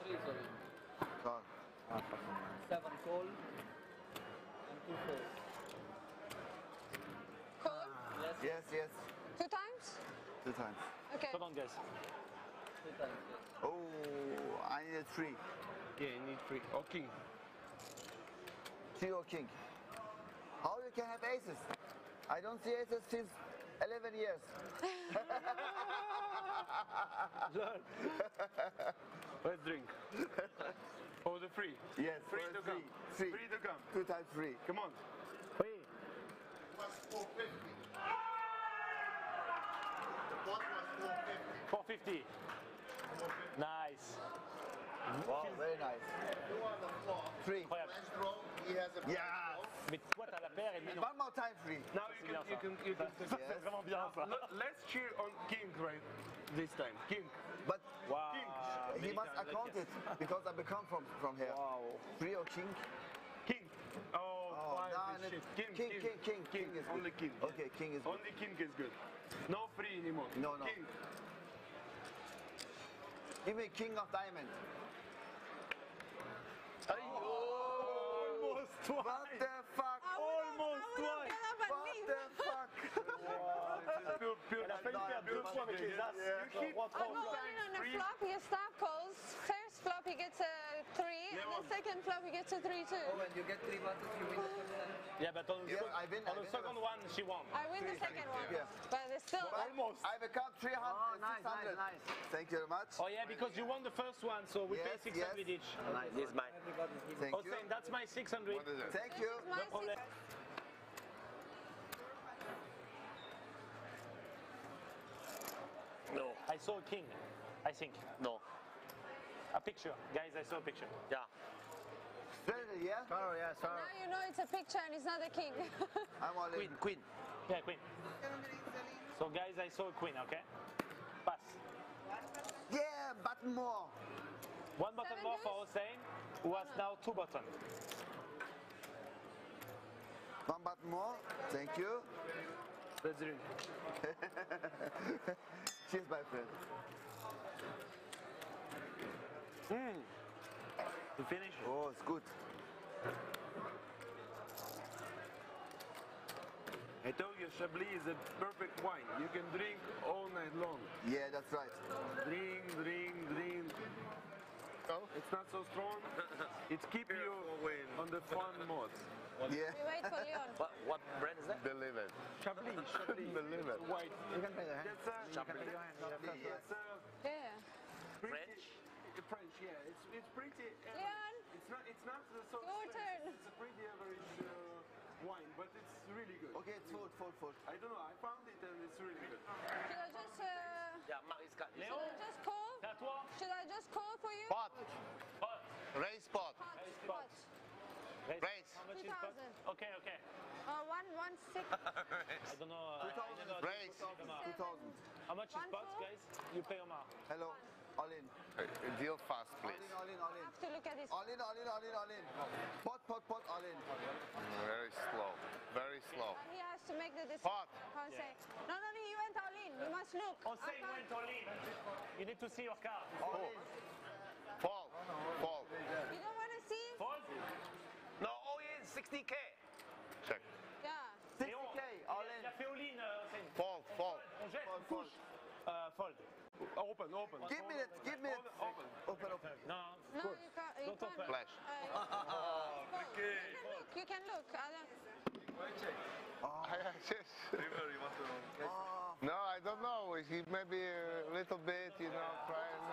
Three is all in. Call. Seven call and two fours. Call. Yes. Yes, yes. Two times? Two times. Okay. Come on, guys. Two times. Yes. Oh, I need a three. Yeah, you need three. Oh, king. Three or king. How you can have aces? I don't see aces since 11 years. Let's drink. Oh, the free. Yes, Free to three. come. Three. Free to come. Two times three. Come on. Three. The pot was 450. 450. Nice. Wow, very nice. Two on the flop. Three. Flash draw. He has a Yes. Mais toi, t'as la paire et lui, non. One more time free. Now you can, you can, you can. Ça, c'est vraiment bien, ça. Let's cheer on King right this time. King. But Wow. he must account it because I become from from here. Wow. Three or king? King. Oh, Oh, five no, is no, shit. King, king, king, king, king is good. Only king. Okay, king is good. Only king is good. No free anymore. No, no. King. Give me king of diamond. Almost twice. What the fuck? Almost twice. What the fuck? Pure, pure. Elle a failli faire deux fois avec les as. You keep I'm going on the flop. He stop calls. First flop he gets a three, and the second flop he gets a three too. Oh, when you get three buttons, you win the first time. Yeah, but on, Yes, I win. on I the win second one, she won. I win the second one, Yeah. but it's still. Almost. I become 300, Oh, nice, 600. nice, nice. Thank you very much. Oh yeah, because you won the first one, so we Yes, pay 600 yes. each. Nice. This is mine. Everybody's giving. You. Hossein, that's my 600. What is it? Thank you. No problem. No. I saw a king, I think. No. A picture. Guys, I saw a picture. Yeah. Strategy, yeah? Oh, yeah, sorry. Now you know it's a picture and it's not a king. I'm all Queen, in. queen. Yeah, queen. So guys, I saw a queen, okay? Pass. Yeah, but more. One button Seven more for deuce? Hossein, who has now two buttons. One button more. Thank you. Let's drink. Cheers, my friend. Mm. You finish? Oh, it's good. I told you Chablis is a perfect wine. You can drink all night long. Yeah, that's right. Drink, drink, drink. Oh? It's not so strong. It keeps you on the fun mode. Yeah. we wait for Leon. What, what brand is that? Believe it. Chablis, Chablis. Believe it. White. You can play the hand. That's a, Chablis. that's a Yeah. French? French, yeah. It's, it's pretty. average. Leon. It's not. It's not the so. Your expensive. turn. It's a pretty average uh, wine, but it's really good. Okay, it's food, food, food. I don't know. I found it and it's really good. Should I just uh, Yeah, Maris got should I just call? C'est à toi. Should I just call for you? Pot. Pot. Raise pot. Pot. pot. Pot. Raise. How much Two is pot? thousand. Okay, okay. Uh, one one six. I don't know. Uh, I never- Raise. I don't know. 2000. How How much is pots, guys? You pay Omar. Hello. All in. Uh, deal fast, All please. in, all in, all in. have to look at his. All in, all in, all in, all in. Pot, pot, pot, all in. Very slow. Very slow. He has to make the decision. Pot. Jose. No, no, no, he went all in. You must look. Jose I can't- went all in. You need to see your card. All in. Fold. Fold. You don't want to see? Fold. No, all in 60k. Check. Yeah. 60k, all Il in. a fait all in, euh, Hussein. Fold. Fold. On jette, Fold, on touche. Euh, fold. Open, open. Give me it, give me it. Open. Open, open. Non, No, you can't. You Don't can't. open. Flash. Uh, you can look. You can look. I don't. No, I don't know. He maybe a little bit, you know, trying.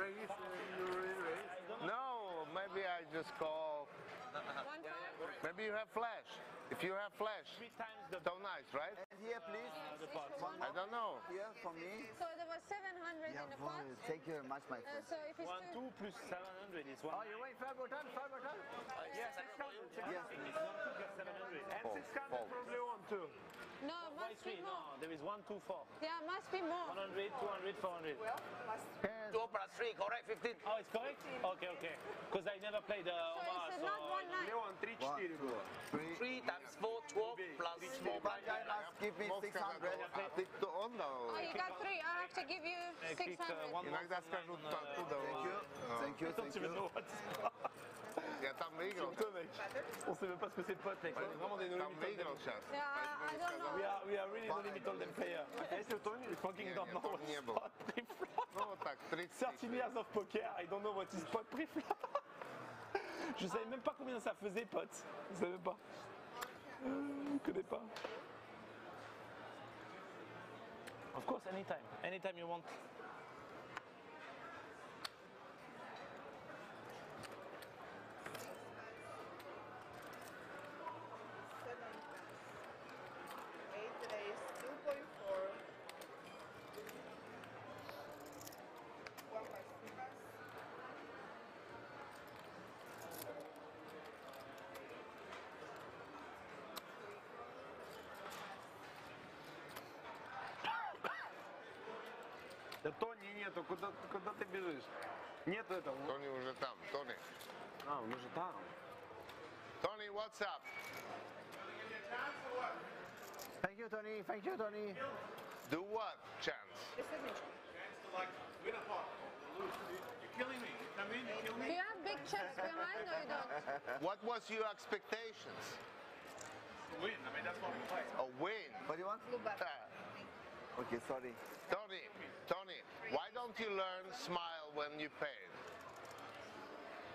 Race? You crying. no, maybe I just call. One card. Maybe you have flash. If you have flash, three times the so nice, right? And here, please. I don't know. Here, for me. So there was 700 in the pot. Jawohl, thank you very much, my Uh, friend. so if it's One, two, two plus 700 is one. Oh, you wait, five more time, five more time. Yes, 600. Yes. It's one, two plus 700. And 600 Fold. probably one too. No, Why must be more. No, there is one, two, four. Yeah, must be more. 100, 200, 400. 2 plus 3, correct? 15. Oh, it's correct? Okay, okay. Because I never played uh, So Omar, it's so not one I- nine. Leon, 3, 4 było. Three. times 4, 12 plus 4 Bajaj must give me 600. Ty to on dał. Oh, you got three. I have to give you I click, uh, 600. one more Inogda from skażą nine, to, uh, tu dał. Thank you, thank you, I don't thank even you. It's Ja tam wygrał. Surtout, mec. On sait même pas ce que c'est pot, mec. On est vraiment des no-limit. Yeah, I, I don't know. We are, we are really no-limit hold'em player. Est-ce que Tony, fucking Nie, don't know to what nie is było. pot pre-flop? No tak, 30. 13 years of poker, I don't know what is pot pre-flop. Je savais même pas combien ça faisait pot. Je savais pas. Je connais pas. Of course, anytime. Anytime you want. Да Тони нету, куда, куда ты бежишь? Нету этого. Tony уже там. Tony. А, он уже там. Tony, what's up? Thank you, Tony. Thank you, Tony. Do what, Chance? Do you have big chips behind or you don't? What was your expectations? Win. I mean, that's what we play. A win. What do you want? Okay, sorry. Tony, Tony, why don't you learn smile when you paint?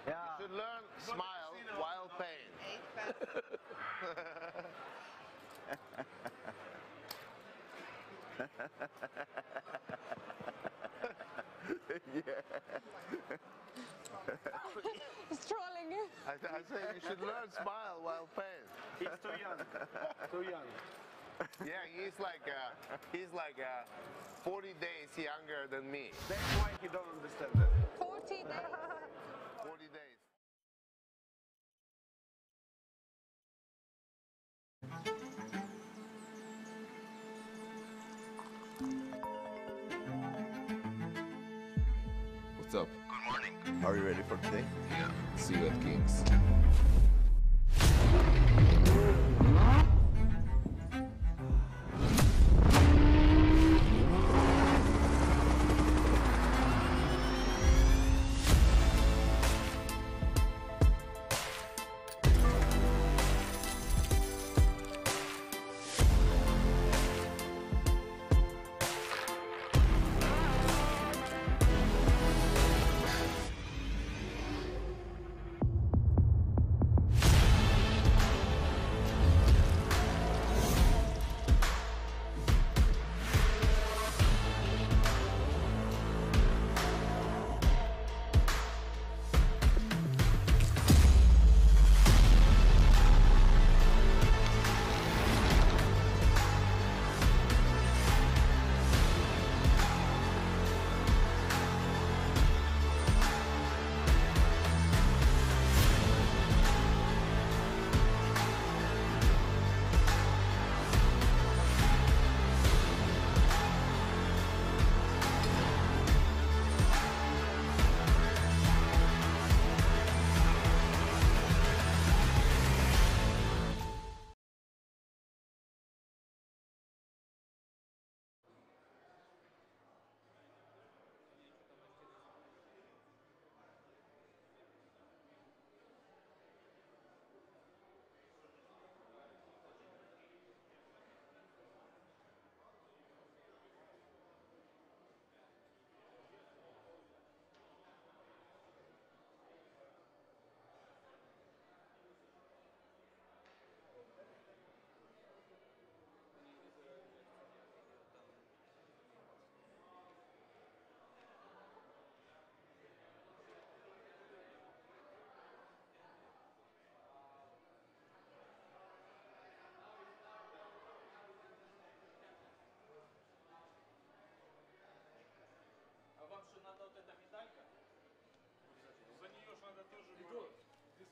Yeah. You should learn smile while paying. He's trolling you. I, I say you should learn smile while paying. He's too young. too young. Yeah, he's like uh, he's like uh, 40 days younger than me. That's why he don't understand that. 40 days. 40 days. What's up? Good morning. Are you ready for today? Yeah. See you at Kings.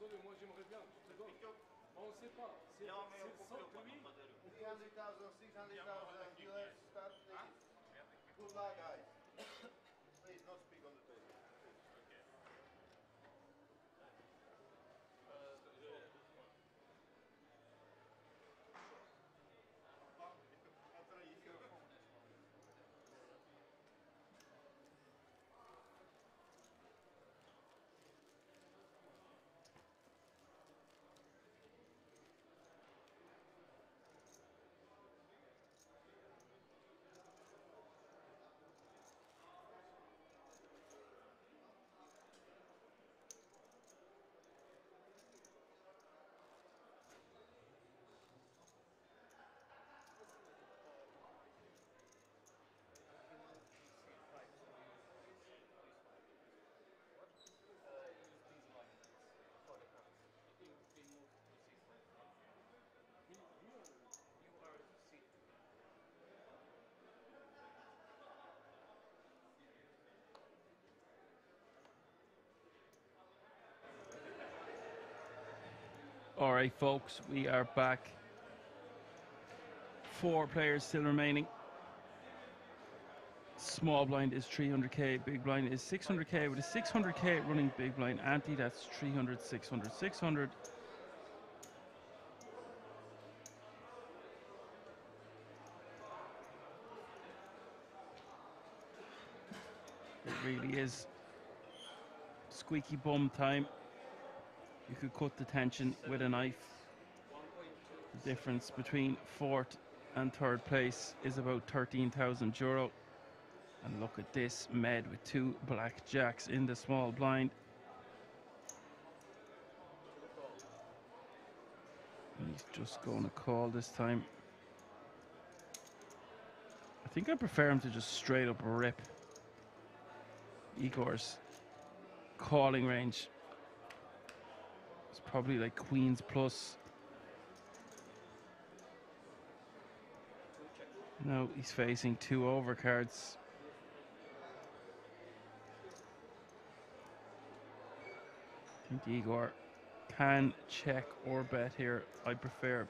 Désolé, moi j'aimerais bien, je te donne. Mais on sait pas. C'est Non, mais c'est on sans peut lui. 300,000, 600,000 dealers start please. Good luck, guys. All right, folks, we are back. Four players still remaining. Small blind is 300k, big blind is 600k. With a 600k running big blind ante, that's 300, 600, 600. It really is squeaky bum time. You could cut the tension with a knife. The difference between fourth and third place is about 13,000 euro. And look at this med with two black jacks in the small blind. He's just going to call this time. I think I prefer him to just straight up rip Igor's calling range. Probably like Queens plus. No, he's facing two overcards. I think Igor can check or bet here. I prefer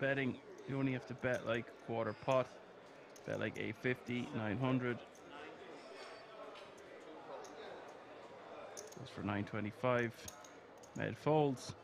betting. You only have to bet like quarter pot. Bet like 850, 900. Goes for 925. Med folds.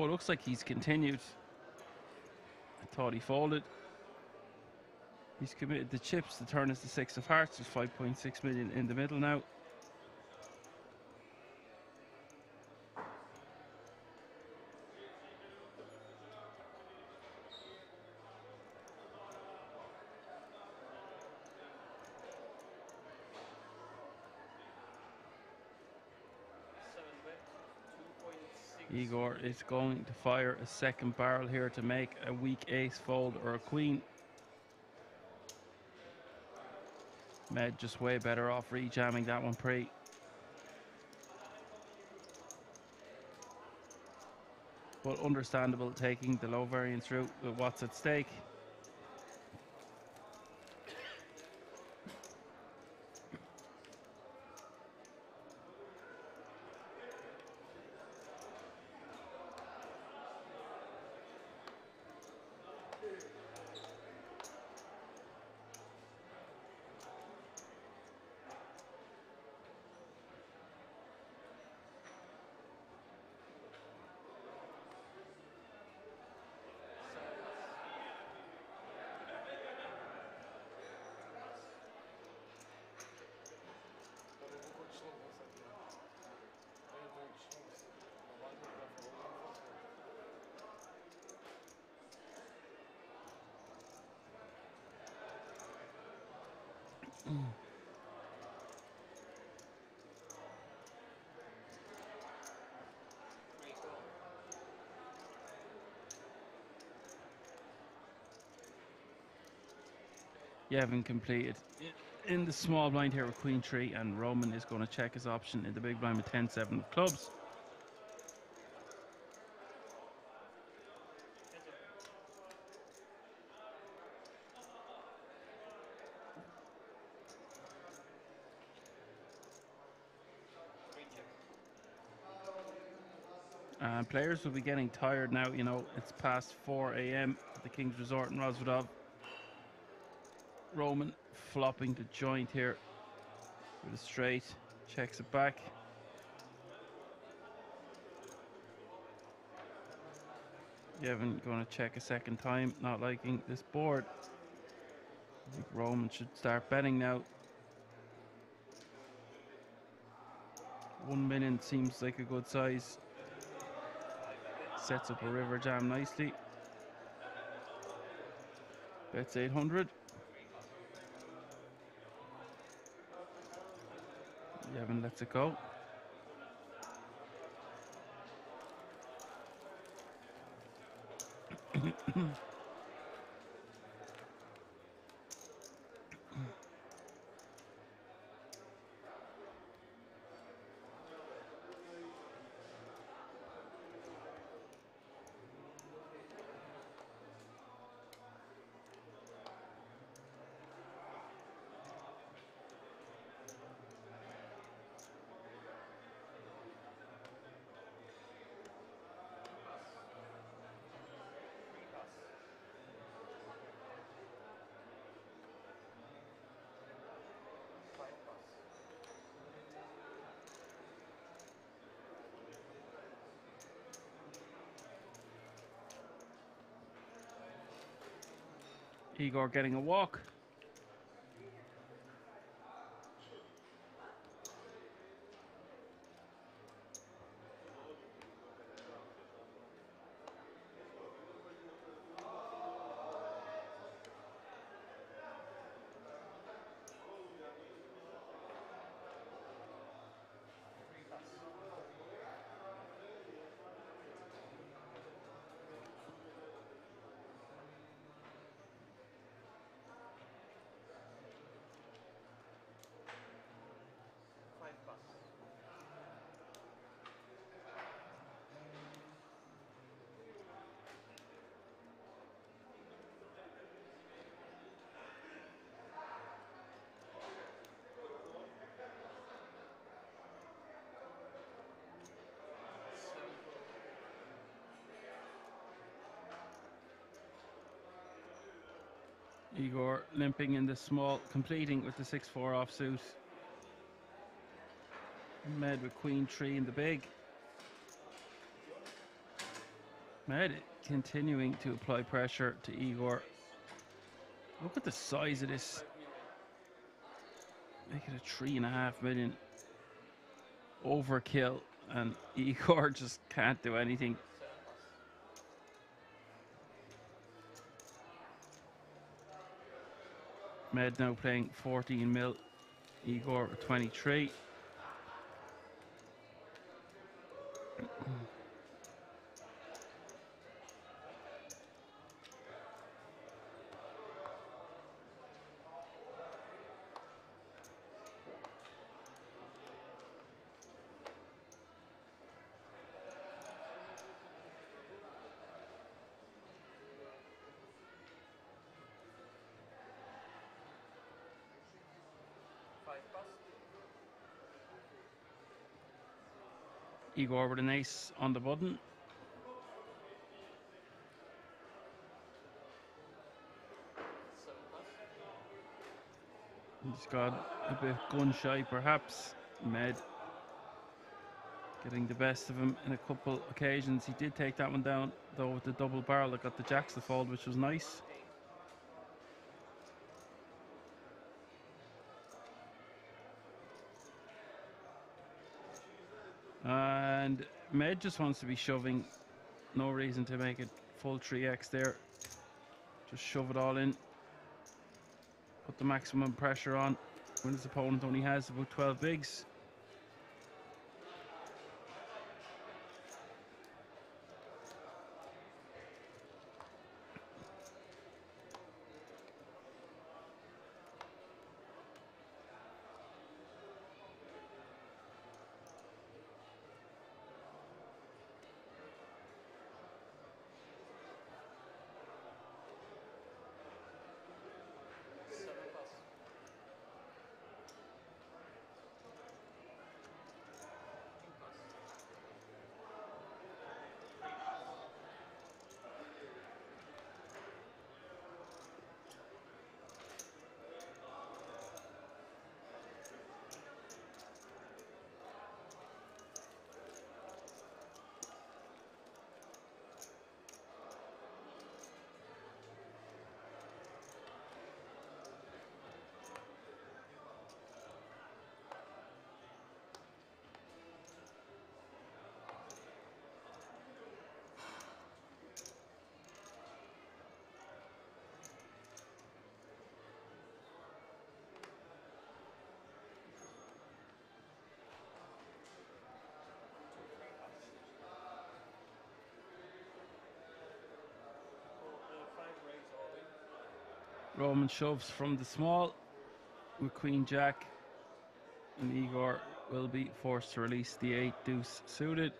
Oh, looks like he's continued. I thought he folded. He's committed the chips. The turn is the six of hearts. There's 5.6 million in the middle now. Igor is going to fire a second barrel here to make a weak ace fold or a queen. Med just way better off rejamming that one pre. But understandable taking the low variance route with what's at stake. Haven't completed. in the small blind here with Queen Tree, and Roman is going to check his option in the big blind with 10 7 of clubs. Players will be getting tired now. You know, it's past 4 a.m. at the King's Resort in Rozvadov. Roman flopping the joint here with a straight, checks it back. Yevhen going to check a second time, not liking this board. I think Roman should start betting now. One million seems like a good size. Sets up a river jam nicely. Bets 800. Yevhen lets it Igor getting a walk. Igor limping in the small, completing with the 6-4 offsuit. Med with Queen Tree in the big. Med continuing to apply pressure to Igor. Look at the size of this. Make it a three and a half million overkill, and Igor just can't do anything. Med now playing 14 mil. Igor 23. Igor with an ace on the button. He's got a bit gun shy, perhaps. Med getting the best of him in a couple occasions. He did take that one down, though, with the double barrel that got the jacks to fold, which was nice. And Med just wants to be shoving. No reason to make it full 3x there. Just shove it all in. Put the maximum pressure on when his opponent only has about 12 bigs. Roman shoves from the small with Queen Jack. And Igor will be forced to release the 8 deuce suited.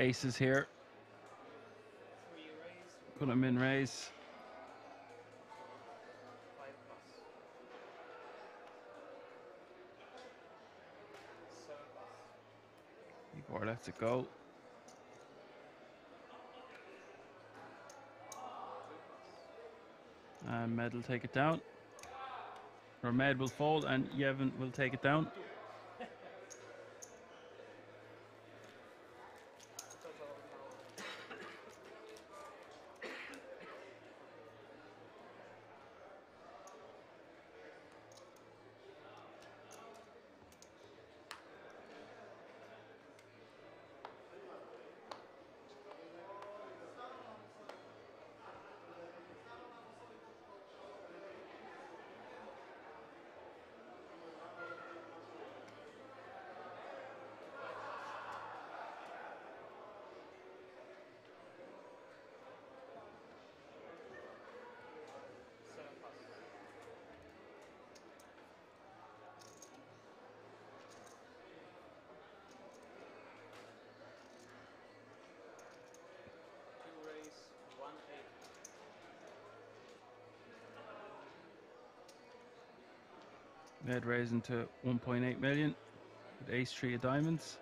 Aces here. Put him in raise. Igor lets it go. And Med will take it down. Or Med will fold and Yevhen will take it down. Med raising to 1.8 million with ace three of diamonds.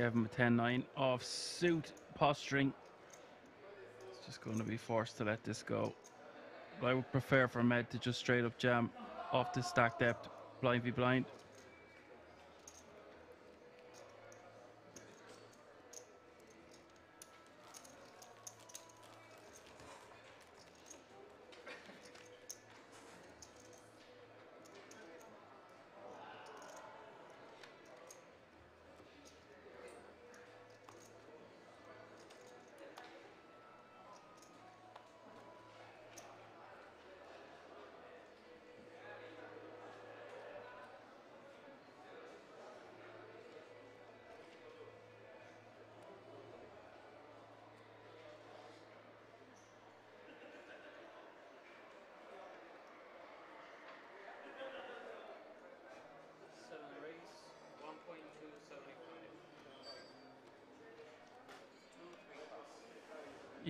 Have him a 10 9 off suit posturing. It's just going to be forced to let this go. But I would prefer for Med to just straight up jam off the stack depth, blind v blind.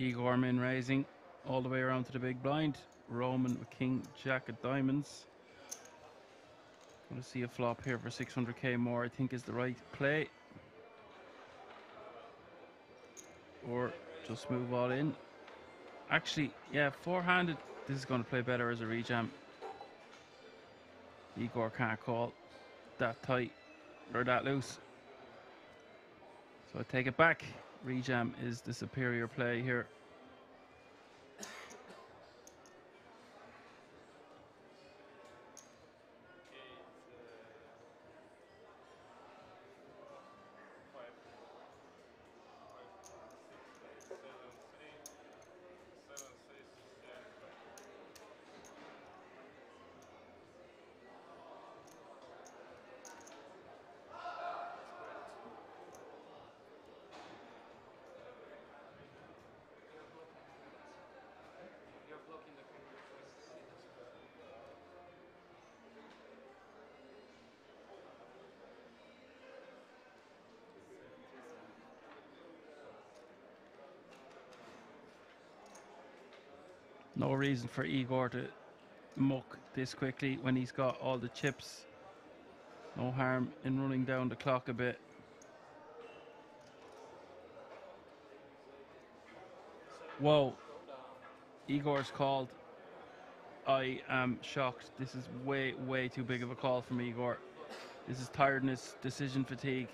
Igor min raising all the way around to the big blind. Roman with king jack of diamonds. To see a flop here for 600k more, I think is the right play. Or just move all in. Actually, yeah, four-handed, this is going to play better as a rejam. Igor can't call that tight or that loose. So I take it back. Rejam is the superior play here. Reason for Igor to muck this quickly when he's got all the chips. No harm in running down the clock a bit. Whoa. Igor's called. I am shocked. This is way, way too big of a call from Igor. This is tiredness, decision fatigue.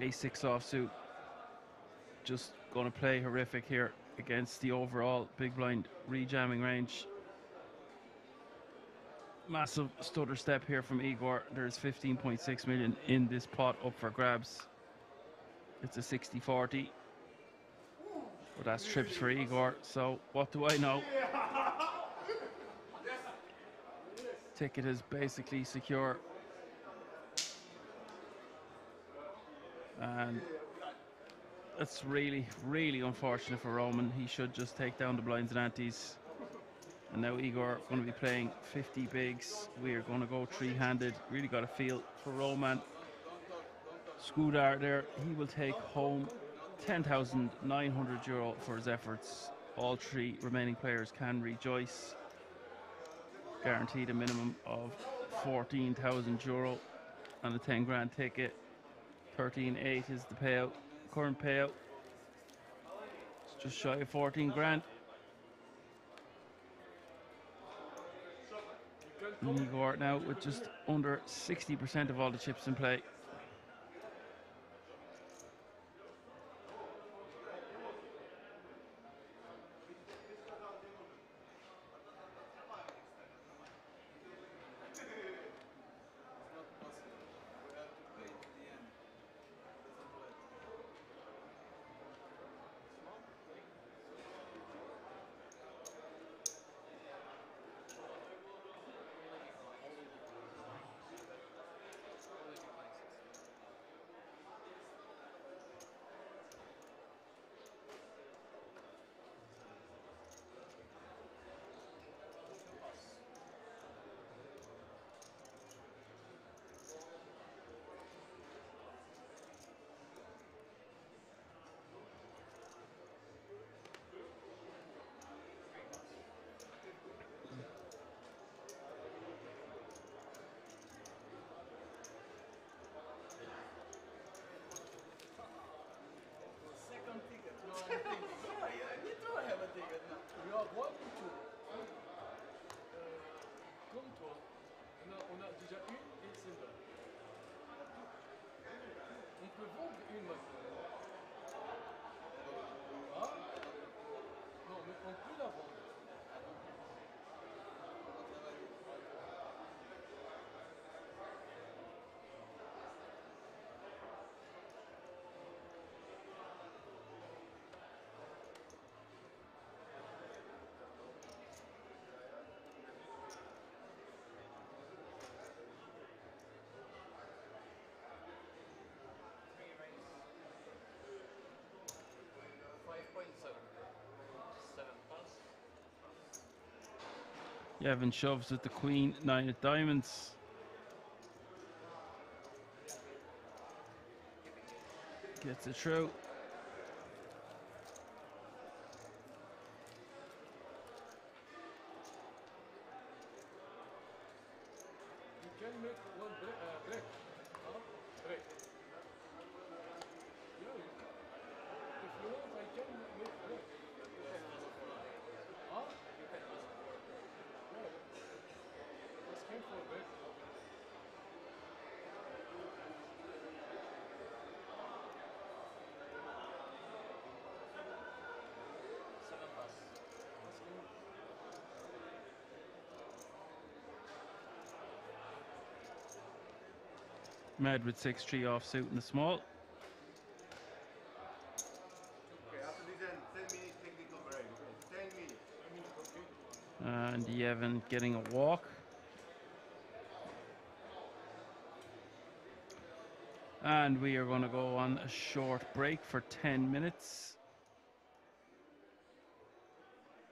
A6 offsuit. Just going to play horrific here against the overall big blind rejamming range. Massive stutter step here from Igor. There's 15.6 million in this pot up for grabs. It's a 60 40. But that's trips for Igor. So what do I know? Ticket is basically secure. And that's really, really unfortunate for Roman. He should just take down the blinds and antes. And now Igor going to be playing 50 bigs. We are going to go three-handed. Really got a feel for Roman. Skudar there. He will take home 10,900 euro for his efforts. All three remaining players can rejoice. Guaranteed a minimum of 14,000 euro and a 10 grand ticket. 13.8 is the payout, current payout. Just shy of 14 grand. Igor now with just under 60% of all the chips in play. Plus. Shoves with the queen, nine of diamonds. Gets it through. You can make one break. Uh, break. Huh? Break. Yeah, you can. If you want, I can make break. Huh? Yeah. Let's game for break. Seven plus. Let's game. Med with 6-3 offsuit in the small. Okay, after this end, 10 minutes technical break. Okay, 10 minutes. And Yevhen getting a walk. And we are going to go on a short break for 10 minutes.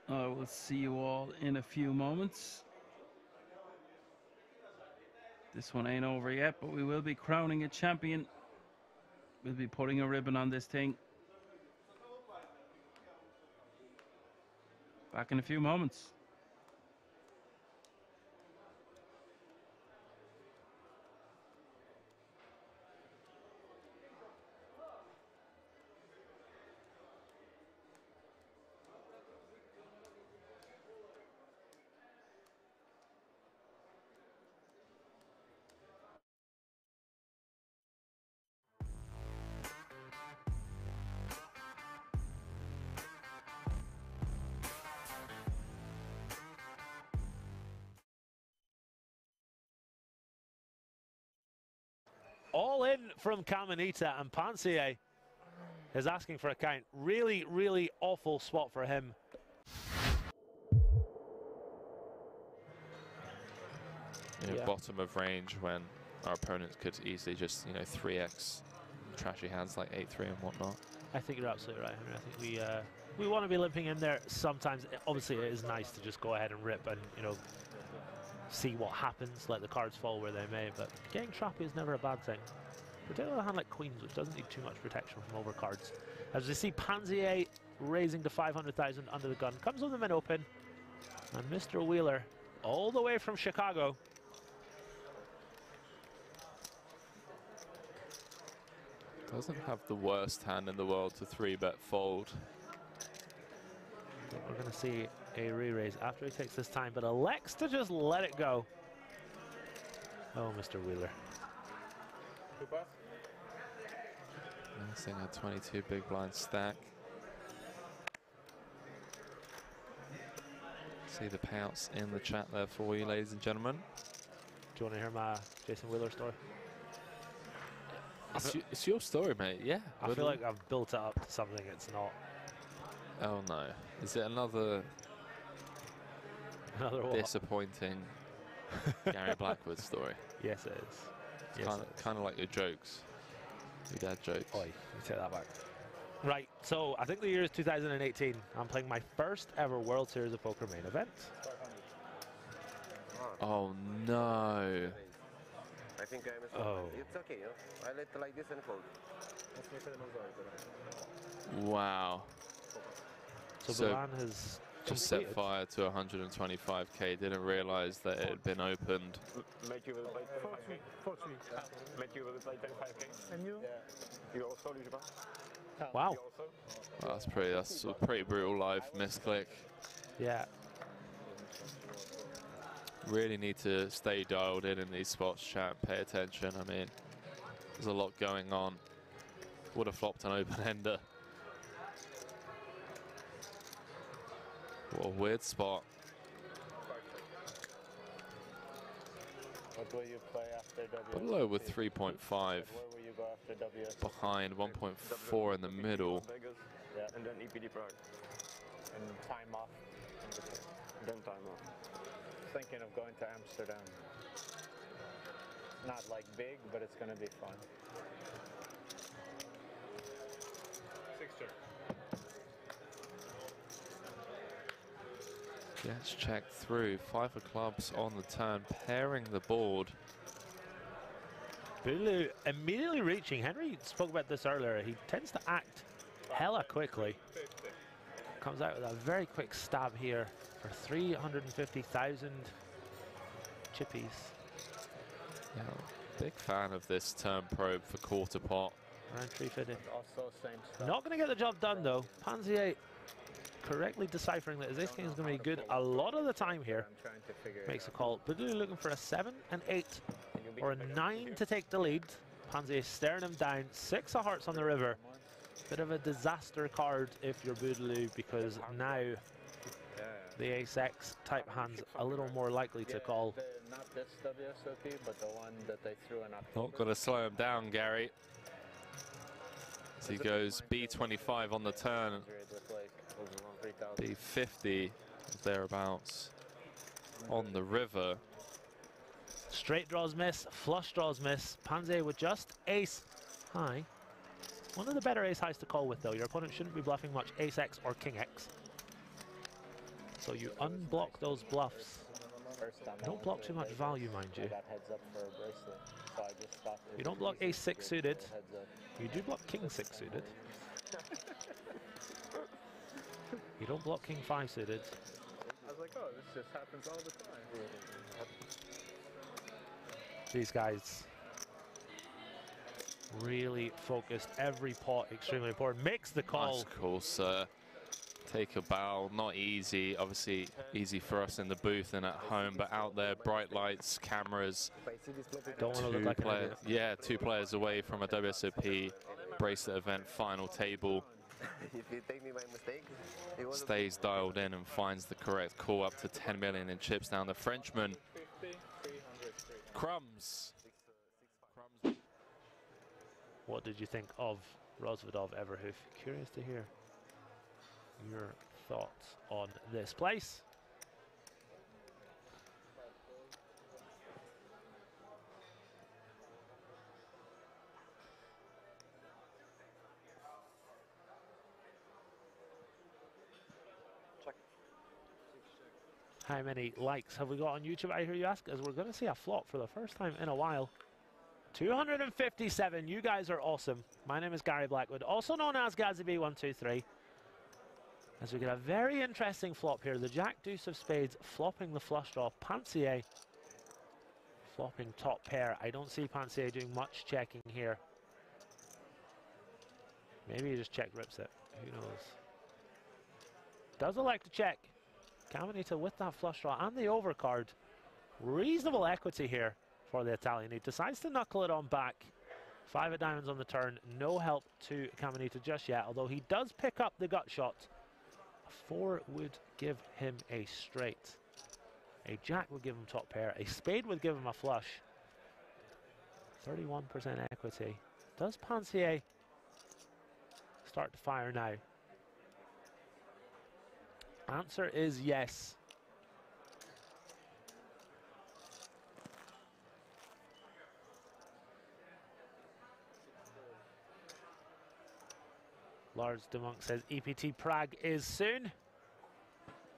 I will see you all in a few moments. This one ain't over yet, but we will be crowning a champion. We'll be putting a ribbon on this thing. Back in a few moments. From Caminita and Pansier is asking for a count. Really, really awful spot for him. You know, Yeah. bottom of range when our opponents could easily just, you know, 3x trashy hands like 8-3 and whatnot. I think you're absolutely right, Henry. I think we uh, we want to be limping in there sometimes. Obviously, it is nice to just go ahead and rip and you know see what happens, let the cards fall where they may. But getting trappy is never a bad thing, particularly a hand like Queens, which doesn't need too much protection from overcards. As we see Panzier raising to 500,000 under the gun, comes with the mid open, and Mr. Wheeler all the way from Chicago. Doesn't have the worst hand in the world to 3-bet fold. We're going to see a re-raise after he takes this time, but elects to just let it go. Oh, Mr. Wheeler. Seeing a 22 big blind stack. See the payouts in the chat there for you, ladies and gentlemen. Do you want to hear my Jason Wheeler story? It's, y- it's your story, mate. Yeah. I feel like I've built it up to something it's not. Oh no. Is it another Another what? disappointing Gary Blackwood story? Yes, it is. It's Yes, kind of kind of like your jokes, your dad jokes. Oi, you take that back. Right, so I think the year is 2018. I'm playing my first ever World Series of Poker main event. Oh no. I think I missed Oh. It's okay, you know? I let it like this and fold. Wow. So, So, Balan has Just set completed. fire to 125k. Didn't realize that it had been opened. Matthew will play 25k. 40. Matthew will play 25k. And you? Yeah. You also, je pense? Wow. Also? Well, that's pretty. That's a pretty brutal live misclick. Yeah. Really need to stay dialed in in these spots, chat. Pay attention. I mean, there's a lot going on. Would have flopped an open ender. What a weird spot. What will you play after WS? Below with 3.5. Where will you go after WS? Behind 1.4 in the middle. Vegas. Yeah. And then EPT Prague. And time off. Then time off. Thinking of going to Amsterdam. Not like big, but it's going to be fun. Gets checked through. Five of clubs on the turn, pairing the board. Bulu immediately reaching. Henry spoke about this earlier. He tends to act hella quickly. Comes out with a very quick stab here for 350,000 chippies. Yeah, big fan of this turn probe for quarter pot. Around 350. Also same stuff. Not going to get the job done though. Panzier correctly deciphering that this ace king is going to be good a lot of the time here. I'm trying to figure Makes a call. Bulu looking for a 7, an 8, or a 9 to take the lead. Panzier staring him down. Six of hearts on the river. Bit of a disaster card if you're Boogaloo because now the ace X type hands a little more likely to call. not this WSOP, but the one that they threw in October. Not going to slow him down, Gary. As he goes B25 on the turn, With like over 3,000. B50 thereabouts on the river. Straight draws miss, flush draws miss. Panze with just ace high. One of the better ace highs to call with though. Your opponent shouldn't be bluffing much ace X or king X. So you unblock those bluffs. First time I Don't block too much value, mind you. got heads up for a bracelet, so I just thought it You don't block ace six suited. people heads up. You do block king six suited. You don't block king five suited. I was like, oh, this just happens all the time. These guys really focused. Every pot extremely important. Makes the call. Nice call, sir. Take a bow, not easy. Obviously, easy for us in the booth and at home, but out there, bright lights, cameras. Don't want to look like an player- Yeah, two players away from a WSOP bracelet event final table. if you take me my mistake, you want Stays dialed in and finds the correct call up to 10 million in chips down. The Frenchman, Crumbs. What did you think of Rozvadov Everhoof? Curious to hear your thoughts on this place. How many likes have we got on YouTube? I hear you ask, as we're going to see a flop for the first time in a while. 257. You guys are awesome. My name is Gary Blackwood, also known as GazzyB123. As we get a very interesting flop here. The Jack Deuce of Spades flopping the flush draw. Pansier flopping top pair. I don't see Pansier doing much checking here. Maybe he just check rips it. Who knows? Does elect to check. Caminita with that flush draw and the overcard. Reasonable equity here for the Italian. He decides to knuckle it on back. Five of diamonds on the turn. No help to Caminita just yet, although he does pick up the gut shot. A four would give him a straight. A jack would give him top pair. A spade would give him a flush. 31% equity. Does Pansier start to fire now? Answer is yes. Lars de Monk says EPT Prague is soon.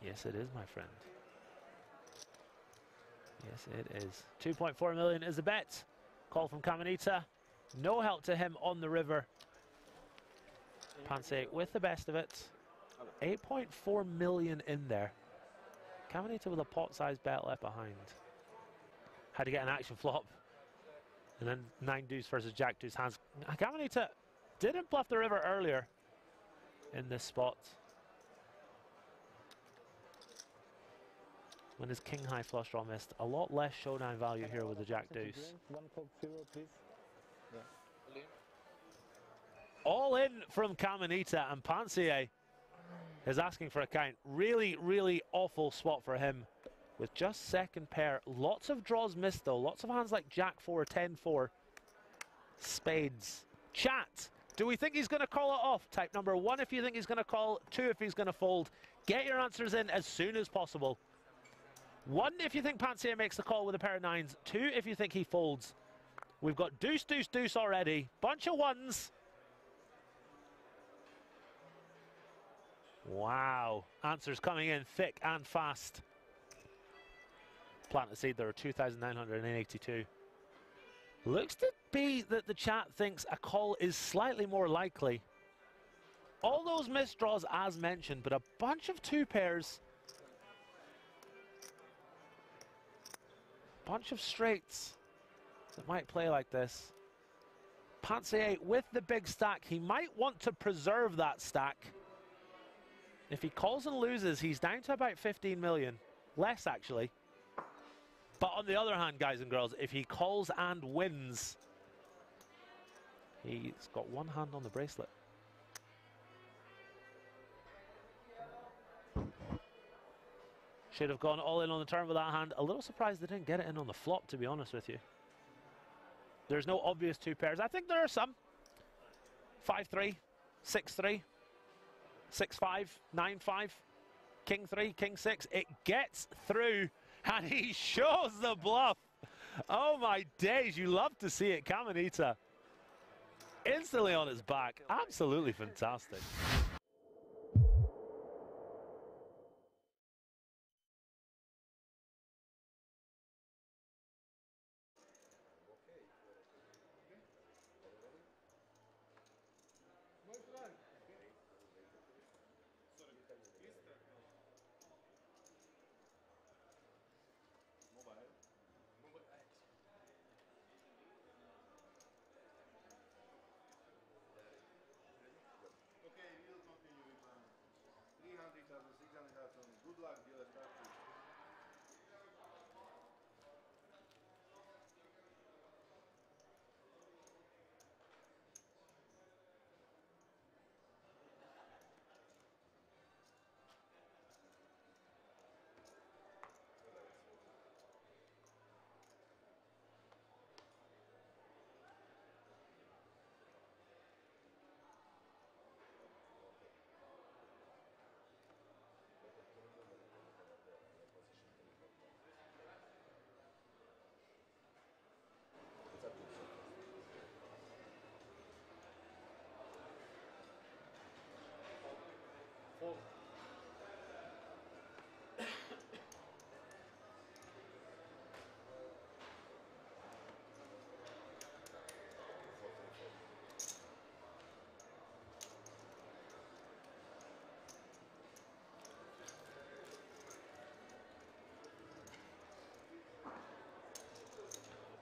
Yes, it is, my friend. Yes, it is. 2.4 million is the bet. Call from Caminita. No help to him on the river. Panse with the best of it. 8.4 million in there. Caminita with a pot-sized bet left behind. Had to get an action flop. And then 9 deuce versus Jack deuce hands. Caminita didn't bluff the river earlier in this spot. When his king high flush draw missed. A lot less showdown value here with the Jack deuce. One Coke Zero, please. All in from Caminita and Pansier is asking for a count. Really, really awful spot for him with just second pair. Lots of draws missed though. Lots of hands like Jack 4, 10 4. Spades. Chat. Do we think he's going to call it off? Type number one if you think he's going to call, two if he's going to fold. Get your answers in as soon as possible. One if you think Pansier makes the call with a pair of nines. Two if you think he folds. We've got deuce, deuce, deuce already. Bunch of ones. Wow. Answers coming in thick and fast. Plant a seed, there are 2,982. Looks to be that the chat thinks a call is slightly more likely. All those missed draws as mentioned, but a bunch of two pairs. Bunch of straights that might play like this. Pansier with the big stack. He might want to preserve that stack. If he calls and loses, he's down to about 15 million. Less, actually. But on the other hand, guys and girls, if he calls and wins, he's got one hand on the bracelet. Should have gone all in on the turn with that hand. A little surprised they didn't get it in on the flop, to be honest with you. There's no obvious two pairs. I think there are some. 5-3, 6-3, 6-5, 9-5, King 3, King 6. It gets through and he shows the bluff. Oh my days, you love to see it. Caminita instantly on his back. Absolutely fantastic.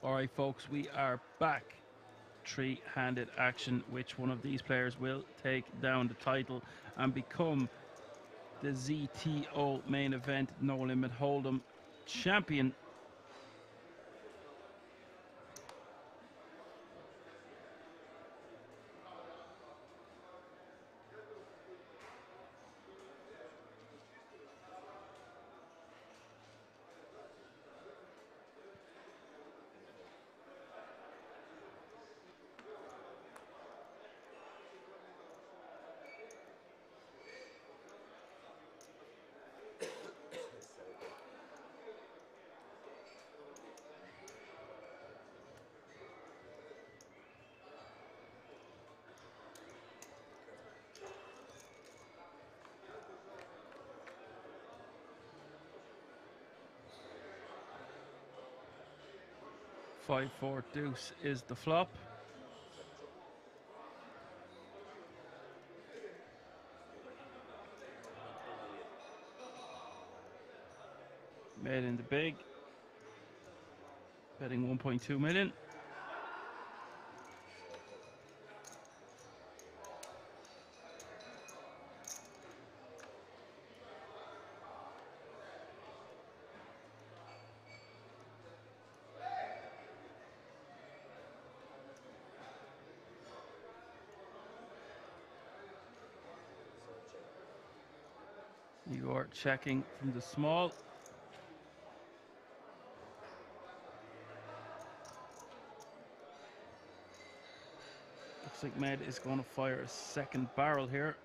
All right, folks, we are back. Three-handed action. Which one of these players will take down the title and become the ZTO main event No Limit Hold'em champion? Five four deuce is the flop. Made in the big. Betting 1.2 million. Igor checking from the small. Looks like Med is going to fire a second barrel here.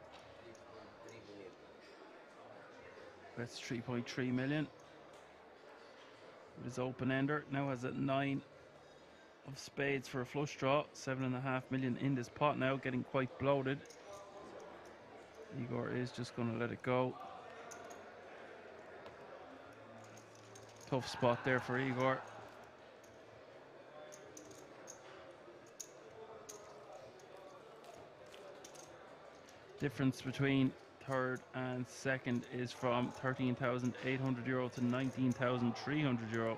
That's 3.3 million. With his open ender now has a nine of spades for a flush draw. Seven and a half million in this pot now, getting quite bloated. Igor is just going to let it go. Tough spot there for Igor. Difference between third and second is from 13,800 euro to 19,300 euro.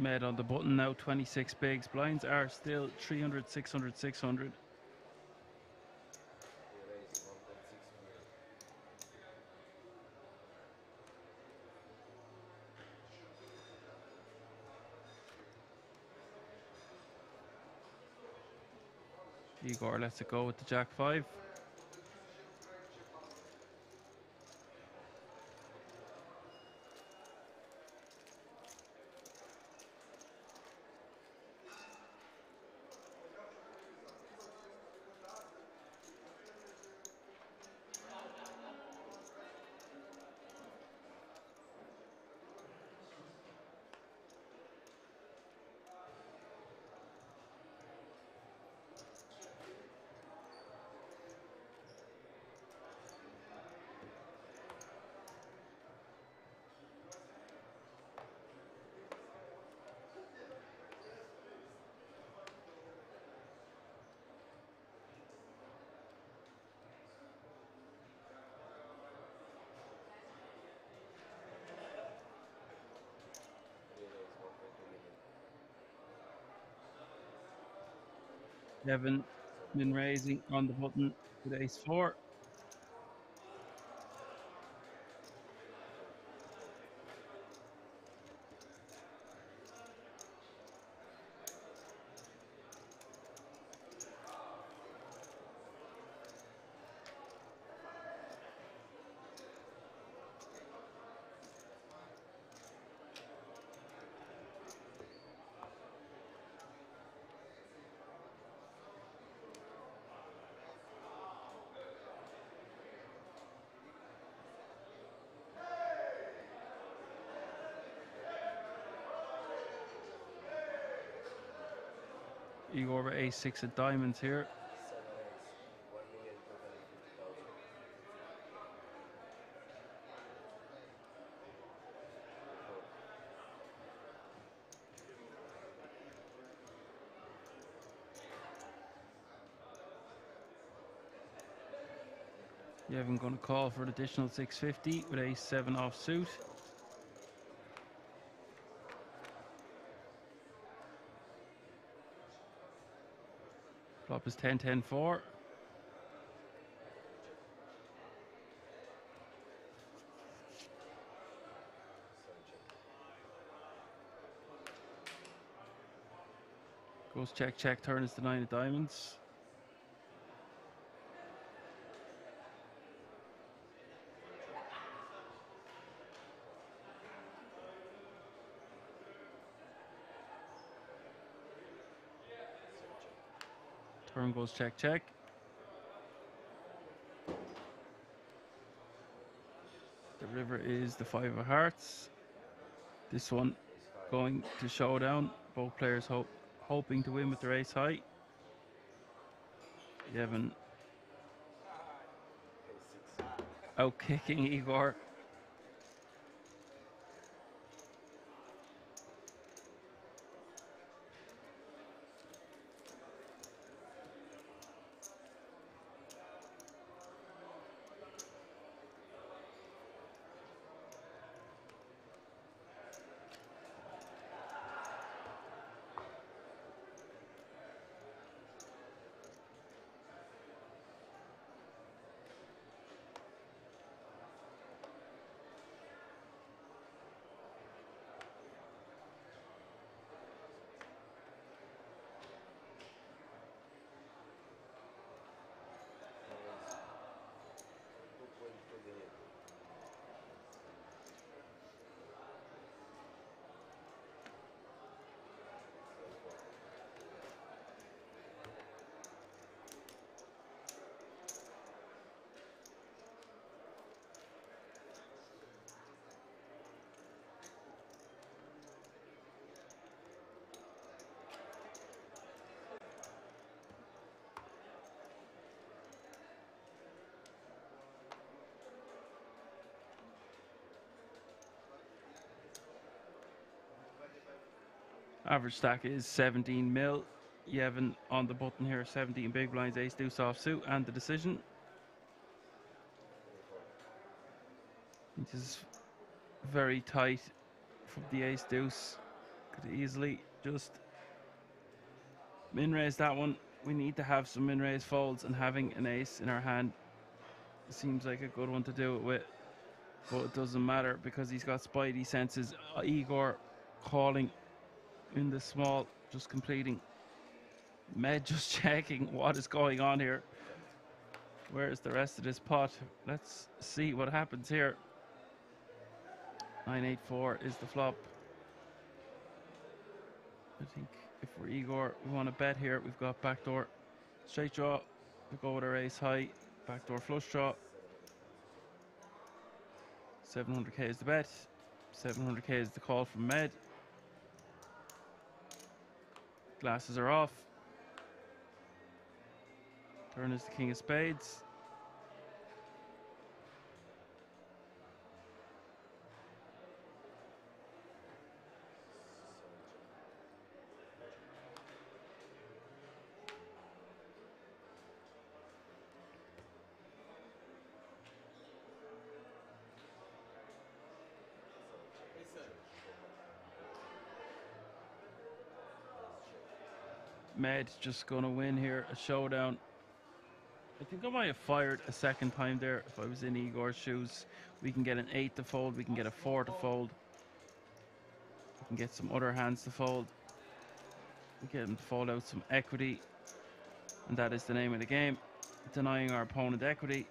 made on the button now. 26 bigs. Blinds are still 300 600 600 Igor lets it go with the jack five. Yevhen been raising on the button with ace four. Igor with ace six of diamonds here. Yevhen going to call for an additional 650 with ace seven off Flop is 10 10 4. Goes check, check, turn is the nine of diamonds. Goes check, check. The river is the five of hearts. This one going to showdown. Both players hope hoping to win with their ace high. Yevhen out kicking Igor. Average stack is 17 mil. Yevhen on the button here, 17 big blinds, ace deuce offsuit, and the decision. It is very tight from the ace deuce. Could easily just min raise that one. We need to have some min raise folds, and having an ace in our hand seems like a good one to do it with. But it doesn't matter because he's got spidey senses. Igor calling in the small, just completing. Med just checking what is going on here. Where's the rest of this pot? Let's see what happens here. 984 is the flop. I think if we're Igor, we want to bet here. We've got backdoor straight draw. We go with our ace high. Backdoor flush draw. 700k is the bet. 700k is the call from Med. Glasses are off. Turn is the king of spades. Med just going to win here, a showdown. I think I might have fired a second time there if I was in Igor's shoes. We can get an 8 to fold, we can get a 4 to fold. We can get some other hands to fold. We get him to fold out some equity. And that is the name of the game. Denying our opponent equity.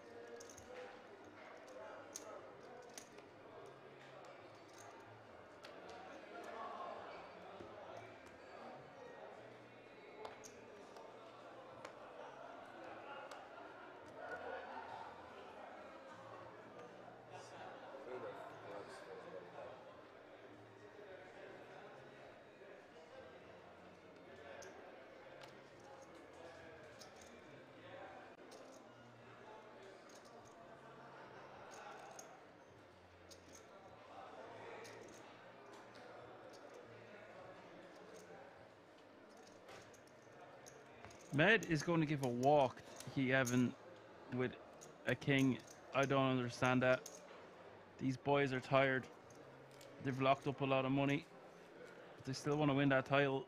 Med is going to give a walk, he Evan, with a king. I don't understand that. These boys are tired. They've locked up a lot of money. They still want to win that title.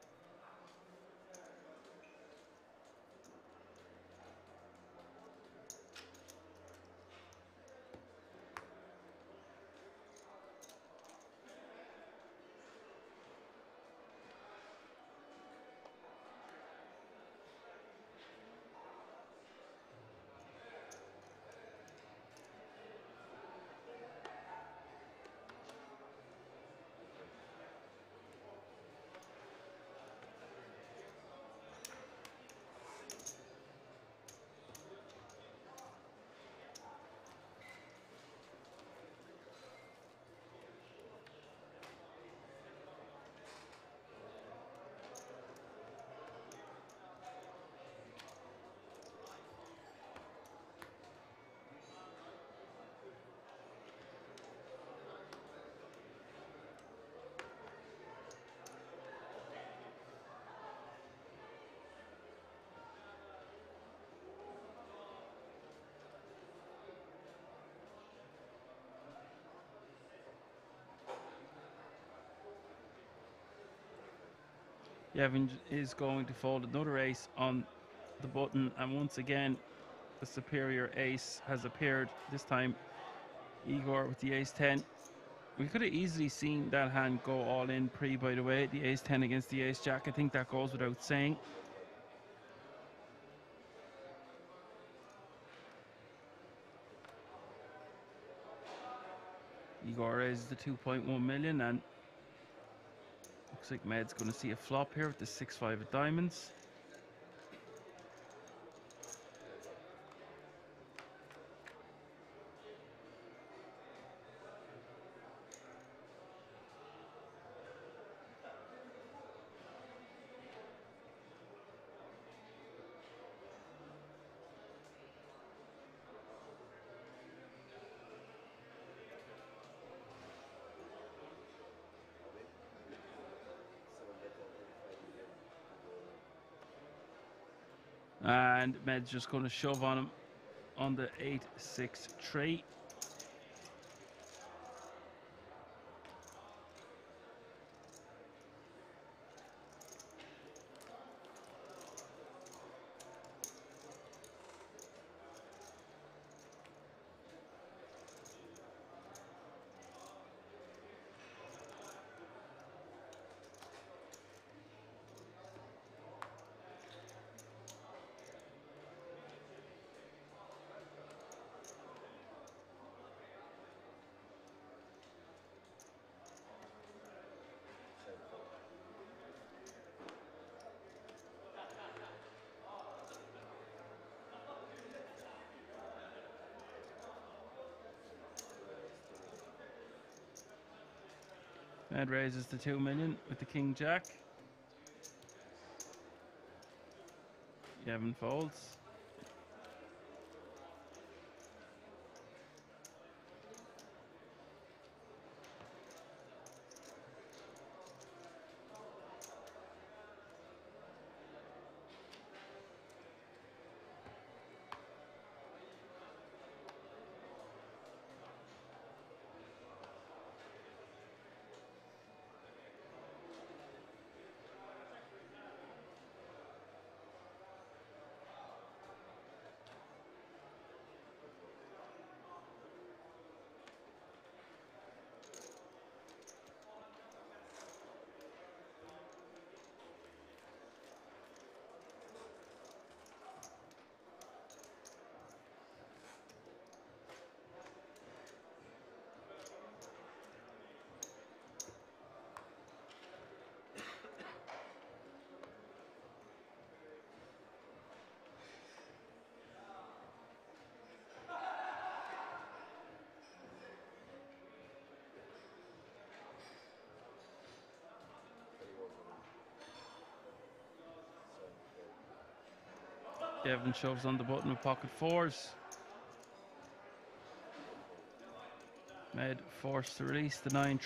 Yevhen is going to fold another ace on the button, and once again, the superior ace has appeared. This time, Igor with the ace 10. We could have easily seen that hand go all in pre, by the way, the ace 10 against the ace jack. I think that goes without saying. Igor raises the 2.1 million and looks like Med's going to see a flop here with the 6-5 of diamonds. And Med's just going to shove on him on the 8-6 tree. Raises to 2 million with the King Jack. Yevhen folds. Yevhen shoves on the button with pocket fours. Med forced to release the 9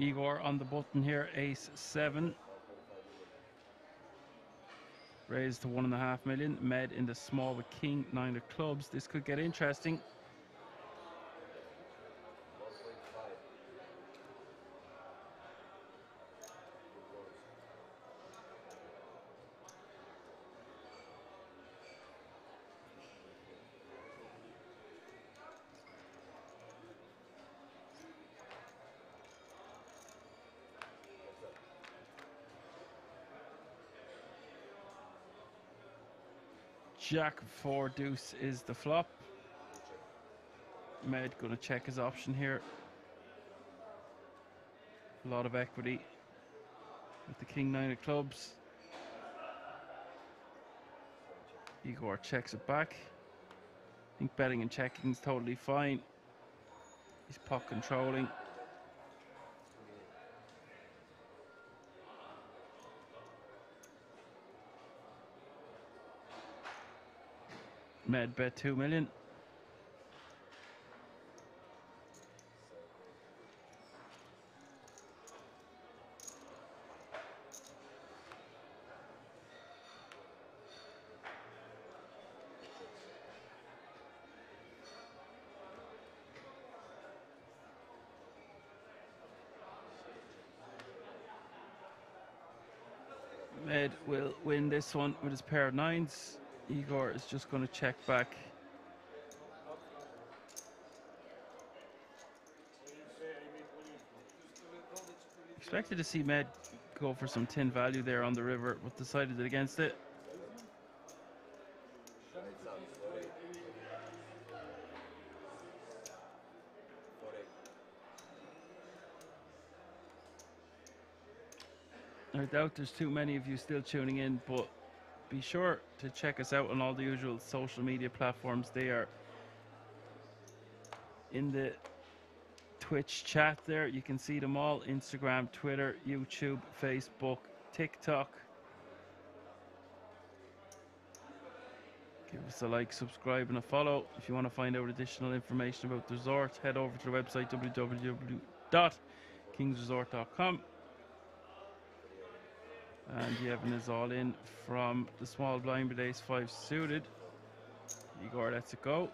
Igor on the button here, ace seven. Raised to one and a half million. Med in the small with king nine of clubs. This could get interesting. Jack four deuce is the flop. Med gonna check his option here. A lot of equity with the king nine of clubs. Igor checks it back. I think betting and checking is totally fine. He's pot controlling. Med bet 2 million. Med will win this one with his pair of nines. Igor is just going to check back. Expected to see Med go for some thin value there on the river, but decided against it. I doubt there's too many of you still tuning in, but be sure to check us out on all the usual social media platforms. They are in the Twitch chat there. You can see them all Instagram, Twitter, YouTube, Facebook, TikTok. Give us a like, subscribe, and a follow. If you want to find out additional information about the resort, head over to the website www.kingsresort.com. And Yevhen is all in from the small blind with ace 5 suited. Igor lets it go.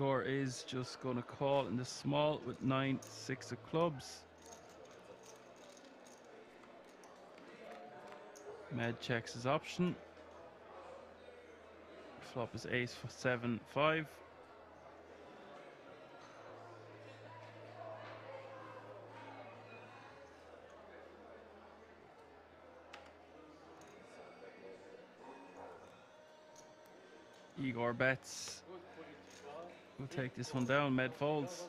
Igor is just going to call in the small with nine, six of clubs. Med checks his option. Flop is ace for seven, five. Igor bets. We'll take this one down. Med folds.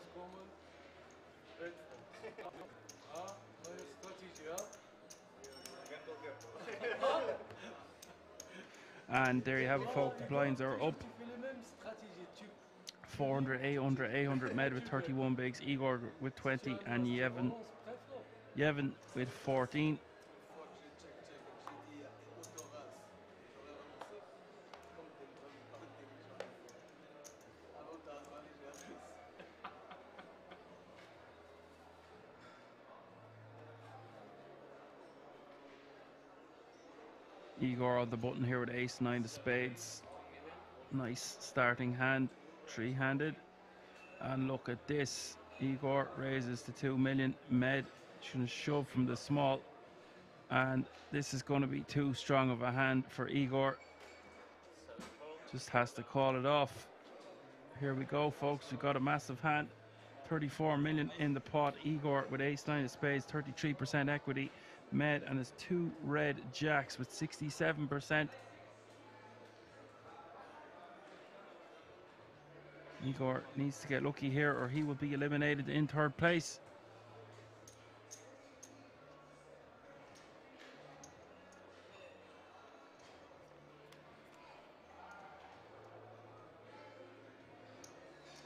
And there you have it, folks. The blinds are up. 400, 800, 800 Med with 31 bigs, Igor with 20, and Yevhen, Yevhen with 14. Igor on the button here with ace nine of spades. Nice starting hand, three handed. And look at this. Igor raises to two million. Med should shove from the small. And this is going to be too strong of a hand for Igor. Just has to call it off. Here we go, folks. We've got a massive hand. 34 million in the pot. Igor with ace nine of spades, 33% equity. Med and his two red jacks with 67%. Igor needs to get lucky here or he will be eliminated in third place.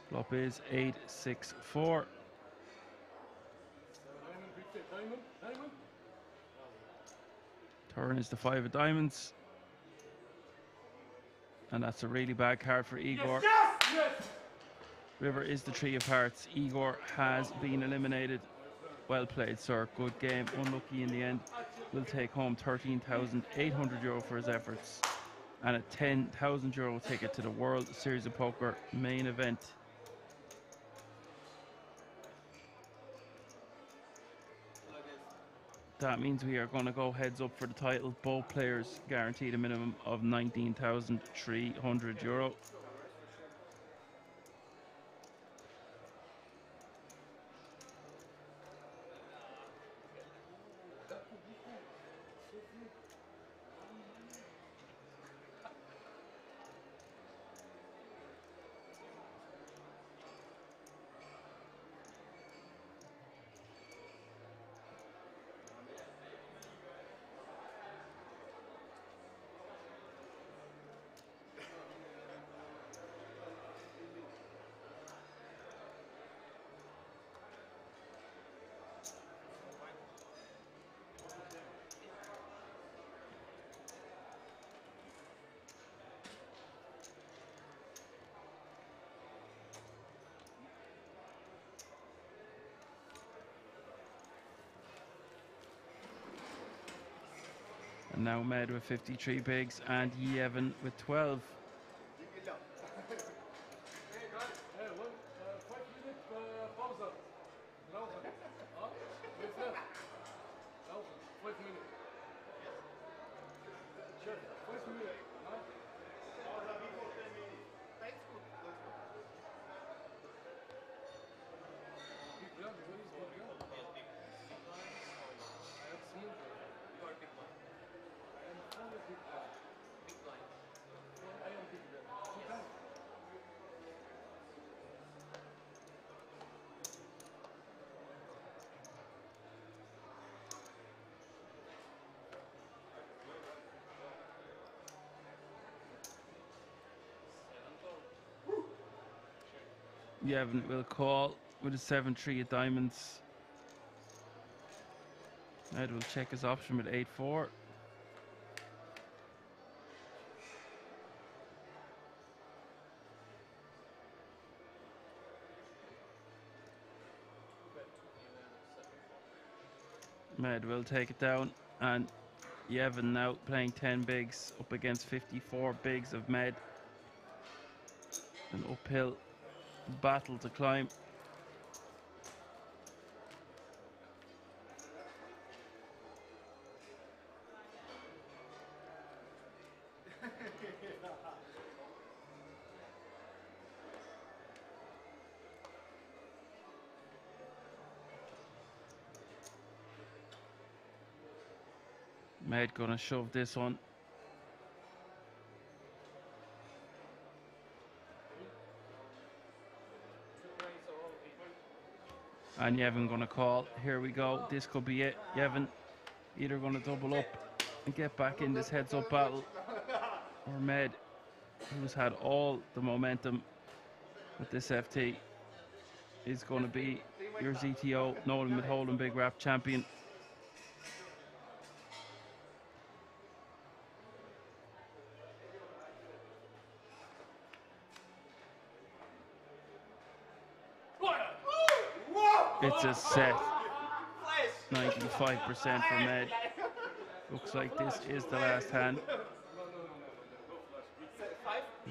Flop is 864. Turn is the five of diamonds. And that's a really bad card for Igor. River is the three of hearts. Igor has been eliminated. Well played, sir. Good game. Unlucky in the end. Will take home 13,800 euro for his efforts and a 10,000 euro ticket to the World Series of Poker main event. That means we are going to go heads up for the title. Both players guaranteed a minimum of 19,300 euro. Now Med with 53 bigs and Yevhen with 12. Yevhen will call with a 7-3 of diamonds. Ed will check his option with 8-4. Med will take it down and Yevhen now playing 10 bigs up against 54 bigs of Med. An uphill battle to climb. Med gonna shove this one. And Yevhen gonna call. Here we go. This could be it. Yevhen either gonna double up and get back in this heads up battle. Or Med, who's had all the momentum with this FT, is gonna be your ZTO, No Limit Hold'em Big Rap champion. It's a set. 95% for Med. Looks like this is the last hand.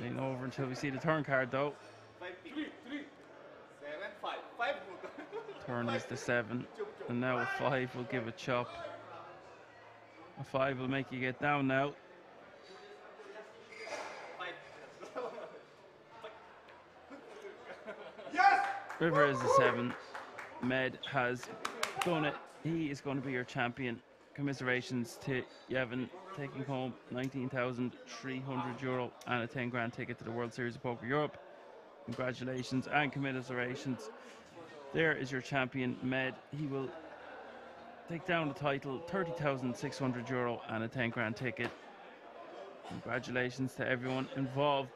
Lean over until we see the turn card though. Three, three, seven, five. Five good. Turn is the seven. And now a five will give a chop. A five will make you get down now. River is a seven. Med has done it. He is going to be your champion. Commiserations to Yevhen taking home 19,300 euro and a 10 grand ticket to the World Series of Poker Europe. Congratulations and commiserations. There is your champion, Med. He will take down the title, 30,600 euro and a 10 grand ticket. Congratulations to everyone involved.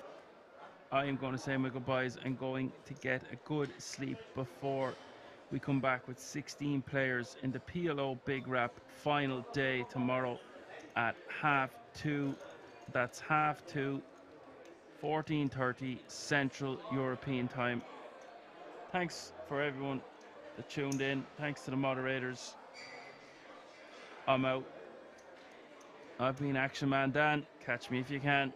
I am going to say my goodbyes and going to get a good sleep before we come back with 16 players in the PLO Big Rap final day tomorrow at half two. That's half two, 14:30 Central European Time. Thanks for everyone that tuned in. Thanks to the moderators. I'm out. I've been Action Man Dan. Catch me if you can.